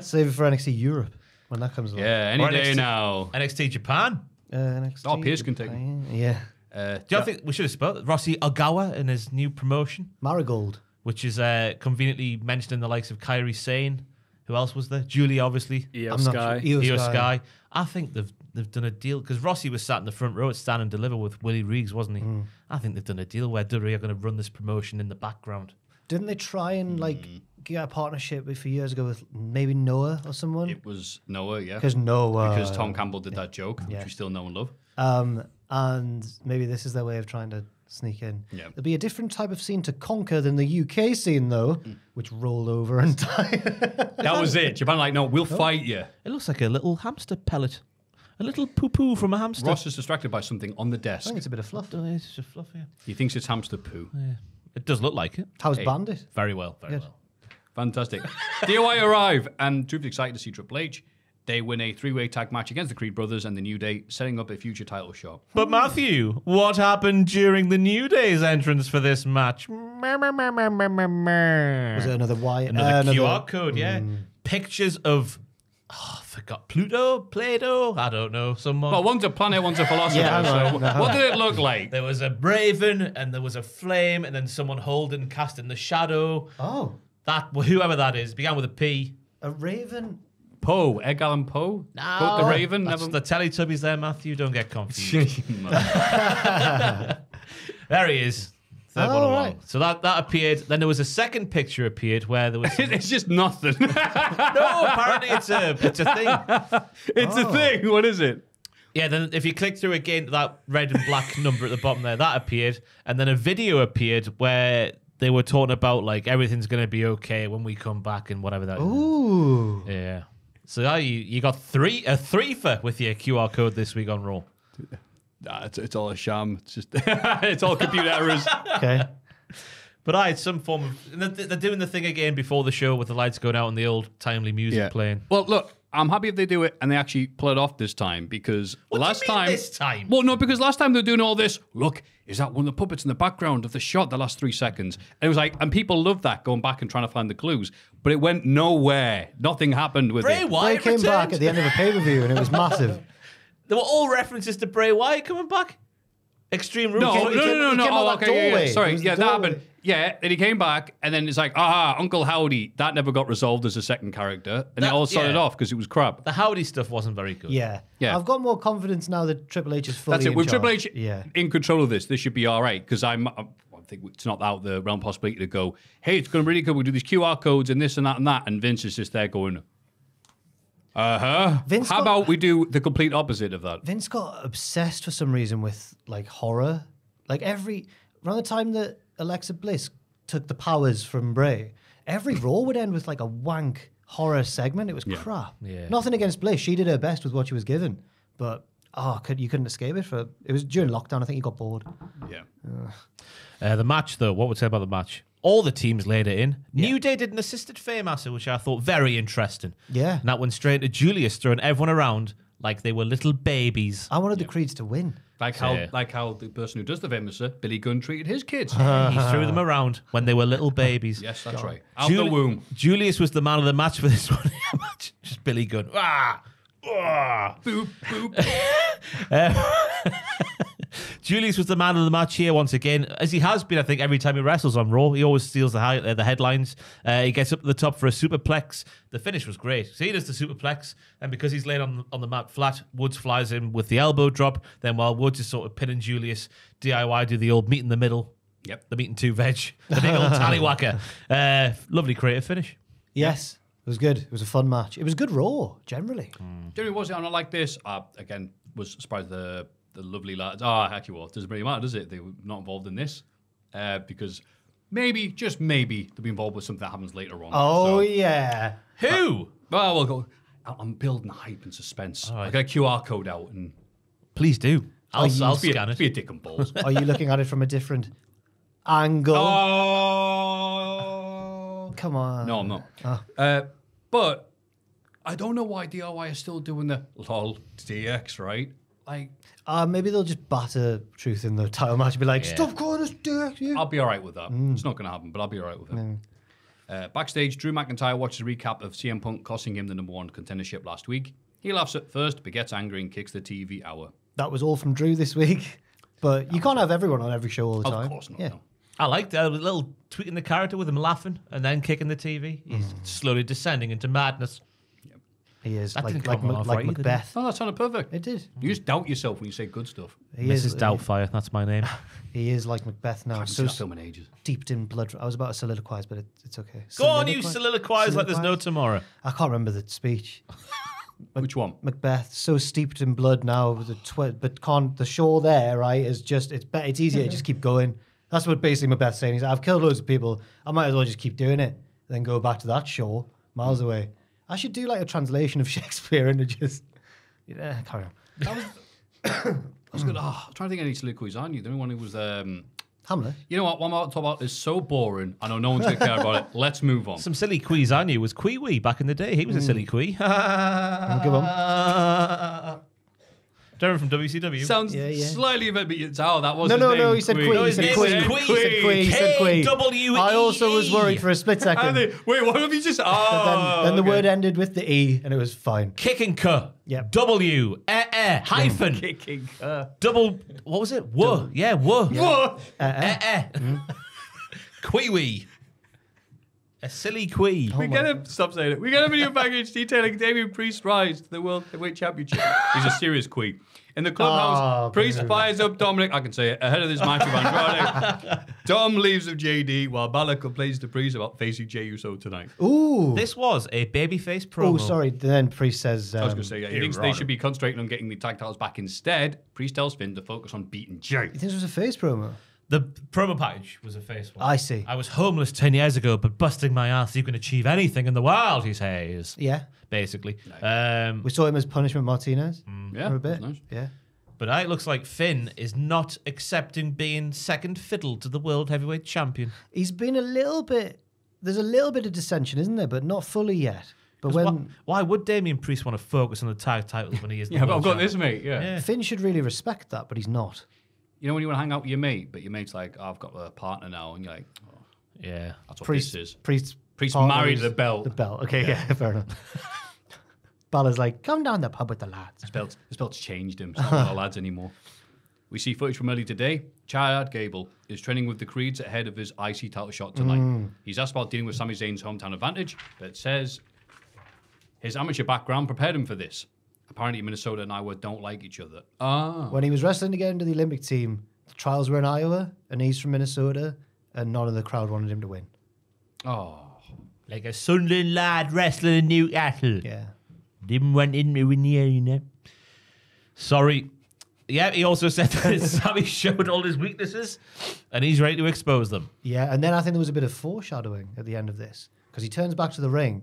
save it for NXT Europe when that comes along. yeah, any Or day NXT. now. NXT Japan. Uh, NXT Oh, Pierce can take Japan, Yeah. Uh, Do you think we should have spelled Rossy Ogawa in his new promotion, Marigold. which is uh, conveniently mentioned in the likes of Kairi Sane. Who else was there? Julie, obviously. EO I'm not Sky. sure. Io Iyo Sky. Sky. I think they've they've done a deal because Rossi was sat in the front row at Stand and Deliver with Willie Reeves, wasn't he? Mm. I think they've done a deal where WWE are going to run this promotion in the background. Didn't they try and like Get a partnership a few years ago with maybe Noah or someone? It was Noah, yeah. Because Noah. Because Tom Campbell did that joke, Yeah. which we still know and love. Um, and maybe this is their way of trying to sneak in. Yeah. There'll be a different type of scene to conquer than the UK scene, though, Hmm. which rolled over and died. That was it. Japan like, no, we'll Oh. fight you. It looks like a little hamster pellet, a little poo poo from a hamster. Ross is distracted by something on the I desk. think it's a bit of fluff. Oh, It's just fluffy. He thinks it's hamster poo. Yeah. It does look like it. How's Hey. Bandit? Very well. Very Good. well. Fantastic. DIY arrive, and Truth excited to see Triple H. They win a three-way tag match against the Creed brothers and the New Day, setting up a future title shot. But Matthew, what happened during the New Day's entrance for this match? Was it another Y? Another uh, QR code, yeah. Pictures of, oh, I forgot, Pluto, Plato, I don't know, someone. Well, one's a planet, one's a philosopher. Yeah, so no. what did it look like? there was a raven and there was a flame and then someone holding, casting the shadow. Oh, That, whoever that is, began with a P. a raven. Poe, Edgar Allan Poe? Quote the Raven? That's Never... the Teletubbies there, Matthew. Don't get confused. there he is. Third one Oh, right. So that, that appeared. Then there was a second picture appeared where there was. it's just nothing. no, apparently it's a it's a thing. it's a oh. thing. What is it? Yeah, then if you click through again, that red and black number at the bottom there, that appeared, and then a video appeared where they were talking about like everything's gonna be okay when we come back and whatever that. Ooh. Yeah. So yeah, you, you got three a three for with your QR code this week on Raw. Nah, it's, it's all a sham. It's just it's all computer errors. Okay. But I had some form of. They're, they're doing the thing again before the show with the lights going out and the old timely music playing. Well, look, I'm happy if they do it and they actually pull it off this time because What do you last mean time this time? Well, no, because last time they were doing all this. Look, is that one of the puppets in the background of the shot? The last three seconds, and it was like, and people loved that going back and trying to find the clues, but it went nowhere. Nothing happened with Bray it. They Wyatt came back at the end of a pay per view and it was massive. There were all references to Bray Wyatt coming back. Extreme Rules. No, came- no, he no, came- no, he no. came out Oh, that okay, yeah, yeah. doorway. Sorry, It was yeah, the that doorway. happened. Yeah, then he came back, and then it's like, aha, Uncle Howdy. That never got resolved as a second character, and That- it all started yeah. off because it was crap. The Howdy stuff wasn't very good. Yeah. Yeah. I've got more confidence now that Triple H is fully That's it. in With Triple charge. H Yeah. in control of this, this should be all right because I'm. I think it's not out the realm possibility to go. Hey, it's going to be really good. We do these QR codes and this and that and that, and Vince is just there going. Uh huh. Vince How got- about we do the complete opposite of that? Vince got obsessed for some reason with like horror. Like every around the time that Alexa Bliss took the powers from Bray, every Raw would end with like a wank horror segment. It was crap. Yeah. Nothing against Bliss. She did her best with what she was given, but oh, could, you couldn't escape it for. It was during lockdown. I think he got bored. Yeah. Uh, the match, though, what would say about the match? All the teams laid it in. New Day did an assisted Fairmaster, which I thought very interesting. Yeah. And that went straight to Julius, throwing everyone around like they were little babies. I wanted the Creeds to win. Like how, Yeah. like how the person who does the famous uh, Billy Gunn treated his kids. he threw them around when they were little babies. yes, that's right. Out the womb. Julius was the man of the match for this one. Just Billy Gunn. Ah! Ah! Boop boop. Julius was the man of the match here once again, as he has been, I think, every time he wrestles on Raw. He always steals the high, uh, the headlines. Uh, he gets up to the top for a superplex. The finish was great. So he does the superplex, and because he's laying on, on the mat flat, Woods flies in with the elbow drop. Then while Woods is sort of pinning Julius, DIY do the old meet in the middle. Yep. The meat and two veg. The big old tallywhacker. Uh, lovely creative finish. Yes, it was good. It was a fun match. It was good Raw generally. Jeremy was it on it like this? Uh, again, was surprised the the lovely lads. Oh, actually, well, it doesn't really matter, does it? They were not involved in this uh, because maybe, just maybe, they'll be involved with something that happens later on. Oh So- yeah. Who? well, we'll go. I- I'm building hype and suspense. I got a QR code out and Please do. I'll, you- I'll just be, a, scan just it. be a dick and balls. Are you looking at it from a different angle? oh Come on. no, I'm not. Oh. Uh, but I don't know why DIY is still doing the lol DX right. Like Uh, maybe they'll just batter Truth in the title match and be like, Yeah. stop calling us dick. You. I'll be all right with that. It's not going to happen, but I'll be all right with it. Uh, backstage, Drew McIntyre watches a recap of CM Punk costing him the number one contendership last week. He laughs at first, but gets angry and kicks the TV hour. That was all from Drew this week. But you can't have everyone on every show all the time. Of course not. Yeah. No. I liked a little tweaking the character with him laughing and then kicking the TV. He's slowly descending into madness. He is That like, didn't like, come Mac- off like right. Macbeth. Oh, that sounded perfect. It did. You just doubt yourself when you say good stuff. He Mrs. is, Doubtfire, that's my name. He is like Macbeth now. I haven't So seen that film in ages. steeped in blood. I was about to soliloquize, but it, it's okay. Go on, you Soliloquize? soliloquize like there's no tomorrow. I can't remember the speech. Which one? Macbeth, so steeped in blood now, the twi- but can't the show there, right? Is just it's be- it's easier to just keep going. That's what basically Macbeth's saying. He's like, I've killed loads of people. I might as well just keep doing it, then go back to that show miles hmm. away. I should do like a translation of Shakespeare and just yeah, carry on. I was good. Oh, I was trying to think of any silly quiz on you. The only one who was, um, Hamlet. you know what? One more to talk about is so boring. I know no one's going to care about it. Let's move on. Some silly quees I knew was Kwee Wee back in the day. He was a silly quee. give Darren from WCW. Sounds Yeah, yeah. slightly a bit, but it's- oh, that was No, his no, name, no. He said Queen. No, He said name Queen. is He Queen. said Queen. He said Queen. K-W-E-E. I also was worried for a split second. they- wait, what have you just? then Oh, then the okay. word ended with the E, and it was fine. Kicking cut. Yep. W. Eh, eh. Hyphen. kicking. Uh, Double. What was it? Whoa. Yeah, whoa. what? Uh, uh. Eh, eh. Kwee Wee. A silly quee. We get him. Stop saying it. We get a video package detailing Damien Priest's rise to the World Heavyweight Championship. He's a serious queen. In the clubhouse, Oh, Priest brilliant. fires up Dominic. I can say it ahead of this match with Andrade. Dom leaves with JD while Balor complains to Priest about facing Jey Uso tonight. Ooh. This was a babyface promo. Oh, sorry. Then Priest says. Um, I was going to say, yeah, he thinks they should be concentrating on getting the tag titles back instead. Priest tells Finn to focus on beating Jey. You think this was a face promo? The promo package was a face one. I see. I was homeless 10 years ago, but busting my ass, you can achieve anything in the world, he says. Yeah. Basically. Um, We saw him as Punishment Martinez Yeah, for a bit. nice. Yeah. but now it looks like Finn is not accepting being second fiddle to the world heavyweight champion. He's been a little bit. There's a little bit of dissension, isn't there? But not fully yet. But when why, why would Damien Priest want to focus on the tag titles when he is the Yeah, but I've got champion? this, mate. Yeah. Yeah. Finn should really respect that, but he's not. You know when you want to hang out with your mate, but your mate's like, oh, I've got a partner now, and you're like, oh, Yeah. that's what Priest, this is. Priest, Priest married the belt. The belt. Okay, yeah, fair enough. Balor's like, come down the pub with the lads. His belt's, his belt's changed him. It's not one of the lads anymore. We see footage from early today. Chad Gable is training with the Creeds ahead of his IC title shot tonight. Mm. He's asked about dealing with Sami Zayn's hometown advantage, but says his amateur background prepared him for this. Apparently, Minnesota and Iowa don't like each other. Ah. When he was wrestling to get into the Olympic team, the trials were in Iowa, and he's from Minnesota, and none of the crowd wanted him to win. Oh. Like a Sunderland lad wrestling in Newcastle. Yeah. Didn't want in to win here, you know. Sorry. Yeah, he also said that Sami showed all his weaknesses and he's ready to expose them. Yeah, and then I think there was a bit of foreshadowing at the end of this because he turns back to the ring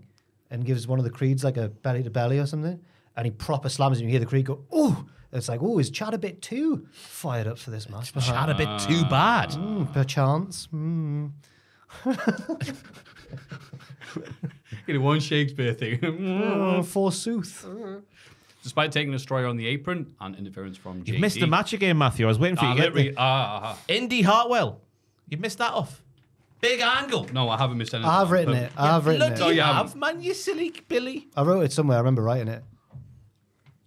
and gives one of the creeds like a belly to belly or something, and he proper slams it. And you hear the creed go, "Oh!" It's like, "Oh, is Chad a bit too fired up for this match?" Chat a bit too bad. Mm, perchance. Mm. You know, one Shakespeare thing. Oh, forsooth. Despite taking a destroyer on the apron and interference from You've JD. missed the match again, Matthew. I was waiting for Ah, you to get literally, there. ah, ah, ah. Indi Hartwell. You've missed that off. Big angle. No, I haven't missed anything. I've written it. I've written it. Oh, you have, haven't. man, you silly Billy. I wrote it somewhere. I remember writing it.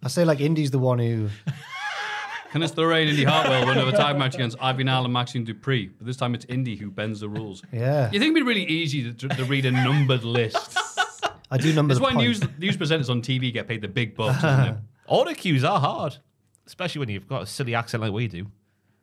I say like Indi's the one who. Candice LeRae and Indi Hartwell will have a tag match against Ivy Nile and Maxxine Dupri, but this time it's Indi who bends the rules. Yeah. You think it'd be really easy to, to read a numbered list? I do number That's why point. news news presenters on TV get paid the big bucks, isn't it? Auto cues are hard, especially when you've got a silly accent like we do.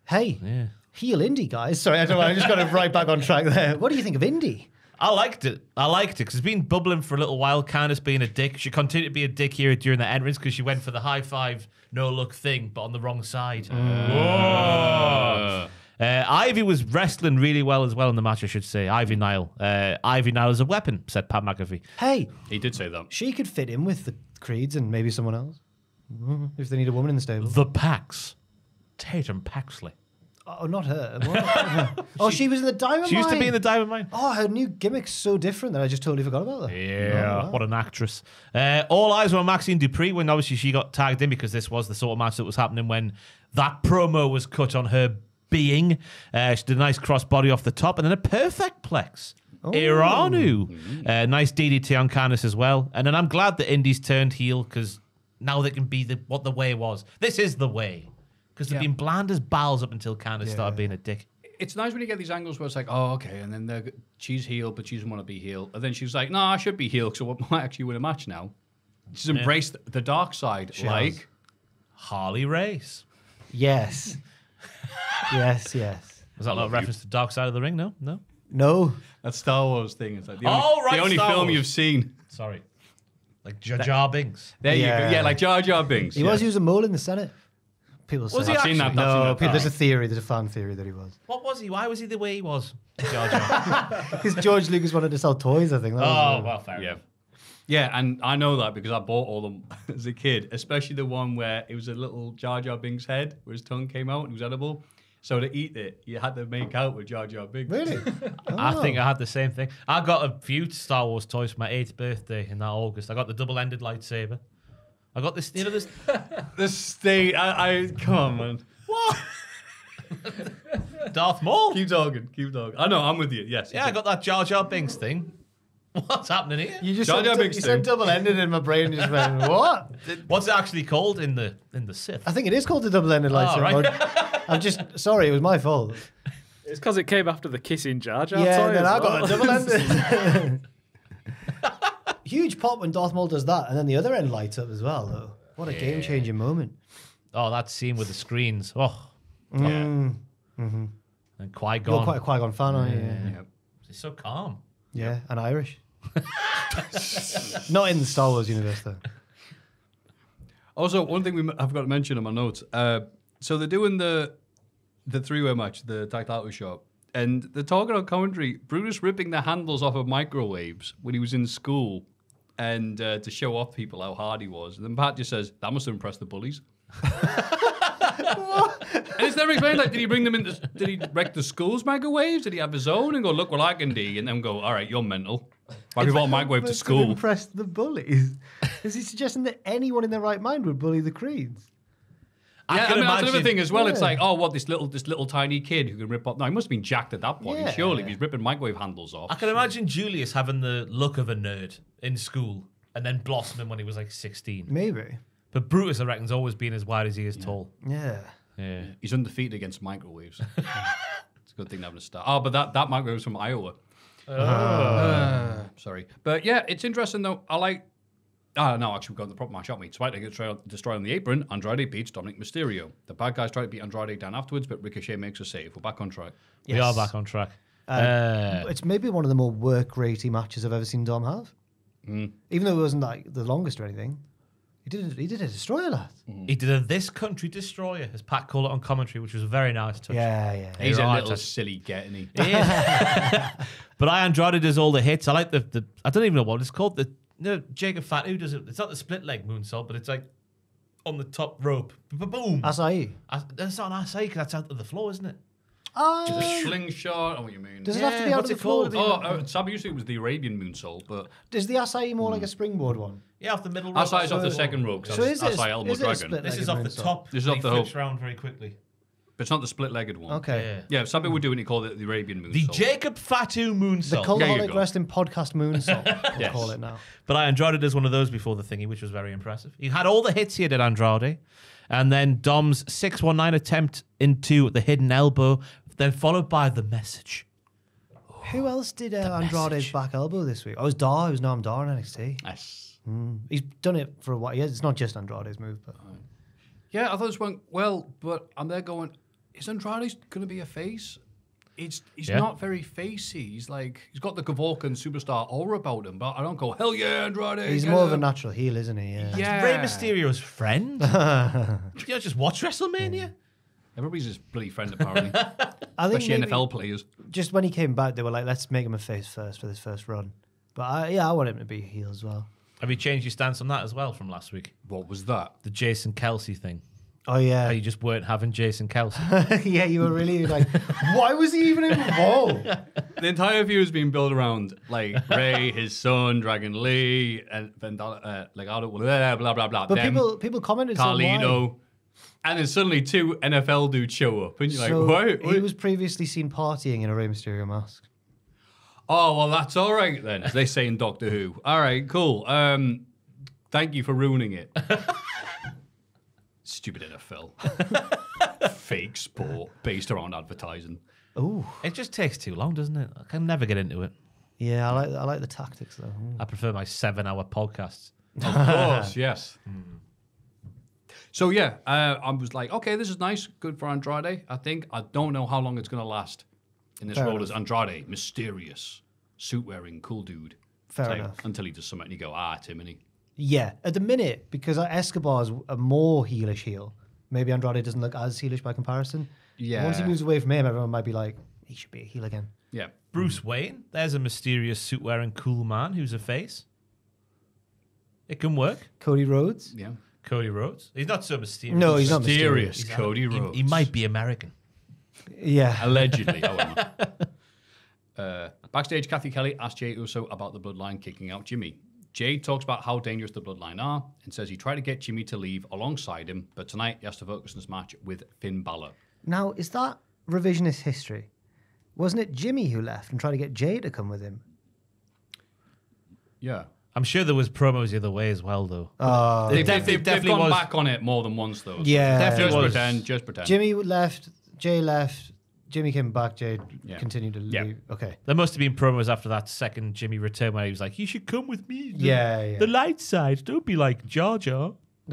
Hey, Yeah. heel Indi guys. Sorry, I don't know. I just got it right back on track there. What do you think of Indi? I liked it. I liked it because it's been bubbling for a little while. Candice being a dick. She continued to be a dick here during the entrance because she went for the high five, no look thing, but on the wrong side. Whoa. Uh, Ivy was wrestling really well as well in the match, I should say. Ivy Nile. Uh, Ivy Nile is a weapon, said Pat McAfee. Hey, He did say that. she could fit in with the Creeds and maybe someone else if they need a woman in the stable. The Pax. Tatum Paxley. Oh, not her. What? oh, she was in the Diamond She used to be in the Diamond Mine. Oh, her new gimmick's so different that I just totally forgot about her. Yeah, what an actress. Uh, all eyes were on Maxxine Dupri when obviously she got tagged in because this was the sort of match that was happening when that promo was cut on her being. Uh, she did a nice crossbody off the top and then a perfect plex. Iranu. Uh, nice DDT on Candice as well. And then I'm glad that Indi's turned heel because now they can be the, what the way was. This is the way. Because they've been bland as balls up until Candice started being a dick. It's nice when you get these angles where it's like, oh, okay, and then they're- she's heel, but she doesn't want to be heel. And then she's like, no, I should be heel, so I might actually win a match now. She's embraced the dark side, like Harley Race. Yes. yes, yes. Was that a little reference to Dark Side of the Ring? No, no. No. that Star Wars thing. It's like the Oh, only, right, the only Star film Wars. you've seen. Sorry. Like Jar Jar Binks. There you go. Yeah, like Jar Jar Binks. He yeah. was using mole in the Senate. People say. Was he I've seen that. actually? I've seen No, that. people, there's a theory, there's a fan theory that he was. What was he? Why was he the way he was? Jar Jar. Because George Lucas wanted to sell toys, I think. That was oh, it. well, fair Yeah. enough. Yeah, and I know that because I bought all them as a kid, especially the one where it was a little Jar Jar Binks head where his tongue came out and it was edible. So to eat it, you had to make out with Jar Jar Binks. Really? Oh. I Oh. think I had the same thing. I got a few Star Wars toys for my eighth birthday in that August. I got the double-ended lightsaber. I got this, you know, this. The state, I, I come on, man. what? Darth Maul. Keep talking, keep talking. I know, I'm with you. Yes. Yeah, I got that Jar Jar Binks thing. What's happening here? You just Jar Jar du- Binks you said thing. double ended in my brain just went, what? What's it actually called in the in the Sith? I think it is called the double ended ah, lightsaber. right. I'm just sorry, it was my fault. It's because it came after the kissing Jar Jar yeah, toy then as I got well. a double ended. Huge pop when Darth Maul does that, and then the other end lights up as well, though. What a game changing moment. Oh, that scene with the screens. Oh, Mm. and Qui You're Gon. quite a Qui Gon fan, aren't you? Yeah. Yeah. He's so calm. yeah, and Irish. Not in the Star Wars universe, though. Also, one thing we m- I've got to mention in my notes. Uh, so they're doing the the three way match, the tag title shot, and they're talking on commentary. Brutus ripping the handles off of microwaves when he was in school, and uh, to show off people how hard he was. And then Pat just says that must have impressed the bullies. and it's never explained. Like, did he bring them into? Did he wreck the school's microwaves? Did he have his own and go look what I can do? And then go, all right, you're mental. Why have you brought a microwave to Must have school? impressed the bullies. Is he suggesting that anyone in their right mind would bully the Creeds? I yeah, can I mean, that's imagine- another thing as well. It's like, oh, what this little this little tiny kid who can rip up. No, he must have been jacked at that point. Yeah. Surely, if he's ripping microwave handles off. I can imagine Julius having the look of a nerd in school and then blossoming when he was like 16. Maybe. But Brutus, I reckon's always been as wide as he is tall. Yeah. Yeah. He's undefeated against microwaves. it's a good thing having a start. Oh, but that that microwave was from Iowa. Uh, sorry, but yeah, it's interesting though. I like. Ah, no, actually, we've got the proper match, haven't we? Despite getting destroyed, destroyed on the apron, Andrade beats Dominic Mysterio. The bad guys try to beat Andrade down afterwards, but Ricochet makes a save. We're back on track. We are back on track. Uh, It's maybe one of the more work ratey matches I've ever seen Dom have. Mm. Even though it wasn't like the longest or anything. He did a, he did a destroyer that. he did a This Country Destroyer, as Pat called it on commentary, which was a very nice touch. Yeah, yeah. He's right, a little that's- silly getting he? but I Andrade does all the hits. I like the, the I don't even know what it's called. The no Jacob Fatu does it. It's not the split leg moonsault, but it's like on the top rope. Boom. Asai. I- That's not an Asai because that's out of the floor, isn't it? Oh, The slingshot. Oh, what you mean? does it have to be out what's of it the floor? called? Oh, uh, Sabi used to think it was the Arabian moonsault, but Is the Asai more like a springboard one? Yeah, off the middle rope. Asai is off the second rope. so So is it- Asai Elmo is it a Dragon. This is off the moonsault. top. This is off he the flips hook. round very quickly. But it's not the split-legged one. Okay. Yeah. Yeah, some people were doing it called it the Arabian moonsault. The Jacob Fatu The moonsault. There you Cultaholic go. Wrestling Podcast Moonsault, we'll Yes. call it now. But I Andrade does one of those before the thingy, which was very impressive. He had all the hits here, did Andrade. And then Dom's 619 attempt into the hidden elbow, then followed by the message. Who else did uh, Andrade's message. back elbow this week? Oh, it was Dar. It was Noam Dar in NXT. Yes. He's done it for a while. Yeah, it's not just Andrade's move, but Yeah, I thought this went well, but I'm there going, is Andrade going to be a face? He's he's Yeah. not very facey. He's like he's got the Kavorkan superstar aura about him, but I don't go hell yeah, Andrade. he's get more of a natural heel, isn't he? Yeah. Yeah, Rey Mysterio's friend? you know, just watch WrestleMania? Everybody's his bloody friend apparently, I think especially NFL players. just when he came back, they were like, "Let's make him a face first for this first run." But I, yeah, I want him to be a heel as well. Have you changed your stance on that as well from last week? What was that? The Jason Kelce thing. Oh yeah, How you just weren't having Jason Kelce. yeah. You were really like, why was he even involved? The entire view has been built around like Rey, his son, Dragon Lee, and Vendala, uh, like blah blah blah blah blah. But them, people people commented saying why. Carlito, and then suddenly two NFL dudes show up, and you're So like, what? he was previously seen partying in a Rey Mysterio mask. Oh well, that's all right then. As they say in Doctor Who. All right, cool. Um, thank you for ruining it. Stupid NFL. Fake sport based around advertising. Oh, it just takes too long, doesn't it? I can never get into it. yeah. I like I like the tactics though. Mm. I prefer my seven-hour podcasts. Of course, yes. So yeah, uh, I was like, okay, this is nice, good for Andrade. I think I don't know how long it's going to last in this Fair role enough. as Andrade, mysterious, suit wearing, cool dude. Fair type, enough. Until he does something, and you go, ah, Timony. Yeah, at the minute because Escobar's a more heelish heel. Maybe Andrade doesn't look as heelish by comparison. Yeah. Once he moves away from him, everyone might be like, he should be a heel again. Yeah, Bruce Wayne, there's a mysterious suit-wearing cool man who's a face. It can work. Cody Rhodes. yeah. Cody Rhodes. He's not so mysterious. No, he's not Mysterious, mysterious. Cody He, Rhodes. he might be American. Yeah. Allegedly, however. Uh, backstage, Cathy Kelley asked Jey Uso about the bloodline kicking out Jimmy. Jey talks about how dangerous the bloodline are and says he tried to get Jimmy to leave alongside him, but tonight he has to focus on his match with Finn Balor. Now, is that revisionist history? Wasn't it Jimmy who left and tried to get Jey to come with him? Yeah. I'm sure there was promos the other way as well, though. Uh, They've, definitely- they've, they've definitely gone was- back on it more than once, though. so Yeah. Definitely Just was. pretend, just pretend. Jimmy left, Jey left, Jimmy came back, Jey Yeah. continued to Yeah. leave. Okay. There must have been promos after that second Jimmy return where he was like, "You should come with me." The, Yeah, yeah. The light side. Don't be like Jar Jar.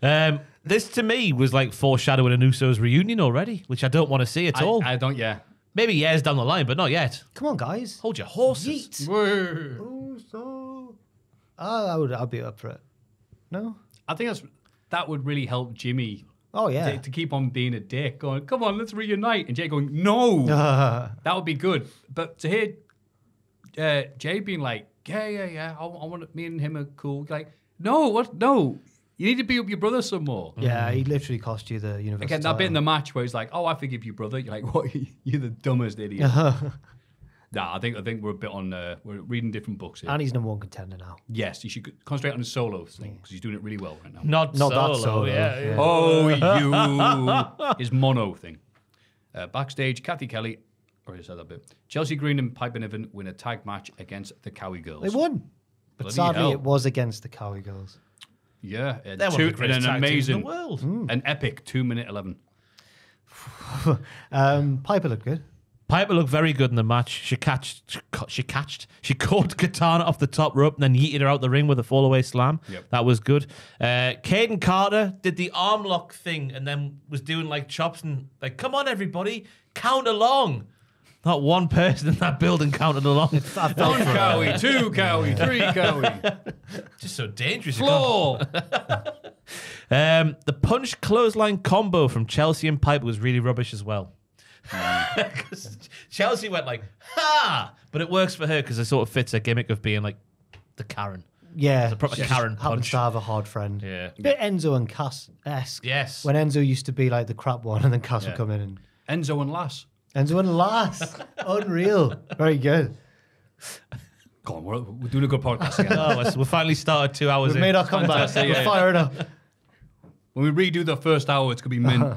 um, this to me was like foreshadowing an Usos reunion already, which I don't want to see at I, all. I don't, yeah. Maybe years down the line, but not yet. Come on, guys. Hold your horses. Yeet. Whoa. Oh, so. Oh, I would, I'd be up for it. No? I think that's that would really help Jimmy Oh, yeah. to, to keep on being a dick, going, come on, let's reunite. And Jey going, no. That would be good. But to hear uh, Jey being like, yeah, yeah, yeah, I, I want me and him are cool. Like, no, what? No, you need to be with your brother some more. yeah, he literally cost you the universal Again, that bit in the match where he's like, "Oh, I forgive you, brother." You're like, "What? You're the dumbest idiot." nah, I think I think we're a bit on. Uh, we're reading different books here. And he's number one contender now. yes, you should concentrate on his solo thing because he's doing it really well right now. Not, Not solo. that solo, Yeah, yeah. yeah. Oh, you! His mono thing. Uh, backstage, Cathy Kelley. Already said that bit. Chelsea Green and Piper Niven win a tag match against the Cowie Girls. They won. But Bloody sadly, hell. it was against the Cowie Girls. Yeah, uh, They're one two, of the greatest an tag teams in amazing, the world. an epic two minute eleven. Um, Piper looked good. Piper looked very good in the match. She catched, she, ca- she catched, she caught Katana off the top rope and then yeeted her out the ring with a fallaway slam. Yep. That was good. Uh, Kayden Carter did the arm lock thing and then was doing like chops and like, come on everybody, count along. Not one person in that building counted along. One Cowie, two Cowie, three Cowie. Just so dangerous. Floor. Um, the punch clothesline combo from Chelsea and Piper was really rubbish as well. 'Cause Chelsea went like, ha! But it works for her because it sort of fits her gimmick of being like the Karen. Yeah. It's a proper she just Karen Happens punch. to have a hard friend. Yeah. Bit Enzo and Cass esque. Yes. When Enzo used to be like the crap one and then Cass Yeah. would come in and. Enzo and Lass. Enzo and Lass. Unreal. Very good. Go on, we're, we're doing a good podcast again. oh, it's- we finally started two hours We've in. made our comeback. Fantastic, We're yeah. firing up. When we redo the first hour, it's going to be mint. Uh-huh.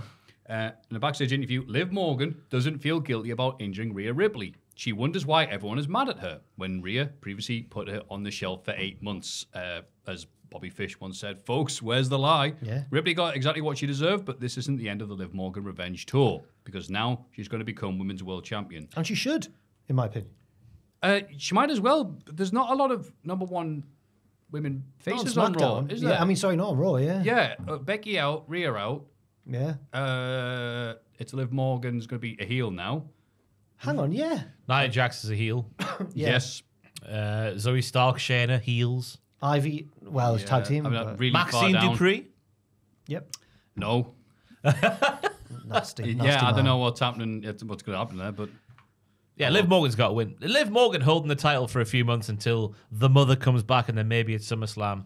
Uh, in a backstage interview, Liv Morgan doesn't feel guilty about injuring Rhea Ripley. She wonders why everyone is mad at her when Rhea previously put her on the shelf for eight months. Uh, as Bobby Fish once said, folks, where's the lie? Yeah. Ripley got exactly what she deserved, but this isn't the end of the Liv Morgan revenge tour because now she's going to become Women's World Champion. And she should, in my opinion. Uh, she might as well. There's not a lot of number one women faces on, Raw, is there? yeah, I mean, sorry, not on Raw, yeah. yeah, uh, Becky out, Rhea out. Yeah. Uh, it's Liv Morgan's going to be a heel now. Hang on, yeah. Nia Jax is a heel. Yeah. Yes. Uh, Zoey Stark, Shayna, heels. Ivy, well, it's tag team. I mean, but- really far Maxxine down. Dupri. Yep. No. Nasty. yeah, nasty I don't know what's happening. What's going to happen there, but Yeah, Liv Morgan's got to win. Liv Morgan holding the title for a few months until the mother comes back and then maybe it's SummerSlam.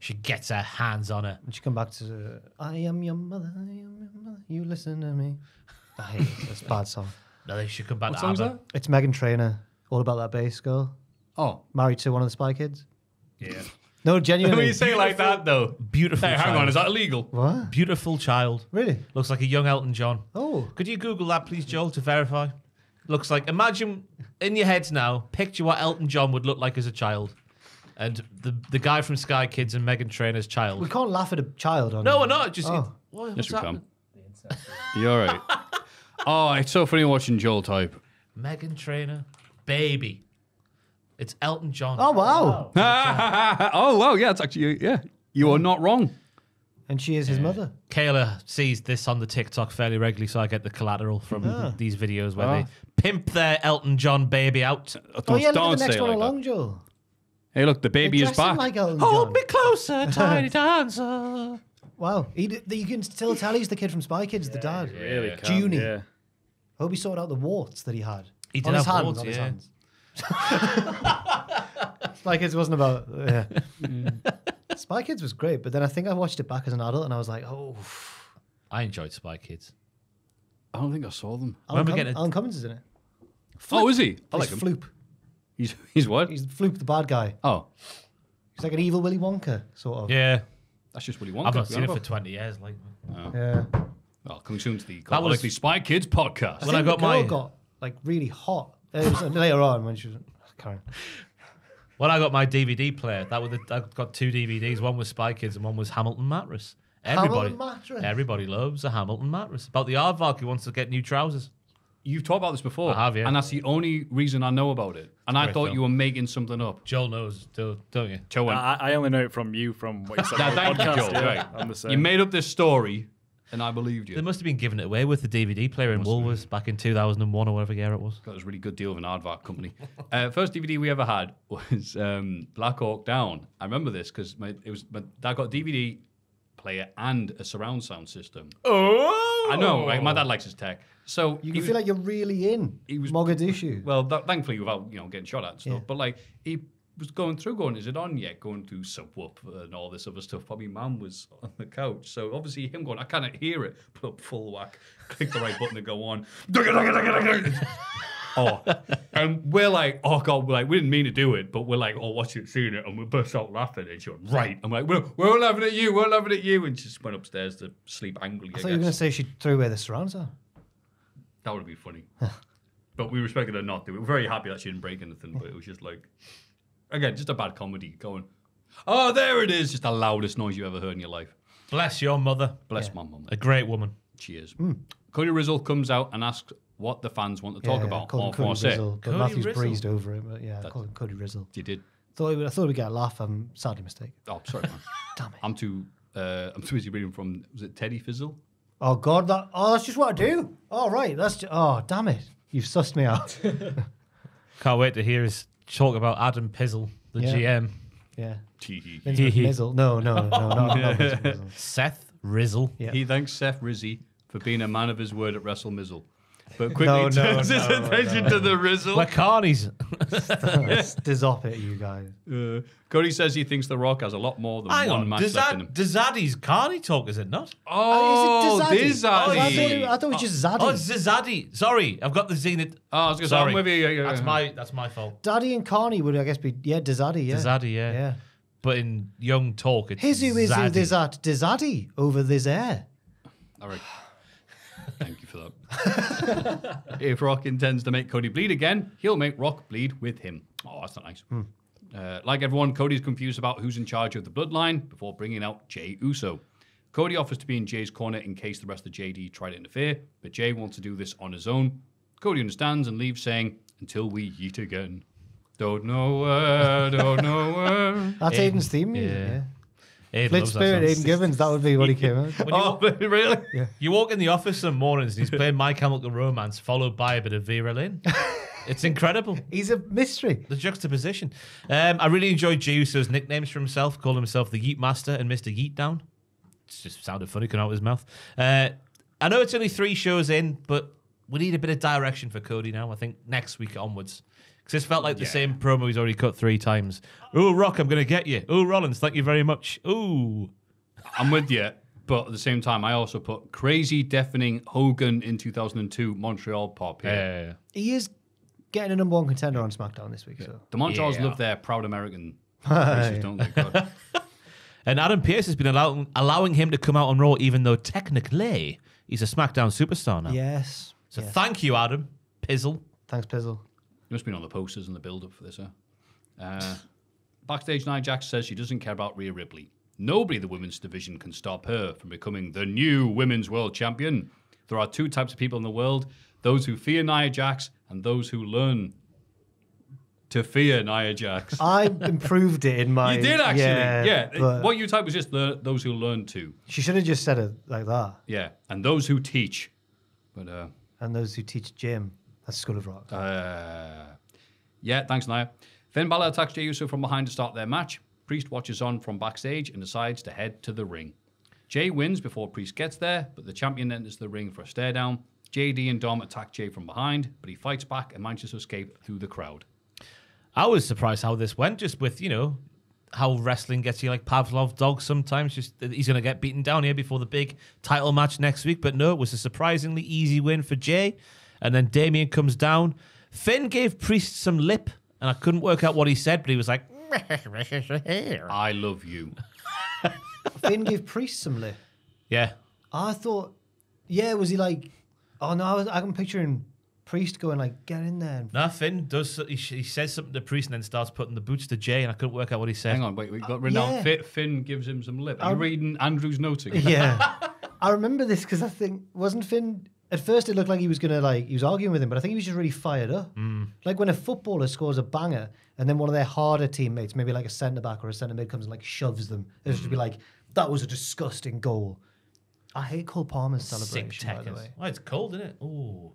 She gets her hands on her. And she come back to, I am your mother, I am your mother, you listen to me. I hate it. It's a bad song. No, they should come back What to song's ABBA. that? It's Meghan Trainor, all about that bass girl, Oh, married to one of the Spy Kids. yeah. No, when genuinely. you say it like that, though. Beautiful Hey, hang child. on, is that illegal? what? Beautiful child. Really? Looks like a young Elton John. Oh, Could you Google that, please, Joel, to verify? Looks like, imagine in your heads now, picture what Elton John would look like as a child. And the the guy from Spy Kids and Meghan Trainor's child. we can't laugh at a child on. No, we're not. Just. Oh. What, Yes, we happening? can. You're right. oh, it's so funny watching Joel type. Megan Trainor, baby. It's Elton John. Oh wow! oh, wow, yeah, it's actually, yeah. You are not wrong. And she is his mother. Kayla sees this on the TikTok fairly regularly, so I get the collateral from ah. these videos where they ah. pimp their Elton John baby out. Uh, oh Don't, yeah, look don't at the next one like along, that. Joel. Hey, look, the baby is dress back. Like Elton Hold me closer, tiny dancer. Wow, he, d- you can still tell he's the kid from Spy Kids, the dad. Really can, Junie. Yeah. Hope he sorted out the warts that he had. He did on his have hands, warts, on his yeah. hands. Spy Kids wasn't about. Yeah. Spy Kids was great, but then I think I watched it back as an adult and I was like, oh. I enjoyed Spy Kids. I don't think I saw them. Alan, we Cum- getting a- Alan Cumming is in it. Oh, is he? I like He's him. Floop. He's, he's what? He's Floop, the bad guy. oh, He's like an evil Willy Wonka, sort of. Yeah, that's just what he wants. I've not seen it for 20 years. Like, oh. Yeah. Well, coming soon to the That was- Likely Spy Kids podcast. When I think got the girl my- got like really hot. It was later on when she was. Karen. when I got my DVD player, that was the, I got two DVDs. One was Spy Kids and one was Hamilton Mattress. Everybody, Hamilton Mattress? everybody loves a Hamilton mattress. About the aardvark who wants to get new trousers. You've talked about this before. I have, yeah. And that's the only reason I know about it. And I Great thought film. you were making something up. Joel knows, don't, don't you? Joe went, I, I only know it from you from what you said. On the thank you, podcast, Joe. yeah, Right. I'm the same. You made up this story, and I believed you. They must have been giving it away with the DVD player in Woolworths back in 2001 or whatever year it was. Got this really good deal with an aardvark company. uh, first DVD we ever had was um, Black Hawk Down. I remember this because it was my dad got a DVD player and a surround sound system. Oh! I know, right? My dad likes his tech, so You he can was- feel like you're really in he was- Mogadishu. Well, th- thankfully, without you know getting shot at and stuff. Yeah. But like he was going through, going, "Is it on yet?" Going through Subwoof and all this other stuff. Probably mum was on the couch, so obviously him going, "I can't hear it." Put up full whack, click the right button to go on. oh, and we're like, "Oh God!" We're like, we didn't mean to do it, but we're like, "Oh, watching it, seeing it," and we burst out laughing. And she went, "Right." I'm like, "We're, we're all laughing at you. We're laughing at you," and she just went upstairs to sleep angrily. I I thought you were going to say she threw away the surround sound. That would be funny. but we respected her not to. We were very happy that she didn't break anything, but it was just like, again, just a bad comedy going, oh, there it is. Just the loudest noise you ever heard in your life. Bless your mother. Bless my mum. A great woman. She is. Hmm. Cody Rizzle comes out and asks what the fans want to talk Yeah, about. called him Or Cody. Rizzle, but Cody Matthews Rizzle. breezed over it. But yeah, I called him Cody Rizzle. You did. Thought would, I thought we'd get a laugh. I'm sadly mistaken. Oh, sorry, man. Damn it. I'm too. Uh, I'm too busy reading from. Was it Teddy Fizzle? Oh God, that oh that's just what I do. Oh right, that's just, oh damn it, you've sussed me out. Can't wait to hear us talk about Adam Pizzle, the Yeah. GM. yeah, Tee hee. Vince McMizzle. No, no, no, no, not, not Vince McMizzle. Seth Rizzle. Yeah. He thanks Seth Rizzy for being a man of his word at Wrestle Mizzle. But quickly No, no, turns his no, attention to the Rizzle. Where Carney's. Stop it, you guys. Uh, Cody says he thinks The Rock has a lot more than Hang one on. match Does left in that, him. does Zaddy's Carney talk, is it not? Oh, is it this Zaddy? Oh, I, thought it, I thought it was just Zaddy. Oh, it's Zaddy. Sorry, I've got the Zenith. Oh, I was going to say, Sorry. I'm with you. Yeah, yeah, That's yeah. my that's my fault. Daddy and Carney would, I guess, be yeah, Dezaddy, yeah, Zaddy, yeah. yeah. But in young talk, it's His who is who Zaddy. there's that over this air. All right. Thank you for that. if Rock intends to make Cody bleed again, he'll make Rock bleed with him. Oh, that's not nice. Uh, like everyone, Cody's confused about who's in charge of the bloodline before bringing out Jey Uso. Cody offers to be in Jey's corner in case the rest of JD try to interfere, but Jey wants to do this on his own. Cody understands and leaves, saying, "Until we eat again." Don't know where, don't know where. That's Aiden- Aiden's theme music. yeah. Yeah. Aiden Flint loves that Spirit, song. Aiden Givens. That would be what he came out. When you, Oh, really? you walk in the office some mornings and he's playing My Chemical Romance, followed by a bit of Vera Lynn. It's incredible. He's a mystery. The juxtaposition. Um, I really enjoyed Jey Uso's nicknames for himself, calling himself the Yeet Master and Mr. Yeet Down. It just sounded funny coming out of his mouth. Uh, I know it's only three shows in, but we need a bit of direction for Cody now. I think next week onwards. Because this felt like the same promo he's already cut three times. Oh, Rock, I'm going to get you. Oh, Rollins, thank you very much. Ooh. I'm with you, but at the same time, I also put crazy, deafening Hogan in 2002 Montreal pop here. Yeah. He is getting a number one contender on SmackDown this week. So The Montreals Yeah. love their proud American races, don't they? And Adam Pearce has been allowing, allowing him to come out on Raw, even though technically he's a SmackDown superstar now. yes. So yes. thank you, Adam Pizzle. Thanks, Pizzle. You must have been on the posters and the build up for this, huh? Uh, backstage, Nia Jax says she doesn't care about Rhea Ripley. Nobody in the women's division can stop her from becoming the new women's world champion. There are two types of people in the world those who fear Nia Jax and those who learn to fear Nia Jax. I improved it in my. you did actually. Yeah. Yeah. what you typed was just the, those who learn to. she should have just said it like that. Yeah. And those who teach. But, uh, And those who teach Jim, that's School of Rock. Uh, yeah, thanks, Nia. Finn Balor attacks Jey Uso from behind to start their match. Priest watches on from backstage and decides to head to the ring. Jey wins before Priest gets there, but the champion enters the ring for a stare down. JD and Dom attack Jey from behind, but he fights back and manages to escape through the crowd. I was surprised how this went, just with, you know, how wrestling gets you like Pavlov dogs sometimes. Just he's going to get beaten down here before the big title match next week. But no, it was a surprisingly easy win for Jey. And then Damien comes down. Finn gave Priest some lip, and I couldn't work out what he said, but he was like, I love you. Finn gave Priest some lip. yeah. I thought, yeah, was he like, oh no, I was, I'm picturing Priest going like, get in there. and No, Finn does. He, he says something to Priest and then starts putting the boots to Jey, and I couldn't work out what he said. Hang on, wait, we got written Yeah. down. Finn gives him some lip. Are you reading Andrew's notes again? Yeah. I remember this because I think, wasn't Finn, at first it looked like he was going to like, he was arguing with him, but I think he was just really fired up. Mm. Like when a footballer scores a banger and then one of their harder teammates, maybe like a centre back or a centre mid comes and like shoves them. It should be mm. like, that was a disgusting goal. I hate Cole Palmer's Sick celebration, by the way. Oh, it's cold, isn't it? Oh,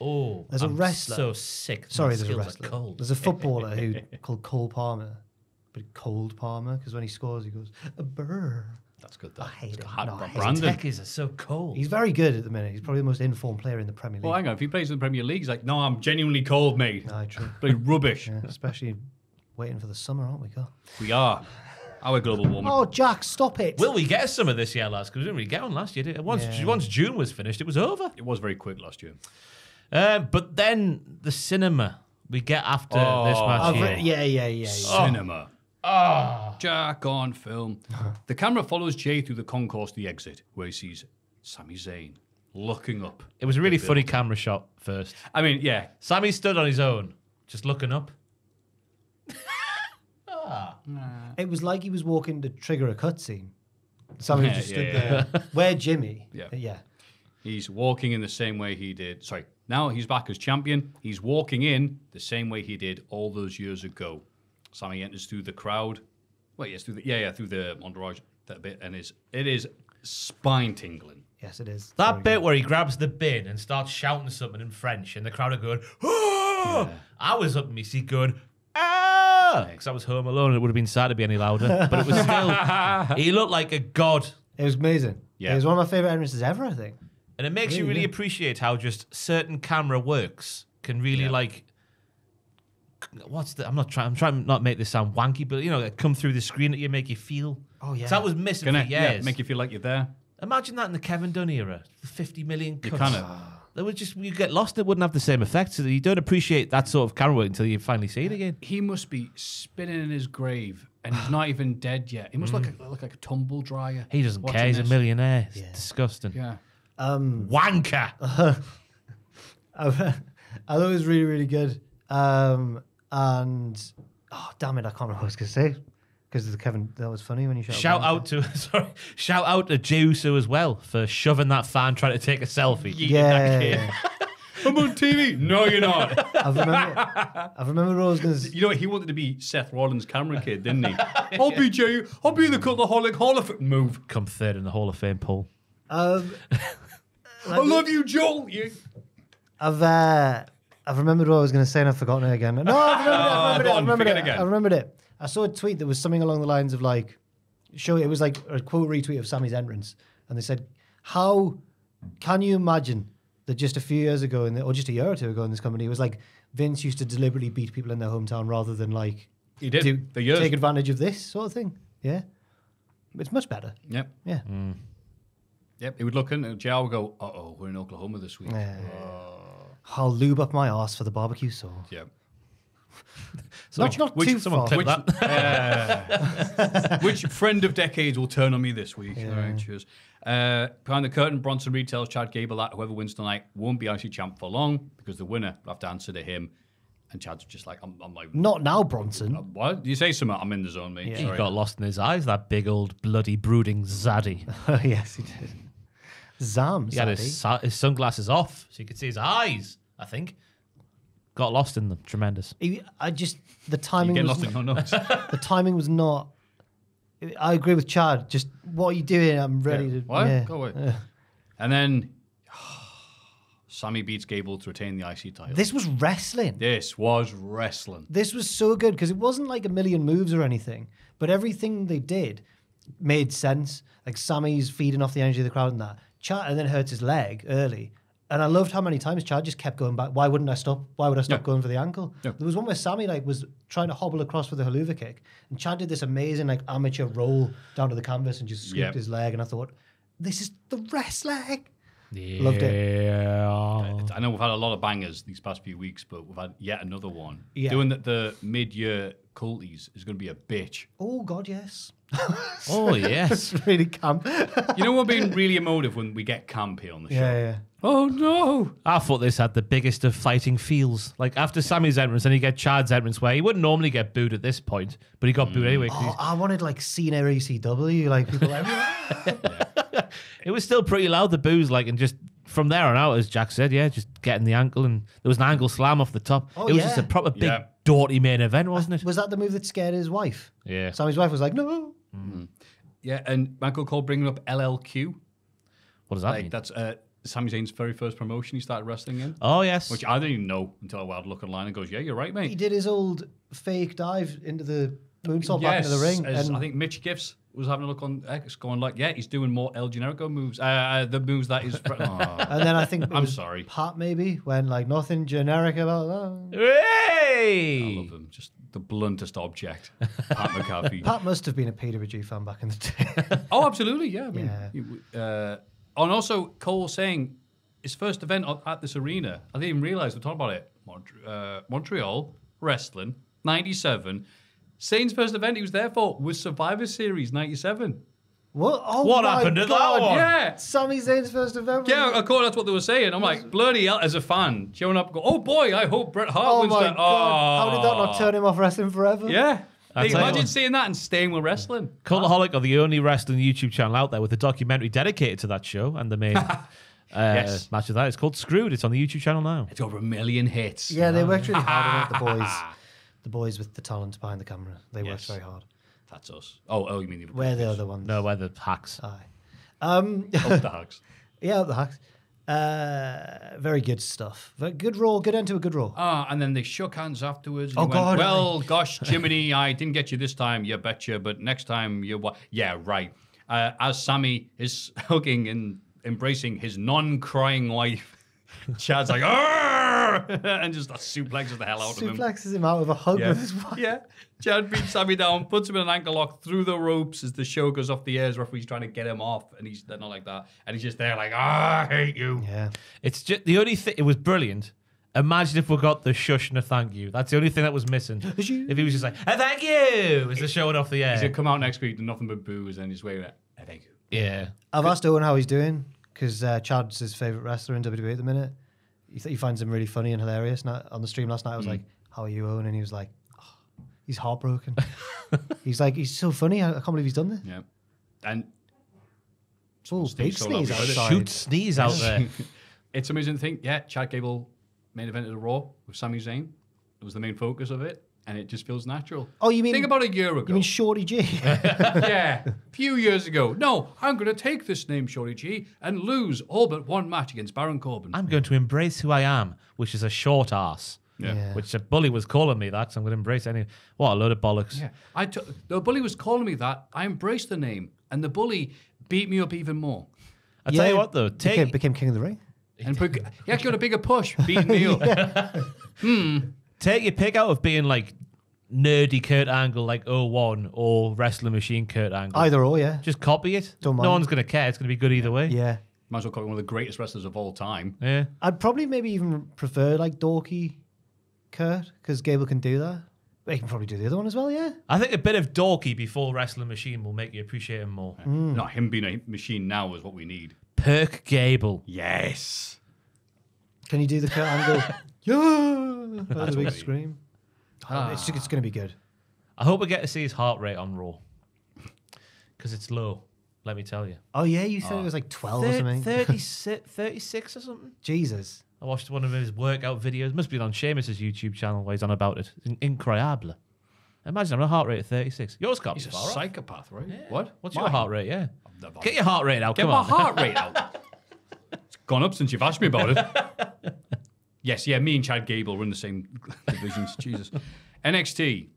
oh. There's a I'm wrestler. So sick. Sorry, there's a wrestler. Cold. There's a footballer who called Cole Palmer, but cold Palmer because when he scores, he goes a burr. That's good. Though. I hate It's him. hot- No, I hate Brandon. Techies are so cold. He's very good at the minute. He's probably the most informed player in the Premier League. Well, hang on. If he plays in the Premier League, he's like, no, I'm genuinely cold, mate. Aye, true. But rubbish. Yeah, especially waiting for the summer, aren't we? God. We are. Our global warming. Oh, Jack, stop it! Will we get some of this year, lads? Because we didn't really get one last year. Once, Yeah. once June was finished, it was over. It was very quick last year. Um, but then the cinema we get after Oh. this match here. re- yeah, yeah, yeah, yeah. Cinema. Ah. Jack on film. the camera follows Jey through the concourse to the exit, where he sees Sami Zayn looking up. It was a really funny camera shot first. I mean, yeah. Sami stood on his own, just looking up. It was like he was walking to trigger a cutscene. Somebody Yeah, just yeah, stood yeah. there. Where Jimmy? Yeah. yeah. He's walking in the same way he did. Sorry, now he's back as champion. He's walking in the same way he did all those years ago. Sami enters through the crowd. Wait, yes, through the yeah, yeah, through the entourage that bit, and it's it is spine tingling. Yes, it is. That Very bit good. where he grabs the bin and starts shouting something in French, and the crowd are going, "Oh!" I was up in my seat going, "Ah!" Because I was home alone, and it would have been sad to be any louder. But it was still, he looked like a god, It was amazing. Yeah. It was one of my favorite entrances ever, I think. and it makes you Really really good. appreciate how just certain camera works can really like. What's the? I'm not trying. I'm trying to not make this sound wanky, but you know, come through the screen at you, make you feel. Oh yeah. that was missing Can for it yeah, years. make you feel like you're there? Imagine that in the Kevin Dunn era, the 50 million You cuts. kind of. They would just you get lost. It wouldn't have the same effect. So you don't appreciate that sort of camera work until you finally see it again. He must be spinning in his grave, and he's not even dead yet. He must look, like, look like a tumble dryer. He doesn't care. He's a millionaire. It's disgusting. Yeah. Um, Wanker. I, I thought it was really, really good. Um, and oh, damn it, I can't remember what I was going to say because the Kevin that was funny when you shouted. Shout out to sorry. Shout out to Jey Uso as well for shoving that fan trying to take a selfie. Yeah, That kid. I'm on TV. No, you're not. I remember. I remember what I was going to. You know, what? he wanted to be Seth Rollins' camera kid, didn't he? I'll be Jay. I'll be the Cultaholic Hall of Fame. Move. Come third in the Hall of Fame poll. Um, I love you, Joel. You. I've uh, I've remembered what I was going to say and I've forgotten it again. No, I've remembered it. go I've remembered it. I remembered it. I saw a tweet that was something along the lines of like, show it was like a quote retweet of Sami's entrance, and they said, "How can you imagine that just a few years ago, in the, or just a year or two ago in this company, it was like Vince used to deliberately beat people in their hometown rather than like He did do, take advantage of this sort of thing. Yeah, it's much better. Yep. Yeah, Yep. He would look in and Joe would go, uh oh, we're in Oklahoma this week. Yeah. I'll lube up my ass for the barbecue sauce. Yep. not not which- too Someone far. clip that. Which friend of decades will turn on me this week? All right, cheers. Uh, behind the curtain, Bronson retails Chad Gable that whoever wins tonight won't be IC champ for long because the winner will have to answer to him. And Chad's just like, I'm, I'm like, Not now, Bronson. what? You say something? I'm in the zone, mate. He Sorry. got lost in his eyes, that big old bloody brooding zaddy. yes, he did. Zam, He had his, his sunglasses off so you could see his eyes, I think. Got lost in them. Tremendous. He- I just the timing getting was lost in your notes. the timing was not. I agree with Chad. Just what are you doing? I'm ready Yeah. to. What? yeah. Go away. And then Sami beats Gable to retain the IC title. This was wrestling. This was wrestling. This was so good because it wasn't like a million moves or anything, but everything they did made sense. Like Sami's feeding off the energy of the crowd and that. Chad and then hurts his leg early. And I loved how many times Chad just kept going back. Why wouldn't I stop? Why would I stop Yeah. going for the ankle? Yeah. There was one where Sami like was trying to hobble across with a helluva kick, and Chad did this amazing like amateur roll down to the canvas and just scooped Yep. his leg. And I thought, this is the wrestling. Yeah. Loved it. I know we've had a lot of bangers these past few weeks, but we've had yet another one. Yeah. Doing that the mid-year culties is going to be a bitch. Oh God, yes. Oh, yes. It's really camp. You know, we're being really emotive when we get camp here on the show. yeah, yeah. Oh no! I thought this had the biggest of fighting feels. Like after Sami's entrance, then you get Chad's entrance where he wouldn't normally get booed at this point, but he got booed mm. anyway. Oh, 'cause Oh, I wanted like Cena ECW, like people like. It was still pretty loud, the booze, like, and just from there on out, as Jack said, yeah, just getting the ankle, and there was an ankle slam off the top. Oh, it was yeah. just a proper big, Yeah. dirty main event, wasn't uh, it? Was that the move that scared his wife? Yeah. Sami's wife was like, no. Yeah, and Michael Cole bringing up LLQ. What does that Like mean? that's uh, Sami Zayn's very first promotion he started wrestling in. Oh, yes. Which I didn't even know until I would look online and goes, "Yeah, you're right, mate." He did his old fake dive into the moonsault back into the ring. as and I think Mitch Gifts was having a look on X, going like, "Yeah, he's doing more El Generico moves. Uh, uh, the moves that is." Oh, and then I think I'm sorry. Pat maybe when like nothing generic about that. I hey! love him. Just the bluntest object, Pat McAfee. Pat must have been a PWG fan back in the day. Oh, absolutely, yeah. I mean, Yeah. uh, and also Cole saying his first event at- this arena. I didn't even realize we're talking about it. Mont- uh, Montreal wrestling '97. Zayn's first event he was there for was Survivor Series '97. What? Oh What my happened at that God. one? Yeah. Sami Zayn's first event. Yeah, of course, that's what they were saying. I'm like, bloody hell, as a fan, showing up, go, oh boy, I hope Bret Hart Oh wins my that. god! How did that not Oh. turn him off wrestling forever? Yeah. I'll Like, tell you imagine seeing that and staying with wrestling. Cultaholic are the only wrestling YouTube channel out there with a documentary dedicated to that show, and the main uh, Yes. match of that. It's called Screwed. It's on the YouTube channel now. It's over a million hits. Yeah, they worked really hard on it. The boys, the boys with the talent behind the camera, they Yes. worked very hard. That's us. Oh, oh, you mean the We're the other ones. No, where the hacks. Aye. Um, Oh, the Hugs. yeah, the hacks. Uh, very good stuff. Very good roll. Good end to a good roll. Ah, and then they shook hands afterwards. and Oh, he God, Went, well, gosh, Jiminy, I didn't get you this time. You betcha. But next time, you what? Yeah, right. Uh, as Sami is hugging and embracing his non-crying wife, Chad's like, "Arr!" and just suplexes the hell out of him. Suplexes him out with a hug Yeah. with his wife. yeah. Chad beats Sami down, puts him in an ankle lock through the ropes as the show goes off the air. As referee's trying to get him off, and he's they're not like that, and he's just there like, ah, I hate you. Yeah. It's just the only thing. It was brilliant. Imagine if we got the shush and a thank you. That's the only thing that was missing. If he was just like, a thank you, as the show went off the air. He's gonna come out next week and nothing but boos, and he's waiting. I think. Yeah. I've asked Owen how he's doing because uh, Chad's his favorite wrestler in WWE at the minute. He, th- he finds him really funny and hilarious. And I- on the stream last night, I was like, "How are you, Owen?" And he was like, "Oh, "He's heartbroken." he's like, "He's so funny. I, I can't believe he's done this." Yeah. And Oh, big sneeze heard it. outside. Shoot sneeze out there. it's amazing to think, yeah, Chad Gable main event of the Raw with Sami Zayn. It was the main focus of it, and it just feels natural. Oh, you mean Think about a year ago. You mean Shorty G? yeah, a few years ago. No, I'm going to take this name, Shorty G, and lose all but one match against Baron Corbin. I'm going to embrace who I am, which is a short ass. Yeah. Yeah. Which a bully was calling me that, so I'm going to embrace any. What a load of bollocks. Yeah, I took the bully was calling me that. I embraced the name, and the bully beat me up even more. I tell you what, though, take became, became king of the ring. And put, he actually got a bigger push, beating Neil. Take your pick out of being like nerdy Kurt Angle, like 01, or Wrestling Machine Kurt Angle. Either or, yeah. Just copy it. Don't mind. No one's going to care. It's going to be good either way. Yeah. Might as well call him one of the greatest wrestlers of all time. Yeah. I'd probably maybe even prefer like dorky Kurt because Gable can do that. But he can probably do the other one as well, yeah. I think a bit of dorky before Wrestling Machine will make you appreciate him more. Mm. Not him being a machine now is what we need. Perk Gable. Yes. Can you do the Kurt Angle? yeah! That's a what big we- scream. Oh, it's it's going to be good. I hope we get to see his heart rate on Raw. Because it's low, let me tell you. Oh, yeah, you said it oh. was like 12 or Thir- something. 36, 36 or something? Jesus. I watched one of his workout videos. Must be on Sheamus's YouTube channel where he's on about it. In- Incroyable. Imagine having a heart rate of 36. Yours can't He's be a far off. psychopath, right? What? What's Mine? your heart rate? Yeah. Never- Get your heart rate out. Get Come my on. heart rate out. It's gone up since you've asked me about it. yes, yeah, me and Chad Gable were in the same divisions. Jesus. NXT.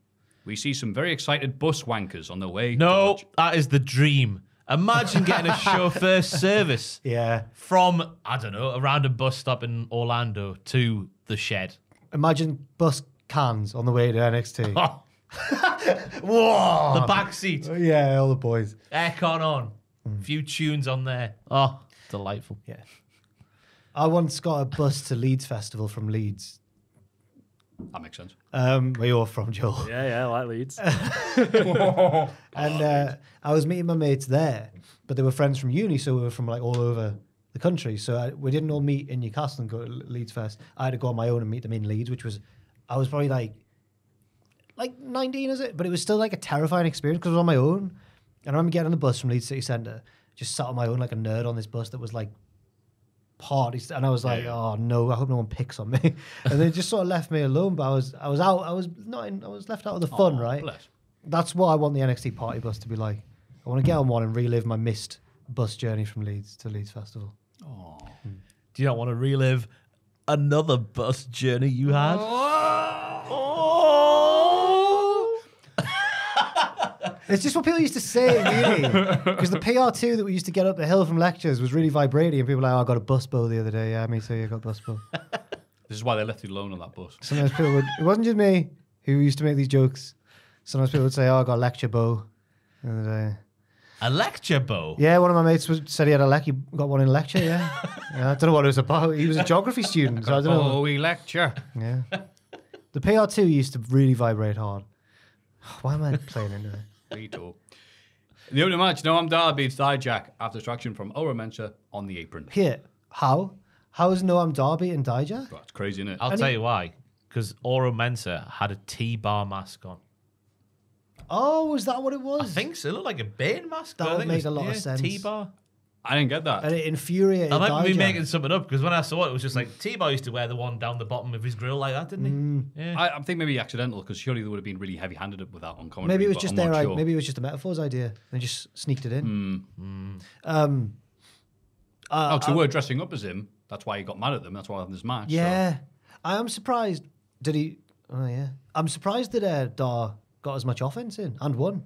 We see some very excited bus wankers on their way. to No, watch- that is the dream. Imagine getting a chauffeur service Yeah. from, I don't know, around a random bus stop in Orlando to the shed. Imagine bus cans on the way to NXT. Oh, Whoa! the back seat, yeah, all the boys. aircon on, few tunes on there. Oh, delightful. Yeah. I once got a bus to Leeds Festival from Leeds. That makes sense. Um, where you're from, Joel. Yeah, yeah, I like Leeds. And uh, I was meeting my mates there, but they were friends from uni, so we were from like all over the country. So I, we didn't all meet in Newcastle and go to Leeds Fest. I had to go on my own and meet them in Leeds, which was, I was probably like, like 19, is it? But it was still like a terrifying experience because I was on my own. And I remember getting on the bus from Leeds City Centre, just sat on my own like a nerd on this bus that was like parties, and I was like, oh no, I hope no one picks on me. and they just sort of left me alone. But I was, I was out, I was not, in, I was left out of the fun, Aw, right? bless. That's what I want the NXT party bus to be like. I want to get on one and relive my missed bus journey from Leeds to Leeds Festival. Hmm. Do you not want to relive another bus journey you had? It's just what people used to say in uni. Because the PR2 that we used to get up the hill from lectures was really vibrating. And people were like, oh, I got a bus bow the other day. Yeah, me too. I got a bus bow. This is why they left you alone on that bus. Sometimes people would, it wasn't just me who used to make these jokes. Sometimes people would say, oh, I got a lecture bow. the other day. A lecture bow. Yeah, one of my mates was, said he had a lec. He got one in lecture, yeah. yeah. I don't know what it was about. He was a geography student, so I don't know. Oh, we lecture. Yeah. The PR2 used to really vibrate hard. Why am I playing into it? Me too. The only match, Noam Dar beats Dijak after distraction from Oro Mensah on the apron. Here, how? How is Noam Darby and Dijak? That's crazy, isn't it? I'll And tell he- you why. Because Oro Mensah had a T-bar mask on. Oh, is that what it was? I think so. It looked like a Bane mask. That but I would think make was- a lot of sense. T-bar. I didn't get that. And it infuriated I might be Dijak. making something up because when I saw it, it was just like T-bar used to wear the one down the bottom of his grill like that, didn't he? Mm. Yeah. I, I think maybe accidental because surely they would have been really heavy-handed with that on commentary. Maybe it was but just I'm their not i- sure. maybe it was just a metaphors idea. They just sneaked it in. Hmm. Um, uh, Oh, because they were dressing up as him. That's why he got mad at them. That's why they having this match. so- yeah, I am surprised. Did he? Oh yeah, I'm surprised that uh, Dar got as much offense in and won.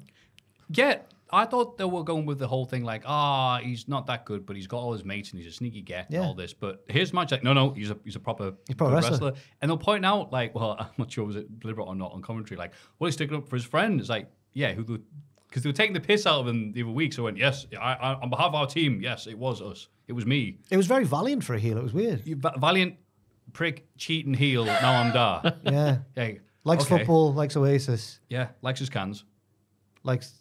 Yeah, I thought they were going with the whole thing like, ah, he's not that good, but he's got all his mates and he's a sneaky get and all this. But his match, like, no, no, he's a he's a proper, He's proper good wrestler. And they'll point out, like, well, I'm not sure was it deliberate or not on commentary, like, well, he's sticking up for his friend. It's like, yeah, who because they were taking the piss out of him the other week. So I went, yes, I, I, on behalf of our team, yes, it was us. It was me. It was very valiant for a heel. It was weird. You va- valiant prick, cheating heel. Now I'm da. Yeah, yeah, likes okay. football, likes Oasis, Yeah, likes his cans. likes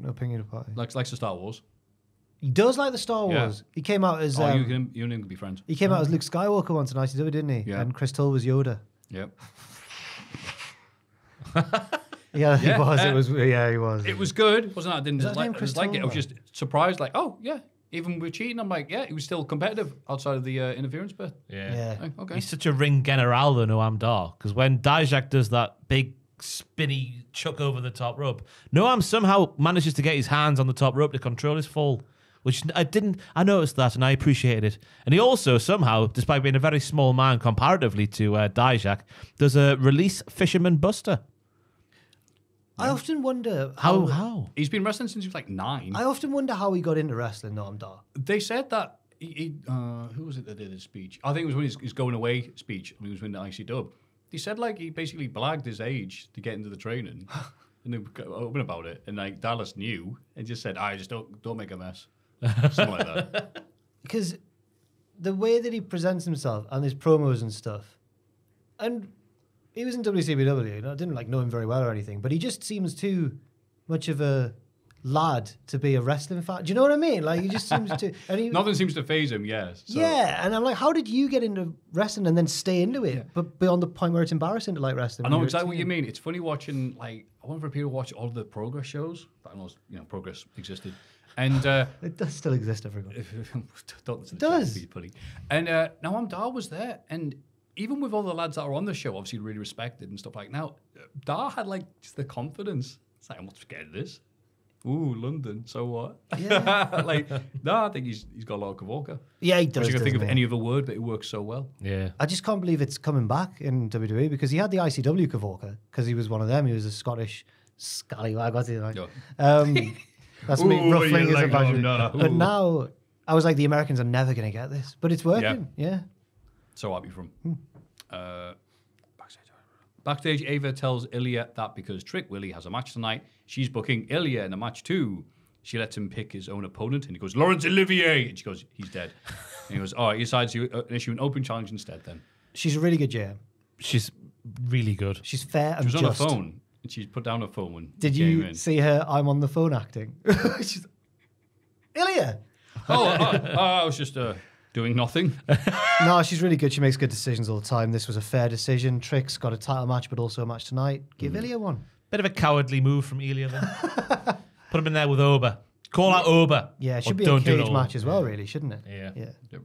no opinion of party. Likes likes the Star Wars. He does like the Star Yeah. Wars. He came out as oh, um, you can you and him can be friends. he came out as Luke Skywalker once in ICW, didn't he? Yeah. And Chris Tull was Yoda. Yep. Yeah, he Yeah, was. uh, it was. Yeah, he was. It was good, wasn't it? I didn't Is that his dislike, name, Chris dislike it. I was Tull? just surprised, like, oh yeah, even with cheating, I'm like, yeah, he was still competitive outside of the uh, interference bit. yeah. Like, okay. He's such a ring general, though, Noam Dar. Because when Dijak does that big spinny chuck over the top rope, Noam somehow manages to get his hands on the top rope to control his fall. Which I didn't, I noticed that and I appreciated it. And he also somehow, despite being a very small man comparatively to uh, Dijak, does a release fisherman buster. I often wonder How? how. How? He's been wrestling since he was like nine. I often wonder how he got into wrestling. Noam Dar. they said that he, he uh, who was it that did his speech? I think it was when his, his going away speech. When he was winning the IC Dub. He said like he basically blagged his age to get into the training, and they were open about it. And like Dallas knew and just said, "I just don't don't make a mess." Something like that. because the way that he presents himself and his promos and stuff, and he was in WCW. and I didn't like know him very well or anything, but he just seems too much of a lad to be a wrestling fan. Do you know what I mean? Like he just seems to. And he, Nothing seems to phase him. Yes. So, yeah, and I'm like, how did you get into wrestling and then stay into it, but beyond the point where it's embarrassing to like wrestling? I know exactly what you mean. It's funny watching like I wonder if people watch all the progress shows. I know you know progress existed, and uh, It does still exist, everyone. don't listen It does. Pully. And uh, Noam Dar was there, and even with all the lads that are on the show, obviously really respected and stuff like. Noam Dar had like just the confidence. It's like I'm not scared of this. Ooh, London. So what? Yeah. like no, I think he's he's got a lot of Kavorka. Yeah, he I does. was gonna think of he? any other word, but it works so well. Yeah. I just can't believe it's coming back in WWE because he had the ICW Kavorka because he was one of them. He was a Scottish scallywag, was he? Like, Yeah. um, that's me Ooh, ruffling you his like imagine. him, no. But now I was like, the Americans are never going to get this, but it's working. Yeah. So happy from. Hmm. Uh, backstage. Backstage, Ava tells Ilya that because Trick Willie has a match tonight, she's booking Ilya in a match too. She lets him pick his own opponent, and he goes, Laurence Olivier. And she goes, he's dead. and he goes, all right, he decides to issue an open challenge instead then. She's a really good GM. She's really good. She's fair She and was just. on the phone, and she's put down her phone when Did he came you in. see her? I'm on the phone acting. She's Ilya. oh, uh, uh, I was just uh, doing nothing. No, she's really good. She makes good decisions all the time. This was a fair decision. Trick's got a title match, but also a match tonight. Give Mm. Ilya one. Bit of a cowardly move from Ilya then. Put him in there with Oba. Call out Oba. Yeah, it should be a don't do cage match as well, really, shouldn't it? Yeah. Yeah.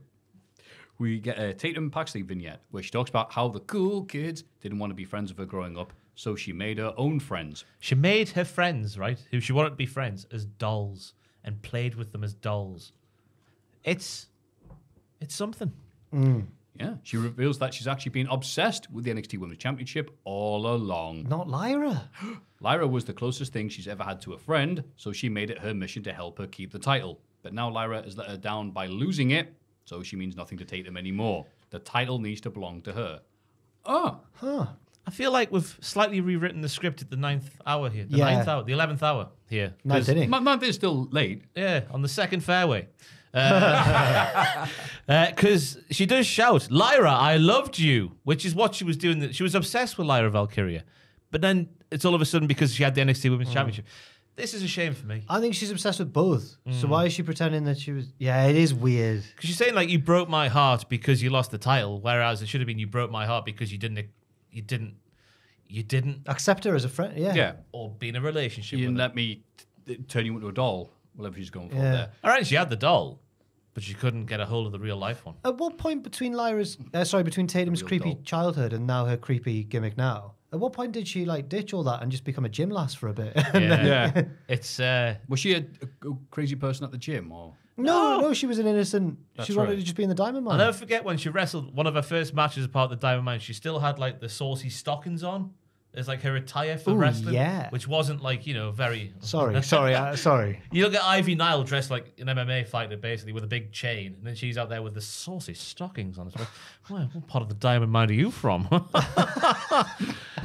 we get a Tatum Paxley vignette where she talks about how the cool kids didn't want to be friends with her growing up, so she made her own friends. She made her friends, right, who she wanted to be friends, as dolls and played with them as dolls. It's it's something. Mm. Yeah, she reveals that she's actually been obsessed with the NXT Women's Championship all along. Not Lyra. Lyra was the closest thing she's ever had to a friend, so she made it her mission to help her keep the title. But now Lyra has let her down by losing it, so she means nothing to Tatum anymore. The title needs to belong to her. Oh, Huh. I feel like we've slightly rewritten the script at the ninth hour here. The Yeah. ninth hour, the eleventh hour here. Ninth 'Cause- inning. my month is still late. Yeah, on the second fairway. Uh, uh, because she does shout, Lyra, I loved you, which is what she was doing. That She was obsessed with Lyra Valkyria. But then it's all of a sudden because she had the NXT Women's mm. Championship. This is a shame for me. I think she's obsessed with both. So Mm. why is she pretending that she was? Yeah, it is weird. Because she's saying like you broke my heart because you lost the title, whereas it should have been you broke my heart because you didn't, you didn't, you didn't, Accept her as a friend. Yeah. Yeah, or be in a relationship you didn't her. let me t- turn you into a doll, whatever she's going for Yeah. there. All right, she had the doll, but she couldn't get a hold of the real life one. At what point between Lyra's, uh, sorry, between Tatum's creepy doll. childhood and now her creepy gimmick now? At what point did she like ditch all that and just become a gym lass for a bit? Yeah, Yeah. it's uh, Was she a, a- a crazy person at the gym, or no, no, she was an innocent. That's she wanted right. to just be in the Diamond mine. I'll never forget when she wrestled one of her first matches as part of the Diamond Mine. She still had like the saucy stockings on. It's like her attire for Ooh, wrestling, yeah. which wasn't like you know very. Sorry, sorry, uh, sorry. You look at Ivy Nile dressed like an MMA fighter, basically with a big chain, and then she's out there with the saucy stockings on. It's like, well, what part of the Diamond Mine are you from?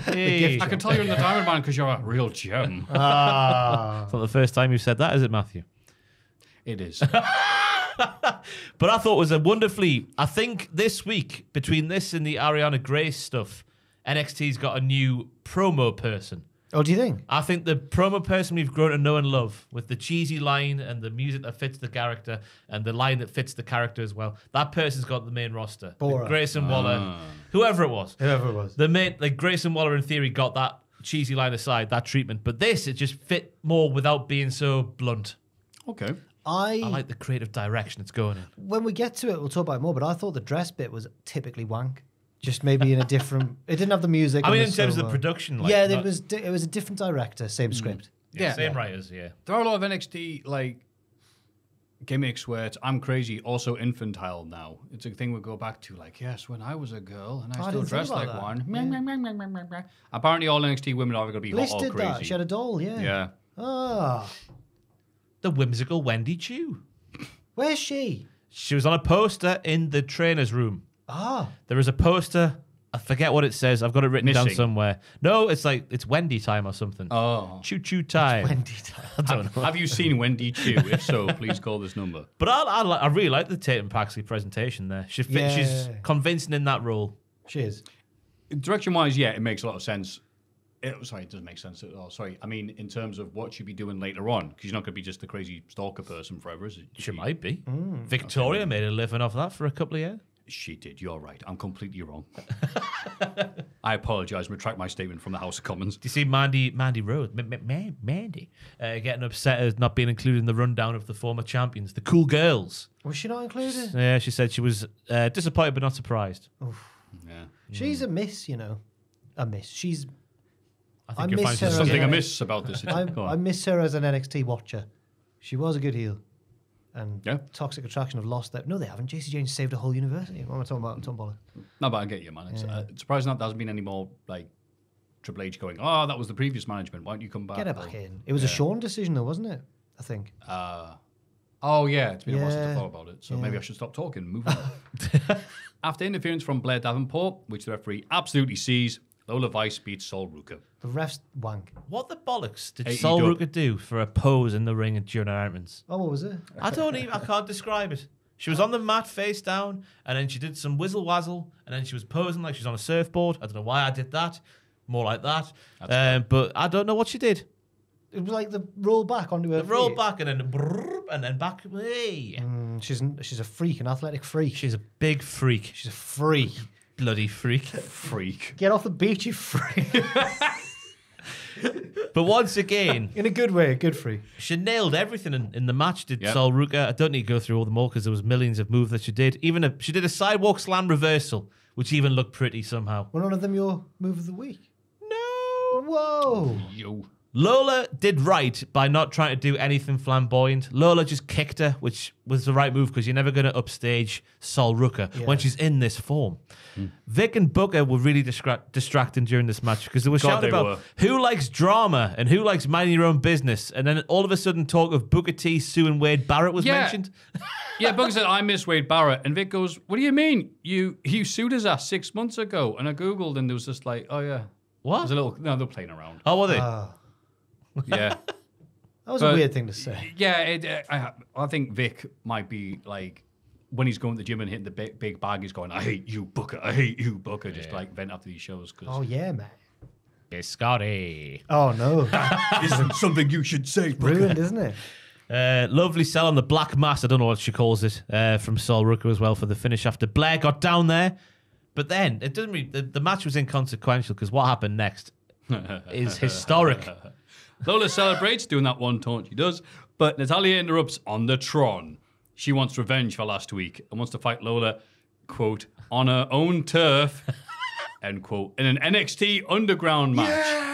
hey. I can tell you're in the Diamond Man because you're a real gem. Ah, It's not the first time you've said that, is it, Matthew? it is. But I thought it was a wonderfully. I think this week, between this and the Ariana Grace stuff, NXT's got a new promo person. oh, do you think? I think the promo person we've grown to know and love, with the cheesy line and the music that fits the character and the line that fits the character as well, that person's got the main roster. Bora. Like Grayson Waller, ah. whoever it was. Whoever it was. The main, like Grayson Waller, in theory, got that cheesy line aside, that treatment. But this, it just fit more without being so blunt. okay. I, I like the creative direction it's going in. when we get to it, we'll talk about it more. But I thought the dress bit was typically wank. Just maybe in a different. It didn't have the music. I mean, in terms of the production, like, yeah, not- it was. di- It was a different director, same script. yeah, Yeah. same writers, yeah. There are a lot of NXT like gimmicks where it's I'm crazy, also infantile now. It's a thing we go back to, like, yes, when I was a girl and I Oh, I still didn't think dressed about like that. one. Yeah. Meh, meh, meh, meh, meh, meh. Apparently, all NXT women are going to be Bliss hot or did crazy. that. She had a doll. Yeah. yeah. Ah, The whimsical Wendy Choo. where's she? She was on a poster in the trainer's room. Ah, There is a poster. I forget what it says. I've got it written down Missing. somewhere. No, it's like it's Wendy time or something. Oh. Choo choo time. Wendy time. I don't know. Have you seen Wendy Choo? If so, please call this number. But I, I, li- I really like the Tatum Paxley presentation there. She fit, She's Yeah. convincing in that role. She is. Direction wise, yeah, it makes a lot of sense. It, sorry, it doesn't make sense at all. Sorry, I mean in terms of what she'd be doing later on, because you're not going to be just a crazy stalker person forever, is it? She might be. Victoria made a living off that for a couple of years. She did. You're right. I'm completely wrong. I apologise. Retract my statement from the House of Commons. Do you see Mandy Mandy Rose, M- M- Man- Mandy, uh, getting upset as not being included in the rundown of the former champions, the cool girls? Was she not included? Yeah, she said she was uh, disappointed but not surprised. Yeah. She's a miss, you know. A miss. She's. I I you'll miss find her she's as Something Yeah. amiss about this. I, Go on. I miss her as an NXT watcher. She was a good heel. And Yeah. Toxic Attraction have lost that. No, they haven't. Jacy Jayne saved a whole university. What am I talking about? I'm talking about. No, but I get you, man. It's uh, surprising that there hasn't been any more like Triple H going. Oh, that was the previous management. Why don't you come back? Get her Or, back in. It was a Shawn decision, though, wasn't it? I think. Uh, oh yeah, it's been a while since I thought about it. So Yeah. maybe I should stop talking. and Move on. After interference from Blair Davenport, which the referee absolutely sees, Lola Vice beats Sol Ruca. The refs wank. What the bollocks did Hey, Sol Ruca do for a pose in the ring during her entrance? Oh, what was it? I don't even. I can't describe it. She was on the mat face down, and then she did some whizzle wazzle, and then she was posing like she's on a surfboard. I don't know why I did that. More like that. Um, but I don't know what she did. It was like the roll back onto her. The roll feet. back and then brrr, and then back. Hey. Mm, she's n- she's a freak, an athletic freak. She's a big freak. She's a freak. Bloody freak. Freak. Get off the beach, you freak. But once again, in a good way, a good freak. she nailed everything in, in the match. Did Yep. Sol Ruca? I don't need to go through all the all because there was millions of moves that she did. Even a, she did a sidewalk slam reversal, which even looked pretty somehow. Were none of them your move of the week? No. Whoa. Yo. Lola did right by not trying to do anything flamboyant. Lola just kicked her, which was the right move because you're never going to upstage Sol Ruca when she's in this form. Vic and Booker were really distra- distracting during this match because they were God, shouting they about were. who likes drama and who likes minding your own business. And then all of a sudden, talk of Booker T, Sue, and Wade Barrett was Yeah. mentioned. Yeah, Bug said I miss Wade Barrett, and Vic goes, "What do you mean? You you sued his ass six months ago?" And I googled, and there was just like, "Oh yeah, What? There's a little no, they're playing around. Oh, were they? Ah, Yeah, that was But- a weird thing to say. yeah. It, uh, I, I think Vic might be like when he's going to the gym and hitting the big, big bag, he's going, "I hate you, Booker. I hate you, Booker." Just like vent after these shows because Oh yeah, man. Biscotti. Oh no, isn't something you should say. Booker. ruined, isn't it? Uh, lovely sell on the black mass. I don't know what she calls it uh, from Sol Ruca as well for the finish after Blair got down there. But then it doesn't. Really, the, the match was inconsequential because what happened next is historic. Lola celebrates doing that one taunt she does, but Natalya interrupts on the Tron. She wants revenge for last week and wants to fight Lola, quote, on her own turf, end quote, in an NXT Underground match.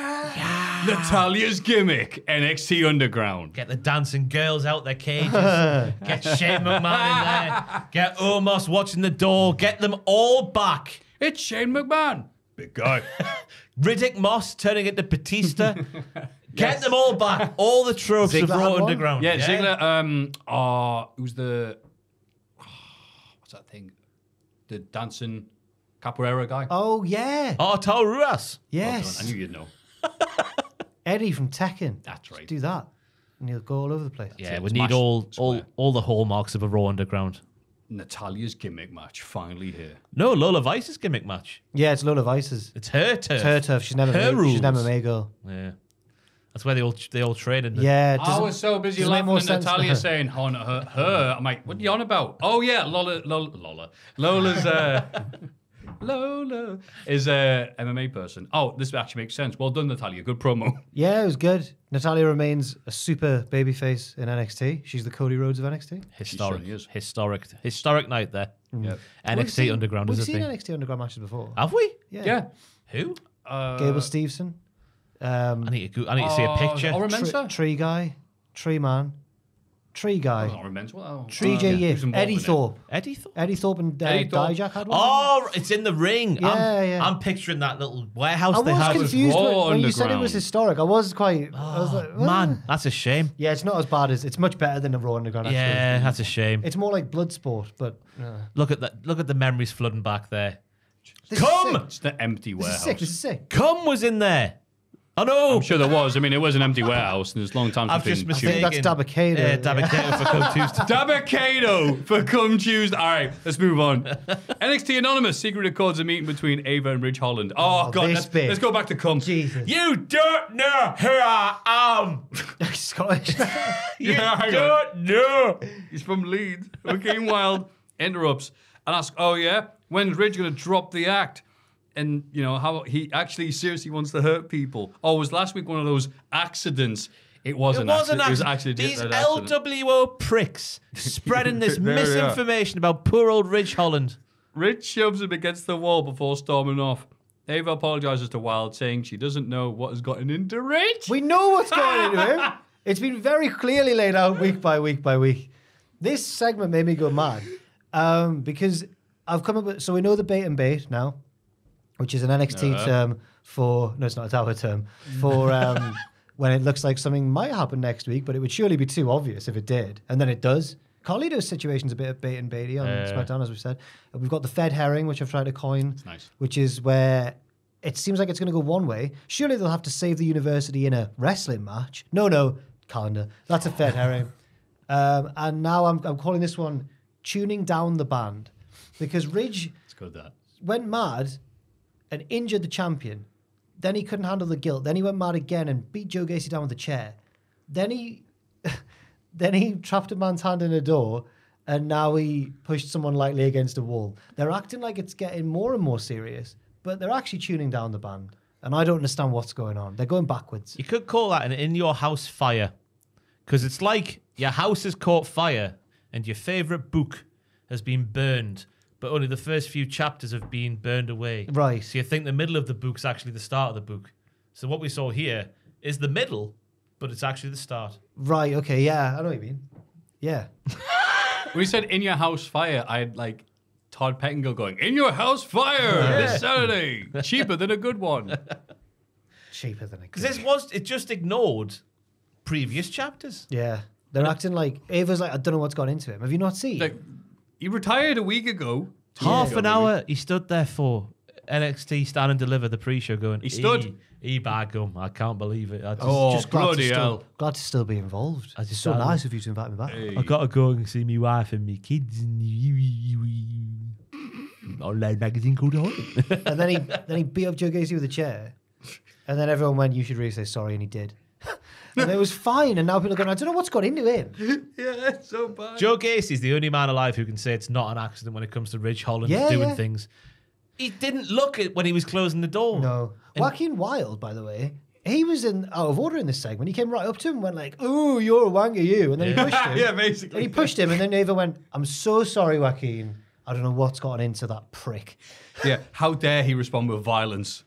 Natalya's gimmick, NXT Underground. Get the dancing girls out their cages. Get Shane McMahon in there. Get Omos watching the door. Get them all back. It's Shane McMahon. Big guy. Riddick Moss turning into Batista. Get them all back. All the tropes Ziggler of Raw? Underground. yeah, Ziggler, um, oh, who's the, what's that thing? The dancing capoeira guy? Oh yeah, Oh, Tao Ruas. yes. I knew you'd know. Eddie from Tekken. That's right. Just do that, and he'll go all over the place. Yeah, we Smash need all, all square. all the hallmarks of a Raw Underground. Natalya's gimmick match finally here. No, Lola Vice's gimmick match. Yeah, it's Lola Vice's. It's her turf. It's her turf. She's never. Her rules. She's an rules. MMA girl. Yeah, that's where they all they all train in. The, Yeah. I was so busy doesn't laughing at Natalya saying, "Oh, her, her." I'm like, "What are you on about?" Oh yeah, Lola, Lola, Lola, Lola's uh, Lola is a MMA person. Oh, this actually makes sense. Well done, Natalya. Good promo. Yeah, it was good. Natalya remains a super babyface in NXT. She's the Cody Rhodes of NXT. historic, certainly is. historic, historic night there. Yep. NXT We've seen- Underground We've seen thing. NXT Underground matches before. Have we? yeah. Yeah. Who? Uh, Gable Stevenson. Um, I need to go, I need to see a uh, picture. Oren Tre- Mensa? tree guy, tree man. tree guy. don't remember. Well, Tree J who's Yip. involved Eddie in it? Thorpe. Eddie Thorpe. Eddie Thorpe and uh, Eddie Thorpe. Dijak had one. Oh, it's in the ring. Yeah, I'm, yeah. I'm picturing that little warehouse I they was have. confused when, raw when you said it underground. was historic. I was quite. I was like, "What?" Man, that's a shame. Yeah, it's not as bad as. It's much better than a Raw Underground. Actually. Yeah, that's a shame. It's more like Bloodsport, but. Uh, Look at that. Look at the memories flooding back there. this is Come! sick. It's the empty This is warehouse. sick. This is sick. Cum was in there. I know. I'm sure there was. I mean, it was an empty warehouse, and there's a long time I've just mistaken. that's Dabba-Kato. Yeah, Dabba-Kato for Cum Tuesday. Dabakato for Come Tuesday. All right, let's move on. NXT Anonymous secret records a meeting between Ava and Ridge Holland. Oh, Oh, God, let's, let's go back to Come. Jesus. You don't know who I am. Scottish. You Yeah, don't know. He's from Leeds. Joaquin Wild interrupts and asks, "Oh yeah, when's Ridge going to drop the act?" And you know how he actually seriously wants to hurt people. Oh, was last week one of those accidents? It It wasn't. wasn't accident. It was actually. These an accident. LWO pricks spreading this There we are. misinformation about poor old Ridge Holland. Ridge shoves him against the wall before storming off. Ava apologizes to Wild, saying she doesn't know what has gotten into Ridge. we know what's going into him. It's been very clearly laid out week by week by week. This segment made me go mad um, because I've come up with. So we know the bait and bait now, which is an NXT term for. No, it's not a Tower term for. Um, When it looks like something might happen next week, but it would surely be too obvious if it did. And then it does. Carlito's situation's a bit of bait and baity on Uh. SmackDown, as we've said. We've got the Fed herring, which I've tried to coin, nice. which is where it seems like it's going to go one way. Surely they'll have to save the university in a wrestling match. No, no, calendar. That's a Fed herring. Um, and now I'm, I'm calling this one tuning down the band because Ridge went mad and injured the champion. Then he couldn't handle the guilt. Then he went mad again and beat Joe Gacy down with a chair. Then he, then he trapped a man's hand in a door, and now he pushed someone lightly against a wall. They're acting like it's getting more and more serious, but they're actually tuning down the band. And I don't understand what's going on. They're going backwards. You could call that an in your house fire. Because it's like your house has caught fire and your favourite book has been burned, but only the first few chapters have been burned away. Right. So you think the middle of the book's actually the start of the book. So what we saw here is the middle, but it's actually the start. Right. Okay. Yeah. I know what you mean. Yeah. When he said "in your house fire," I had like Todd Pettingill going "in your house fire" this Saturday, cheaper than a good one. Cheaper than a good one. Because this was, it just ignored previous chapters. Yeah. They're acting like Ava's like I don't know what's gone into him. Have you not seen? Like he retired a week ago. Half an hour he stood there for NXT stand and deliver the pre-show going. He stood. E, bag gum. I can't believe it. I just, Oh, just glad to bloody still, hell. glad to still be involved. I It's just- so I- nice of you to invite me back. I gotta go and see my wife and my kids in the online magazine called On. and then he then he beat up Joe Gacy with a chair, and then everyone went, "You should really say sorry," and he did. And it was fine. And now people are going, "I don't know what's got into him." Yeah, it's so bad. Joe Gacy's the only man alive who can say it's not an accident when it comes to Ridge Holland Yeah, doing yeah. things. He didn't look at when he was closing the door. No, Joaquin Wild, by the way, he was in out of order in this segment. He came right up to him and went like, "Ooh, you're a wanker, you," and then he pushed him. yeah, basically. And basically. he pushed him, and then Ava went, "I'm so sorry, Joaquin. I don't know what's gotten into that prick." Yeah, how dare he respond with violence?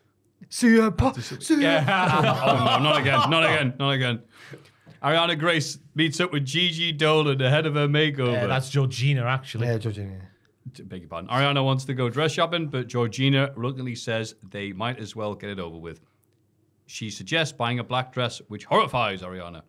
See ya, pa- see ya. Yeah. oh no, not again, not again, not again. Ariana Grace meets up with Gigi Dolin ahead of her makeover. Yeah, that's Georgina actually. Yeah, Georgina. Beg your pardon. Ariana wants to go dress shopping, but Georgina reluctantly says they might as well get it over with. She suggests buying a black dress, which horrifies Ariana.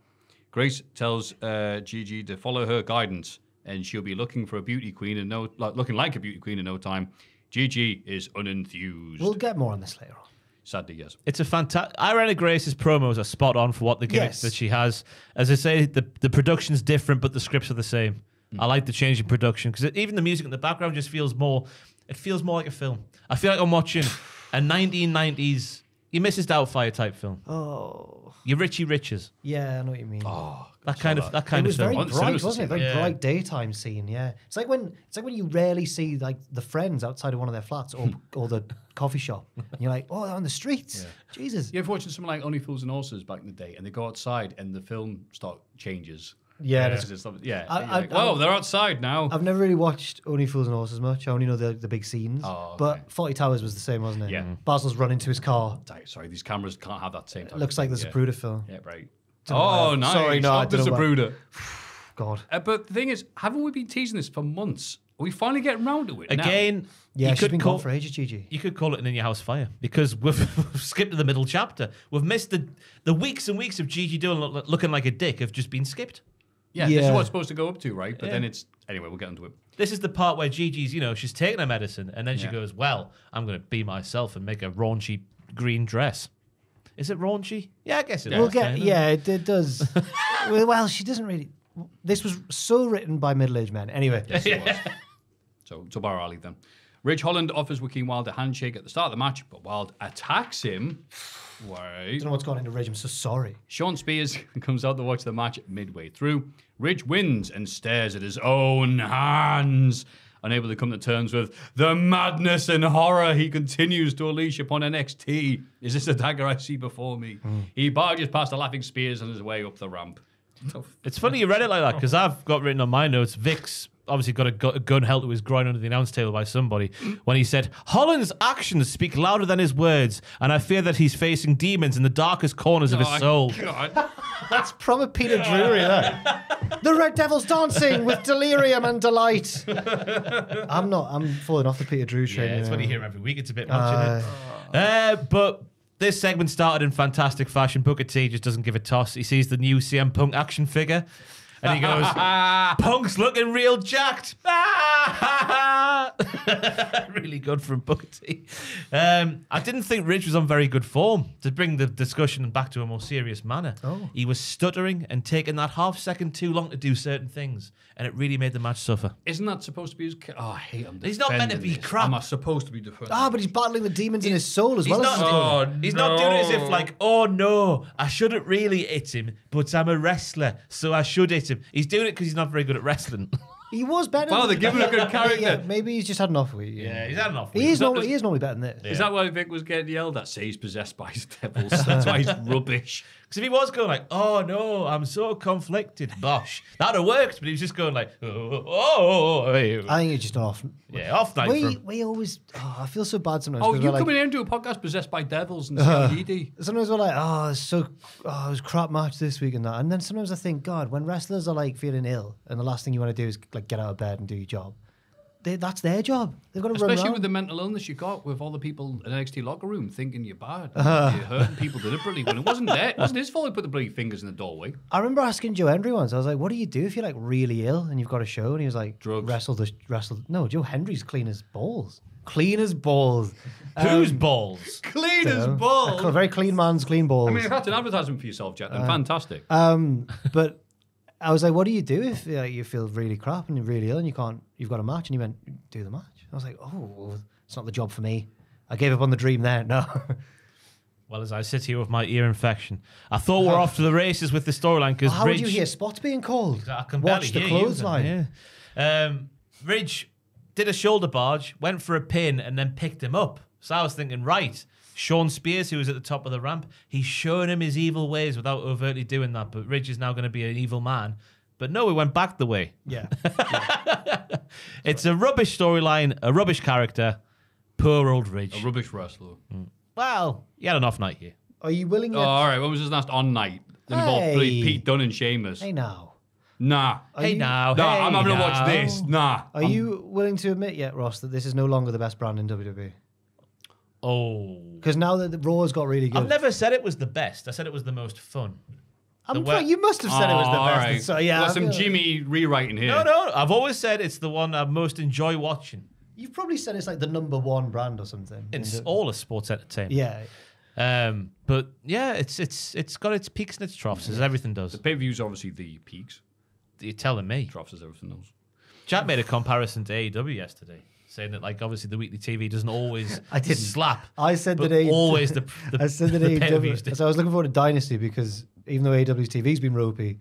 Grace tells uh, Gigi to follow her guidance, and she'll be looking for a beauty queen and no, like, looking like a beauty queen in no time. Gigi is unenthused. We'll get more on this later on. Sadly, yes. It's a fantastic. Ariana Grace's promos are spot on for what the gimmicks Yes. that she has. As I say, the the production's different, but the scripts are the same. Mm. I like the change in production because even the music in the background just feels more. It feels more like a film. I feel like I'm watching a 1990s, your Mrs. Doubtfire type film. Oh, Your Richie Riches. yeah, I know what you mean. Ah, that kind of that it kind of was very film. Bright, wasn't it? Very that. bright daytime scene. Yeah, it's like when it's like when you rarely see like the friends outside of one of their flats or or the coffee shop, and you're like, oh, they're on the streets. Jesus. You ever watching something like Only Fools and Horses back in the day, and they go outside and the film start changes? Yeah, Because that's- it's yeah. I- I- like, oh, I- they're outside now. I've never really watched Only Fools and Horses much. I only know the the big scenes. Oh, okay. But Fawlty Towers was the same, wasn't it? Yeah. Basil's running to his car. Sorry, these cameras can't have that same. Type It looks of like thing, the yeah. Zapruder film. Yeah, right. Don't Oh, I- nice. sorry, no, I Not the don't know why. Zapruder. God. Uh, but the thing is, haven't we been teasing this for months? Are we finally getting round to it now? Again, Yeah, you she's could been call, for ages, Gigi. You could call it an in your house fire because we've, we've skipped to the middle chapter. We've missed the the weeks and weeks of Gigi doing looking like a dick have just been skipped. Yeah, this is Yeah. what it's supposed to go up to, right? But Yeah. then it's anyway. We'll get into it. This is the part where Gigi's, you know, she's taking her medicine and then she Yeah. goes, "Well, I'm going to be myself and make a raunchy green dress." Is it raunchy? Yeah, I guess it is. We'll get. Yeah, it, it does. well, well, she doesn't really. This was so written by middle-aged men. Anyway, Yes, it was. So, so Bar Ali then. Ridge Holland offers Joaquin Wild a handshake at the start of the match, but Wild attacks him. I Wait. don't know what's gone into Ridge. I'm so sorry. Shawn Spears comes out to watch the match midway through. Ridge wins and stares at his own hands. Unable to come to terms with the madness and horror he continues to unleash upon NXT. Is this the dagger I see before me? Hmm. He barges past the laughing Spears on his way up the ramp. It's funny you read it like that because I've got written on my notes. Vic's obviously got a, gu- a gun held to his groin under the announce table by somebody when he said, Holland's actions speak louder than his words, and I fear that he's facing demons in the darkest corners of his soul. God. That's proper Peter Drury. That. the Red Devils dancing with delirium and delight. I'm not. I'm falling off the Peter Drury train. Yeah, it's you when you hear him every week. It's a bit much, isn't it? Uh, but this segment started in fantastic fashion. Booker T just doesn't give a toss. He sees the new CM Punk action figure. And he goes, Punk's looking real jacked. really good from Booker T. Um, I didn't think Ridge was on very good form to bring the discussion back to a more serious manner. Oh. He was stuttering and taking that half second too long to do certain things. And it really made the match suffer. Isn't that supposed to be his. ca- Oh, I hate him. He's not meant to be this. crap. I'm I supposed to be defending. Ah, but he's battling the demons in his soul as He's well not, as his Oh, body. he's not doing it as if like, oh no, I shouldn't really hit him, but I'm a wrestler, so I should hit him. He's doing it because he's not very good at wrestling. He was better. Well, than- they're giving a good character. Yeah, maybe he's just had enough of it. yeah, he's had enough. He is, that normally, was- he is normally better than this. Is that why Vic was getting yelled at? Say he's possessed by his devils. That's why he's rubbish. Because if he was going like, oh no, I'm so conflicted, bosh, that'd have worked. But he was just going like, oh, oh, oh, oh, hey. I think he's just off. yeah, off night for We, him. we always. Oh, I feel so bad sometimes. Oh, 'cause you we're like, coming in to a podcast possessed by devils and CLDD? Sometimes we're like, oh, it's so, oh, it was crap match this week and that. And then sometimes I think, God, when wrestlers are like feeling ill and the last thing you want to do is like get out of bed and do your job, they, that's their job. They've got to run Especially around. with the mental illness you got with all the people in NXT locker room thinking you're bad. Uh-huh. You're hurting people deliberately when it wasn't there. It wasn't his fault he put the bloody fingers in the doorway. I remember asking Joe Hendry once. I was like, "What do you do if you're like really ill and you've got a show?" And he was like, Drugs. Wrestle the wrestle." No, Joe Hendry's clean as balls. Clean as balls. Whose balls? Clean You as know? A very clean man's clean balls. I mean, that's an advertisement for yourself, Jet. Then fantastic. Um, but I was like, "What do you do if uh, you feel really crap and you're really ill and you can't? You've got a match." And he went, "Do the match." I was like, "Oh, it's not the job for me." I gave up on the dream there. No. Well, as I sit here with my ear infection, I thought we're off to the races with the storyline because How would you hear spots being called? I can Watch the barely hear you, clothesline. Yeah. Um, Ridge did a shoulder barge, went for a pin, and then picked him up. So I was thinking, right, Shawn Spears, who was at the top of the ramp, he's showing him his evil ways without overtly doing that. But Ridge is now going to be an evil man. But no, we went back the way. Yeah. It's a rubbish storyline, a rubbish character. Poor old Ridge. A rubbish wrestler. Mm. well, he had an off night here. Are you willing? Oh, Yet? all right. When was his last on night? Then involved bloody Hey. Pete Dunne and Sheamus. Hey now. Nah. hey you- now, No, hey I'm having to watch this. Nah. Are you willing to admit yet, Ross, that this is no longer the best brand in WWE? Oh. Because now that the Raw's got really good, I've never said it was the best. I said it was the most fun. I'm the pro- you must have said it was the Oh, all best. right. So yeah, Got some feel- Jimmy rewriting here. No, no, I've always said it's the one I most enjoy watching. You've probably said it's like the number one brand or something. in It's the- all a sports entertainment. Yeah. Um, but yeah, it's it's it's got its peaks and its troughs, as everything does. The pay per view's obviously the peaks. You're telling me. Troughs is everything else. Jack made a comparison to AEW yesterday, saying that like obviously the weekly TV doesn't always I didn't. slap. I said but that A- always the, the I said that the pay-per-views AEW. did. So I was looking forward to Dynasty because even though AEW's TV's been ropey,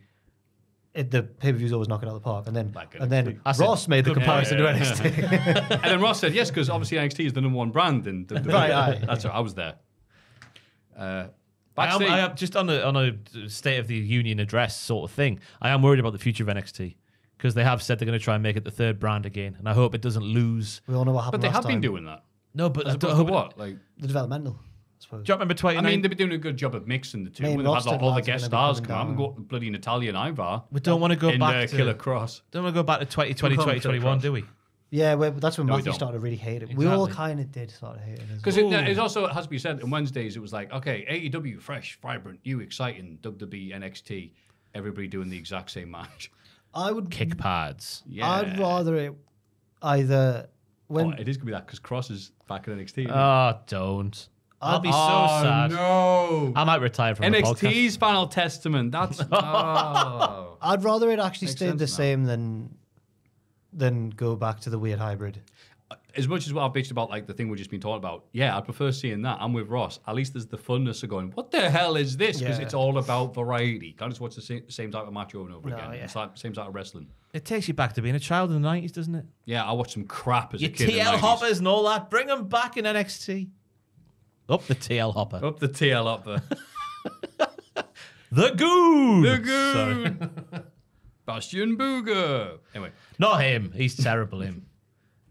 it, the pay per views always knock it out of the park. And then Like and then NXT. I said- Ross made the comparison yeah, to NXT. and then Ross said yes because obviously NXT is the number one brand. And Right, aye. that's right. I was there. Uh, I am, backstage, I am just on a on a State of the Union address sort of thing. I am worried about the future of NXT because they have said they're going to try and make it the third brand again, and I hope it doesn't lose. we all know what happened. but they last have been doing that. No, but As I don't- opposed to hope what? Like the developmental. Suppose. Do you remember I mean, they've been doing a good job of mixing the two. Main they've had roster like, all the guest stars come out and down. go bloody Natalya and Ivar. we don't want to go in back uh, to Killer Kross. don't want to go back to 2020, We'll call 2021, do we? Yeah, well, that's when No, we Matthew don't. started to really hate it. We all kind of did start to hate it. Because well. it, it also has to be said, on Wednesdays it was like, okay, AEW, fresh, vibrant, new, exciting, WWE, NXT, everybody doing the exact same match. I would Kick pads. Yeah. I'd rather it either when Oh, it is going to be that because Kross is back in NXT. isn't? Oh, don't. I'll be so oh, sad. no. I might retire from the podcast. NXT's Final Testament. That's. oh. I'd rather it actually Makes stayed the now. same than than go back to the weird hybrid. Uh, as much as what I've bitched about, like the thing we've just been talking about, yeah, I prefer seeing that. I'm with Ross. At least there's the funness of going, what the hell is this? Because Yeah. it's all about variety. Can't just watch the same, same type of match over and over No, again. yeah. It's like same type of wrestling. It takes you back to being a child in the 90s, doesn't it? Yeah, I watched some crap as Your a kid. in the TL 90s. hoppers and all that. Bring them back in NXT. Up the TL hopper. Up the TL hopper. The Goon. The Goon. Bastion Booger. Anyway, Not him. He's terrible. Him.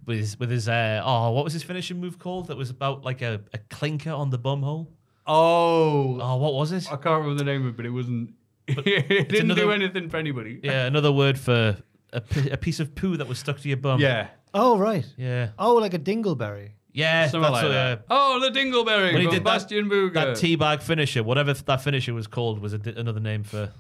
With his, with his uh, oh, what was his finishing move called? That was about like a, a clinker on the bum hole. oh, Oh, what was it? I can't remember the name of it, but it wasn't. it didn't another- do anything for anybody. Yeah, another word for a, a piece of poo that was stuck to your bum. Yeah. Oh right. yeah, Oh, like a dingleberry. Yeah. Something that's like what, that. uh, Oh, the Dingleberry when he from did that, Bastion Booger. that teabag finisher, whatever that finisher was called, was a di- another name for.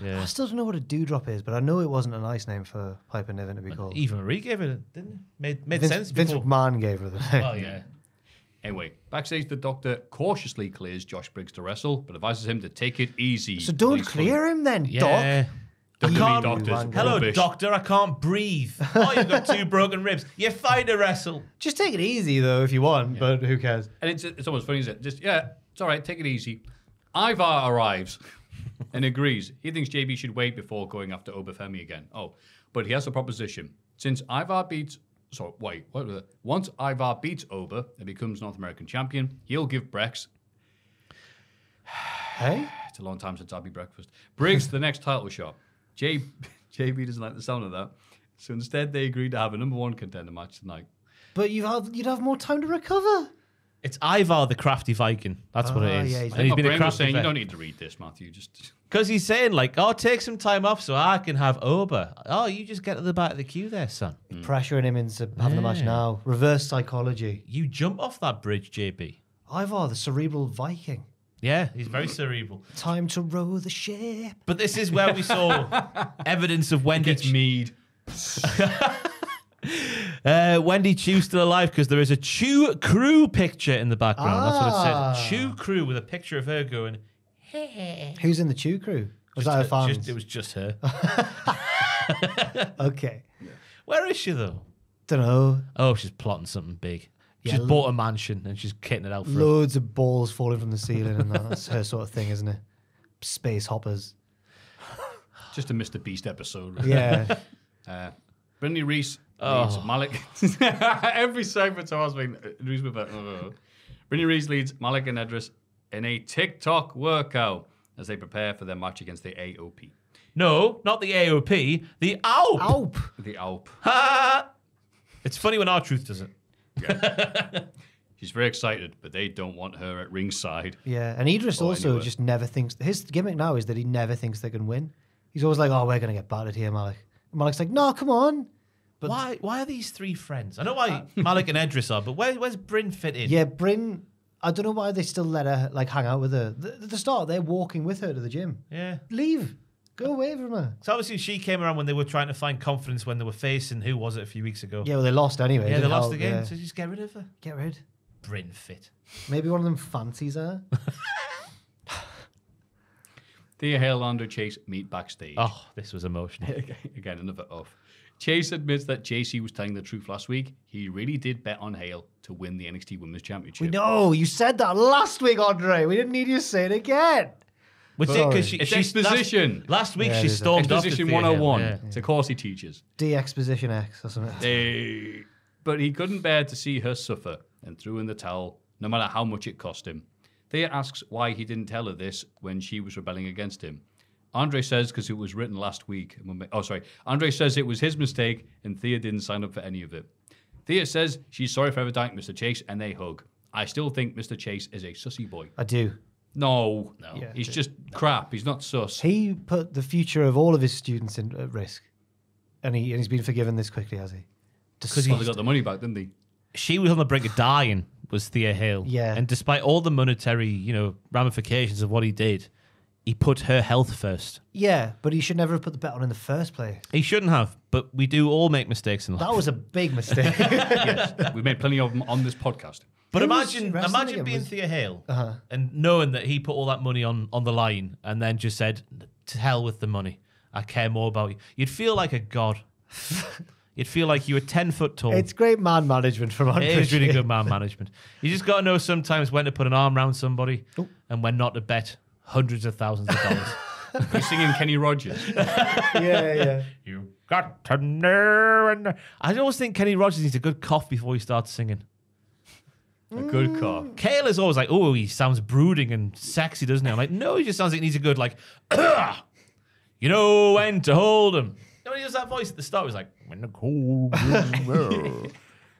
Yeah. I still don't know what a dewdrop is, but I know it wasn't a nice name for Piper Niven to be called. even Marie gave it, a- didn't it? Made made Vince, sense. Vince before. McMahon gave her the name. Well, yeah. Anyway, backstage, the doctor cautiously clears Josh Briggs to wrestle, but advises him to take it easy. So don't He's clear him then, Yeah. Doc. I WWE can't- doctors, Hello, rubbish. doctor. I can't breathe. Oh, you've got two broken ribs. You're fine to wrestle. Just take it easy though if you want, but who cares? And it's, it's almost funny, isn't it? Just, yeah, it's all right, take it easy. Ivar arrives and agrees. He thinks JB should wait before going after Obafemi again. Oh, but he has a proposition. Since Ivar beats. So, wait, what was it? Once Ivar beats Oba and becomes North American champion, he'll give Brex. Hey? It's a long time since I be breakfast. Briggs the next title shot. J, JB doesn't like the sound of that. So instead, they agreed to have a number one contender match tonight. But you have you'd have more time to recover. It's Ivar the crafty Viking. That's what Ah, it is. yeah, he's- and he's My been a brain was crafty saying, you vet. don't need to read this, Matthew. Just Because he's saying, like, oh, take some time off so I can have Oba. Oh, you just get to the back of the queue there, son. Pressuring him into having the match Yeah. now. Reverse psychology. You jump off that bridge, JB. Ivar, the cerebral Viking. Yeah, he's very cerebral. Time to row the ship. But this is where we saw evidence of Wendy. gets mead. Uh, Wendy Chew still alive because there is a Chew Crew picture in the background. That's what it Ah. says. Chew Crew with a picture of her going. Hey. Who's in the Chew crew? Was that Just her her- fans? just- it was just her. Okay. Where is she though? Don't know. Oh, she's plotting something big. She's Yeah, bought a mansion and she's kitting it out for. it. Loads of balls falling from the ceiling, and that's her sort of thing, isn't it? Space hoppers. Just a Mr. Beast episode. really. Yeah. Uh, Brinley Reece Oh. leads Malik. Every segment I was being Reese with that. Uh, Reece leads Malik and Edris in a TikTok workout as they prepare for their match against the AOP. No, not the AOP, the ALP. Alp. The AOP. Ha! It's funny when R-Truth does it. She's very excited, but they don't want her at ringside. Yeah, and Edris also knew it. just never thinks. His gimmick now is that he never thinks they can win. He's always like, "Oh, we're gonna get battered here, Malik." And Malik's like, "No, come on." But why? Why are these three friends? I know why uh, Malik and Edris are, but where, where's Bryn fit in? yeah, Bryn. I don't know why they still let her like hang out with her. The- At the start, they're walking with her to the gym. yeah. Leave. Go away from her. So obviously she came around when they were trying to find confidence when they were facing who was it a few weeks ago? Yeah, well, they lost anyway. yeah, they lost help, the game, yeah. so just get rid of her. Get rid. Bryn fit. Maybe one of them fancies her. Thea Hail and Andre Chase meet backstage. Oh, this was emotional. Again, another off. Chase admits that Jacy was telling the truth last week. He really did bet on Hail to win the NXT Women's Championship. we know you said that last week, Andre. We didn't need you to say it again. Which Sorry. because she, It's she- exposition. Last, last week Yeah, she it is stormed off. Exposition theatre. 101. Yeah. It's a course he teaches. D exposition X or something. Eh, but he couldn't bear to see her suffer and threw in the towel, no matter how much it cost him. Thea asks why he didn't tell her this when she was rebelling against him. Andre says because it was written last week. Oh, sorry. Andre says it was his mistake and Thea didn't sign up for any of it. Thea says she's sorry for ever doubting Mr. Chase and they hug. I still think Mr. Chase is a sussy boy. I do. No, no, Yeah. he's just crap. He's not sus. He put the future of all of his students in, at risk, and he and he's been forgiven this quickly, has he? Because he got the money back, didn't they? she was on the brink of dying was Thea Hail. Yeah. And despite all the monetary, you know, ramifications of what he did, he put her health first. Yeah, but he should never have put the bet on in the first place. He shouldn't have, but we do all make mistakes in life. That was a big mistake. yes, We've made plenty of them on this podcast. But Who was imagine, wrestling imagine again? being Was- Thea Hail Uh-huh. and knowing that he put all that money on on the line and then just said, "To hell with the money. I care more about you." You'd feel like a god. You'd feel like you were ten foot tall. it's great man management from Andre. It is really good man management. You just got to know sometimes when to put an arm around somebody and when not to bet hundreds of thousands of dollars. He's singing Kenny Rogers. yeah, yeah. you got to know. And I always think Kenny Rogers needs a good cough before he starts singing. A good car. Kale is always like, oh, he sounds brooding and sexy, doesn't he? I'm like, no, he just sounds like he needs a good, like, you know when to hold him. You know, when he does that voice at the start, he's like, when the cold winds blow,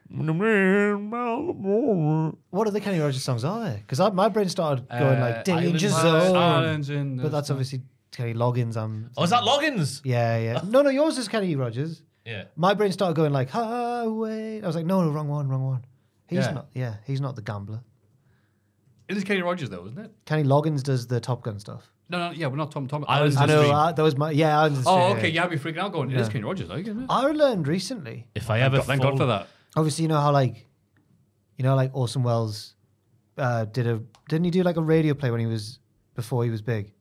when the wind blows the moon." What other Kenny Rogers songs are there? Because my brain started going Uh, like Danger Islands- Zone, in but that's obviously Kenny Loggins. I'm. Oh, is that Loggins? Yeah, yeah. No, no, yours is Kenny Rogers. Yeah. My brain started going like highway. I was like, no, no, wrong one, wrong one. He's Yeah. not. Yeah, he's not the gambler. It is Kenny Rogers, though, isn't it? Kenny Loggins does the Top Gun stuff. No, no, yeah, we're not Tom Tom. Islands I in know Stream. uh, that was my yeah. I was- Oh, okay, yeah, I'd be freaking out going, it is Yeah. Kenny Rogers, like, isn't it? I learned recently. If I ever Thank God- Thank God fall- for that. Obviously, you know how like, you know, like Orson Welles uh, did a didn't he do like a radio play when he was before he was big?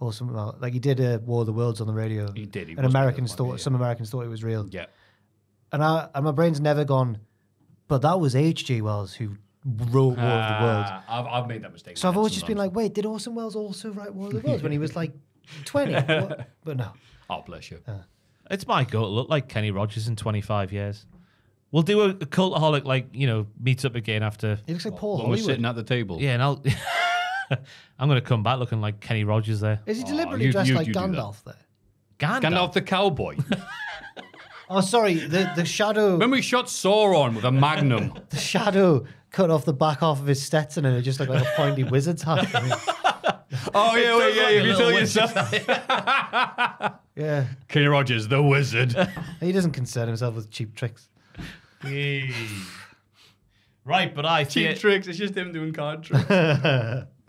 Orson Welles, like he did a War of the Worlds on the radio. He did, he and was big Americans at one, thought yeah. some Americans thought it was real. Yeah. And I and my brain's never gone. But that was H.G. Wells who wrote War of the Worlds. Ah, I've, I've made that mistake. So I've always just and been lots. like, wait, did Orson Welles also write War of the Worlds when he was like twenty? What? But no. oh, bless you. It's my goal to look like Kenny Rogers in 25 years. We'll do a, a cultaholic, like, you know, meet up again after. He looks like Paul When we're Hollywood. sitting at the table. Yeah, and I'll. I'm going to come back looking like Kenny Rogers there. Is he Oh, deliberately you- dressed you- like you do that. Gandalf there? Gandalf. Gandalf the cowboy. Oh, sorry, the the shadow. When we shot Sauron with a magnum. the shadow cut off the back half of his Stetson and it just looked like a pointy wizard's hat. Oh, yeah, wait, yeah, if you tell yourself. yeah, Kenny Rogers, the wizard. he doesn't concern himself with cheap tricks. Right, but I. Cheap Thea- tricks, it's just him doing card tricks.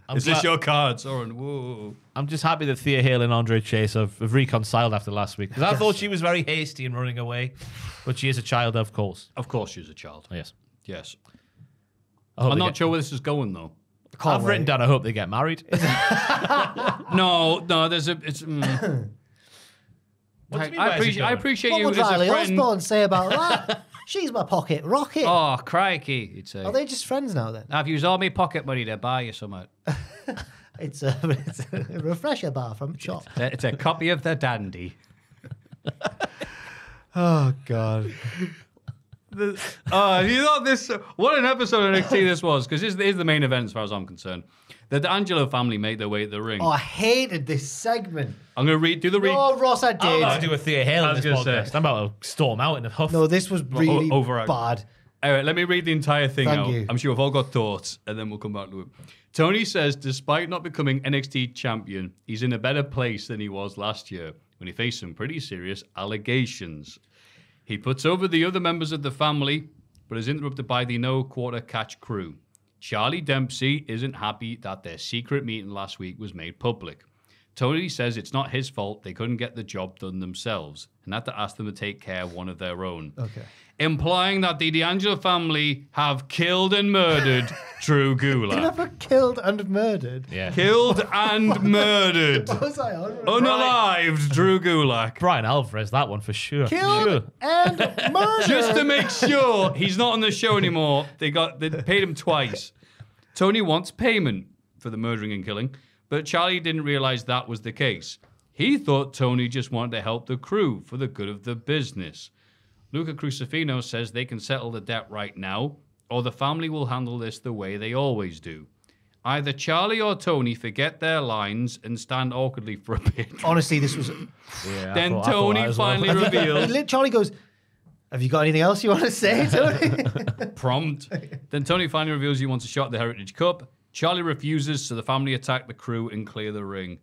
I'm, Is this your card, Sauron? Whoa. I'm just happy that Thea Hail and Andre Chase have, have reconciled after last week. Because I thought she was very hasty in running away. But she is a child, of course. Of course she's a child. Yes. Yes. I hope I'm not get- sure where this is going, though. Can't I've written down, I hope they get married. No, no, there's a. It's. Mm. What do you mean, I, where's it appreciate, I going? appreciate What you would as a Riley friend. Osborne say about that? She's my pocket rocket. Oh, crikey. you'd say. Are they just friends now then? I've used all my pocket money to buy you something. It's a, it's a refresher bar from shop. It's a copy of the dandy. Oh God. Oh, you thought this? What an episode of NXT this was, because this is the main event as far as I'm concerned. The D'Angelo family made their way to the ring. Oh, I hated this segment. I'm going to read do the read. Oh, Ross, I did. I'm about to do a Thea Hail in this gonna say. podcast. I'm about to storm out in a huff. No, this was really overacting. bad. Anyway, let me read the entire thing Thank out. you. I'm sure we've all got thoughts, and then we'll come back to it. Tony says, despite not becoming NXT champion, he's in a better place than he was last year when he faced some pretty serious allegations. He puts over the other members of the family, but is interrupted by the no quarter catch crew. Charlie Dempsey isn't happy that their secret meeting last week was made public. Tony says it's not his fault they couldn't get the job done themselves and had to ask them to take care of one of their own. Okay. Implying that the D'Angelo family have killed and murdered Drew Gulak. Never killed and murdered. yeah. Killed and murdered. What was I on? Unalived Drew Gulak. Bryan Alvarez, that one for sure. Killed Sure. and murdered. Just to make sure he's not on the show anymore, they got they paid him twice. Tony wants payment for the murdering and killing, but Charlie didn't realize that was the case. He thought Tony just wanted to help the crew for the good of the business. Luca Crusifino says they can settle the debt right now, or the family will handle this the way they always do. Either Charlie or Tony forget their lines and stand awkwardly for a bit. Honestly, this was. Yeah, then thought- Tony that well. finally reveals Charlie goes, Have you got anything else you want to say, Tony? Prompt. then Tony finally reveals he wants a shot at the Heritage Cup. Charlie refuses, so the family attack the crew and clear the ring.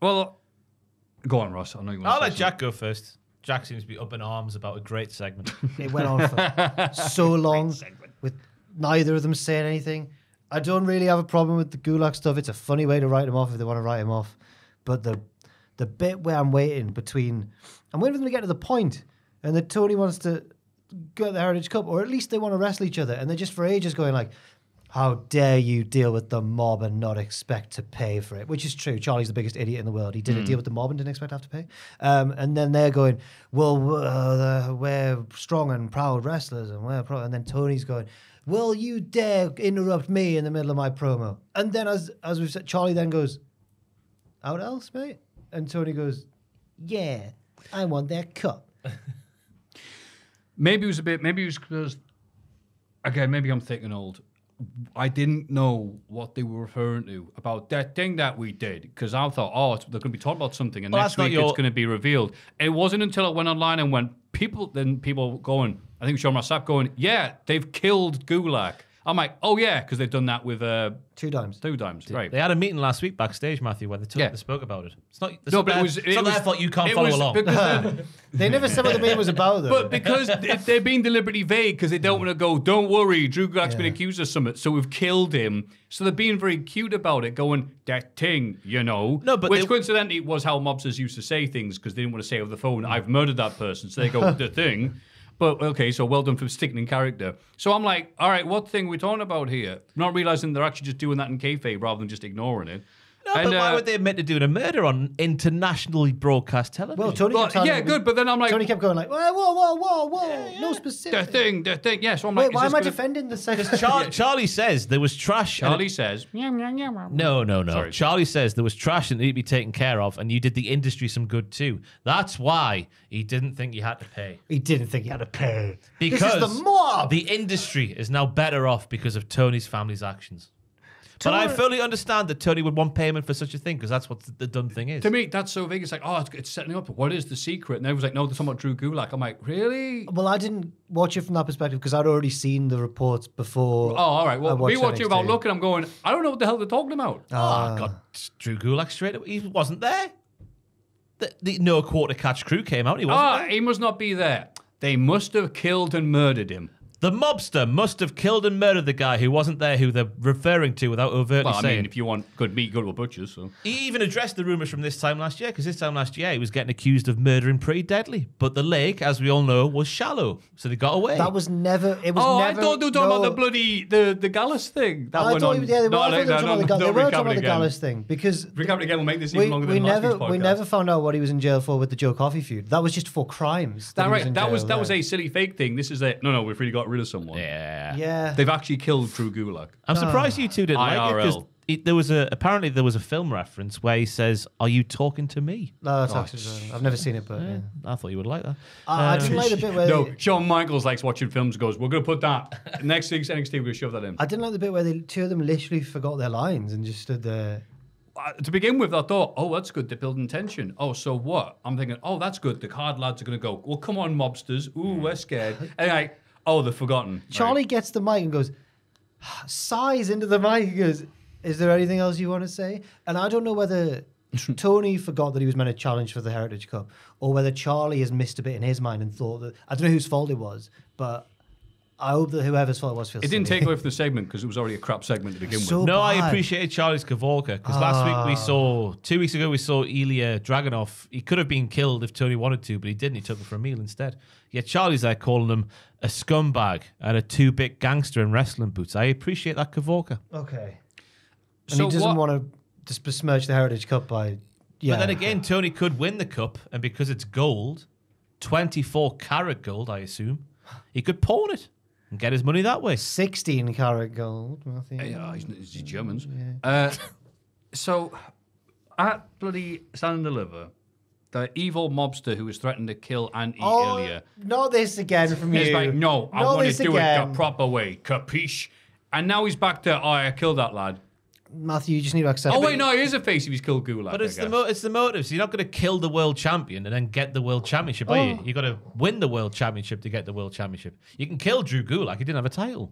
Well, go on, Ross. I know you want I'll to let say Jack go first. Jack seems to be up in arms about a great segment. it went on for so long with neither of them saying anything. I don't really have a problem with the Gulag stuff. It's a funny way to write him off if they want to write him off. But the the bit where I'm waiting between, I'm waiting for them to get to the point, and that Tony wants to go to the Heritage Cup, or at least they want to wrestle each other, and they're just for ages going like, "How dare you deal with the mob and not expect to pay for it?" Which is true. Charlie's the biggest idiot in the world. He did a deal with the mob and didn't expect to have to pay. Um, and then they're going, "Well, uh, we're strong and proud wrestlers, and we're proud." And then Tony's going. Will you dare interrupt me in the middle of my promo? And then, as as we've said, Charlie then goes, "Out else, mate?" And Tony goes, "Yeah, I want that cup." Maybe it was a bit. Maybe it was because. Again, maybe I'm thick and old. I didn't know what they were referring to about that thing that we did because I thought, oh, it's, they're going to be talking about something, and Well, next week your- it's going to be revealed. It wasn't until I went online and went people. Then people going, I think Sean Ross Sapp going, yeah, they've killed Gulak. I'm like, oh yeah, because they've done that with uh, Two dimes. two dimes, right? They had a meeting last week backstage, Matthew, where they, took, Yeah. they spoke about it. It's not, it's No, not but their, it was. it's it not was, their fault you can't it follow was along. because then- They never said what the meeting was about, though. But because if they're being deliberately vague because they don't want to go, don't worry, Drew Gulak's been accused of something, so we've killed him. So they're being very cute about it, going, that thing, you know. No, but Which they- coincidentally was how mobsters used to say things because they didn't want to say over the phone, I've murdered that person. So they go, the thing. But okay, so well done for sticking in character. So I'm like, all right, what thing are we talking about here? Not realizing they're actually just doing that in kayfabe rather than just ignoring it. No, but And, why uh, would they admit to doing a murder on internationally broadcast television? well, Tony Well, kept telling yeah, good, but then I'm like, Tony kept going like, whoa, whoa, whoa, whoa, whoa, no specific. the thing, the thing. Yeah, so I'm Wait, like, is why am I gonna- defending the second? Char- Charlie says there was trash. and it- Charlie says. No, no, no. Sorry. Charlie says there was trash that needed to be taken care of, and you did the industry some good too. That's why he didn't think you had to pay. He didn't think he had to pay. Because this is the mob. the industry is now better off because of Tony's family's actions. But I fully understand that Tony would want payment for such a thing because that's what the, the done thing is. To me, that's so big. It's like, oh, it's, it's setting up. What is the secret? And everyone's like, no, they're talking about Drew Gulak. I'm like, really? well, I didn't watch it from that perspective because I'd already seen the reports before. Oh, all right. Well, me watched watching about NXT. looking, I'm going, I don't know what the hell they're talking about. oh, God. Drew Gulak straight away. He wasn't there. The, the no quarter catch crew came out. He wasn't Ah, there. he must not be there. They must have killed and murdered him. The mobster must have killed and murdered the guy who wasn't there, who they're referring to without overtly Well, I saying. mean, if you want good meat, go to a butcher's. So. He even addressed the rumours from this time last year, because this time last year he was getting accused of murdering pretty deadly. But the lake, as we all know, was shallow, so they got away. That was never. It was Oh, never. I thought they were talking about no. the bloody the the Gallus thing. That I went thought, on. yeah, they were, No, I thought no, they were no, talking about the, no, they don't were talking about the. Gallus thing because Recap it again. We'll make this we, even longer we than last never week's podcast. we never found out what he was in jail for with the Joe Coffey feud. That was just for crimes. That he right. in That was jail that was a silly fake thing. This is a no, no. We've really got rid of someone. yeah. yeah. They've actually killed Drew Gulak. I'm surprised you two didn't like it because there was a apparently there was a film reference where he says, "Are you talking to me?" No, that's actually, I've never seen it, but yeah. I thought you would like that. I, I didn't like the bit where No, they, Shawn Michaels likes watching films. Goes, we're going to put that next week's NXT. We're going to shove that in. I didn't like the bit where the two of them literally forgot their lines and just stood there. Uh, to begin with, I thought, oh, that's good. They're building tension. Oh, so what? I'm thinking, oh, that's good. The card lads are going to go. Well, come on, mobsters. Ooh, we're scared. And like, oh, they're forgotten. Charlie Right. gets the mic and goes, sighs into the mic and goes, Is there anything else you want to say? And I don't know whether Tony forgot that he was meant to challenge for the Heritage Cup or whether Charlie has missed a bit in his mind and thought that, I don't know whose fault it was, but I hope that whoever's fault it was feels It didn't silly. take away from the segment because it was already a crap segment to begin So with. No, I appreciated Charlie's Kavolka because last week Ah. we saw, two weeks ago we saw Ilya Dragunov. He could have been killed if Tony wanted to, but he didn't. He took him for a meal instead. Yet Charlie's there calling him a scumbag and a two-bit gangster in wrestling boots. I appreciate that Kavolka. Okay. And So he doesn't what- want to just besmirch the Heritage Cup by. Yeah. But then again, Tony could win the cup, and because it's gold, 24 karat gold, I assume, he could pawn it and get his money that way. 16 karat gold, Matthew. Yeah, he's, he's Germans. Uh, so, at bloody Stand and Deliver, the evil mobster who was threatening to kill and eat Oh, Ilya not this again from you. is like, no, I Not want to this do it the proper way. Capiche? And now he's back to, oh, I killed that lad. Matthew, you just need to accept. Oh wait, no, he is a face if he's killed Gulak. But it's the guess. mo- it's the motives. You're not going to kill the world champion and then get the world championship, are you? Oh. You got to win the world championship to get the world championship. You can kill Drew Gulak. He didn't have a title.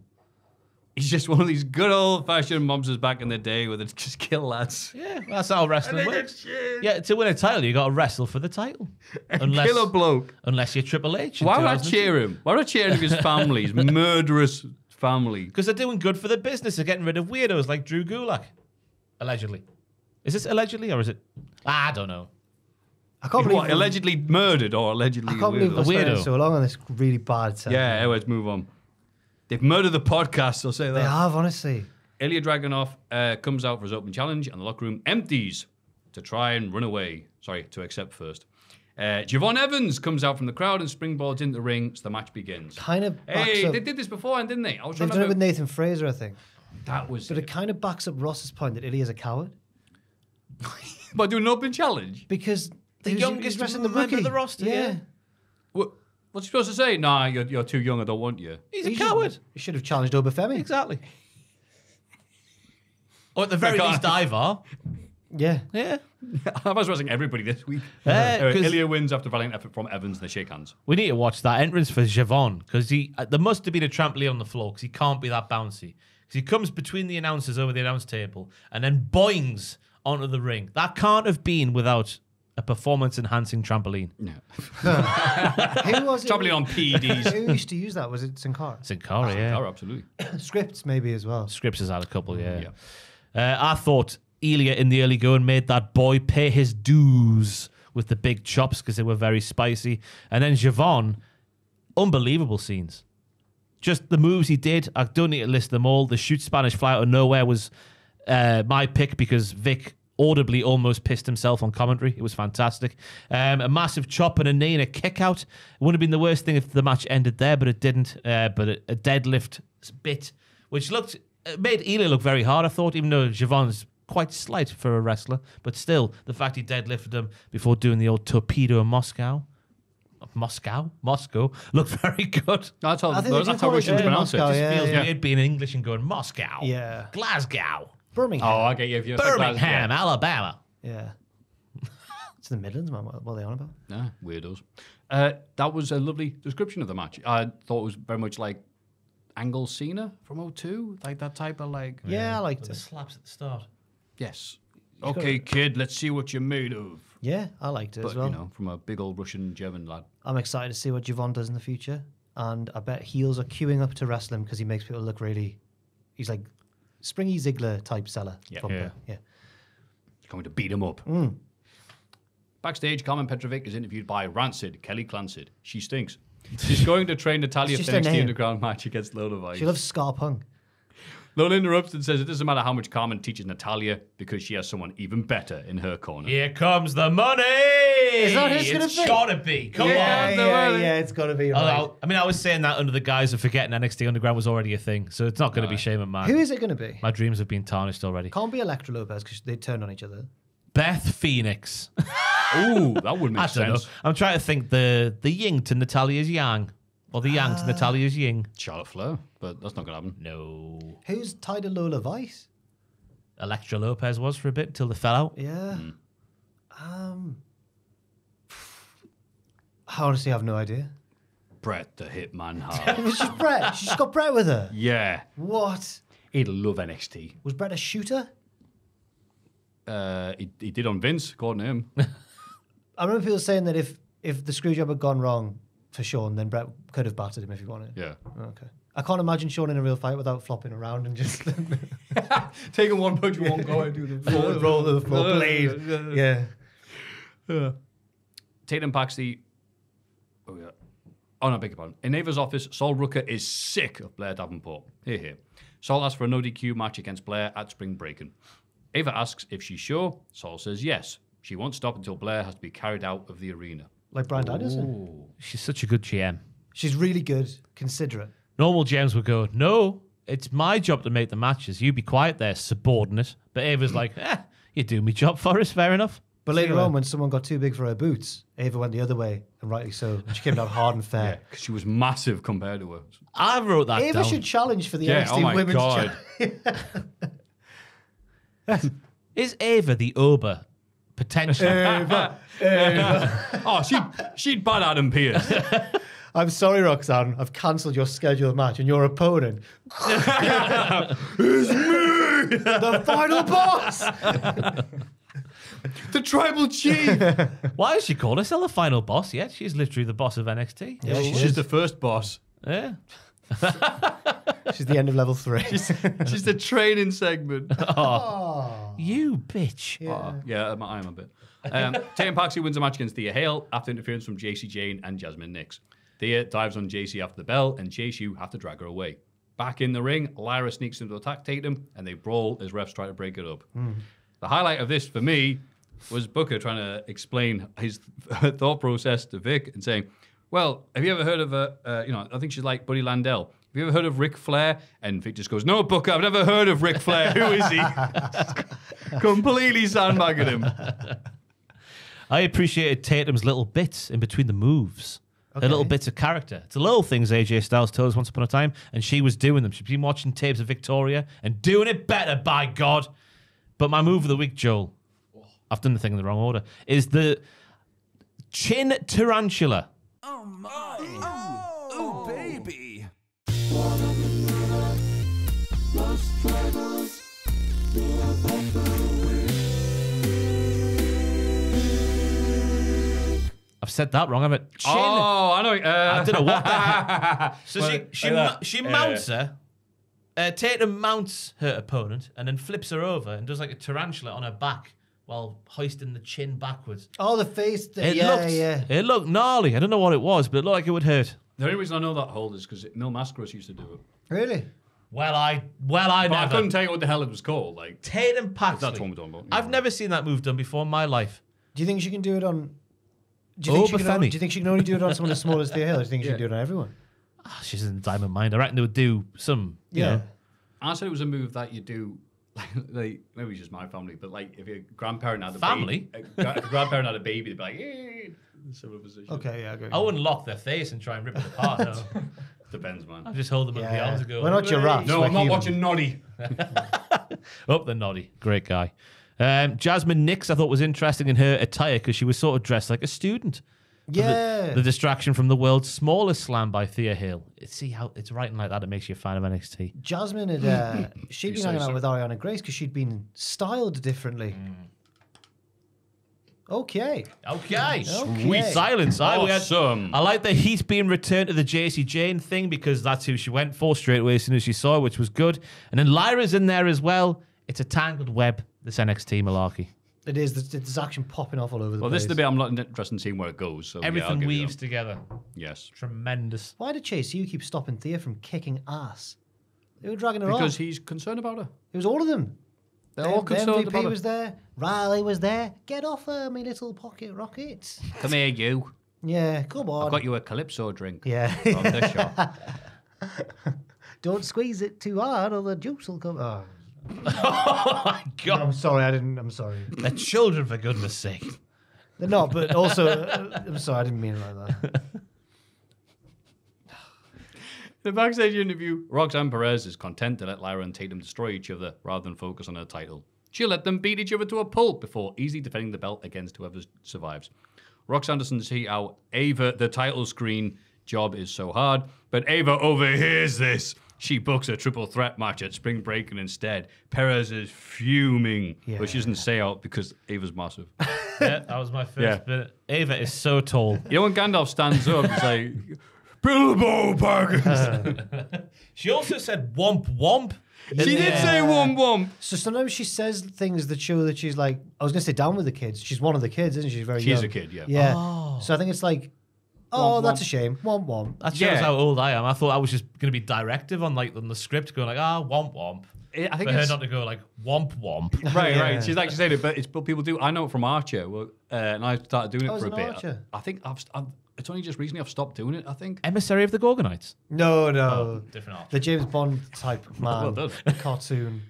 He's just one of these good old fashioned mobsters back in the day where they just kill lads. Yeah, that's how wrestling works. Uh, yeah, to win a title, you got to wrestle for the title. Unless, Kill a bloke. unless you're Triple H. in Why would I cheer him? Why would I cheer him his family, his murderous family? Because they're doing good for the business. They're getting rid of weirdos like Drew Gulak. Allegedly. Is this allegedly or is it? I don't know. I can't believe What, allegedly murdered or allegedly I can't believe weirdo? we're spending weirdo. so long on this really bad. Set. Yeah, anyways, move on. They've murdered the podcast, I'll say that. they have honestly. Ilya Dragunov uh, comes out for his open challenge, and the locker room empties to try and run away. Sorry, to accept first. Uh, Je'Von Evans comes out from the crowd and springboards into the ring, so the match begins. Kind of Hey, up. they did this before, didn't they? I was trying They've to done it with. Nathan Frazer, I think. That was. But it kind of backs up Ross's point that Ilya's a coward By doing an open challenge. because The youngest wrestling the rookie. the roster, yeah. What, what's he supposed to say? Nah, you're, you're too young. I don't want you. He's He a should- coward. He should have challenged Oba Femi. Exactly. Or at the very can't- least, Ivar. Yeah. Yeah. I was wrestling everybody this week. Uh, Uh, 'cause- Ilya wins after valiant effort from Evans, and they shake hands. We need to watch that entrance for Je'Von because he uh, there must have been a trampoline on the floor because he can't be that bouncy. Because he comes between the announcers over the announce table and then boings onto the ring. That can't have been without a performance enhancing trampoline. Who was it? Traveling on PEDs. Who used to use that? Was it Sin Cara? Sin Cara, yeah. Oh, absolutely. Scrypts maybe as well. Scrypts has had a couple, yeah. Yeah. Uh, I thought Ilya in the early going made that boy pay his dues with the big chops because they were very spicy. And then Je'Von, unbelievable scenes. Just the moves he did. I don't need to list them all. The shoot Spanish fly out of nowhere was uh, my pick because Vic audibly almost pissed himself on commentary. It was fantastic. Um, a massive chop and a knee and a kick out. It wouldn't have been the worst thing if the match ended there, but it didn't. Uh, but a, a deadlift bit, which looked made Ely look very hard. I thought, even though Je'Von's quite slight for a wrestler, but still the fact he deadlifted him before doing the old torpedo in Moscow. Moscow, Moscow looked very good. That's how, I think they do that's how call it Russians uh, pronounce Moscow, it. yeah, Feels yeah. weird being English and going Moscow, Yeah. Glasgow, Birmingham. Oh, I get you. If you're like Birmingham, that, Alabama. Yeah. it's the Midlands, man. What, what are they on about? yeah. Ah, weirdos. Uh, that was a lovely description of the match. I thought it was very much like Angle Cena from 02, like that type of like. Yeah, I liked The it. slaps at the start. Yes. Okay, kid, let's see what you're made of. Yeah, I liked it But as well. you know, from a big old Russian German lad. I'm excited to see what Je'Von does in the future. And I bet heels are queuing up to wrestle him because he makes people look really. He's like springy Ziggler type seller. Yeah. From Yeah. the- yeah. Going to beat him up. Mm. Backstage, Carmen Petrovic is interviewed by Rancid, Kelly Clancid. She stinks. She's going to train Natalia It's for the NXT. Underground match against Lola Vice. She loves Scar Punk. Lola interrupts and says it doesn't matter how much Carmen teaches Natalia because she has someone even better in her corner. Here comes the money. Is that who it's gonna be? gotta be. Come yeah, on. yeah, yeah, it's got to be right. Although, I mean, I was saying that under the guise of forgetting NXT Underground was already a thing, so it's not going to be Shane McMahon. Who is it going to be? My dreams have been tarnished already. Can't be Elektra Lopez because they turned on each other. Beth Phoenix. Ooh, that would I make don't know. sense. I'm trying to think the the Ying to Natalia's Yang, or the Yang Ah. to Natalia's Ying. Charlotte Flair, but that's not going to happen. No. Who's tied to Lola Vice? Elektra Lopez was for a bit until they fell out. Yeah. Um. I honestly have no idea. Brett the Hitman Hart. Was just Brett. She's got Brett with her. yeah, What? he'd love NXT. Was Brett a shooter? Uh, he, he did on Vince, according to him. I remember people saying that if if the screw job had gone wrong for Sean, then Brett could have battered him if he wanted. yeah. Okay. I can't imagine Sean in a real fight without flopping around and just Taking one punch, won't go and do the forward roll to the floor blade. Yeah. Tatum yeah. Oh, no, beg your pardon. In Ava's office, Sol Ruca is sick of Blair Davenport. Here, here. Sol asks for a no DQ match against Blair at Spring Breaking. Ava asks if she's sure. Sol says yes. She won't stop until Blair has to be carried out of the arena. Like Bryan Danielson. She's such a good GM. She's really good, considerate. Normal GMs would go, no, it's my job to make the matches. You be quiet there, subordinate. But Ava's like, eh, you do me job for us, fair enough. But later on, when someone got too big for her boots, Ava went the other way, and rightly so. And she came down hard and Yeah, fair. because she was massive compared to her. I wrote that Ava down. should challenge for the Yeah, NXT oh my Women's God. Is Ava the Ober potentially? oh, she she'd bad Adam Pearce. I'm sorry, Roxanne. I've cancelled your scheduled match, and your opponent is me, the final boss. the tribal chief. Why is she called herself the final boss yet? She's literally the boss of NXT. Yeah, she She's is. the first boss. Yeah. She's the end of level three. She's the training segment. You bitch. Oh, yeah, I'm- I am a bit. Um, Tatum Paxley wins a match against Thea Hail after interference from Jacy Jayne and Jazmyn Nyx. Thea dives on Jacy after the bell, and Chase have to drag her away. Back in the ring, Lyra sneaks in to attack Tatum, and they brawl as refs try to break it up. The highlight of this for me was Booker trying to explain his thought process to Vic and saying, "Well, have you ever heard of a, uh, you know, I think she's like Buddy Landel. Have you ever heard of Ric Flair?" And Vic just goes, "No, Booker, I've never heard of Ric Flair. Who is he?" Completely sandbagging him. I appreciated Tatum's little bits in between the moves. A little Okay. bits of character. It's the little things AJ Styles told us once upon a time, and she was doing them. She's been watching tapes of Victoria and doing it better, by God. But my move of the week, Joel, I've done the thing in the wrong order, is the chin tarantula. Oh, my! Oh baby. I've said that wrong, haven't I? Chin. Oh, I know. Uh, I don't know what the heck. So Well, she she, like ma- that. she Yeah. mounts her. Uh, Tatum mounts her opponent and then flips her over and does like a tarantula on her back while hoisting the chin backwards. Oh, the face. The, It yeah, looked yeah. it looked gnarly. I don't know what it was, but it looked like it would hurt. the only reason I know that hold is because Mil Máscaras used to do it. Really? Well, I well I But I couldn't tell you what the hell it was called. Like, Tatum Paxley. that's what we're talking about. I've never seen that move done before in my life. Do you think she can do it on? Do you, think she can only, do you think she can only do it on someone as small as Thea Hill? Or do you think she can do it on everyone? Ah, she's in the diamond mind. I reckon they would do some. You Yeah. know, I said it was a move that you do. Like, maybe it's just my family, but like if your grandparent had a Family? baby, a gra- a grandparent had a baby, they'd be like, eh, similar position. Okay, yeah, good. I wouldn't lock their face and try and rip it apart. No. Depends, man. I just hold them up the Yeah. arms and go. We're not giraffes. No, we're I'm not human. watching Noddy. Up the noddy. Great guy. Um, Jazmyn Nyx, I thought was interesting in her attire because she was sort of dressed like a student. Yeah. The distraction from the world's smallest slam by Thea Hill. See how it's writing like that. It makes you a fan of NXT. Jazmyn had uh, she'd been say hanging out with Ariana Grace because she'd been styled differently. Okay. Okay. Sweet. silence. I, we had- Awesome. I like that he's being returned to the Jacy Jayne thing because that's who she went for straight away as soon as she saw, her, which was good. And then Lyra's in there as well. It's a tangled web. This NXT malarkey. It is. There's, there's action popping off all over the Well, place. Well, this is the bit I'm not interested in seeing where it goes. So Everything give you weaves together. Yes, Tremendous. Why did Chase you keep stopping Thea from kicking ass? They were dragging her because off. he's concerned about her. It was all of them. They're The- all the concerned MVP about her. was there. Riley was there. Get off her, me little pocket rocket. Come here, you. Yeah, come on. I've got you a calypso drink. Yeah. From the shop. Don't squeeze it too hard or the juice will come. Oh. Oh my God. I'm sorry, I didn't. I'm sorry. They're children, for goodness sake. They're not, but also, uh, I'm sorry, I didn't mean it like that. The backstage interview, Roxanne Perez is content to let Lyra and Tatum destroy each other rather than focus on her title. She'll let them beat each other to a pulp before easily defending the belt against whoever survives. Roxanne doesn't see how Ava, the title screen job is so hard, but Ava overhears this. She books a triple threat match at Spring Breaking instead. Perez is fuming, but she doesn't say out because Ava's massive. Yeah, that was my first Yeah. bit. Ava is so tall. you know when Gandalf stands up, he's like, Bilbo Baggins. She also said womp womp. she did say womp womp. So sometimes she says things that show that she's like, I was going to say down with the kids. She's one of the kids, isn't she? She's very She's young. a kid, yeah. Yeah. Oh. So I think it's like, oh, Womp that's a shame. Womp womp. That shows Yeah. how old I am. I thought I was just going to be directive on like on the script, going like, ah, womp womp. I think For her it's- not to go like womp womp. Right, Yeah. right. She's like saying it, but it's but people do. I know it from Archer, well, uh, and I started doing it Oh, for a it's an bit. Archer. I think I've, I've. It's only just recently I've stopped doing it. I think. Emissary of the Gorgonites. No, no. Oh, different art. The James Bond type man done. cartoon.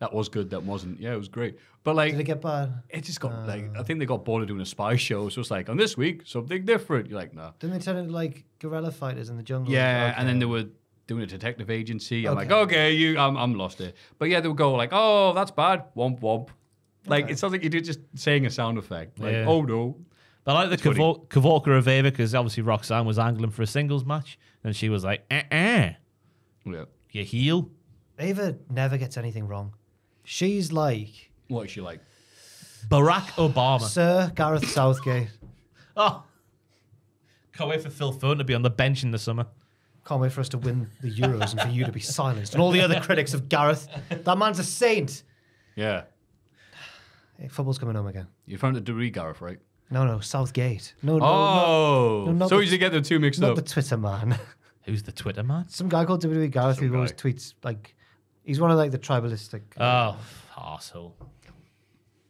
That was good. That wasn't. Yeah, it was great. But like, Did it it, get bad? It just got like. I think they got bored of doing a spy show, so it's like on this week something different. You're like, nah. Didn't they turn into like gorilla fighters in the jungle? Yeah, Okay. and then they were doing a detective agency. I'm like, Okay. okay, you, I'm, I'm lost here. But yeah, they'll go like, oh, that's bad. Womp womp. Like it sounds like you're just saying a sound effect. Like, Yeah. oh no. But I like the funny. Kavol- Kavorka of Ava because obviously Roxanne was angling for a singles match, and she was like, "Eh, eh, Yeah. you heel." Ava never gets anything wrong. She's like What is she like? Barack Obama. Sir Gareth Southgate. Oh, can't wait for Phil Foden to be on the bench in the summer. Can't wait for us to win the Euros and for you to be silenced. And all the other critics of Gareth. That man's a saint. Yeah. Hey, football's coming home again. You found a Derry Gareth, right? No, no, Southgate. No, no, Oh, no, not so the- easy to get the two mixed not, up. not the Twitter man. Who's the Twitter man? Some guy called WWE Gareth Some who always tweets like he's one of like the tribalistic, Oh, arsehole.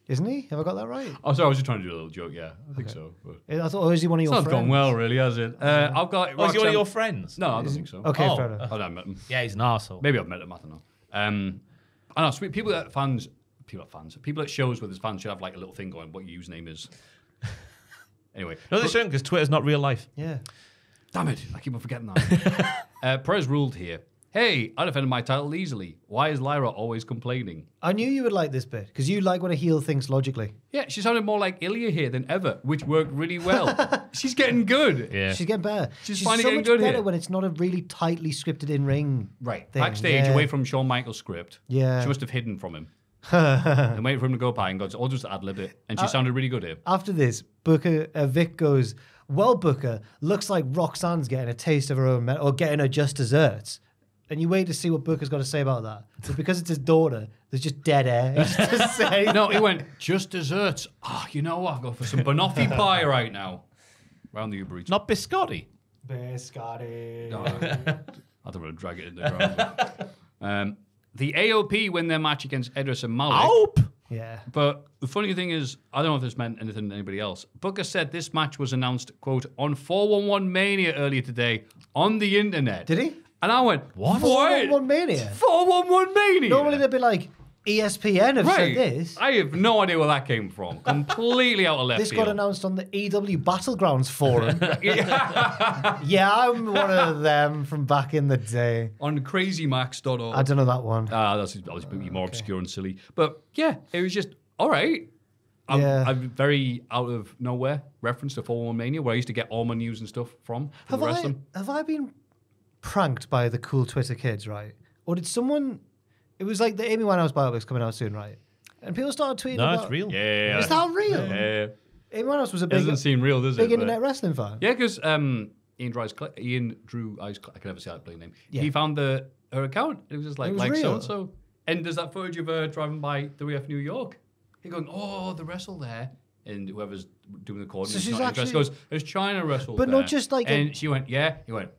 isn't he? Have I got that right? oh, sorry, I was just trying to do a little joke. Yeah, I think so. But I thought, oh, is he one of your? it's not friends? gone well, really, has it? Uh, I've got. Oh, is he one of your friends? No, I don't think so. Okay, Oh, fair enough. I don't met him. Yeah, he's an arsehole. Maybe I've met him. I don't know. Um, I know. Sweet people that fans, people at fans, people at shows where there's fans should have like a little thing going. What your username is. anyway, No, they shouldn't because Twitter's not real life. Yeah. damn it, I keep on forgetting that. uh, Perez ruled here. Hey, I defended my title easily. Why is Lyra always complaining? I knew you would like this bit because you like when a heel thinks logically. Yeah, she sounded more like Ilya here than ever, which worked really well. She's getting good. Yeah. She's getting better. She's She's finally so getting much good better here. when it's not a really tightly scripted in ring. Right. thing. Backstage, Yeah. away from Shawn Michaels' script. Yeah. She must have hidden from him. and waited for him to go by and goes, I'll just ad lib it. And she Uh, sounded really good here. After this, Booker uh, Vic goes, "Well, Booker looks like Roxanne's getting a taste of her own medicine or getting her just desserts." And you wait to see what Booker's got to say about that. But because it's his daughter, there's just dead air. He's just saying, No, he went, just desserts. Oh, you know what? I've got for some banoffee pie right now. Round the Uber Eats. Not biscotti. Biscotti. No, I don't want to drag it in the ground. but- Um, the AOP win their match against Edris and Malik. Ope. Yeah. But the funny thing is, I don't know if this meant anything to anybody else. Booker said this match was announced, quote, on 411 Mania earlier today on the internet. Did he? And I went, what? 411 Mania. 411 Mania? Normally they'd be like, E ESPN have right. said this. I have no idea where that came from. Completely out of left This field. got announced on the EW Battlegrounds forum. yeah, I'm one of them from back in the day. on crazymax.org. I don't know that one. Ah, that's obviously more obscure and silly. But yeah, it was just all right. I'm, Yeah. I'm very out of nowhere reference to 411 Mania, where I used to get all my news and stuff from. For Have the I, rest of them. have I been pranked by the cool Twitter kids, right? Or did someone? It was like the Amy Winehouse biopic's coming out soon, right? And people started tweeting. No, about, it's real. Yeah. Is that real? Yeah. Amy Winehouse was a It big, doesn't seem real, does big it? internet But- wrestling fan. Yeah, because um, Ian Dry's Cl- Ian Drew I, I can never say that bloody name. Yeah. He found the her account. It was just like It was like so real. and so. And there's that footage of her driving by the WF New York. He going, oh, the wrestle there. And whoever's doing the coordinates she's not interested, actually- goes, "Has Chyna wrestled?" But not there?" just like a- And she went, "Yeah." He went, "Cool."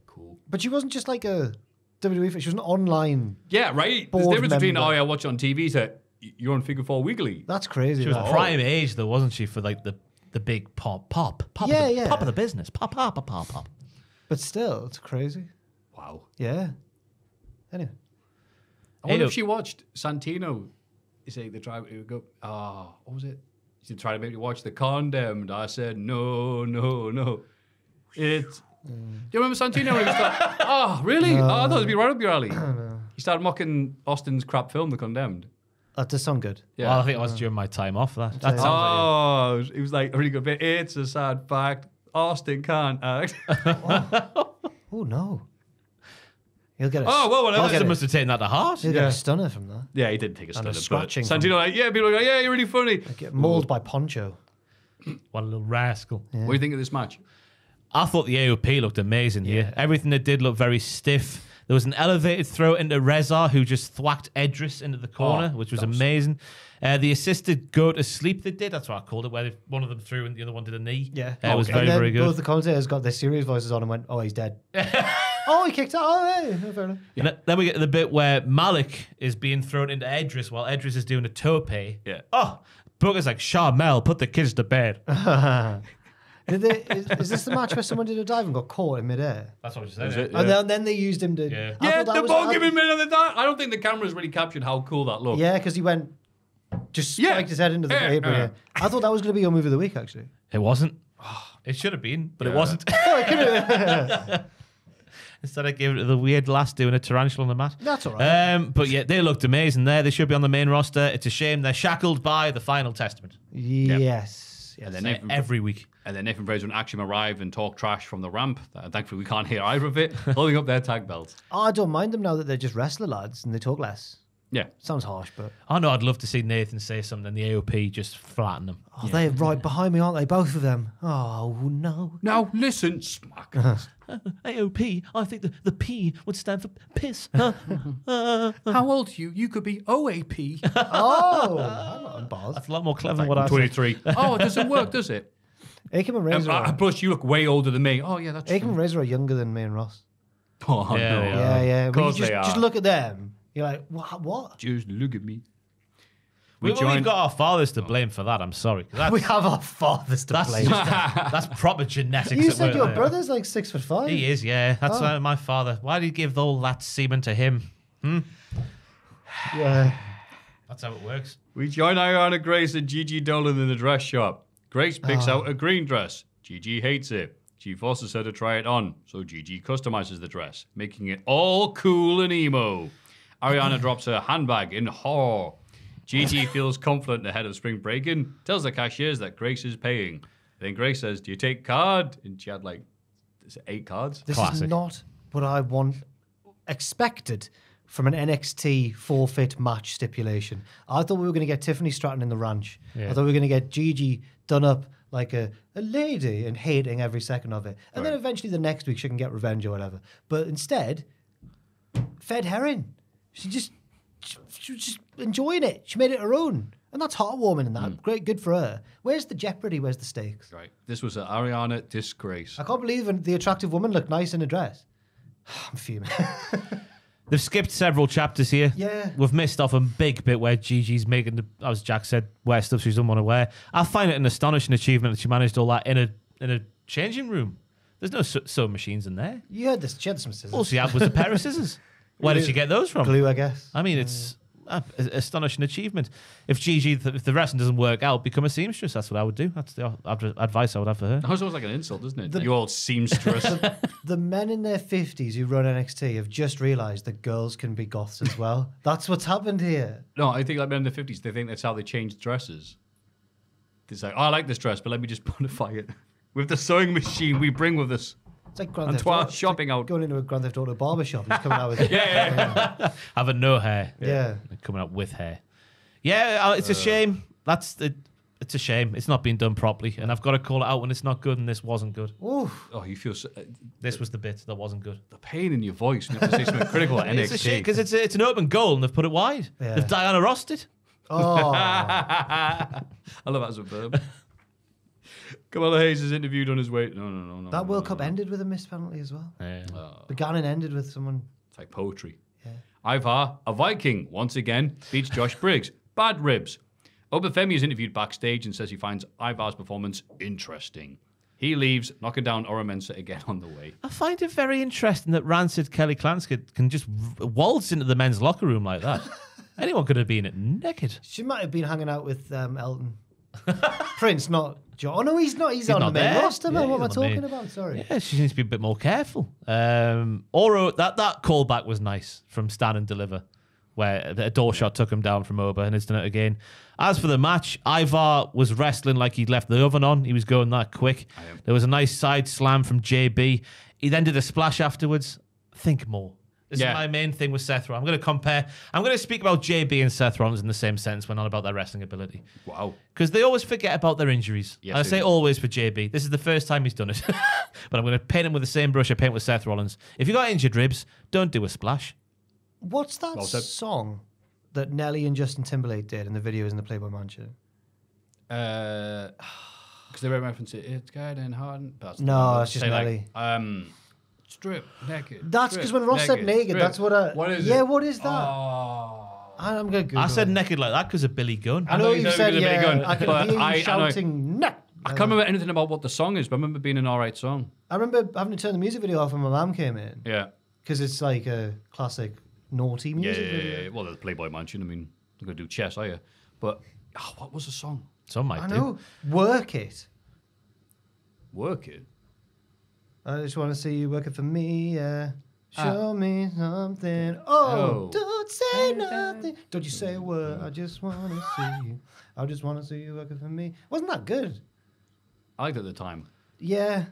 But she wasn't just like a WWE. fan, She was an online. Yeah, right. There's a Board difference between oh, yeah, I watch it on TV to you're on Figure Four Weekly. That's crazy. She was that. prime age though, wasn't she, for like the the big pop pop pop Yeah, of the, yeah. pop of the business pop pop pop pop pop. But still, it's crazy. Wow. Yeah. Anyway. I wonder Hey, if she watched Santino. You say the tribe. It would go. Ah, what was it? She tried to make me watch The Condemned. I said no, no, no. It's. Do you remember Santino? when he was like, oh, really? Oh, I thought it'd be right up your alley. He started mocking Austin's crap film, The Condemned. That does sound good. Yeah. Well, I think it was during my time off. That that Yeah. sounds like oh, it was- it was like a really good bit. It's a sad fact. Austin can't act. Oh no. He'll get a, oh, well, it. whatever. Austin must have taken that to heart. he'll get yeah. a stunner from that. Yeah, he didn't take a And stunner. a but scratching from- Santino, like, yeah, people are like, yeah, you're really funny. Get mauled by Poncho. What a little rascal. What do you think of this match? I thought the AOP looked amazing here. Everything they did looked very stiff. There was an elevated throw into Rezar, who just thwacked Edris into the corner, Oh, which was was- amazing. Uh, the assisted go to sleep they did. That's what I called it, where one of them threw and the other one did a knee. Yeah. Uh, it was Okay. very, and then very good. both the commentators got their serious voices on and went, "Oh, he's dead." oh, he kicked out. Oh, hey, no, fair enough. Th- Then we get to the bit where Malik is being thrown into Edris while Edris is doing a tope. Yeah. Oh, Booker's like, Sharmell, put the kids to bed. Did they, is, is this the match where someone did a dive and got caught in midair? That's what you said. Is it? And then, then they used him to. Yeah. I yeah, thought the was- ball I- giving me another die. I don't think the camera's really captured how cool that looked. Yeah, because he went, just Yeah. spiked his head into the Yeah, apron. yeah. I thought that was going to be your movie of the week, actually. It wasn't. It should have been, but it wasn't. Oh, it could have. instead I gave it to the weird lass doing a tarantula on the mat. That's all right. Um, but yeah, they looked amazing there. They should be on the main roster. It's a shame they're shackled by the Final Testament Yes. And then Nathan, every week. and then Nathan Frazer and Axiom arrive and talk trash from the ramp. Uh, Thankfully, we can't hear either of it, holding up their tag belts. Oh, I don't mind them now that they're just wrestler lads and they talk less. Yeah. Sounds harsh, but I know I'd love to see Nathan say something and the AOP just flatten them. oh, they're right behind me, aren't they? Both of them. Oh no. Now listen, smack. AOP, I think the, the P would stand for piss. Huh? Uh, How old are you? You could be OAP. Oh, I'm not on bars. that's a lot more clever than what I said. 23. oh, it doesn't work, does it? Akam and Um, Rezar. uh, are- plus, you look way older than me. Oh, yeah, that's Akam true. and Rezar are younger than me and Ross. Oh, Yeah, no. they Yeah, yeah. Of you course just, they are. just look at them. You're like, what? What? Just look at me. We, We have joined- got our fathers to blame for that. I'm sorry. That's, We have our fathers to that's, blame. that's proper genetics. you at said work your there. brother's like six foot five. He is, yeah. That's Oh. uh, my father. Why did you give all that semen to him? Yeah. That's how it works. We join Ariana Grace and Gigi Dolan in the dress shop. Grace picks Ah. out a green dress. Gigi hates it. She forces her to try it on, so Gigi customizes the dress, making it all cool and emo. Ariana drops her handbag in horror. Gigi feels confident ahead of spring break and tells the cashiers that Grace is paying. Then Grace says, Do you take card? And she had like is it eight cards. This Classic. is not what I want expected from an NXT forfeit match stipulation. I thought we were going to get Tiffany Stratton in the ranch. I thought we were going to get Gigi done up like a, a lady and hating every second of it. And then eventually the next week she can get revenge or whatever. But instead, fed herring. She just she, she was just enjoying it. She made it her own. And that's heartwarming and that. Hmm. Great, good for her. Where's the jeopardy? Where's the stakes? Right. This was an Ariana disgrace. I can't believe the attractive woman looked nice in a dress. I'm fuming. They've skipped several chapters here. Yeah. We've missed off a big bit where Gigi's making, the, as Jack said, wear stuff she doesn't want to wear. I find it an astonishing achievement that she managed all that in a in a changing room. There's no sewing machines in there. you heard this. She had some scissors. All she had was a pair of scissors. Where did she get those from? glue, I guess. I mean, it's a a- astonishing achievement. If Gigi, th- if the wrestling doesn't work out, become a seamstress. That's what I would do. That's the ad- advice I would have for her. That was always like an insult, isn't it? you old seamstress. The men in their 50s who run NXT have just realised that girls can be goths as well. That's what's happened here. No, I think like men in the fifties, they think that's how they changed dresses. It's like, oh, I like this dress, but let me just modify it with the sewing machine we bring with us. It's like Grand And Theft twelve Auto. Shopping out. Going into a Grand Theft Auto barber shop. He's coming out with yeah, Having no hair. yeah. Coming out with hair. Yeah, uh, it's a shame. That's the. It's a shame. It's not being done properly, and I've got to call it out when it's not good, and this wasn't good. Oof. Oh, you feel so, uh, This was the bit that wasn't good. the pain in your voice. when You have to say something critical at It's a shame because it's a, it's an open goal, and they've put it wide. Yeah. They've Diana Rossed it. Oh, I love that as a verb. Carmelo Hayes is interviewed on his way. No, no, no, no. that no, World no, Cup no. ended with a missed penalty as well. Yeah. Began and ended with someone. It's like poetry. Yeah. Ivar, a Viking, once again beats Josh Briggs. Bad ribs. Oba Femi is interviewed backstage and says he finds Ivar's performance interesting. He leaves, knocking down Oro Mensah again on the way. I find it very interesting that rancid Kelly Clanskin can just waltz into the men's locker room like that. Anyone could have been it naked. She might have been hanging out with um, Elton. Prince, not John. Oh, no, he's not. He's, on not the main there. roster, man. Yeah, what am I he's on the talking main- about? Sorry. Yeah, she needs to be a bit more careful. Um, Oro, that that callback was nice from Stand and Deliver, where a door shot took him down from Oba and has done it again. As for the match, Ivar was wrestling like he'd left the oven on. He was going that quick. There was a nice side slam from JB. He then did a splash afterwards. Think more. This Yeah. is my main thing with Seth Rollins. I'm going to compare. I'm going to speak about JB and Seth Rollins in the same sense when not about their wrestling ability Wow. because they always forget about their injuries. Yes, I say do. always for JB. This is the first time he's done it, but I'm going to paint him with the same brush I paint with Seth Rollins. If you got injured ribs, don't do a splash. What's that Well said. song that Nelly and Justin Timberlake did in the videos in the Playboy Mansion? Uh. Because they were referencing it. It's getting hard. and- That's No, it's just say, like, Nelly. um, strip naked. That's because when Ross said naked, strip. that's what I. What is yeah, it? what is that? Oh. I'm gonna Google I said it. naked like that because of Billy Gunn. I know thought you you said said it was yeah. gun, I can hear you I- I shouting neck. I can't remember anything about what the song is, but I remember being an alright song. I remember having to turn the music video off when my mum came in Yeah. because it's like a classic naughty music yeah, yeah, video. yeah. Well, the Playboy Mansion. I mean, they're going to do chess, are you? But oh, what was the song? Some might I do. know. Work it. Work it. I just want to see you working for me. Yeah. Show me something. Oh, Oh. don't say nothing. Don't you say a word. I just want to see you. I just want to see you working for me. Wasn't that good? I liked it at the time. Yeah.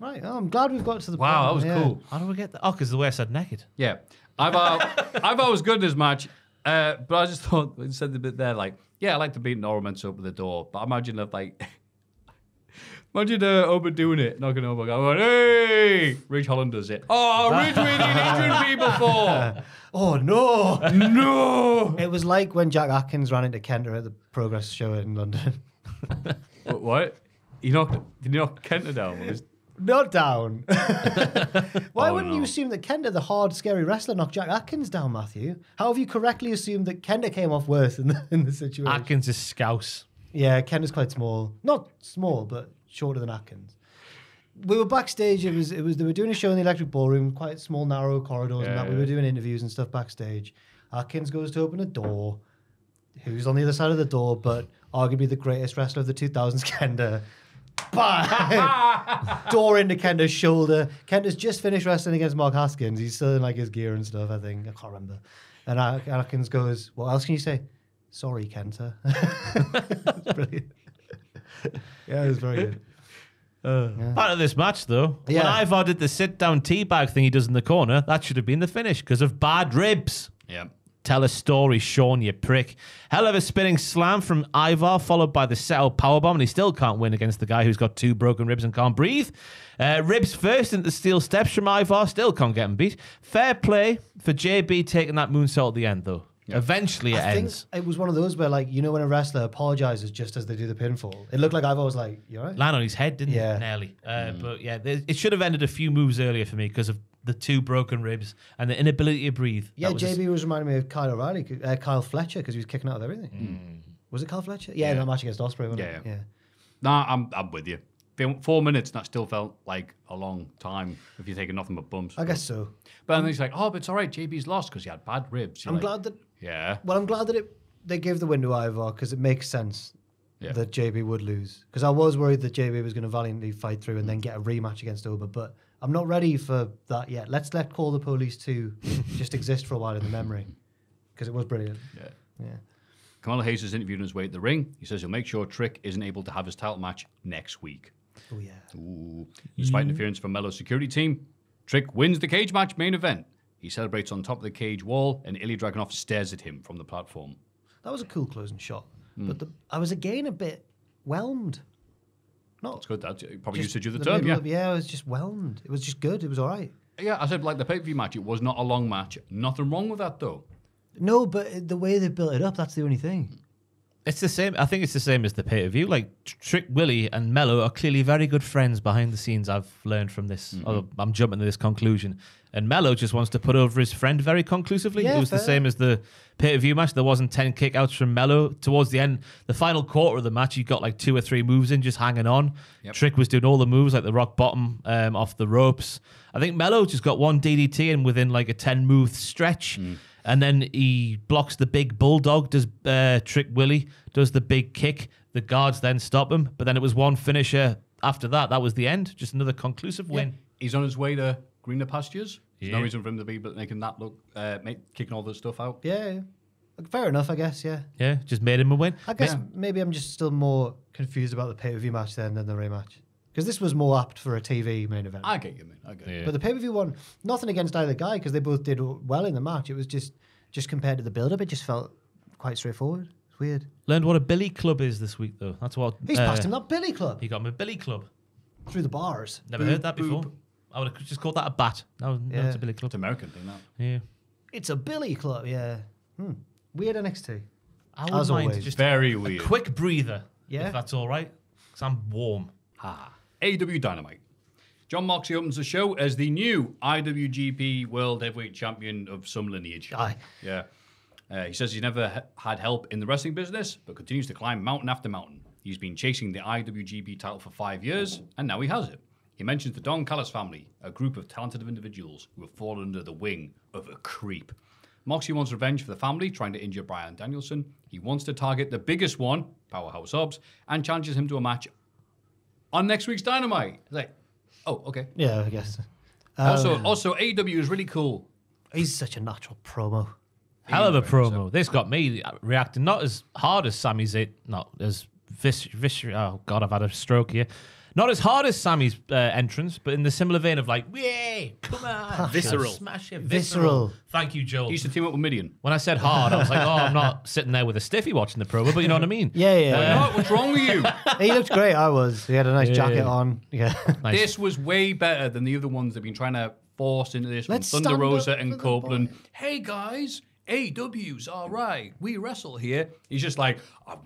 Right. Oh, I'm glad we've got to the Wow, that point. was yeah. cool. How do we get that? Oh, because the way I said naked. Yeah. I've was good in his match, uh, but I just thought, it said the bit there, like, yeah, I like to beat Norman to open the door, but imagine if, like, imagine uh, Oba doing it, knocking over, going, hey! Ridge Holland does it. Oh, Ridge, we need injured people before! Oh, no. No! it was like when Jack Atkins ran into Kenta at the Progress show in London. What? what? He knocked, did he knock Kenta down? Was- Not down. Why Oh, wouldn't no. you assume that Kenta, the hard, scary wrestler, knocked Jack Atkins down, Matthew? How have you correctly assumed that Kenta came off worse in the, in the situation? Atkins is scouse. Yeah, Kenta's quite small. Not small, but shorter than Atkins. We were backstage. It was it was they were doing a show in the Electric Ballroom, quite small, narrow corridors, and that. We were doing interviews and stuff backstage. Atkins goes to open a door. Who's on the other side of the door? But arguably the greatest wrestler of the 2000s, Kenta. Bang! door into Kenta's shoulder. Kenta's just finished wrestling against Mark Haskins. He's still in like his gear and stuff. I think I can't remember. And Atkins goes, "What else can you say?" Sorry, Kenta. Brilliant. Yeah, it was very good. Part of this match, though, yeah. when Yeah. Ivar did the sit down teabag thing he does in the corner, that should have been the finish because of bad ribs. yeah. Tell a story, Sean, you prick. Hell of a spinning slam from Ivar, followed by the settle powerbomb, and he still can't win against the guy who's got two broken ribs and can't breathe. Uh, ribs first into the steel steps from Ivar, still can't get him beat. Fair play for JB taking that moonsault at the end, though. Eventually it I think ends. it was one of those where, like, you know, when a wrestler apologizes just as they do the pinfall, it looked like Ivar was like, "You all right?" Land on his head, didn't Yeah. it? Nearly. Uh, But yeah, it should have ended a few moves earlier for me because of the two broken ribs and the inability to breathe. Yeah, was JB was reminding me of Kyle O'Reilly, uh, Kyle Fletcher, because he was kicking out of everything. Was it Kyle Fletcher? Yeah, in that match against Ospreay, wasn't Yeah, it? yeah. Yeah. Nah, I'm, I'm with you. Four- Four minutes, that still felt like a long time if you're taking nothing but bumps. I guess so. But then he's like, oh, but it's all right. JB's lost because he had bad ribs. You're I'm like, glad that. Yeah. Well, I'm glad that it they gave the win to Ivar because it makes sense Yeah. that JB would lose. Because I was worried that JB was going to valiantly fight through and then mm. get a rematch against Oba, but I'm not ready for that yet. Let's let Call the Police 2 just exist for a while in the memory because it was brilliant. Yeah. Yeah. Carmelo Hayes is interviewed on his way to the ring. He says he'll make sure Trick isn't able to have his title match next week. Oh, yeah. Ooh. Despite interference mm. from Melo's security team, Trick wins the cage match main event. He celebrates on top of the cage wall, and Ilya Dragunov stares at him from the platform. That was a cool closing shot. Hmm. But the, I was again a bit whelmed. Not That's good. That's probably usage of the, term. Yeah. of- yeah, I was just whelmed. It was just good. It was all right. Yeah, I said like the pay per view match. It was not a long match. Nothing wrong with that though. No, but the way they built it up, that's the only thing. It's the same. I think it's the same as the pay per view. Like Trick Willie and Melo are clearly very good friends behind the scenes. I've learned from this. Although I'm jumping to this conclusion. And Melo just wants to put over his friend very conclusively. Yeah, it was the same as the pay per view match. There wasn't ten kickouts from Melo towards the end. The final quarter of the match, you got like two or three moves in, just hanging on. Yep. Trick was doing all the moves like the rock bottom um, off the ropes. I think Melo just got one DDT in within like a ten move stretch. And then he blocks the big bulldog, does uh, Trick Willie, does the big kick. The guards then stop him. But then it was one finisher after that. That was the end. Just another conclusive win. He's on his way to greener pastures. There's no reason for him to be but making that look, uh, make, kicking all this stuff out. Yeah, yeah. Fair enough, I guess, yeah. Yeah, just made him a win. I guess Yeah. maybe I'm just still more confused about the pay per view match then than the rematch. Because this was more apt for a TV main event. I get you, man. I get you. Yeah. But the pay per view one, nothing against either guy because they both did well in the match. It was just, just compared to the build up, it just felt quite straightforward. It's weird. Learned what a Billy Club is this week, though. That's what. He's uh, passed him that Billy Club He got him a Billy Club. through the bars. Never heard that before. I would have just called that a bat. No, no Yeah. it's a Billy Club. It's American thing now. Yeah. It's a Billy Club, yeah. Hmm. Weird NXT. I wouldn't As mind always. just Very a weird. quick breather. Yeah. If that's all right. Because I'm warm. Ha. AEW Dynamite. Jon Moxley opens the show as the new IWGP World Heavyweight Champion of some lineage. Aye. Yeah. Uh, he says he's never ha- had help in the wrestling business, but continues to climb mountain after mountain. He's been chasing the IWGP title for five years, and now he has it. He mentions the Don Callis family, a group of talented individuals who have fallen under the wing of a creep. Moxley wants revenge for the family, trying to injure Bryan Danielson. He wants to target the biggest one, Powerhouse Hobbs, and challenges him to a match on next week's Dynamite. Like, oh, okay. Yeah, I guess. also, um, also AEW is really cool. He's such a natural promo. Hell of a Anyway, so- promo. This got me reacting not as hard as Sami Zayn, not as vis, vis, oh god, I've had a stroke here. Not as hard as Sami's uh, entrance, but in the similar vein of like, yay, come on, Visceral. smash it, Visceral. visceral. Thank you, Joel. He used to team up with Midian. When I said hard, I was like, oh, I'm not sitting there with a stiffy watching the promo, but you know what I mean. Yeah, yeah. yeah. Oh, what's wrong with you? he looked great. I was. He had a nice Yeah. jacket on. Yeah. Nice. This was way better than the other ones they've been trying to force into this. Let's from Thunder Rosa and Copeland. Hey guys, AW's all right. We wrestle here. He's just like, I've,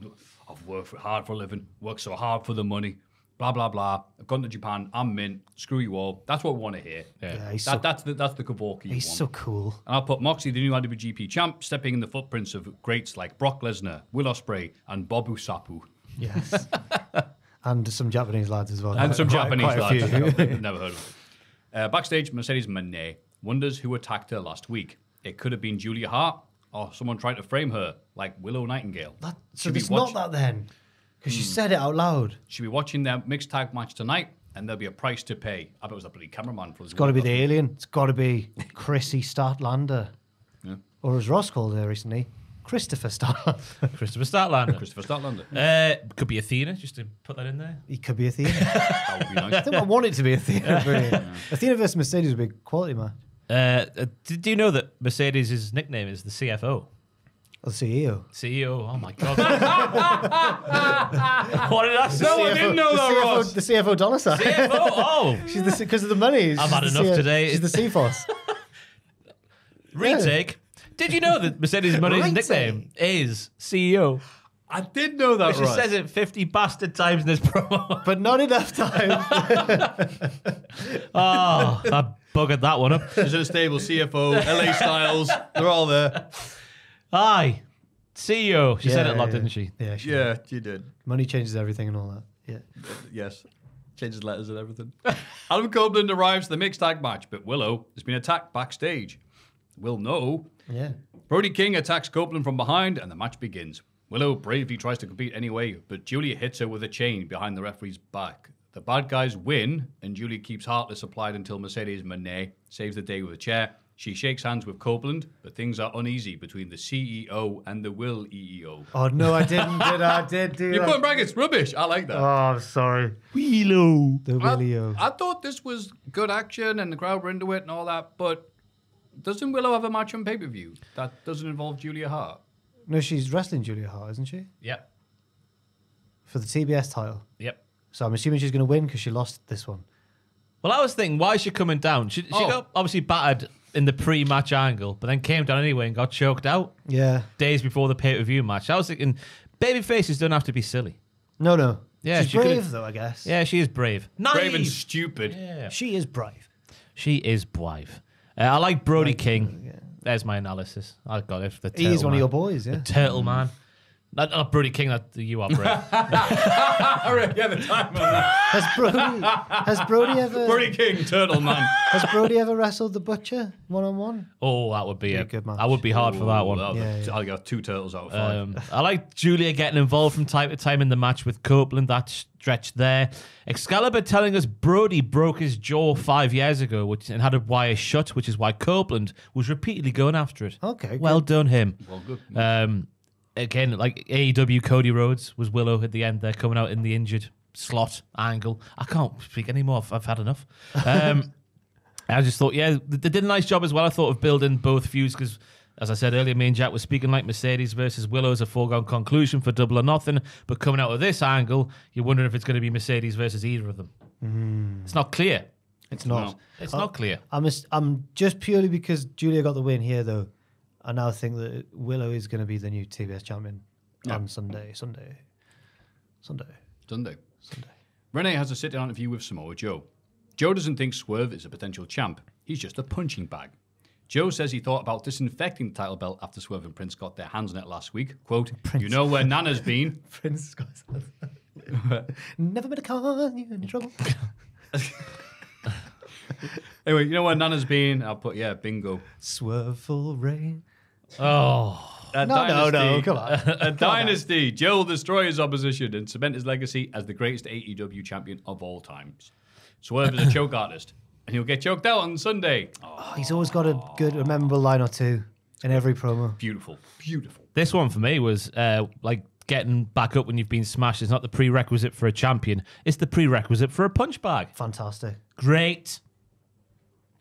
I've worked hard for a living, worked so hard for the money. Blah blah blah. I've gone to Japan. I'm mint. Screw you all. That's what we want to hear. Yeah, he's that, so- that's the that's the Kavorka you He's want. so cool. And I'll put Moxie, the new IWGP champ, stepping in the footprints of greats like Brock Lesnar, Will Ospreay, and Bobu Sapu. Yes. and some Japanese lads as well. and Quite- some quite- Japanese quite a lads. few. Never heard of them. Uh, backstage, Mercedes Moné wonders who attacked her last week. It could have been Julia Hart or someone trying to frame her, like Willow Nightingale. That, so Should be it's watch- not that then. Because Hmm. she said it out loud. She'll be watching their mixed tag match tonight, and there'll be a price to pay. I bet it was a bloody cameraman for It's got to be the alien. It's got to be Chrissy Statlander. Yeah. Or as Ross called her recently, Christopher Statlander. Christopher Statlander. Christopher Statlander. Uh, could be Athena, just to put that in there. he could be Athena. that would be I nice. think I want it to be Athena. really. Athena versus Mercedes would be a quality match. Uh, uh, did you know that Mercedes' nickname is the CFO? Or CEO. CEO. Oh my god. what did I say? No, I didn't know the that, CFO, Ross. the CFO dollar sign. CFO. Oh, She's the because of the money. She's had the enough today. She's the CFOS. retake. Did you know that Mercedes' money's Retake. nickname is CEO? I did know that, She right? says it 50 bastard times in this promo. but not enough time. Ah, oh, I buggered that one up. There's a stable CFO, LA Styles. They're all there. Aye. CEO. She said it a lot, yeah. didn't she? Yeah, she Yeah, you did. Money changes everything and all that. Yeah. Yes. Changes letters and everything. Adam Copeland arrives to the mixed tag match, but Willow has been attacked backstage. Will know. Yeah. Brody King attacks Copeland from behind, and the match begins. Willow bravely tries to compete anyway, but Julia hits her with a chain behind the referee's back. The bad guys win, and Julia keeps Heartless applied until Mercedes Moné saves the day with a chair. She shakes hands with Copeland, but things are uneasy between the CEO and the Will EEO. Oh no, I didn't. Did I? I did do You that. put in brackets, rubbish. I like that. Oh, I'm sorry. Willow. The I, Willio. I thought this was good action and the crowd were into it and all that, but doesn't Willow have a match on pay per view that doesn't involve Julia Hart? No, she's wrestling Julia Hart, isn't she? Yep. For the TBS title. Yep. So I'm assuming she's going to win because she lost this one. Well, I was thinking, why is she coming down? She, she Oh. got obviously battered in the pre-match angle, but then came down anyway and got choked out Yeah. days before the pay-per-view match. I was thinking, baby faces don't have to be silly. No, no. Yeah, she's she could've- brave though, I guess. Yeah, she is brave. Naive. Brave and stupid. yeah. She is brave. She is brave. Uh, I like Brody King. There's my analysis. I got it. The He is one man. of your boys, yeah. Turtle man. Not, not Brody King. That you are brave. yeah, the time on that. Has Brody has Brody ever Brody King, Turtle Man. has Brody ever wrestled the butcher one on one? oh, that would be a good match. That would be hard for that one. Yeah, yeah. I'll get two turtles out of five. Um, I like Julia getting involved from time to time in the match with Copeland. That stretch there. Excalibur telling us Brody broke his jaw five years ago, which and had a wire shut, which is why Copeland was repeatedly going after it. Okay, well done him. well, good. Um, again, like AEW, Cody Rhodes was Willow at the end there, coming out in the injured slot angle. I can't speak anymore. I've, I've had enough. Um, I just thought, yeah, they they did a nice job as well. I thought of building both feuds because, as I said earlier, me and Jack were speaking like Mercedes versus Willow as a foregone conclusion for Double or Nothing. But coming out of this angle, you're wondering if it's going to be Mercedes versus either of them. It's not clear. It's not. No. It's not clear. I'm a, I'm just purely because Julia got the win here though. I now think that Willow is going to be the new TBS champion on Sunday. Sunday. Sunday. Sunday. Sunday. Renee has a sit down interview with Samoa Joe. Joe doesn't think Swerve is a potential champ. He's just a punching bag. Joe says he thought about disinfecting the title belt after Swerve and Prince got their hands on it last week. Quote, You know where Nana's been? Prince Scott. Never been a con you in trouble. Anyway, you know where Nana's been? I'll put, yeah, bingo. Swerful rain. Oh, A No, no, no, come on. a dynasty. Joe will destroy his opposition and cement his legacy as the greatest AEW champion of all times. Swerve is a choke artist. and he'll get choked out on Sunday. Oh, He's always got a good, a memorable line or two in every promo. beautiful, beautiful. This one for me was uh, like getting back up when you've been smashed is not the prerequisite for a champion. It's the prerequisite for a punch bag. Fantastic. Great.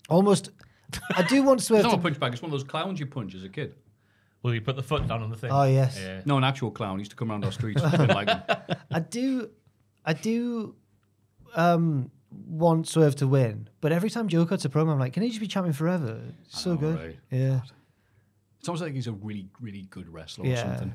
Almost. I do want Swerve. It's Swerve not a punch bag. It's one of those clowns you punch as a kid. Well, you put the foot down on the thing? Oh yes, Yeah. No, an actual clown. He used to come around our streets. I like. I do. I do. Um, want Swerve to win, but every time Joe cuts a promo, I'm like, can he just be champion forever? It's so know, good. right? Yeah. It's almost like he's a really, really good wrestler or something.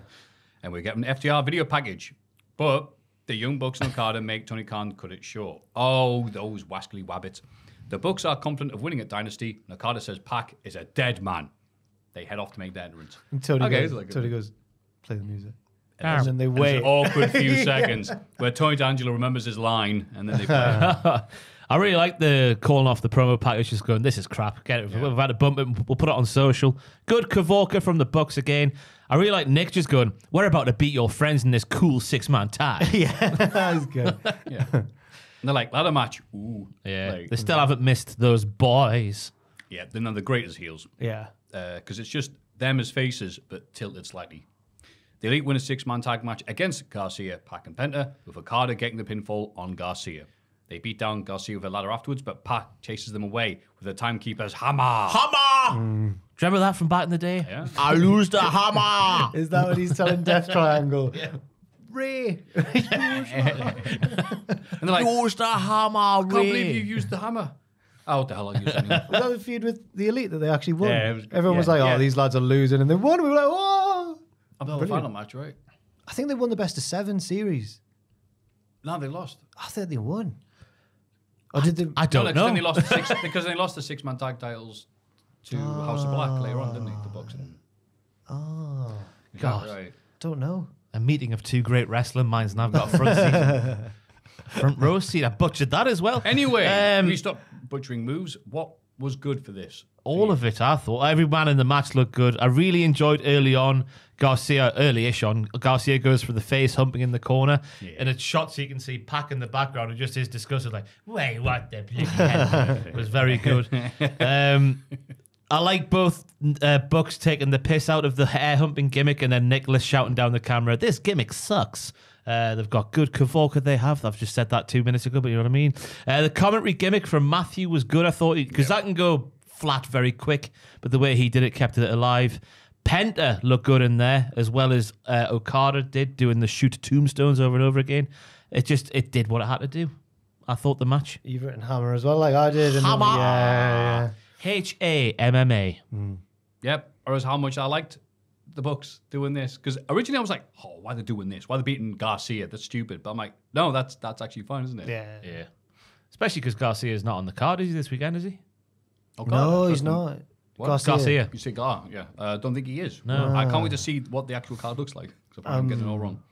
And we get an FTR video package. But the Young Bucks and Okada make Tony Khan cut it short. Oh, those wascally wabbits. The Bucks are confident of winning at Dynasty, and Okada says Pac is a dead man. They head off to make their entrance. And Tony Okay, goes. like Tony goes. Play the music. Ah. And then they And wait. There's an awkward few seconds where Tony D'Angelo remembers his line, and then they play. I really like the calling off the promo package, just going, this is crap. Get it. We've had a bump it. We'll put it on social. Good Kavorka from the Bucks again. I really like Nick just going, we're about to beat your friends in this cool six man tag. yeah, that was good. yeah. And they're like, ladder match. Ooh. yeah. Like, They mm. still haven't missed those boys. yeah, they're not the greatest heels. Yeah. Uh, because it's just them as faces, but tilted slightly. The Elite win a six man tag match against Garcia, Pac, and Penta, with Okada getting the pinfall on Garcia. They beat down Garcia with a ladder afterwards, but Pac chases them away with the timekeeper's hammer. Hammer! Do you remember that from back in the day? Yeah. I lose the hammer. Is that what he's telling Death Triangle? Ray. And they're like, I Use the hammer, can't believe you used the hammer. Oh, what the hell are you saying? Was that the feud with the Elite that they actually won? Yeah, it was- Everyone was yeah, like, "Oh, yeah. these lads are losing," and they won. We were like, "Whoa!" I'm about the final match, right? I think they won the best of seven series. No, they lost. I think they won. Or did they? I don't no, know. Then they lost the six, because they lost the six man tag titles to House of Black later on, didn't they? The boxing. oh, God. Right. don't know. A meeting of two great wrestling minds, and I've got a front seat. front row seat. I butchered that as well. Anyway, Um, we stop butchering moves. What was good for this? All of it, I thought. Every man in the match looked good. I really enjoyed early on. Garcia, early-ish on, Garcia goes for the face humping in the corner, and it's shot so you can see Pac in the background, and just his disgust was like, "Wait, what the bloody hell?" It was very good. Um, I like both uh, Bucks taking the piss out of the hair humping gimmick, and then Nicholas shouting down the camera, "This gimmick sucks." Uh, they've got good Kavorka. They have. I've just said that two minutes ago, but you know what I mean. Uh, the commentary gimmick from Matthew was good. I thought because that can go flat very quick, but the way he did it kept it alive. Penta looked good in there as well as uh, Okada did, doing the shoot tombstones over and over again. It just it did what it had to do. I thought the match. You've written Hammer as well, like I did. Hammer! Yeah, H A M M A. Yep. Or as how much I liked the Bucks doing this because originally I was like, oh, why are they doing this? Why are they beating Garcia? That's stupid. But I'm like, no, that's that's actually fine, isn't it? yeah. yeah. Yeah. Especially because Garcia is not on the card, is he, this weekend, is he? Oh, God, No, he's trust not. What? Garcia. Garcia. You say Gar? Yeah. I uh, don't think he is. No. I can't wait to see what the actual card looks like. 'cause I'm getting it all wrong.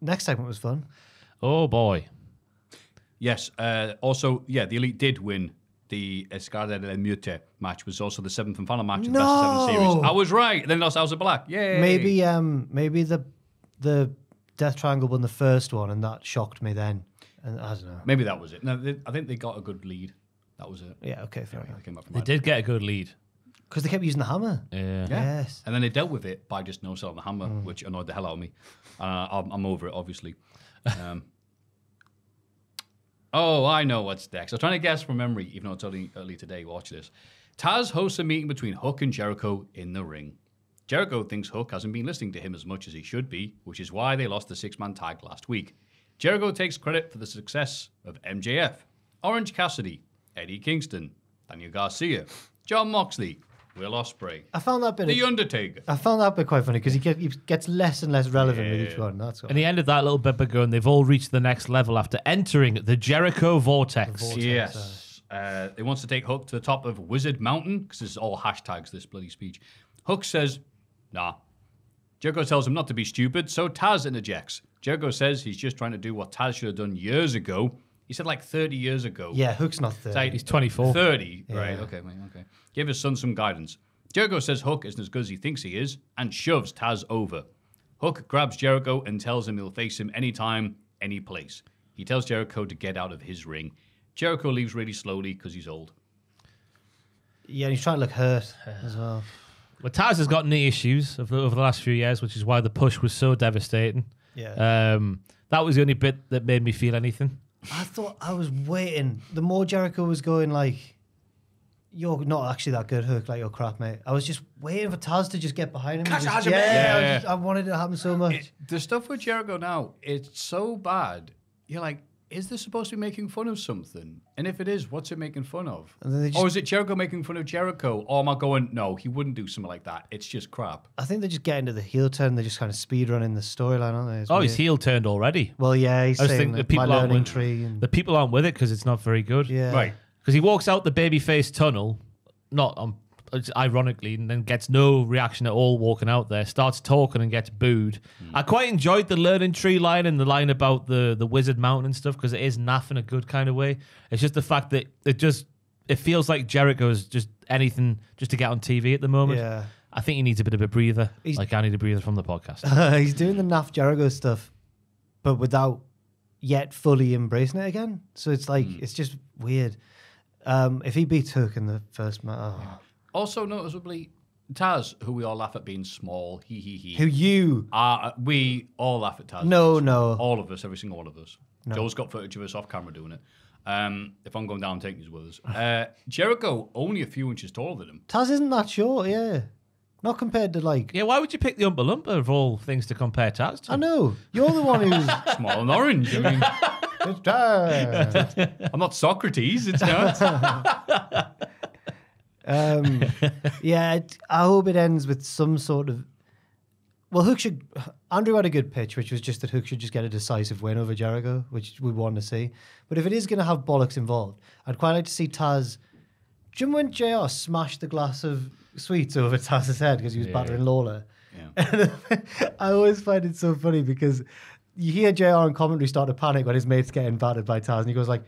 Next segment was fun. Oh, boy. Yes. Uh, also, yeah, the Elite did win the Escalera de la Muerte match. Was also the seventh and final match of the best of seven series. I was right. Then lost House of Black. Yay. Maybe, um, maybe the the Death Triangle won the first one, and that shocked me then. And I don't know. Maybe that was it. No, they, I think they got a good lead. That was it. Yeah. Okay. Fair They enough. came up They did get a good lead. Because they kept using the hammer. Yeah. Yeah. Yes. And then they dealt with it by just no selling the hammer, Mm. which annoyed the hell out of me. Uh, I'm, I'm over it, obviously. Um, oh, I know what's next. I'm trying to guess from memory, even though it's only early today. Watch this. Taz hosts a meeting between Hook and Jericho in the ring. Jericho thinks Hook hasn't been listening to him as much as he should be, which is why they lost the six man tag last week. Jericho takes credit for the success of MJF, Orange Cassidy, Eddie Kingston, Daniel Garcia, Jon Moxley, Will Ospreay, I found that bit. The Undertaker. I found that bit quite funny because he, get, he gets less and less relevant with each one. That's all. And he ended that little bit by going, they've all reached the next level after entering the Jericho Vortex. Yes. Uh, he wants to take Hook to the top of Wizard Mountain because this is all hashtags, this bloody speech. Hook says, nah. Jericho tells him not to be stupid, so Taz interjects. Jericho says he's just trying to do what Taz should have done years ago. He said like 30 years ago. yeah, Hook's not there. It's like He's 24. 30, right? Okay, okay. Give his son some guidance. Jericho says Hook isn't as good as he thinks he is and shoves Taz over. Hook grabs Jericho and tells him he'll face him anytime, any place. He tells Jericho to get out of his ring. Jericho leaves really slowly because he's old. Yeah, he's trying to look hurt as well. Well, Taz has got knee issues over, over the last few years, which is why the push was so devastating. Yeah. Um, that was the only bit that made me feel anything. I thought I was waiting. The more Jericho was going like, "You're not actually that good, Hook. Like you're crap, mate." I was just waiting for Taz to just get behind him. and just- yeah, I, Yeah. just- I wanted it to happen so much. It- the stuff with Jericho now, it's so bad. You're like, is this supposed to be making fun of something? And if it is, what's it making fun of? And then they or is it Jericho making fun of Jericho? Or am I going, no, he wouldn't do something like that. It's just crap. I think they just get into the heel turn. They're just kind of speed running the storyline, aren't they? It's Oh, he's heel turned already. Well, yeah, he's I just saying think the that my people aren't learning with, tree. And, the people aren't with it because it's not very good. yeah, Right. Because he walks out the babyface tunnel, not it's ironically, and then gets no reaction at all walking out there, starts talking and gets booed. I quite enjoyed the learning tree line and the line about the, the wizard mountain and stuff because it is naff in a good kind of way. It's just the fact that it just it feels like Jericho's just anything just to get on TV at the moment. Yeah. I think he needs a bit of a breather. He's- like I need a breather from the podcast. he's doing the Naff Jericho stuff, but without yet fully embracing it again. So it's like Hmm. it's just weird. Um, if he beats Hook in the first match, oh. Also, noticeably, Taz, who we all laugh at being small, he, he, he. who you? Uh, we all laugh at Taz. No, no. All of us, every single one of us. Joe's got footage of us off camera doing it. Um, if I'm going down, taking his with us. Uh, Jericho, only a few inches taller than him. Taz isn't that short, yeah. Not compared to like. yeah, why would you pick the Oompa Loompa of all things to compare Taz to? I know you're the one who's. Small and orange. I mean, It's Taz. I'm not Socrates. It's not. Um, yeah, it, I hope it ends with some sort of. Well, Hook should. Andrew had a good pitch, which was just that Hook should just get a decisive win over Jericho, which we want to see. But if it is going to have bollocks involved, I'd quite like to see Taz. Do you remember when JR smashed the glass of sweets over Taz's head because he was battering Lawler? Yeah. I always find it so funny because you hear JR in commentary start to panic when his mate's getting battered by Taz, and he goes like,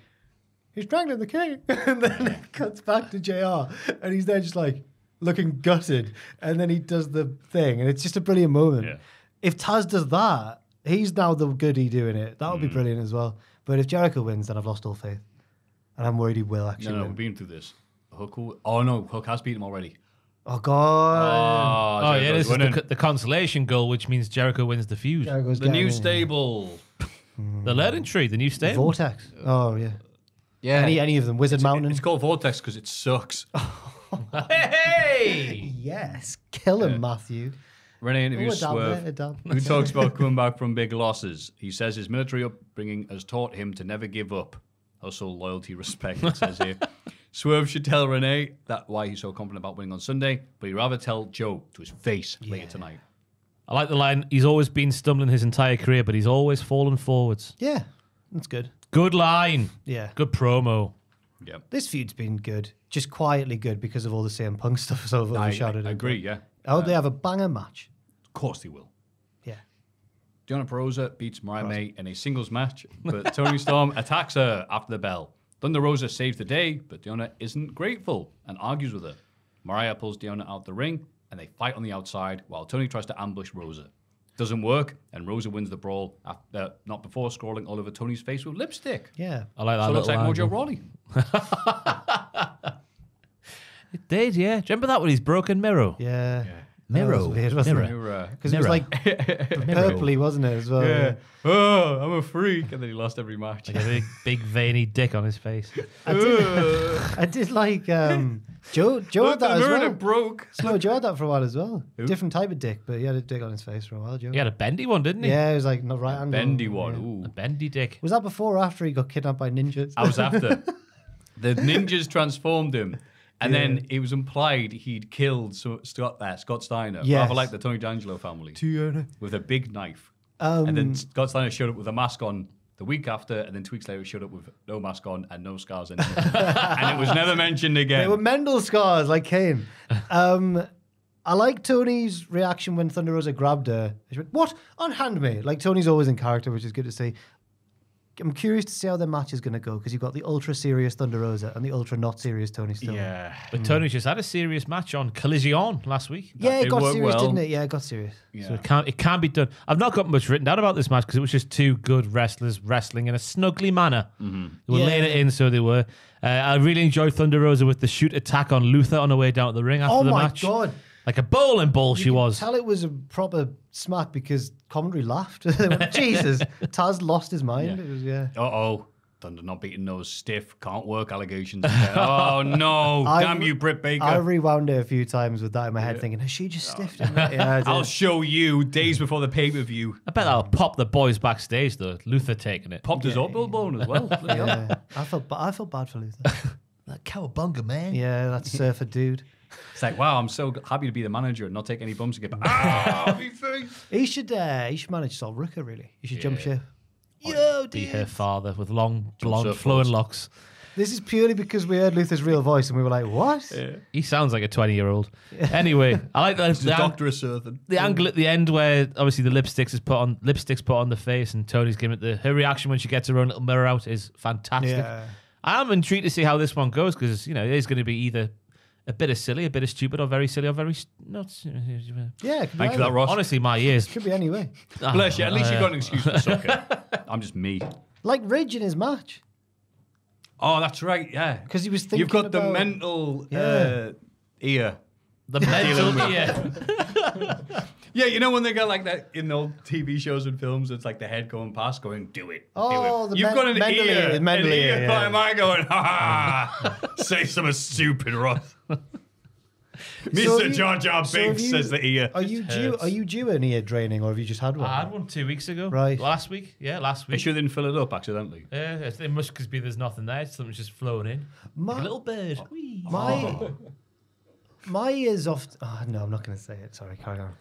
"He's strangling the king," and then it cuts back to JR, and he's there just like looking gutted, and then he does the thing, and it's just a brilliant moment. Yeah. If Taz does that, he's now the goody doing it. That would be mm. brilliant as well. But if Jericho wins, then I've lost all faith, and I'm worried he will actually No, no, win. we've been through this. Hook will, oh no, Hook has beaten him already. Oh God! Ah, oh, yeah, Jericho's this is the, the consolation goal, which means Jericho wins the feud. Jericho's the new in. stable. The learning tree, the new stable. Vortex. Oh yeah. Yeah, Any any of them? Wizard Mountain. It's called Vortex because it sucks. Hey! Yes, kill him, Matthew. Renee Oh, a interviews dab Swerve, there, a dab. who talks about coming back from big losses. He says his military upbringing has taught him to never give up. Hustle, loyalty, respect, it says here. Swerve should tell Renee that why he's so confident about winning on Sunday, but he'd rather tell Joe to his face later tonight. I like the line. He's always been stumbling his entire career, but he's always fallen forwards. Yeah, that's good. Good line. Yeah. Good promo. Yeah. This feud's been good, just quietly good because of all the CM Punk stuff that's over I, I, overshadowed it. agree, yeah. I hope they uh, have a banger match. Of course they will. Yeah. Deonna Purrazzo beats Mariah May in a singles match, but Toni Storm attacks her after the bell. Thunder Rosa saves the day, but Deonna isn't grateful and argues with her. Mariah pulls Deonna out the ring, and they fight on the outside while Toni tries to ambush Rosa. Doesn't work, and Rosa wins the brawl, after, not before scrawling all over Toni's face with lipstick. Yeah. I like that. So it looks like little Mojo angle. Rawley. It did, yeah. Do you remember that with his broken mirror? Yeah. Mirror. That was weird, wasn't Mirror. it? You're, uh, Because it was like purpley, wasn't it, as well? yeah. Oh, I'm a freak. And then he lost every match. Like a big, big veiny dick on his face. I did, I did like um, Joe. Joe Look, had that the as mirror well. that broke. No, Joe had that for a while as well. Different type of dick, but he had a dick on his face for a while. Joe. He had a bendy one, didn't he? Yeah, it was like not right angle. Bendy one. Yeah. Ooh. A bendy dick. Was that before or after he got kidnapped by ninjas? I was after. the ninjas transformed him. And then it was implied he'd killed so, Scott, uh, Scott Steiner, Yes. rather like the Tony D'Angelo family, with a big knife. Um, and then Scott Steiner showed up with a mask on the week after, and then two weeks later he showed up with no mask on and no scars and it was never mentioned again. They were Mendel scars like Kane. Um, I like Toni's reaction when Thunder Rosa grabbed her. She went, "What? Unhand me!" Like Toni's always in character, which is good to see. I'm curious to see how their match is going to go because you've got the ultra serious Thunder Rosa and the ultra not serious Toni Storm. Yeah. But Toni just had a serious match on Collision last week. yeah, it did got serious, well. didn't it? Yeah, it got serious. So it can't, it can be done. I've not got much written down about this match because it was just two good wrestlers wrestling in a snuggly manner. Mm-hmm. They were Yeah. laying it in, so they were. Uh, I really enjoyed Thunder Rosa with the shoot attack on Luther on the way down to the ring after Oh the my match. god! Like a bowling ball, You she was. Tell it was a proper smack because commentary laughed. Jesus, Taz lost his mind. It was yeah. Uh oh. Thunder not beating those stiff, can't work allegations. oh no. I- Damn you, Britt Baker. I rewound it a few times with that in my head, thinking, "Has she just stiffed him?" yeah, I did. I'll show you days before the pay per view. I bet that'll pop the boys backstage though. Luther taking it. Popped his elbow bone as well. Yeah. I felt ba- I felt bad for Luther. That cowabunga, man. Yeah, that surfer dude. It's like, wow, I'm so happy to be the manager and not take any bumps again. Ah, me face. He should uh, he should manage Sol Ruca really. He should jump ship. Yo, be her father with long, blonde, flowing locks. This is purely because we heard Luther's real voice and we were like, "What?" He sounds like a 20 year old. Anyway, I like the, He's the, a ang- doctor of surfing. the angle at the end where obviously the lipsticks is put on lipsticks put on the face and Toni's giving it the her reaction when she gets her own little mirror out is fantastic. Yeah. I'm intrigued to see how this one goes because you know it is going to be either a bit of silly, a bit of stupid, or very silly, or very s- not. s- Yeah, it could be Thank you for either. that, Ross. Honestly, my ears. Could be anyway. Bless you. At least you've got an excuse for sucker. I'm just me. Like Ridge in his match Oh, that's right. Yeah. because he was thinking You've got the about- mental Yeah. uh, ear. The mental, yeah. Yeah, you know when they got like that in old TV shows and films, it's like the head going past, going, "Do it." Oh, do it. the You've men- got an mental ear, ear, mental an ear, ear. yeah. Why am I going? Ha ha! Say something stupid, Ross. So Mr. have you- Jar Jar so Binks you- says the uh, ear. Are you due? hurts. Are you due an ear draining, or have you just had one? I had one two weeks ago. Right. Last week. Yeah, last week. I week. sure didn't fill it up accidentally. Yeah, it's- it must because be there's nothing there. Something's just flowing in. My- Like a little bird. Whee. My my ears off. Oh, ah, no, I'm not going to say it. Sorry, carry on.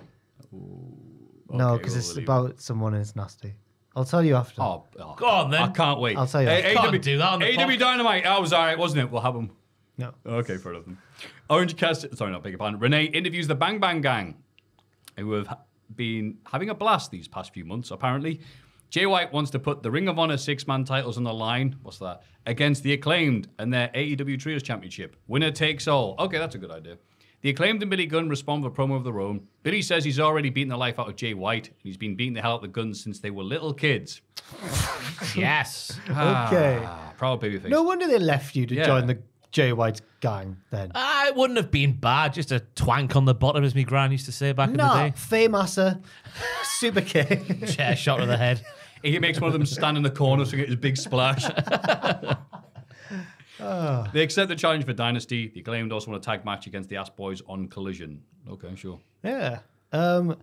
no, Okay, because we'll it's leave it. about someone and it's nasty. I'll tell you after. Oh, oh, Go on, then. I can't wait. I'll tell you. Hey, Can't AW do that on the AW podcast. Dynamite. That was all right, wasn't it? We'll have them. No. Okay, fair enough. then. Orange Cassidy, sorry, not beg your pardon. Renee interviews the Bang Bang Gang, who have been having a blast these past few months, apparently. Jay White wants to put the Ring of Honor six man titles on the line. What's that? Against the Acclaimed and their AEW Trios Championship. Winner takes all. Okay, that's a good idea. The Acclaimed and Billy Gunn respond with a promo of their own. Billy says he's already beaten the life out of Jay White, and he's been beating the hell out of the Gunns since they were little kids. Yes. Okay. Ah, proud babyface. No wonder they left you to Yeah. join the Jay White gang then. Ah, it wouldn't have been bad. Just a twank on the bottom, as my gran used to say back in the day. Famouser, Super K. Chair shot to the head. He makes one of them stand in the corner to get his big splash. They accept the challenge for Dynasty. The Acclaimed also want a tag match against the Ass Boys on Collision. Okay, sure. yeah. Um,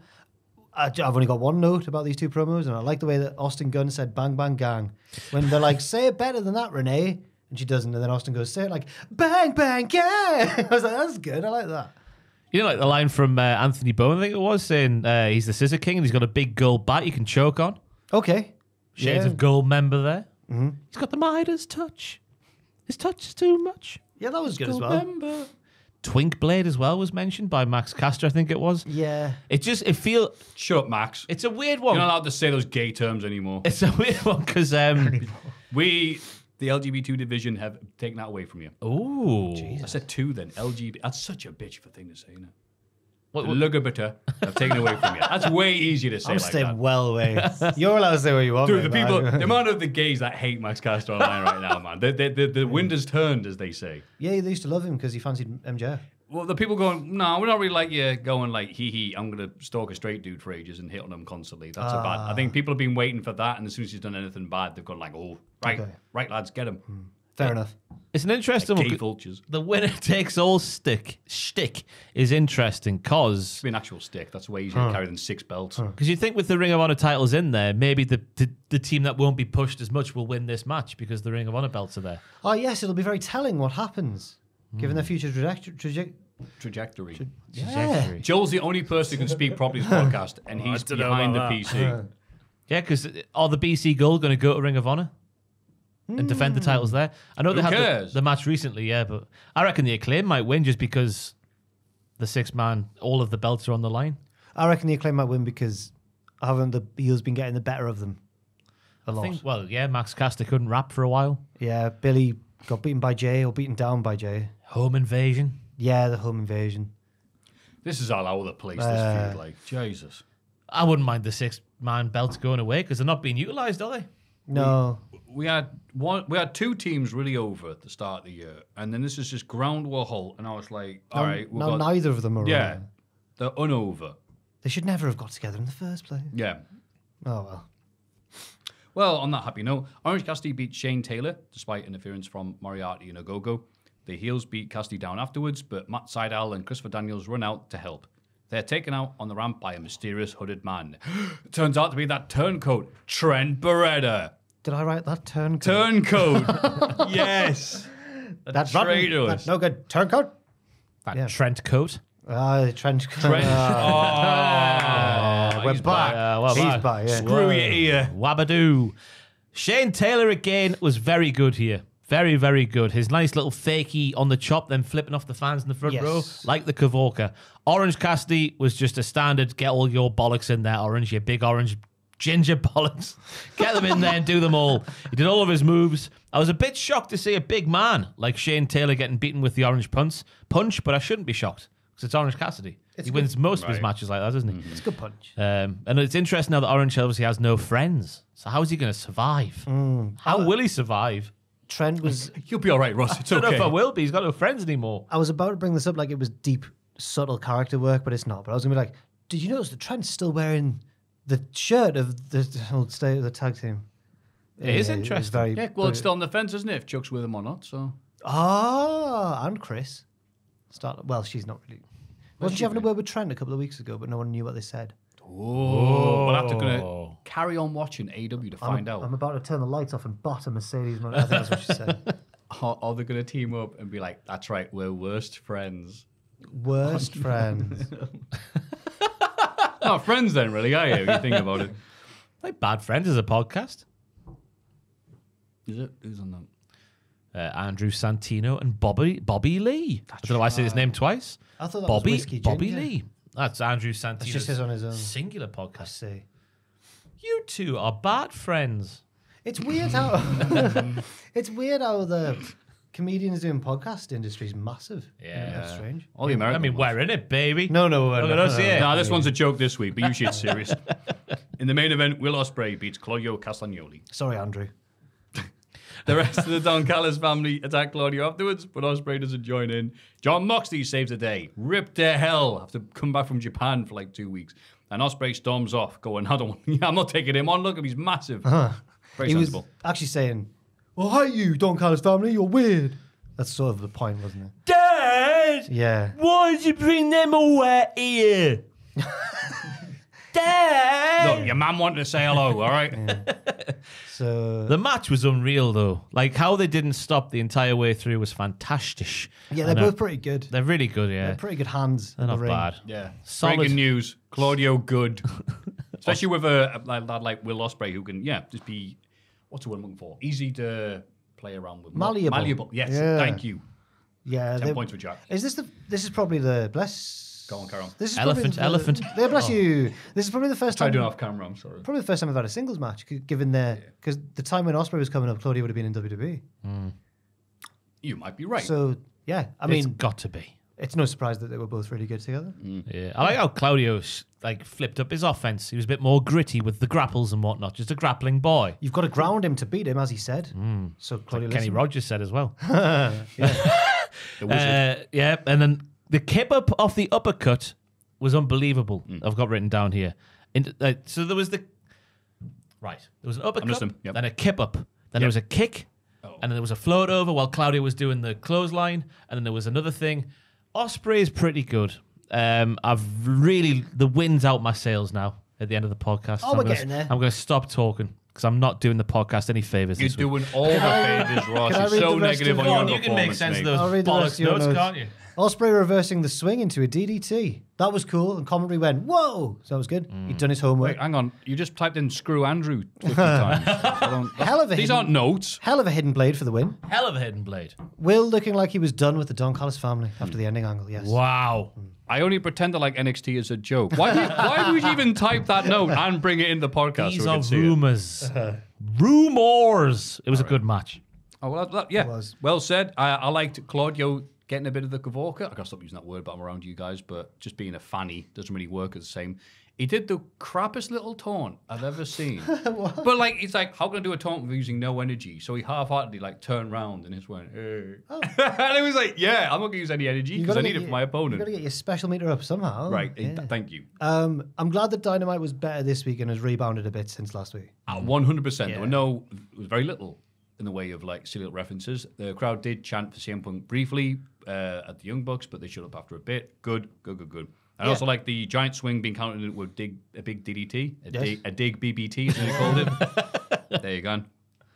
I, have only got one note about these two promos, and I like the way that Austin Gunn said "bang bang gang" when they're like, "Say it better than that, Renee," and she doesn't, and then Austin goes, "Say it like bang bang yeah. I was like, "That's good. I like that." You know, like the line from uh, Anthony Bowen, I think it was, saying uh, he's the Scissor King and he's got a big gold bat you can choke on. Okay. Shades yeah. of gold member there. He's got the Midas touch. His touch is too much. Yeah, that was good as well. member. Twink Blade as well was mentioned by Max Caster, I think it was. Yeah. It just, it feel, Shut up, Max. it's a weird one. You're not allowed to say those gay terms anymore. It's a weird one because, um, We, the LGBT division, have taken that away from you. ooh. I said two then. LGBT. That's such a bitch of a thing to say, isn't it? What- The what- LGBT have taken away from you. That's way easier to say I'm like staying that. well away. You're allowed to say what you want. Dude, the mate, people, man. the amount of the gays that hate Max Caster online right now, man. The, the, the, the wind has turned, as they say. yeah, they used to love him because he fancied MJF. Well, the people going, no, we're not really like you going like, hee hee, I'm going to stalk a straight dude for ages and hit on him constantly. That's a bad. I think ah. people have been waiting for that, and as soon as he's done anything bad, they've gone like, oh, right, Okay. right, lads, get him. Hmm. Fair enough. It's an interesting Gay one. 'cause vultures. The winner takes all stick shtick is interesting because It's be an actual stick. That's way easier to carry than six belts. Because you think with the Ring of Honor titles in there, maybe the, the the team that won't be pushed as much will win this match because the Ring of Honor belts are there. Oh, yes, it'll be very telling what happens, given their hmm. future trajectory. Traje- Trajectory. yeah. Trajectory. Joel's the only person who can speak properly this podcast, and oh, he's behind the about uh, PC. Yeah, because are the BC Gold going to go to Ring of Honor and defend the hmm. titles there? I know they Who had the, the match recently, yeah, but I reckon the acclaim might win just because the six man, all of the belts are on the line. I reckon the acclaim might win because haven't the heels been getting the better of them? a I lot. think, well, yeah, Max Caster couldn't rap for a while. Yeah, Billy got beaten by Jay or beaten down by Jay. Home invasion. Yeah, the home invasion. This is all over the place. This Uh, feud, like Jesus. I wouldn't mind the six man belts going away because they're not being utilized, are they? No, We had one. We had two teams really over at the start of the year, and then this is just ground war halt, and I was like, all no, right, we've no, got neither of them are. yeah, around. they're unover. They should never have got together in the first place. Yeah. Oh well. Well, on that happy note, Orange Cassidy beat Shane Taylor despite interference from Moriarty and Ogogo. The heels beat Cassidy down afterwards, but Matt Sydal and Christopher Daniels run out to help. They're taken out on the ramp by a mysterious hooded man. Turns out to be that turncoat, Trent Beretta. Did I write that turn? Turncoat. yes. That's traitors. That's no good. Turncoat. That Yeah. Trent coat. Ah, trench coat. Trent. Ah, oh, we're he's back. Uh, well, He's back. back. Yeah. Screw your ear. Wabadoo. Shane Taylor again was very good here. Very, very good. His nice little fakie on the chop, then flipping off the fans in the front Yes. row, like the Kavorka. Orange Cassidy was just a standard get all your bollocks in there, Orange, your big orange ginger bollocks. Get them in there and do them all. He did all of his moves. I was a bit shocked to see a big man like Shane Taylor getting beaten with the orange punch, punch but I shouldn't be shocked because it's Orange Cassidy. he wins most of his matches like that, doesn't he? It's a good punch. Um, and it's interesting now that Orange obviously has no friends. So how is he going to survive? How will he survive? Trent was. You'll be all right, Ross. It's I don't know if I will be. He's got no friends anymore. I was about to bring this up like it was deep, subtle character work, but it's not. But I was gonna be like, did you notice that Trent's still wearing the shirt of the old state of the tag team? It is was interesting. very. Yeah, well, it's still on the fence, isn't it? If Chuck's with him or not. So Ah, and Chris. Start. Well, she's not really. Wasn't she having a word with Trent a couple of weeks ago? But no one knew what they said. Oh, we'll have to gonna carry on watching AW to find I'm, out. I'm about to turn the lights off and bot a Mercedes. I think that's what she said. Are, are they going to team up and be like, that's right, we're worst friends? Worst friends. Not friends then, really, are you? If you think about it. Like Bad Friends is a podcast. Is it? Who's on that? Uh, Andrew Santino and Bobby Bobby Lee. I don't know why I say his name twice. I thought that Bobby was whiskey Bobby ginger. Lee. That's Andrew Santino's just his on his own. singular podcast. I podcast. see. You two are bad friends. It's weird how it's weird how the comedians doing podcast industry is massive. Yeah. that's strange. All the I mean, ones. we're in it, baby. No, no, Look at us here. Nah, this one's a joke this week, but usually it's serious. In the main event, Will Ospreay beats Claudio Castagnoli. Sorry, Andrew. The rest of the Don Callis family attack Claudio afterwards, but Ospreay doesn't join in. Jon Moxley saves the day. Ripped to hell after come back from Japan for like two weeks. And Ospreay storms off, going, I don't want, I'm not taking him on. Look, at him, he's massive. Uh-huh. Very he sensible. was actually saying, "Oh, hi, you Don Callis family. You're weird." That's sort of the point, wasn't it? Dad, Yeah. why did you bring them all out here? Dad. Look, your man wanted to say hello, all right? So uh, The match was unreal, though. Like how they didn't stop the entire way through was fantastic. yeah, they're know. Uh, both pretty good. They're really good, yeah. They're pretty good hands. They're in the not bad. Yeah. Solid. Breaking news. Claudio good. Especially with a, a lad like Will Ospreay who can, yeah, just be, what's the word I'm looking for? Easy to play around with. Malleable. Malleable. Yes. Yeah. Thank you. Yeah, 10 they- points for Jack. Is this the? This is probably the bless. Go on, Carol. This is Elephant, probably the, elephant. Yeah, bless oh. you. This is probably the first Try time. doing off camera, I'm sorry. Probably the first time I've had a singles match, given their because the time when Ospreay was coming up, Claudio would have been in WWE. Hmm. You might be right. So yeah, I I mean, mean, it's got to be. it's no surprise that they were both really good together. Hmm. Yeah, I like how Claudio like flipped up his offense. He was a bit more gritty with the grapples and whatnot. Just a grappling boy. You've got to ground him to beat him, as he said. Hmm. So Claudia, Kenny. Rogers said as well. the wizard. Uh, yeah, and then the kip up off the uppercut was unbelievable. I've got written down here. In, uh, so there was the right. There was an uppercut, listening, yep. then a kip up, then there was a kick, and then there was a float over while Claudio was doing the clothesline, and then there was another thing. Ospreay is pretty good. Um, I've really the wind's out my sails now at the end of the podcast. Oh, I'm we're gonna, getting there. I'm going to stop talking because I'm not doing the podcast any favors. You're this week. doing all the favors, Ross. can You're so negative on it? your Go on, you can make sense mate. of I'll those read bollocks notes, notes. can't you? Ospreay reversing the swing into a DDT. That was cool, and commentary went, "Whoa!" So that was good. Mm. He'd done his homework. Wait, hang on. You just typed in "screw Andrew" 50 times. I don't- Hell of a These hidden- aren't notes. Hell of a hidden blade for the win. Hell of a hidden blade. Will looking like he was done with the Don Callis family after the ending angle. Yes. Wow. Mm. I only pretend to like NXT as a joke. Why do you, why do you even type that note and bring it in the podcast? These so we are can see it? rumors. rumors. It was a good match. Oh well, that, yeah. was. Well said. I, I liked Claudio getting a bit of the Kavorka. I gotta stop using that word, but I'm around you guys. But just being a fanny doesn't really work as the same. He did the crappiest little taunt I've ever seen. but like, it's like, how can I do a taunt with using no energy? So he half-heartedly like turned round and just went, hey. and it was like, yeah, I'm not gonna use any energy because I need it for my opponent. You got to get your special meter up somehow. Right. eh, Yeah. Thank you. Um, I'm glad that Dynamite was better this week and has rebounded a bit since last week. At One hundred percent. There Yeah. were no, there was very little in the way of like silly references. The crowd did chant for CM Punk briefly uh, at the Young Bucks, but they shut up after a bit. Good, good, good, good. I Yeah. also like the giant swing being counted with dig, a big DDT, a, Yes. dig, a dig BBT, as they called it. there you go.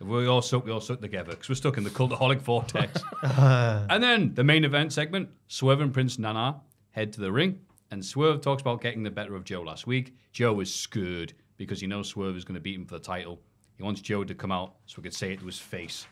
We all suck, we all suck together because we're stuck in the cultaholic vortex. and then the main event segment: Swerve and Prince Nana head to the ring, and Swerve talks about getting the better of Joe last week. Joe is scared because he knows Swerve is going to beat him for the title. He wants Joe to come out so we could say it to his face.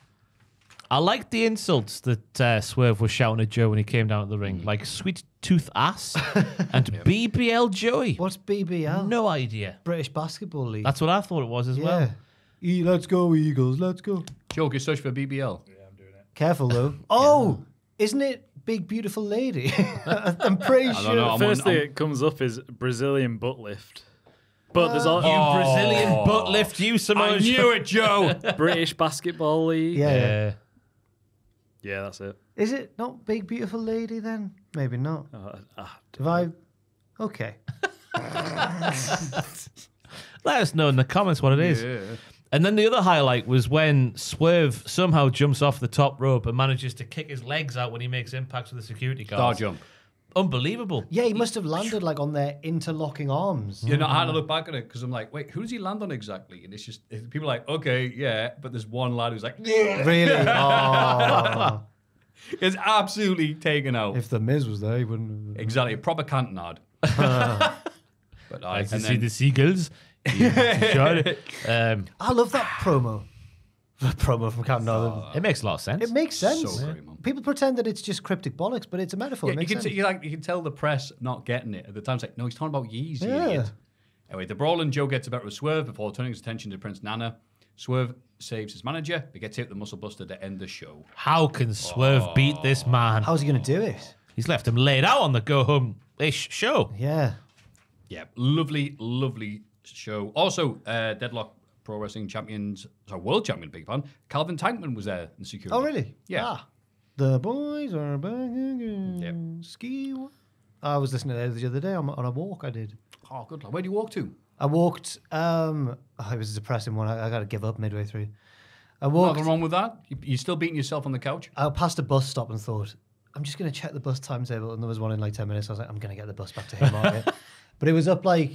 I liked the insults that uh, Swerve was shouting at Joe when he came down to the ring, like sweet tooth ass and BBL Joey. What's BBL? No idea. British Basketball League. That's what I thought it was as yeah. well. E- let's go, Eagles. Let's go. Joe, can you search for BBL? Yeah, I'm doing it. Careful, though. Oh, isn't it Big Beautiful Lady? I'm pretty I sure. don't know. I'm First on- thing I'm- that comes up is Brazilian butt lift. But there's all You Brazilian butt lift, you I Samoan. knew it, Joe. British basketball league. Yeah. Yeah. Yeah, that's it. Is it not Big Beautiful Lady then? Maybe not. Uh, ah, Have I? Okay. Let us know in the comments what it is. And then the other highlight was when Swerve somehow jumps off the top rope and manages to kick his legs out when he makes impacts with the security guard. Star guard. jump. Unbelievable. Yeah, he must have landed like on their interlocking arms. You know, I had to look back at it because I'm like, wait, who does he land on exactly? And it's just people are like, okay, yeah, but there's one lad who's like, Really? Oh. it's absolutely taken out. if the Miz was there, he wouldn't. Exactly, a proper cantonade. but I, Like to and see the seagulls. Um, I love that promo. The promo from Captain Northern. it makes a lot of sense. It makes sense. So great, man. People pretend that it's just cryptic bollocks, but it's a metaphor. yeah, it you makes can sense. see, you like you can tell the press not getting it at the time. It's like, no, he's talking about Yeezy. you Yeah. idiot. Anyway, the brawl and Joe gets a better with Swerve before turning his attention to Prince Nana. Swerve saves his manager, but gets hit with the muscle buster to end the show. How can Swerve beat this man? How's he going to do it? He's left him laid out on the go home ish show. Yeah. Yeah, lovely, lovely show. Also, uh, Deadlock Pro Wrestling Champions, sorry, World Champion, big pardon. Calvin Tankman was there in security. Oh, really? Yeah. Ah. The boys are back again. Yep. Ski. I was listening to it the other day on, on a walk I did. Oh, good. luck. Where do you walk to? I walked. Um, oh, it was a depressing one. I, I got to give up midway through. I walked. Nothing wrong with that. You- You're still beating yourself on the couch. I passed a bus stop and thought, I'm just going to check the bus timetable. And there was one in like 10 minutes. I was like, I'm going to get the bus back to Haymarket. but it was up like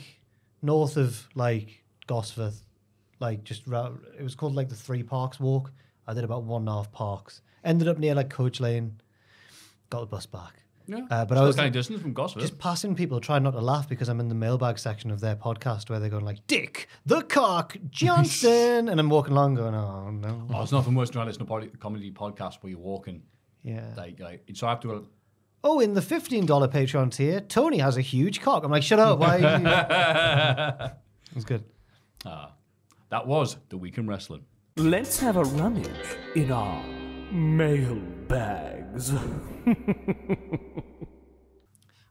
north of like Gosforth, like just round, it was called like the Three Parks Walk. I did about one and a half parks. Ended up near like Coach Lane. Got the bus back. Yeah. Uh, but I was kind of distance from Gosforth. just passing people, trying not to laugh because I'm in the mailbag section of their podcast where they're going like, Dick the Cock Johnson. and I'm walking along going, oh no. Oh, it's nothing worse than trying to listen to a comedy podcast where you're walking. Yeah. Like, like, so I have to go. oh, in the $15 Patreon tier, Tony has a huge cock. I'm like, shut up. Why? Are you... it was good. That was the week in wrestling. Let's have a rummage in our mail bags.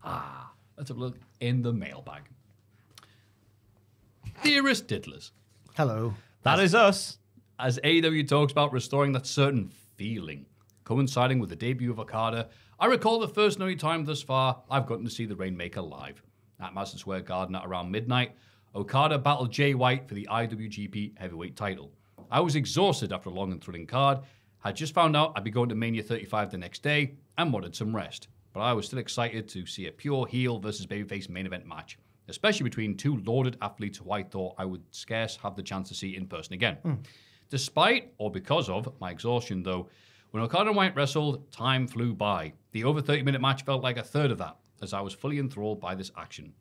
Ah, let's have a look in the mailbag. Dearest Diddlers, Hello. That is us. as AEW talks about restoring that certain feeling, coinciding with the debut of Okada, I recall the first and only time thus far I've gotten to see the Rainmaker live. At Madison Square Garden at around midnight, Okada battled Jay White for the IWGP Heavyweight title. I was exhausted after a long and thrilling card, had just found out I'd be going to Mania 35 the next day, and wanted some rest. But I was still excited to see a pure heel versus babyface main event match, especially between two lauded athletes who I thought I would scarce have the chance to see in person again. Hmm. Despite, or because of, my exhaustion, though, when Okada and White wrestled, time flew by. The over 30 minute match felt like a third of that, as I was fully enthralled by this action.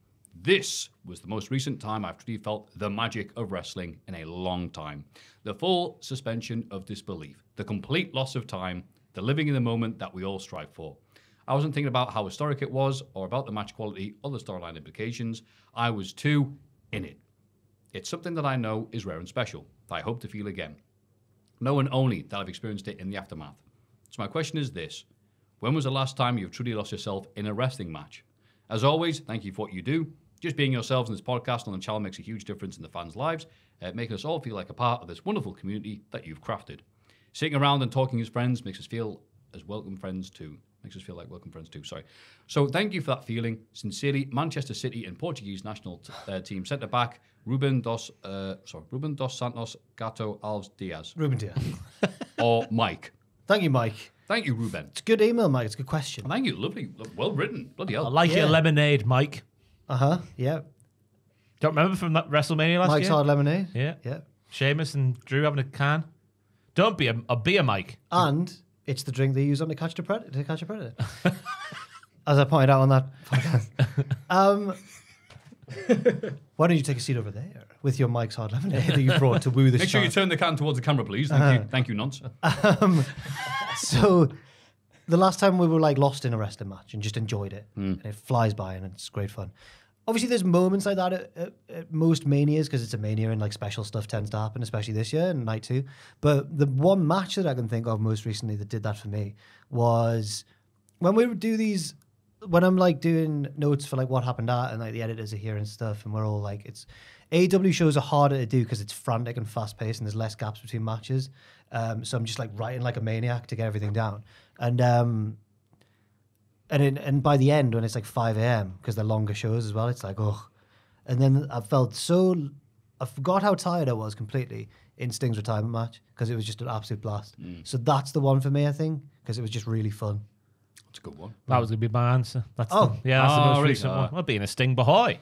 This was the most recent time I've truly felt the magic of wrestling in a long time. The full suspension of disbelief, the complete loss of time, the living in the moment that we all strive for. I wasn't thinking about how historic it was or about the match quality or the storyline implications. I was too in it. It's something that I know is rare and special, that I hope to feel again. Knowing only that I've experienced it in the aftermath. So my question is this. When was the last time you've truly lost yourself in a wrestling match? As always, thank you for what you do. Just being yourselves in this podcast on the channel makes a huge difference in the fans' lives, uh, making us all feel like a part of this wonderful community that you've crafted. Sitting around and talking as friends makes us feel as welcome friends too. Makes us feel like welcome friends too. Sorry. So thank you for that feeling. Sincerely, Manchester City and Portuguese national t- uh, team centre back Ruben dos uh, sorry Ruben dos Santos Gato Alves Dias Ruben Dias. or Mike. Thank you, Mike. Thank you, Ruben. It's a good email, Mike. It's a good question. Thank you. Lovely. Well written. Bloody hell. I like your lemonade, Mike. Uh huh. Yeah. Don't remember from that WrestleMania last Mike's year? hard lemonade. Yeah. Yeah. Sheamus and Drew having a can. Don't be a, a beer, Mike. And it's the drink they use on to catch the predator. To catch a predator. As I pointed out on that podcast. um, why don't you take a seat over there with your Mike's hard lemonade that you brought to woo the Make sure you shark? turn the can towards the camera, please. Thank you. Thank you, Nonce. So, the last time we were like lost in a wrestling match and just enjoyed it, and it flies by and it's great fun. Obviously, there's moments like that at, at, at most manias because it's a mania and like special stuff tends to happen, especially this year and night two. But the one match that I can think of most recently that did that for me was when we do these. When I'm like doing notes for like what happened at and like the editors are here and stuff, and we're all like, it's AEW shows are harder to do because it's frantic and fast paced and there's less gaps between matches. Um, so I'm just like writing like a maniac to get everything down. And um, and in, and by the end when it's like 5 a.m. because they're longer shows as well, it's like oh. And then I felt so I forgot how tired I was completely in Sting's retirement match because it was just an absolute blast. So that's the one for me, I think, because it was just really fun. That's a good one. That was going to be my answer. That's Oh. the, yeah, that's the Oh, most really? recent Uh, one. Well, being a Sting Bahoy.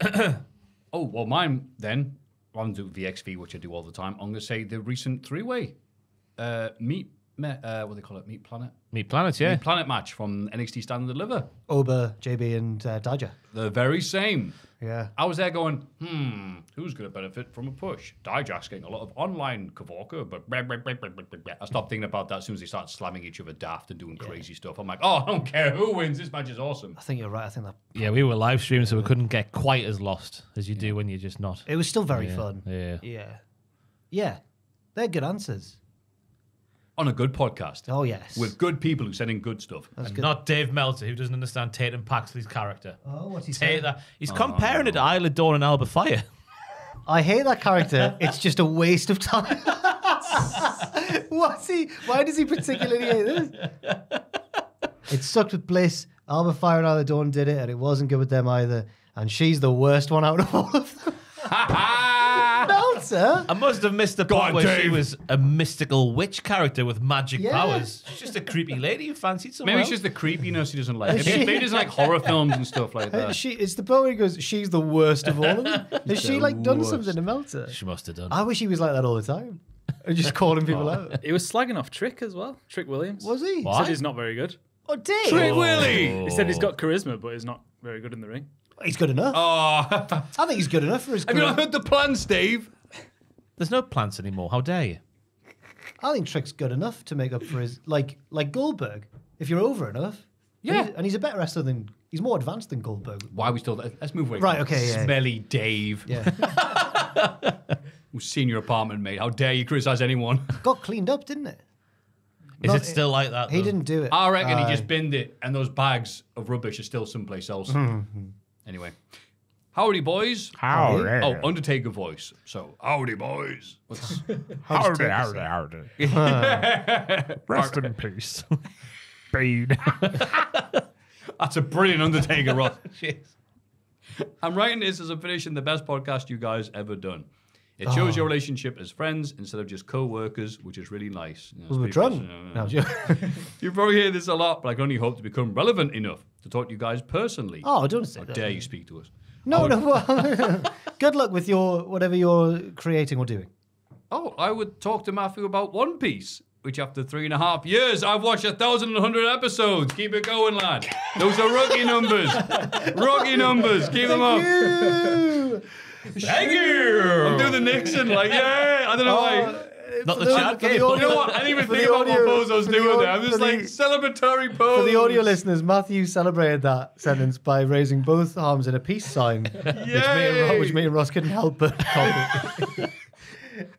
Oh, well, mine then, rather than do VXV, which I do all the time, I'm going to say the recent three way uh, Meet, me, uh, what do they call it? Meet Planet? Meat Planet, yeah. Meet Planet match from NXT Stand and Deliver. Oba, JB, and uh, Dodger. The very same. Yeah. I was there going, hmm, who's going to benefit from a push? Dijak's getting a lot of online Kavorka, but blah, blah, blah. I stopped thinking about that as soon as they start slamming each other daft and doing crazy stuff. I'm like, oh, I don't care who wins. This match is awesome. I think you're right. I think that Yeah, we were live streaming, so we couldn't get quite as lost as you do when you're just not. it was still very Yeah, fun. yeah. Yeah. Yeah. They're good answers. On a good podcast. Oh, yes. With good people who send in good stuff. That's And good. not Dave Meltzer, who doesn't understand Tatum Paxley's character. oh, what's he Take saying? that. He's oh. comparing it to Isla Dawn and Alba Fire. I hate that character. it's just a waste of time. What's he? Why does he particularly hate this? It sucked with Bliss. Alba Fire and Isla Dawn did it, and it wasn't good with them either. And she's the worst one out of all of them. Meltzer? I must have missed the Go part on, where she Dave. was a mystical witch character with magic Yeah. powers. She's just a creepy lady who fancied someone Maybe it's else. just the creepiness he doesn't like. Is Maybe, she- maybe he doesn't like horror films and stuff like Uh, that. She, it's the part where he goes, she's the worst of all of them. Has she the like done worst. something to Meltzer? She must have done. I wish he was like that all the time. And just calling people out. He was slagging off Trick as well. Trick Williams. Was he? What? Said he's not very good. Oh, Dave. Trick Willie! He said he's got charisma, but he's not very good in the ring. He's good enough. Oh, I think he's good enough for his have you career. not heard the plans, Dave? There's no plants anymore. How dare you? I think Trick's good enough to make up for his like like Goldberg. If you're over enough, Yeah. and he's, and he's a better wrestler than he's more advanced than Goldberg. Why are we still? Let's move away. Right, okay, yeah. Smelly Dave, Yeah, who's seen your apartment, mate. How dare you criticize anyone? got cleaned up, didn't it? Is Not- it still like that? He though? didn't do it. I reckon Aye. he just binned it, and those bags of rubbish are still someplace else. Mm-hmm. Anyway, howdy, boys. Howdy. Oh, Undertaker voice. So, howdy, boys. What's Howdy, howdy, howdy. Rest in peace. Bane. That's a brilliant Undertaker, Ross. Jeez. I'm writing this as I'm finishing the best podcast you guys ever done. It shows Oh. your relationship as friends instead of just co-workers, which is really nice. You know, We were it's drunk. pretty- No, uh, You probably hear this a lot, but I can only hope to become relevant enough to talk to you guys personally. oh, I don't say How that. dare you speak to us? No, I no. well, good luck with your whatever you're creating or doing. Oh, I would talk to Matthew about One Piece, which after three and a half years, I've watched a thousand and a hundred episodes. Keep it going, lad. Those are rookie numbers. rookie numbers. Keep them up. Ew. Thank you. I'm doing the Nixon, like, yeah. I don't know oh, why. Oh, Not the the- chat for the game. audio- You know what? I didn't even For the think about audio- what Bozo's for the doing there. I'm for just the- like celebratory pose. For the audio listeners, Matthew celebrated that sentence by raising both arms in a peace sign, which me, and Ross, which me and Ross couldn't help but copy.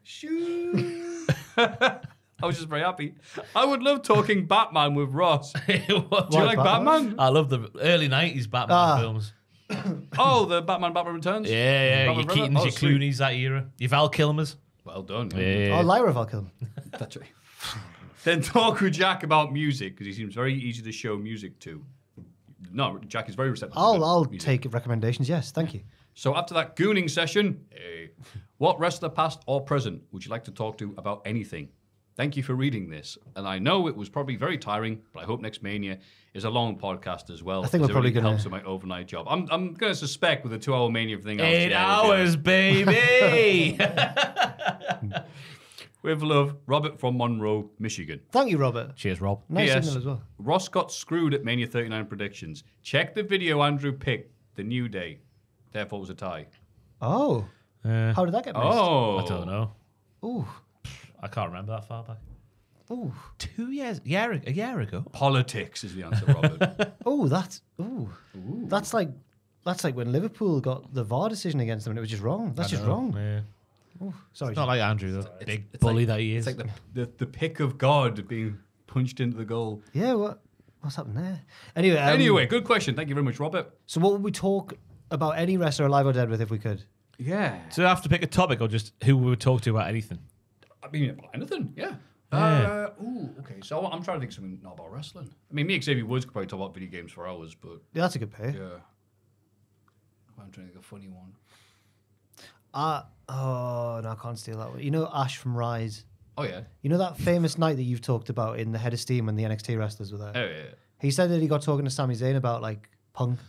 Shoo. I was just very happy. I would love talking Batman with Ross. Do you like Batman? Batman? I love the early '90s Batman Ah. films. Oh, the Batman Batman Returns? Yeah, yeah. Batman Your Forever? Keatons, Oh, your sweet. Clooney's, that era. Your Val Kilmers. Well done. Oh, Lyra Valkyrie. That's right. then talk with Jack about music because he seems very easy to show music to. No, Jack is very receptive. I'll good I'll music. take recommendations. Yes, thank you. So after that gooning session, eh, what wrestler past or present would you like to talk to about anything? Thank you for reading this. And I know it was probably very tiring, but I hope next Mania is a long podcast as well. I think as we're probably really gonna- help with my overnight job. I'm, I'm going to suspect with a two-hour Mania thing. I'll Eight see hours, goes. baby. With love, Robert from Monroe, Michigan. Thank you, Robert. Cheers, Rob. Nice P.S. signal as well. Ross got screwed at Mania 39 predictions. Check the video Andrew picked, the new day. Therefore, it was a tie. Oh, Uh, how did that get missed? Oh. I don't know. Ooh, I can't remember that far back. Ooh, Two years, a year, a year ago. Politics is the answer, Robert. oh, That's ooh. That's like that's like when Liverpool got the VAR decision against them and it was just wrong. That's just wrong. Yeah. Sorry. it's Not like Andrew, the big It's bully like- that he is. It's like the, the, the pick of God being punched into the goal. yeah. What? What's happened there? Anyway. Um, anyway, good question. Thank you very much, Robert. So what would we talk about any wrestler alive or dead with if we could? Yeah. so I have to pick a topic or just who we would talk to about anything. I mean, anything. Yeah. Yeah. Uh, ooh, okay. So I'm trying to think something not about wrestling. I mean, me and Xavier Woods could probably talk about video games for hours, but Yeah, that's a good pay. yeah. I'm trying to think of a funny one. Uh, oh no, I can't steal that one. You know Ash from Rise. Oh, yeah. You know that famous night that you've talked about in the Head of Steam when the NXT wrestlers were there. Oh, yeah. He said that he got talking to Sami Zayn about like punk,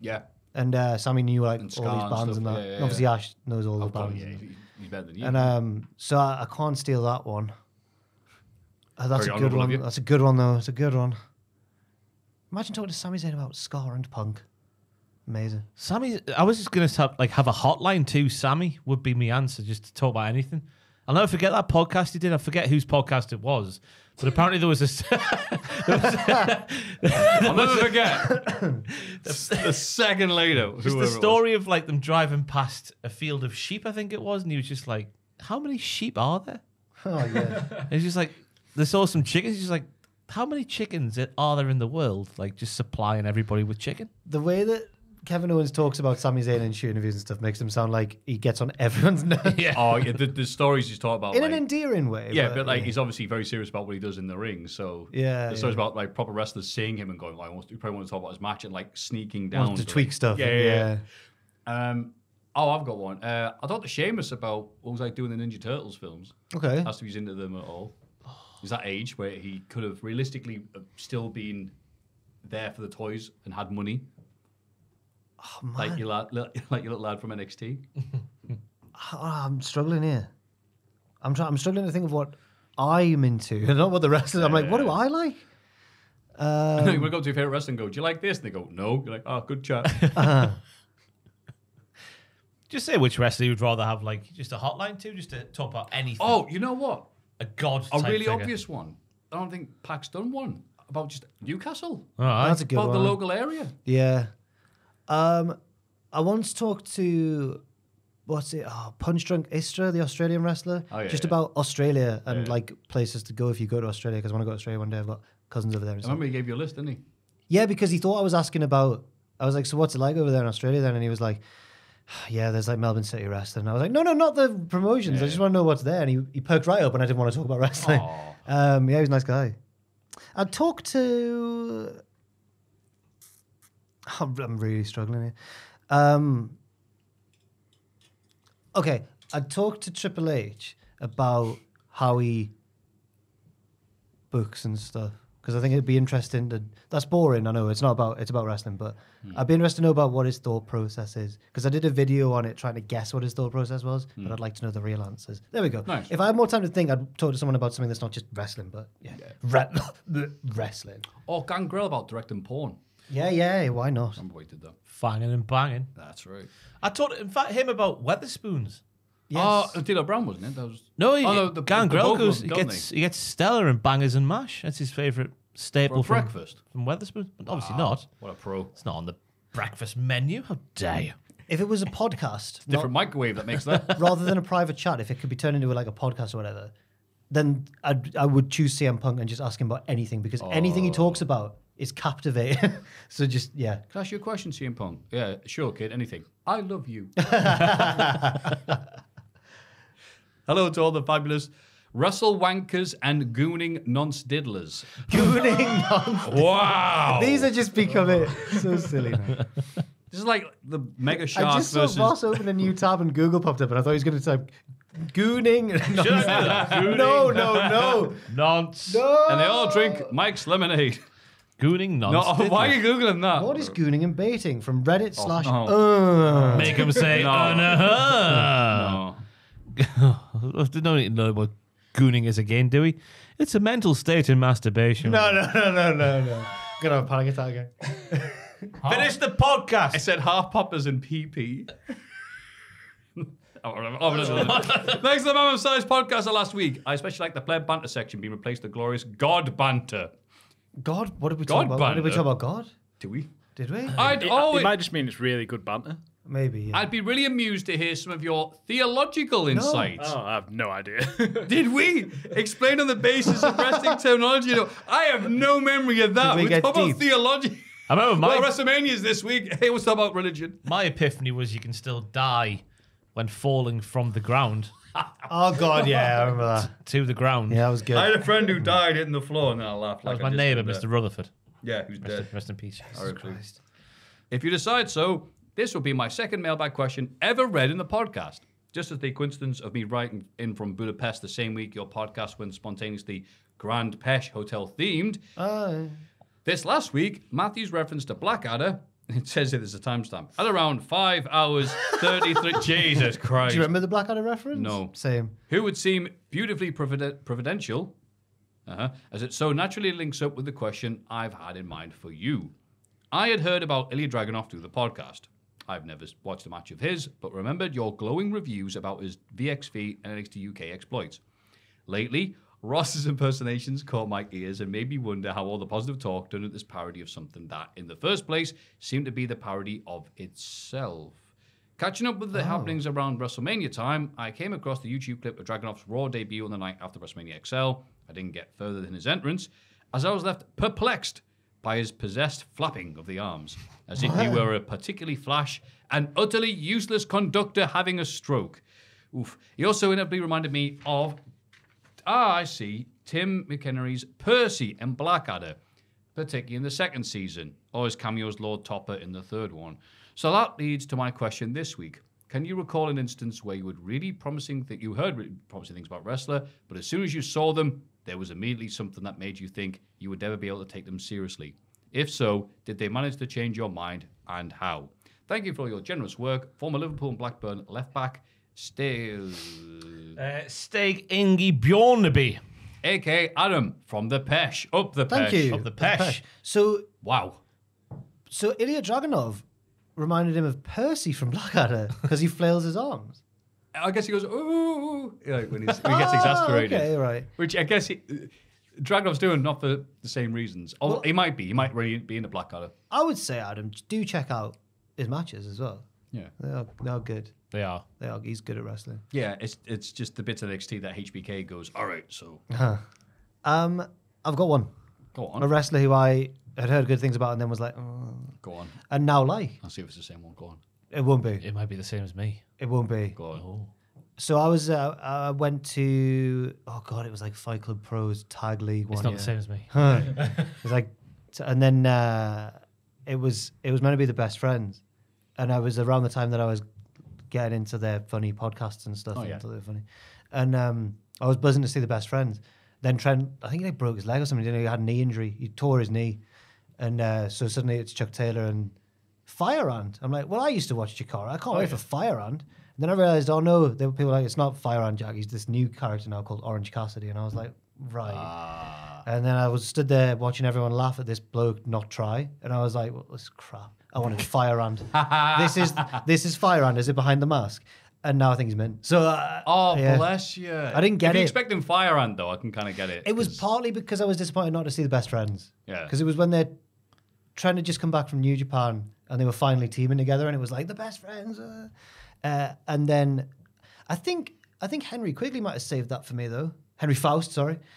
Yeah. and uh, Sami knew like And all Scar these and bands stuff, and that. yeah, yeah, obviously. Ash knows all the Oh, God, bands. yeah. he- He's better than you. And um, so I, I can't steal that one. Uh, that's Very a good one. That's a good one though. It's a good one. Imagine talking to Sami Zayn about Scar and punk. Amazing. Sami, I was just gonna have, like have a hotline too. Sami would be my answer, just to talk about anything. I'll never forget that podcast he did. I forget whose podcast it was, but apparently there was this. I'll never forget. the second later. just the story of like them driving past a field of sheep, I think it was, and he was just like, "How many sheep are there?" Oh yeah. And he's just like, "They saw some chickens." He's just like, "How many chickens are there in the world?" Like just supplying everybody with chicken. the way that Kevin Owens talks about Sami Zayn and shoot interviews and stuff makes him sound like he gets on everyone's nerves. Yeah. Oh, yeah. The, the stories he's talking about. In like, an endearing way. Yeah, but like he's obviously very serious about what he does in the ring. So Yeah, the stories yeah. about like proper wrestlers seeing him and going, like, "You probably want to talk about his match and like sneaking down wants to like- tweak stuff. Yeah, yeah. yeah. Um, oh, I've got one. Uh, I talked to Sheamus about what was like doing the Ninja Turtles films. Okay. Asked if he's into them at all. He's that age where he could have realistically uh, still been there for the toys and had money. Oh, Like your lad, li- like your little lad from NXT. Oh, I'm struggling here. I'm trying. I'm struggling to think of what I'm into, not what the rest of. I'm like, what do I like? you Um, would go to your favorite wrestling. and Go, do you like this? And they go, no. You're like, oh, good chat. Just say which wrestler you'd rather have, like just a hotline to, just to top up anything. oh, you know what? A god. A really figure. obvious one. I don't think Pac's done one about just Newcastle, All right. that's a good about one. the local area. Yeah. Um, I once talked to what's it? Oh, Punch Drunk Istra, the Australian wrestler, Oh, yeah, just yeah. about Australia and Yeah. like places to go if you go to Australia because I want to go to Australia one day. I've got cousins over there. And I stuff. remember he gave you a list, didn't he? Yeah, because he thought I was asking about. I was like, "So what's it like over there in Australia?" Then, and he was like, "Yeah, there's like Melbourne City wrestling." And I was like, "No, no, not the promotions. I just want to know what's there." And he, he perked right up, and I didn't want to talk about wrestling. Um, yeah, he was a nice guy. I talked to. I'm, I'm really struggling here. Um, okay, I talked to Triple H about how he books and stuff because I think it'd be interesting to. That's boring. I know it's not about. It's about wrestling, but hmm. I'd be interested to know about what his thought process is because I did a video on it trying to guess what his thought process was, but hmm. I'd like to know the real answers. There we go. Nice. If I had more time to think, I'd talk to someone about something that's not just wrestling, but yeah, Re- wrestling. Or Gangrel about directing porn. Yeah, yeah. Why not? remember what he did that. Fanging and banging. That's right. I talked, in fact, him about Wetherspoons. Oh, Attila Brown wasn't it? That was No, he, Oh, no, the- Gangrel the both of goes. them, He don't gets he gets Stella and bangers and mash. That's his favourite staple for from, breakfast. from Wetherspoon. But obviously Wow, not. What a pro! It's not on the breakfast menu. How dare you? If it was a podcast, not- Different microwave that makes that. rather than a private chat, if it could be turned into like a podcast or whatever, then I'd, I would choose CM Punk and just ask him about anything because anything he oh. talks about is captivating. so just yeah, Can I ask you a question, CM Punk? Yeah, sure, kid. Anything. I love you. Hello to all the fabulous Russell Wankers and Gooning Nonce Diddlers. gooning. Nonce. Wow. These are just becoming so silly. Now. This is like the Mega I Shark just saw versus. Voss open a new tab and Google popped up, and I thought he was going to type gooning. no, no, no, Nonce. no. And they all drink Mike's lemonade. Gooning No, nonce. why are you Googling that? What is gooning and baiting from Reddit slash? no. Uh, Make him say, No. uh, No. I don't need to know what gooning is again, do we? It's a mental state in masturbation. no, no, no, no, no, no. Gonna have a panic attack again. Finish the podcast. I said half poppers and PP. Oh, whatever. Oh, whatever. Thanks to the Mammoth Size podcast of last week. I especially like the pleb banter section being replaced with glorious God banter. God, what did we God talk about? What did we banter. talk about? God? Do we? Did we? I'd It, always, it might just mean it's really good banter. Maybe. Yeah. I'd be really amused to hear some of your theological insights. Oh, I have no idea. Did we explain on the basis of wrestling terminology? You know, I have no memory of that. Did we we get talk about theology. I remember my, Well, WrestleMania's this week. Hey, what's up about religion? my epiphany was you can still die when falling from the ground oh God, yeah, I remember that. to the ground. Yeah, that was good. I had a friend who died hitting the floor, and I laughed. That was like my neighbour, Mr. Rutherford. Yeah, who's Rest, dead. in, rest in peace. RIP. If you decide so, this will be my second mailbag question ever read in the podcast. Just as the coincidence of me writing in from Budapest the same week your podcast went spontaneously Grand Pesh Hotel themed, Uh, this last week, Matthew's reference to Blackadder, it says it as a timestamp, at around 5 hours 33. Jesus Christ. do you remember the Blackadder reference? No. Same. Who would seem beautifully providen- providential, uh-huh, as it so naturally links up with the question I've had in mind for you. I had heard about Ilya Dragunov through the podcast. I've never watched a match of his, but remembered your glowing reviews about his VXV and NXT UK exploits. Lately, Ross's impersonations caught my ears and made me wonder how all the positive talk done at this parody of something that, in the first place, seemed to be the parody of itself. Catching up with the oh. happenings around WrestleMania time, I came across the YouTube clip of Dragunov's Raw debut on the night after WrestleMania XL. I didn't get further than his entrance, as I was left perplexed by his possessed flapping of the arms, as if he were a particularly flash and utterly useless conductor having a stroke. Oof. He also inevitably reminded me of Ah, I see. Tim McInnerny's Percy and Blackadder, particularly in the second season, or his cameo as Lord Topper in the third one. So that leads to my question this week. Can you recall an instance where you would really promising that you heard really promising things about wrestler, but as soon as you saw them, there was immediately something that made you think you would never be able to take them seriously? If so, did they manage to change your mind and how? Thank you for all your generous work. Former Liverpool and Blackburn left back, still Uh, Steak Inge Bjørnebye. aka Adam from the Pesh. Up the Thank Pesh. you. Of the Pesh. So, Wow. so Ilya Dragunov reminded him of Percy from Blackadder because he flails his arms. I guess he goes, ooh, like when, he's, when he gets Ah, exasperated. Okay, right. Which I guess he, Dragunov's doing not for the same reasons. Oh, he might be. He might really be in the Blackadder. I would say, Adam, do check out his matches as well. Yeah. They are, they are good. They are. They are. He's good at wrestling. Yeah, it's it's just the bits of NXT that HBK goes, all right, so Um, I've got one. go on. A wrestler who I had heard good things about and then was like, oh, Go on. and now like. I'll see if it's the same one. Go on. It won't be. It might be the same as me. It won't be. Go on. Oh. So I was, uh, I went to, oh god, it was like Fight Club Pros Tag League one It's not year. the same as me. it was like, and then uh, it was it was meant to be the best friends, and I was around the time that I was getting into their funny podcasts and stuff. Oh, and yeah. I they were funny, and um, I was buzzing to see the best friends. Then Trent, I think he like broke his leg or something. Didn't he? he had a knee injury. He tore his knee, and uh, so suddenly it's Chuck Taylor and Fire Ant. I'm like, well, I used to watch Chikara. I can't wait for Fire Ant. And then I realized, oh no, there were people like it's not Fire Ant Jack. He's this new character now called Orange Cassidy, and I was like, right. And then I was stood there watching everyone laugh at this bloke not try, and I was like, well, this is crap. I wanted Fire Ant. this is this is Fire Ant. Is it behind the mask? and now I think he's mint. So uh, Oh, yeah. bless you. I didn't get if it. You're expecting Fire Ant, though, I can kind of get it. It was partly because I was disappointed not to see the best friends. Yeah. Because it was when they're trying to just come back from New Japan and they were finally teaming together, and it was like the best friends. Uh, uh, and then I think I think Henry Quigley might have saved that for me though. Henry Faust, sorry.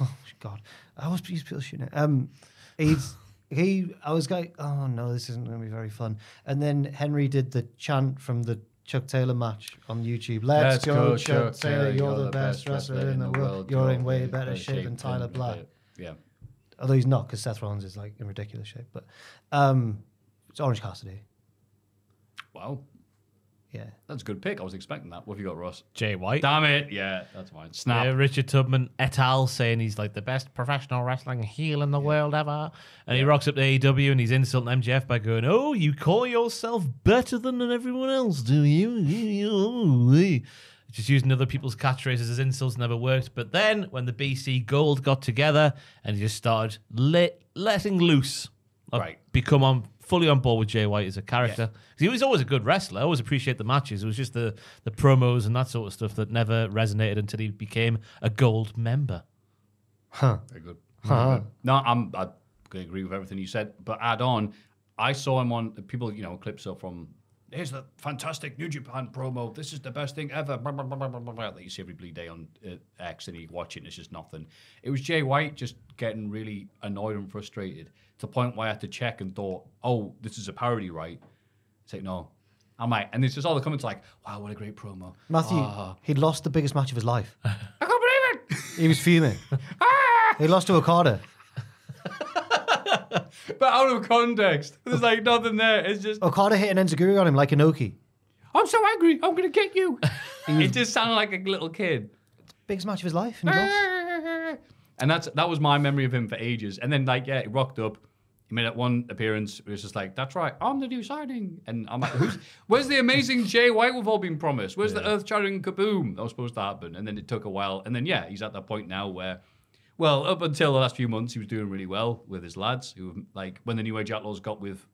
Oh God, I used people shooting. it. Um, he's he. I was going. Oh no, this isn't going to be very fun. And then Henry did the chant from the. Chuck Taylor match on YouTube. Let's, Let's go, go, Chuck Chuck Taylor. Taylor, You're, the best wrestler in the world. You're in way better shape than Tyler Black Yeah. although he's not because Seth Rollins is like in ridiculous shape. But um, it's Orange Cassidy. Wow. Yeah, That's a good pick. I was expecting that. What have you got, Ross? Jay White. Damn it. Yeah, that's fine. Snap. Yeah, Richard Tubman et al. saying he's like the best professional wrestling heel in the world ever. And he rocks up to AEW and he's insulting MJF by going, Oh, you call yourself better than everyone else, do you? Just using other people's catchphrases as insults never worked. But then when the BC Gold got together and he just started let, letting loose, Right. become on fully on board with Jay White as a character. 'Cause He was always a good wrestler. I always appreciate the matches. It was just the the promos and that sort of stuff that never resonated until he became a gold member. huh? Very good. Very good. No, I'm I agree with everything you said, but add on, I saw him on people, you know, clips up from here's the fantastic New Japan promo. This is the best thing ever. Blah, blah, blah, blah, blah, blah, that you see every bleed day on uh, X, and you watch it, and it's just nothing. It was Jay White just getting really annoyed and frustrated to the point where I had to check and thought, oh, this is a parody, right? It's like no. I'm like, and it's just all the comments like, wow, what a great promo. Matthew, Ah. he'd lost the biggest match of his life. I can't believe it. He was fuming. he lost to Okada. but out of context, there's like nothing there. It's just oh, Okada hit an enziguri on him like Inoki. I'm so angry. I'm gonna get you. it just sounded like a little kid. Biggest match of his life, and he lost. And that's that was my memory of him for ages. And then like yeah, he rocked up. He made that one appearance. It was just like, that's right, I'm the new signing. And I'm like, who's where's the amazing Jay White we've all been promised? Where's the earth shattering kaboom that was supposed to happen? And then it took a while. And then yeah, he's at that point now where well, up until the last few months, he was doing really well with his lads. Who like when the New Age Outlaws got with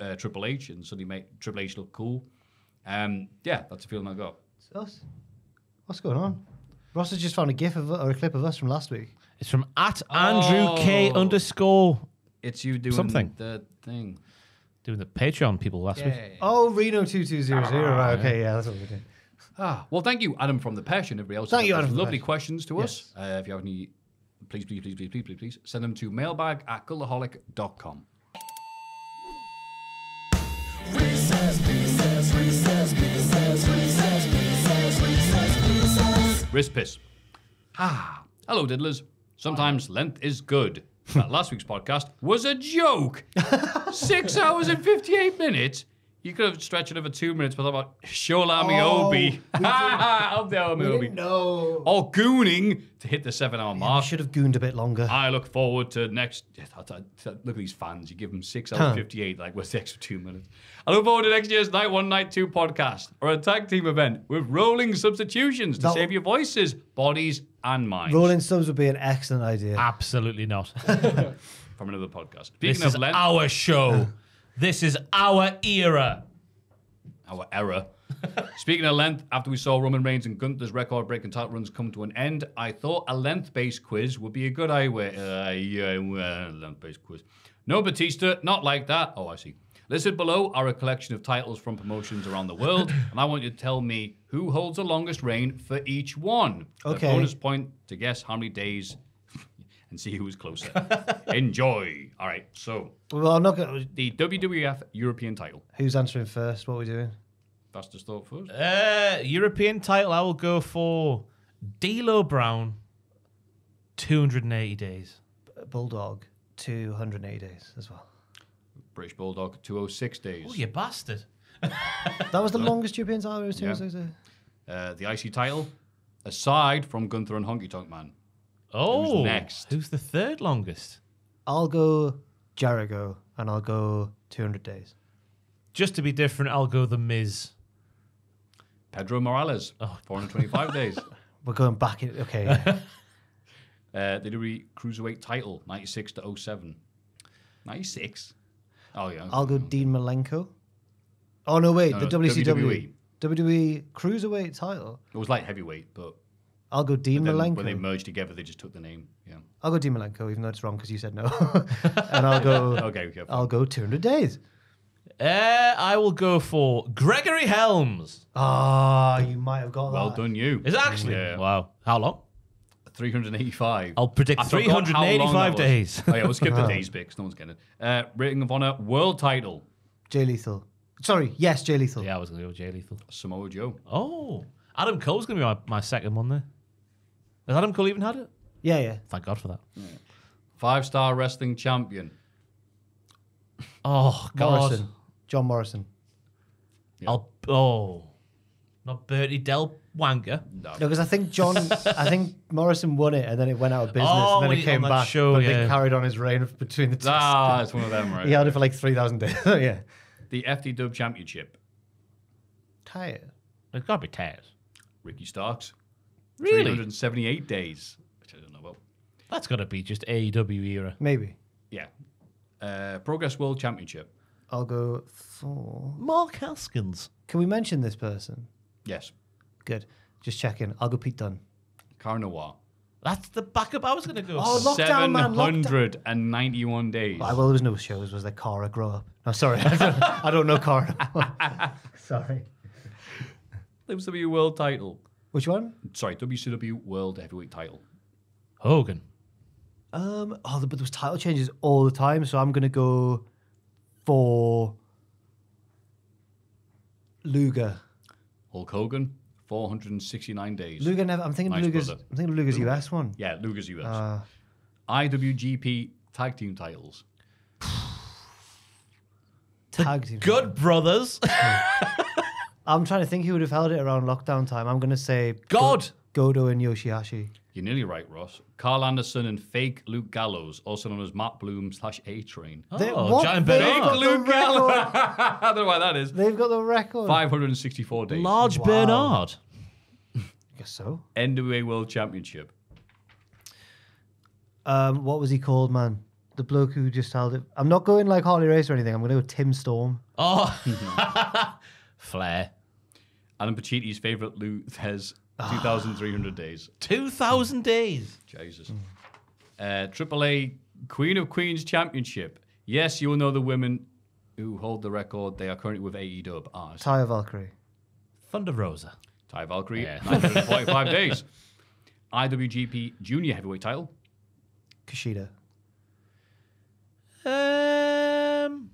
uh, Triple H and suddenly made Triple H look cool. Um, yeah, that's the feeling I got. It's us. What's going on? Ross has just found a gif of or a clip of us from last week. It's from at Andrew K Oh. underscore It's you doing Something. the thing. doing the Patreon people last week. Oh, Reno two two zero zero. Right, okay, yeah, that's what we did. Ah, well, thank you, Adam from the Passion. Everybody else, Thank you, got Adam Lovely questions to us. Uh, if you have any, please, please, please, please, please, please, please send them to mailbag at cultaholic.com. Wrist piss. Ah, hello, diddlers. Sometimes length is good. That last week's podcast was a joke. Six hours and 58 minutes. You could have stretched it over two minutes, but I thought about oh, Sholami Obi. Up there, Obi. No. All gooning to hit the seven hour I mark. should have gooned a bit longer. I look forward to next. Look at these fans. You give them six hours fifty eight. Like what's the extra two minutes? I look forward to next year's Night One, Night Two podcast or a tag team event with rolling substitutions to That- save your voices, bodies, and minds. Rolling subs would be an excellent idea. Absolutely not. from another podcast. Speaking this of is length, our show. This is our era. our era. Speaking of length, after we saw Roman Reigns and Gunther's record-breaking title runs come to an end, I thought a length-based quiz would be a good idea. Uh, yeah, well, length-based quiz. No Batista, not like that. Oh, I see. Listed below are a collection of titles from promotions around the world, and I want you to tell me who holds the longest reign for each one. Okay. A bonus point to guess how many days and see who's closer. Enjoy. All right, so Well, I'm not going. to the WWF European title. Who's answering first? What are we doing? That's the start first. Uh, European title, I will go for D'Lo Brown. 280 days. Bulldog, 280 days as well. British Bulldog, 206 days. Oh, you bastard. That was the longest European title. It was Yeah. 206 days. Uh, the IC title, aside from Gunther and Honky Tonk Man. Oh, next? Who's the third longest? I'll go Jericho and I'll go 200 days. Just to be different, I'll go The Miz. Pedro Morales, Oh. 425 days. We're going back in. Okay. yeah. Uh, the WWE Cruiserweight title, 96 to 07. 96? Oh, yeah. I'll go Dean Malenko. Oh, no, wait. No, the no, WCW. WWE. WWE Cruiserweight title. It was light heavyweight, but I'll go Dean then Malenko. when they merged together, they just took the name. Yeah. I'll go Dean Malenko, even though it's wrong because you said no. and I'll go. Okay, okay. I'll go 200 days. Uh, I will go for Gregory Helms. Ah, you might have got Well that. Well done, you. Is it actually? Yeah. Wow. How long? 385. I'll predict I forgot how long 385 days. Oh, yeah, we'll skip the days bit 'cause no one's getting it. Uh, Ring of Honor World Title, Jay Lethal. Sorry, yes, Jay Lethal. Yeah, I was going to go Jay Lethal. Samoa Joe. Oh, Adam Cole's going to be my, my second one there. Has Adam Cole even had it? yeah, yeah. Thank God for that. Five Star Wrestling Champion. Oh, God. Morrison. John Morrison. I'll, oh, not Bertie Del Wanker. No. No, because I think John, I think Morrison won it and then it went out of business Oh, and then when it he- came on that back. show, but yeah. they carried on his reign of- between the two. Ah, it's one of them, right? He held it for like 3,000 days. yeah. The FD Championship. Tired. It's got to be Taz. Ricky Starks. Really? 378 days, which I don't know about. That's got to be just AEW era. Maybe. Yeah. Uh, Progress World Championship. I'll go for. Mark Haskins. Can we mention this person? Yes. Good. Just checking. I'll go Pete Dunne. Cara Noir. That's the backup I was going to go. Oh, for. lockdown, man, lockdown. 791 days. Ah, well, there was no shows. Was there Cara grow up? No, sorry. I don't, I don't know Cara. sorry. WWE World Title. Which one? Sorry, WCW World Heavyweight Title. Hogan. Um, oh, but there was title changes all the time, so I'm gonna go for Luger. Hulk Hogan. 469 days. Luger never. I'm thinking Nice Luger's. brother. I'm thinking Luger's US one. Yeah, Luger's US. Uh, IWGP Tag Team Titles. tag team. Good brothers. I'm trying to think who would have held it around lockdown time. I'm gonna say God. Go- Goto and Yoshihashi. You're nearly right, Ross. Karl Anderson and fake Luke Gallows, also known as Matt Bloom slash A Train. They- Oh, what? Giant They've Bernard. got the Luke Gallows. record. I don't know why that is. They've got the record. 564 days. Large Wow. Bernard. I guess so. NWA World Championship. Um, what was he called, man? The bloke who just held it. I'm not going like Harley Race or anything. I'm gonna go Tim Storm. Oh. Flair. Adam Pacitti's favourite Lou Thesz, 2,300 days. 2,000 days. Jesus. Uh, AAA Queen of Queens Championship. Yes, you will know the women who hold the record. They are currently with AEW. Ah, it's Taya Valkyrie. Thunder Rosa. Taya Valkyrie, Yeah. 945 days. IWGP Junior Heavyweight title. Kushida. Um,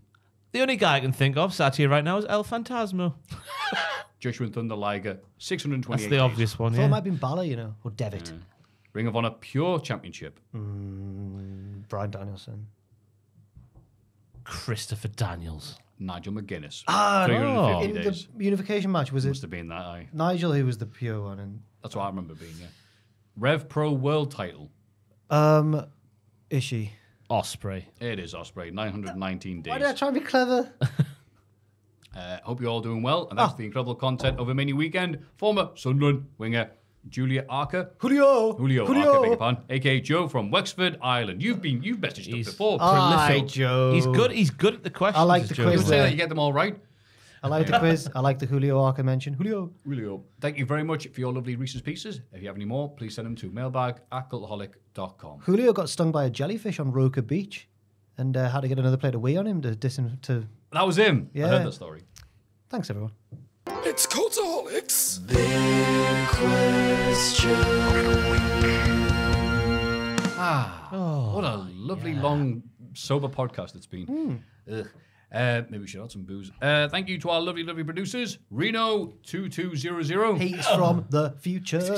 the only guy I can think of sat here right now is El Fantasmo. Jushin Thunder Liger, 628 That's the days. obvious one, I thought it yeah. might have been Balor, you know, or Devitt. Ring of Honor Pure Championship. Bryan Danielson. Christopher Daniels. Nigel McGuinness. Ah, 350 In days. the unification match, was it Must have been that, aye. Nigel who was the pure one? And That's what I remember being, yeah. Rev Pro World title. um, Ishii. Ospreay. It is Ospreay, 919 days. Why did I try and be clever? Uh, hope you're all doing well, and Ah. that's the incredible content of a mini weekend. Former Sunderland winger Julia Arca. Julio. Julio, Arca, beg your pardon, aka Joe from Wexford, Ireland. You've been you've messaged us He's- before. Aye, Prolific. Joe. He's good. He's good at the questions. I like the Joe. quiz Say that you get them all right. I like the quiz. I like the Julio Arca mention. Julio. Julio, thank you very much for your lovely Reese's Pieces. If you have any more, please send them to mailbag at cultaholic.com. Julio got stung by a jellyfish on Roca Beach and uh, had to get another plate of wee on him to dis him to. That was him. Yeah. I heard that story. Thanks, everyone. It's Cultaholics. Ah, what a lovely long sober podcast it's been. Ugh. Uh, maybe we should add some booze. Uh, thank you to our lovely, lovely producers, Reno two two zero zero He's from the future.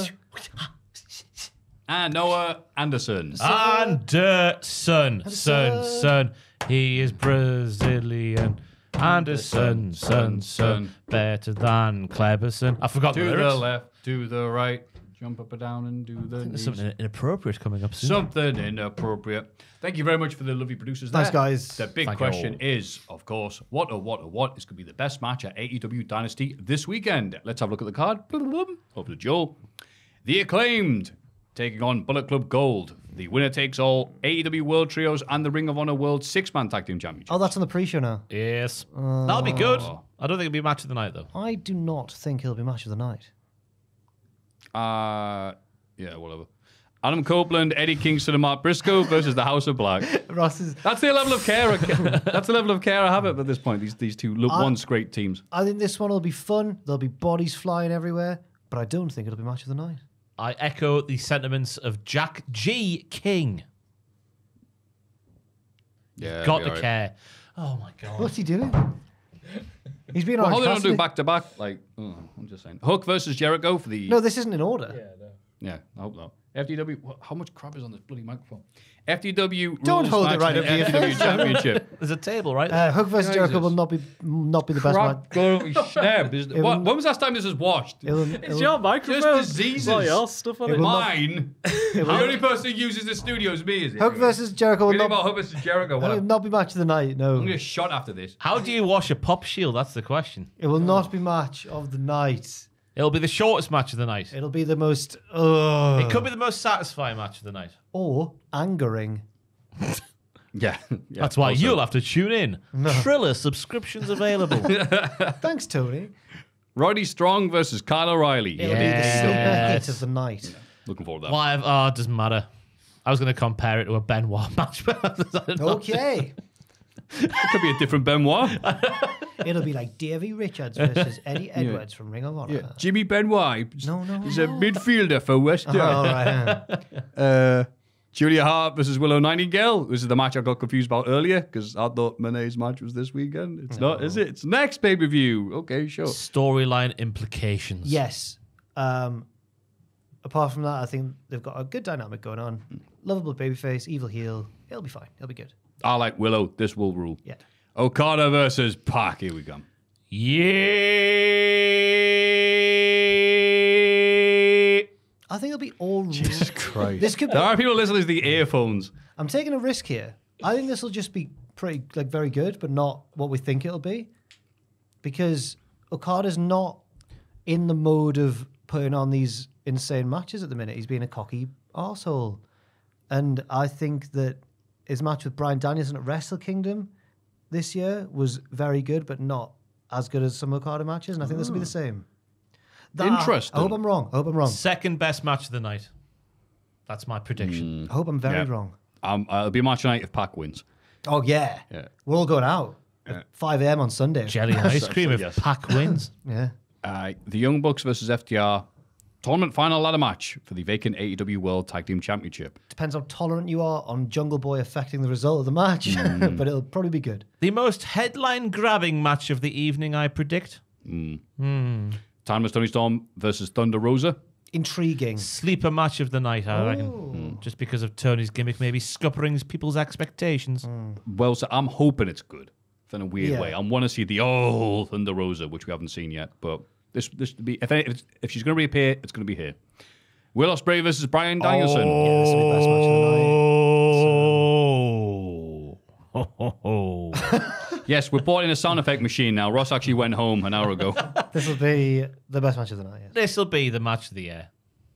and Noah Anderson. Anderson, son, son. He is Brazilian. Anderson, son, son. Better than Cleberson. I forgot to the the left, to the right, jump up and down and do the There's knees. something inappropriate coming up soon. Something inappropriate. Thank you very much for the lovely producers. Thanks, there. guys. The big Thank question is, of course, what or what or what is going to be the best match at AEW Dynasty this weekend? Let's have a look at the card. Over to Joel. The acclaimed taking on Bullet Club Gold. The winner takes all AEW World Trios and the Ring of Honor World Six Man Tag Team Championship. Oh, that's on the pre-show now. Yes. That'll be good. Oh. I don't think it'll be match of the night, though. I do not think it'll be match of the night. Uh, yeah, whatever. Adam Copeland, Eddie Kingston, and Mark Briscoe versus the House of Black. Ross is. That's the level of care. I, that's the level of care I have at this point. These these two look I- once great teams. I think this one will be fun. There'll be bodies flying everywhere, but I don't think it'll be match of the night. I echo the sentiments of Jack G. King. Yeah, Got be to alright. care. Oh my god. What's he doing? He's been Well, on. how they don't do back to back? Like, oh, I'm just saying. Hook versus Jericho for the. No, this isn't in order. yeah Yeah, I hope not. FTW. wha- How much crap is on this bloody microphone? FTW. Don't rules hold it right in up to your the FTW. Championship. There's a table, right? Uh, Hook versus Jericho will not be not be the best match. Crap, snap. What- When was last time this was washed? It will, It's your microphone. diseases. Not your stuff on it. will not- Mine. the only person who uses the studio is me, is it? Hook versus Jericho will Really about not, Hook versus Jericho. It will not be match of the night. No, I'm gonna get shot after this. How do you wash a pop shield? That's the question. it will not be match of the night. It'll be the shortest match of the night. It'll be the most. Uh, It could be the most satisfying match of the night. or angering. Yeah. yeah That's why also. you'll have to tune in. Triller subscriptions available. Thanks, Tony. Roddy Strong versus Kyle O'Reilly. It'll be the super Yes. hit of the night. Looking forward to that. Why? Oh, it doesn't matter. I was going to compare it to a Benoit match, but I don't know. Okay, It could be a different Benoit. it'll be like Davey Richards versus Eddie Edwards from Ring of Honor. Jimmy Benoit. No, no, He's no. a midfielder for West All Ham. right. yeah. Uh, Julia Hart versus Willow Nightingale. This is the match I got confused about earlier because I thought Moné's match was this weekend. It's not, is it? It's next pay per view. Okay, sure. Storyline implications. Yes. Um, apart from that, I think they've got a good dynamic going on. Lovable babyface, evil heel. It'll be fine. It'll be good. I like Willow. This will rule. Yeah. Okada versus Pac. Here we go. Yeah. I think it'll be all. Jesus Christ. This could. Be, There are people listening to the earphones. I'm taking a risk here. I think this will just be pretty like very good, but not what we think it'll be, because Okada's not in the mode of putting on these insane matches at the minute. He's being a cocky asshole, and I think that his match with Bryan Danielson at Wrestle Kingdom this year was very good, but not as good as some of Okada matches, and I think this will be the same. That- Interesting. I hope I'm wrong. I hope I'm wrong. Second best match of the night. That's my prediction. I hope I'm very Yeah. wrong. Um, uh, it'll be a match tonight if Pac wins. Oh yeah. Yeah. We're all going out at 5 a.m. on Sunday. Jelly and ice cream if yes. Pac wins. Yeah. Uh, the Young Bucks versus FTR tournament final ladder match for the vacant AEW World Tag Team Championship. Depends how tolerant you are on Jungle Boy affecting the result of the match, Mm. but it'll probably be good. The most headline grabbing match of the evening, I predict. Hmm. Hmm. Timeless Toni Storm versus Thunder Rosa. Intriguing. Sleeper match of the night, I reckon. Hmm. Just because of Toni's gimmick, maybe scuppering people's expectations. Well, so I'm hoping it's good in a weird Yeah. way. I want to see the old Thunder Rosa, which we haven't seen yet. But this, this would be if, any- if, if she's going to reappear, it's going to be here. Will Ospreay versus Bryan Danielson. Oh. Yeah, this will be the best match of Oh. Yes, we're bought in a sound effect machine now. Ross actually went home an hour ago. the night. This will be the best match of the night. Yes. This will be the match of the year.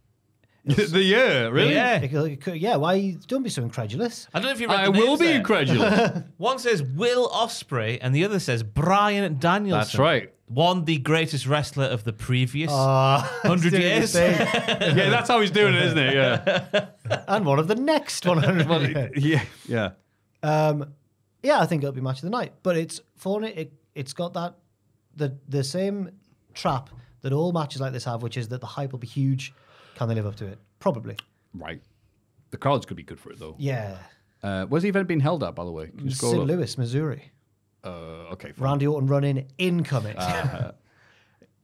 the year, really? Yeah. It could- it could- yeah, why? Don't be so incredulous. I don't know if you read I the will names be there. incredulous. One says Will Ospreay, and the other says Bryan Danielson. That's right. One, the greatest wrestler of the previous Uh, hundred years. yeah, that's how he's doing it, isn't it? Yeah. and one of the next 100 years. yeah. Yeah. Um, yeah, I think it'll be match of the night, but it's for it. it it's got that the the same trap that all matches like this have, which is that the hype will be huge. Can they live up to it? Probably. Right. The crowds could be good for it, though. Yeah. Uh, where's the event being held at, by the way? Can you scroll St. up? Louis, Missouri. Uh, okay. fine. Randy Orton running incoming.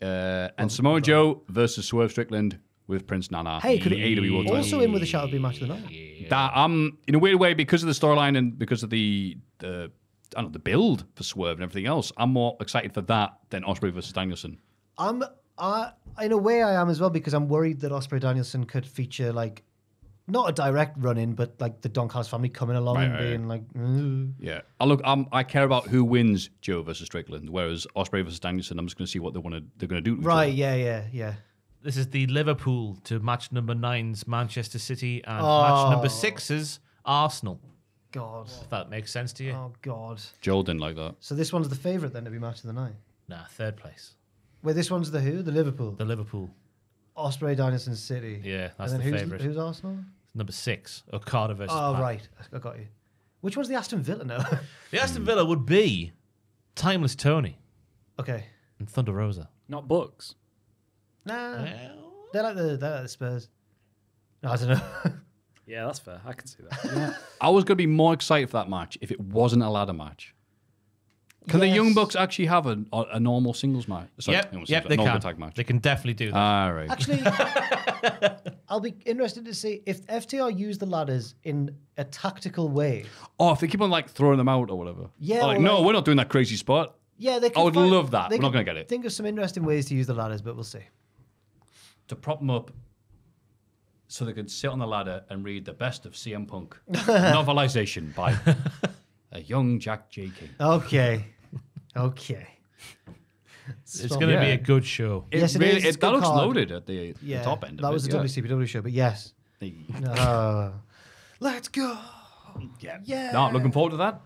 Uh, and Samoa Joe versus Swerve Strickland with Prince Nana. hey, could the AEW World it title. also in with a shout of be match of the night? that um in a weird way because of the storyline and because of the the I don't know the build for Swerve and everything else. I'm more excited for that than Ospreay versus Danielson. I'm I in a way I am as well because I'm worried that Ospreay Danielson could feature like not a direct run in, but like the Don Callis family coming along Right, and right, being like, "Mm." Yeah, I look. Um, I care about who wins Joe versus Strickland, whereas Ospreay versus Danielson, I'm just going to see what they want to they're going to do. right, other. yeah, yeah, yeah. This is the Liverpool to match number nine's Manchester City and Oh. match number six's Arsenal. God. If that makes sense to you. Oh God. Joel didn't like that. So this one's the favourite then to be match of the night. Nah, third place. Wait, this one's the who? The Liverpool. The Liverpool. Ospreay, Dynaston City. Yeah, that's and the then who's, favourite. Who's Arsenal? Number six, Okada versus. Oh Pac. right, I got you. Which one's the Aston Villa now? The Aston Villa would be Timeless Toni okay. and Thunder Rosa. Not books. Nah, they're like the they're like the Spurs. No, I don't know. Yeah, that's fair. I can see that. I was going to be more excited for that match if it wasn't a ladder match. Can the Young Bucks actually have a, a normal singles match? Sorry, yep, normal yep, singles- they normal can. tag match. They can definitely do that. All right. Actually, I'll be interested to see if FTR use the ladders in a tactical way. oh, if they keep on like throwing them out or whatever. Yeah, Like, or no, like- we're not doing that crazy spot. Yeah, they. Can I would find- love that. they We're not gonna get it. Think of some interesting ways to use the ladders, but we'll see. To prop them up so they could sit on the ladder and read the best of CM Punk novelization by a young Jack J. King. Okay, okay. it's going to be a good show. It Yes, it really, is. It's that looks card. loaded at the, the top end. that of was it, a yeah. WCW show, but yes. Uh, let's go. Yeah. Yeah. No, looking forward to that.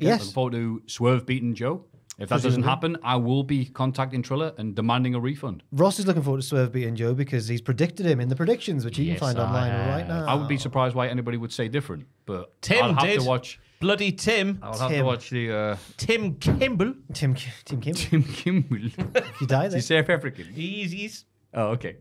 Yes. Looking forward to Swerve beating Joe. If that doesn't happen, I will be contacting Triller and demanding a refund. Ross is looking forward to Swerve beating Joe because he's predicted him in the predictions, which you Yes, can find I online have. right now. I would be surprised why anybody would say different, but Tim I'll have did. to watch. Bloody Tim. I'll have to Tim. watch the uh, Tim Kimball. Tim Tim Kim. Tim Kimmel. He died Is he there. South African? He's, he's Oh, okay.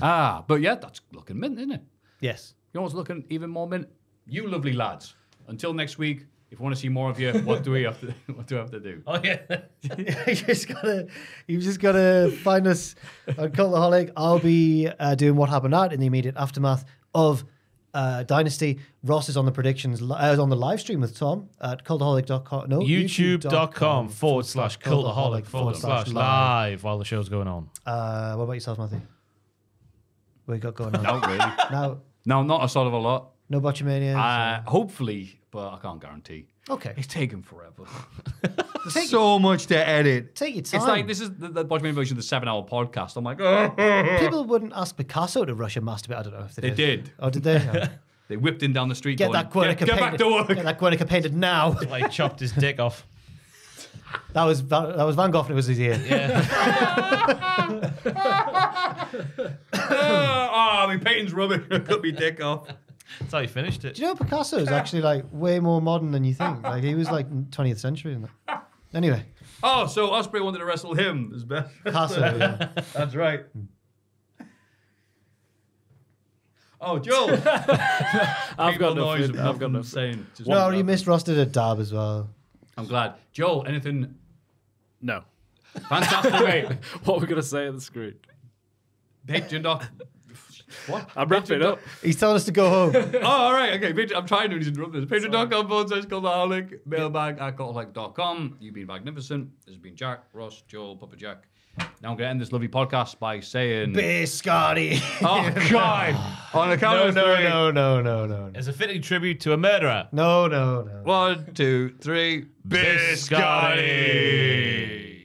Ah, but yeah, that's looking mint, isn't it? Yes. You know what's looking even more mint? You lovely lads. Until next week, if you want to see more of you, what do we have to what do I have to do? Oh yeah. you just gotta, you just gotta find us on Cultaholic. I'll be uh, doing what happened out in the immediate aftermath of uh, Dynasty. Ross is on the predictions, li- uh, on the live stream with Tom at cultaholic.com. No, YouTube.com forward slash cultaholic forward slash live while the show's going on. Uh, what about yourself, Maffew? What you got going on? Not really. Now, no, not a sort of a lot. no Botchamania. Uh, hopefully, but I can't guarantee. okay. It's taken forever. Take, so much to edit. take your time. It's like this is the, the Bodgman version of the seven-hour podcast. I'm like, oh. People wouldn't ask Picasso to rush a masturbate. I don't know if they, They did. Oh, did they? Oh. they whipped him down the street. Get going, that Guernica get, get back to work. Get that Guernica painted now. Like chopped his dick off. That was that, that was Van Gogh and it was his ear. Yeah. Oh, my painting's rubbish. Cut me dick off. That's how he finished it. Do you know Picasso is actually like way more modern than you think? Like he was like 20th century and that. Anyway, Oh, so Ospreay wanted to wrestle him as best. Picasso. yeah. That's right. Oh, Joel. I've got noise. nothing. I've got nothing. Saying, just No, you missed Ross did a dab as well. I'm glad. Joel, anything No. fantastic, mate? What are we gonna say at the screen? Patreon doc. What? I'm wrapping up. He's telling us to go home. Oh, all right. Okay. Patreon, I'm trying to interrupt this. Patreon.com forward slash cultaholic. Mailbag at cultaholic.com. You've been magnificent. This has been Jack, Ross, Joel, Papa Jack. Now I'm going to end this lovely podcast by saying. Biscotti. Oh, God. On the count No, of no, three. no, no, no, no, no. As a fitting tribute to a murderer. No, no, no. One, two, three. Biscotti.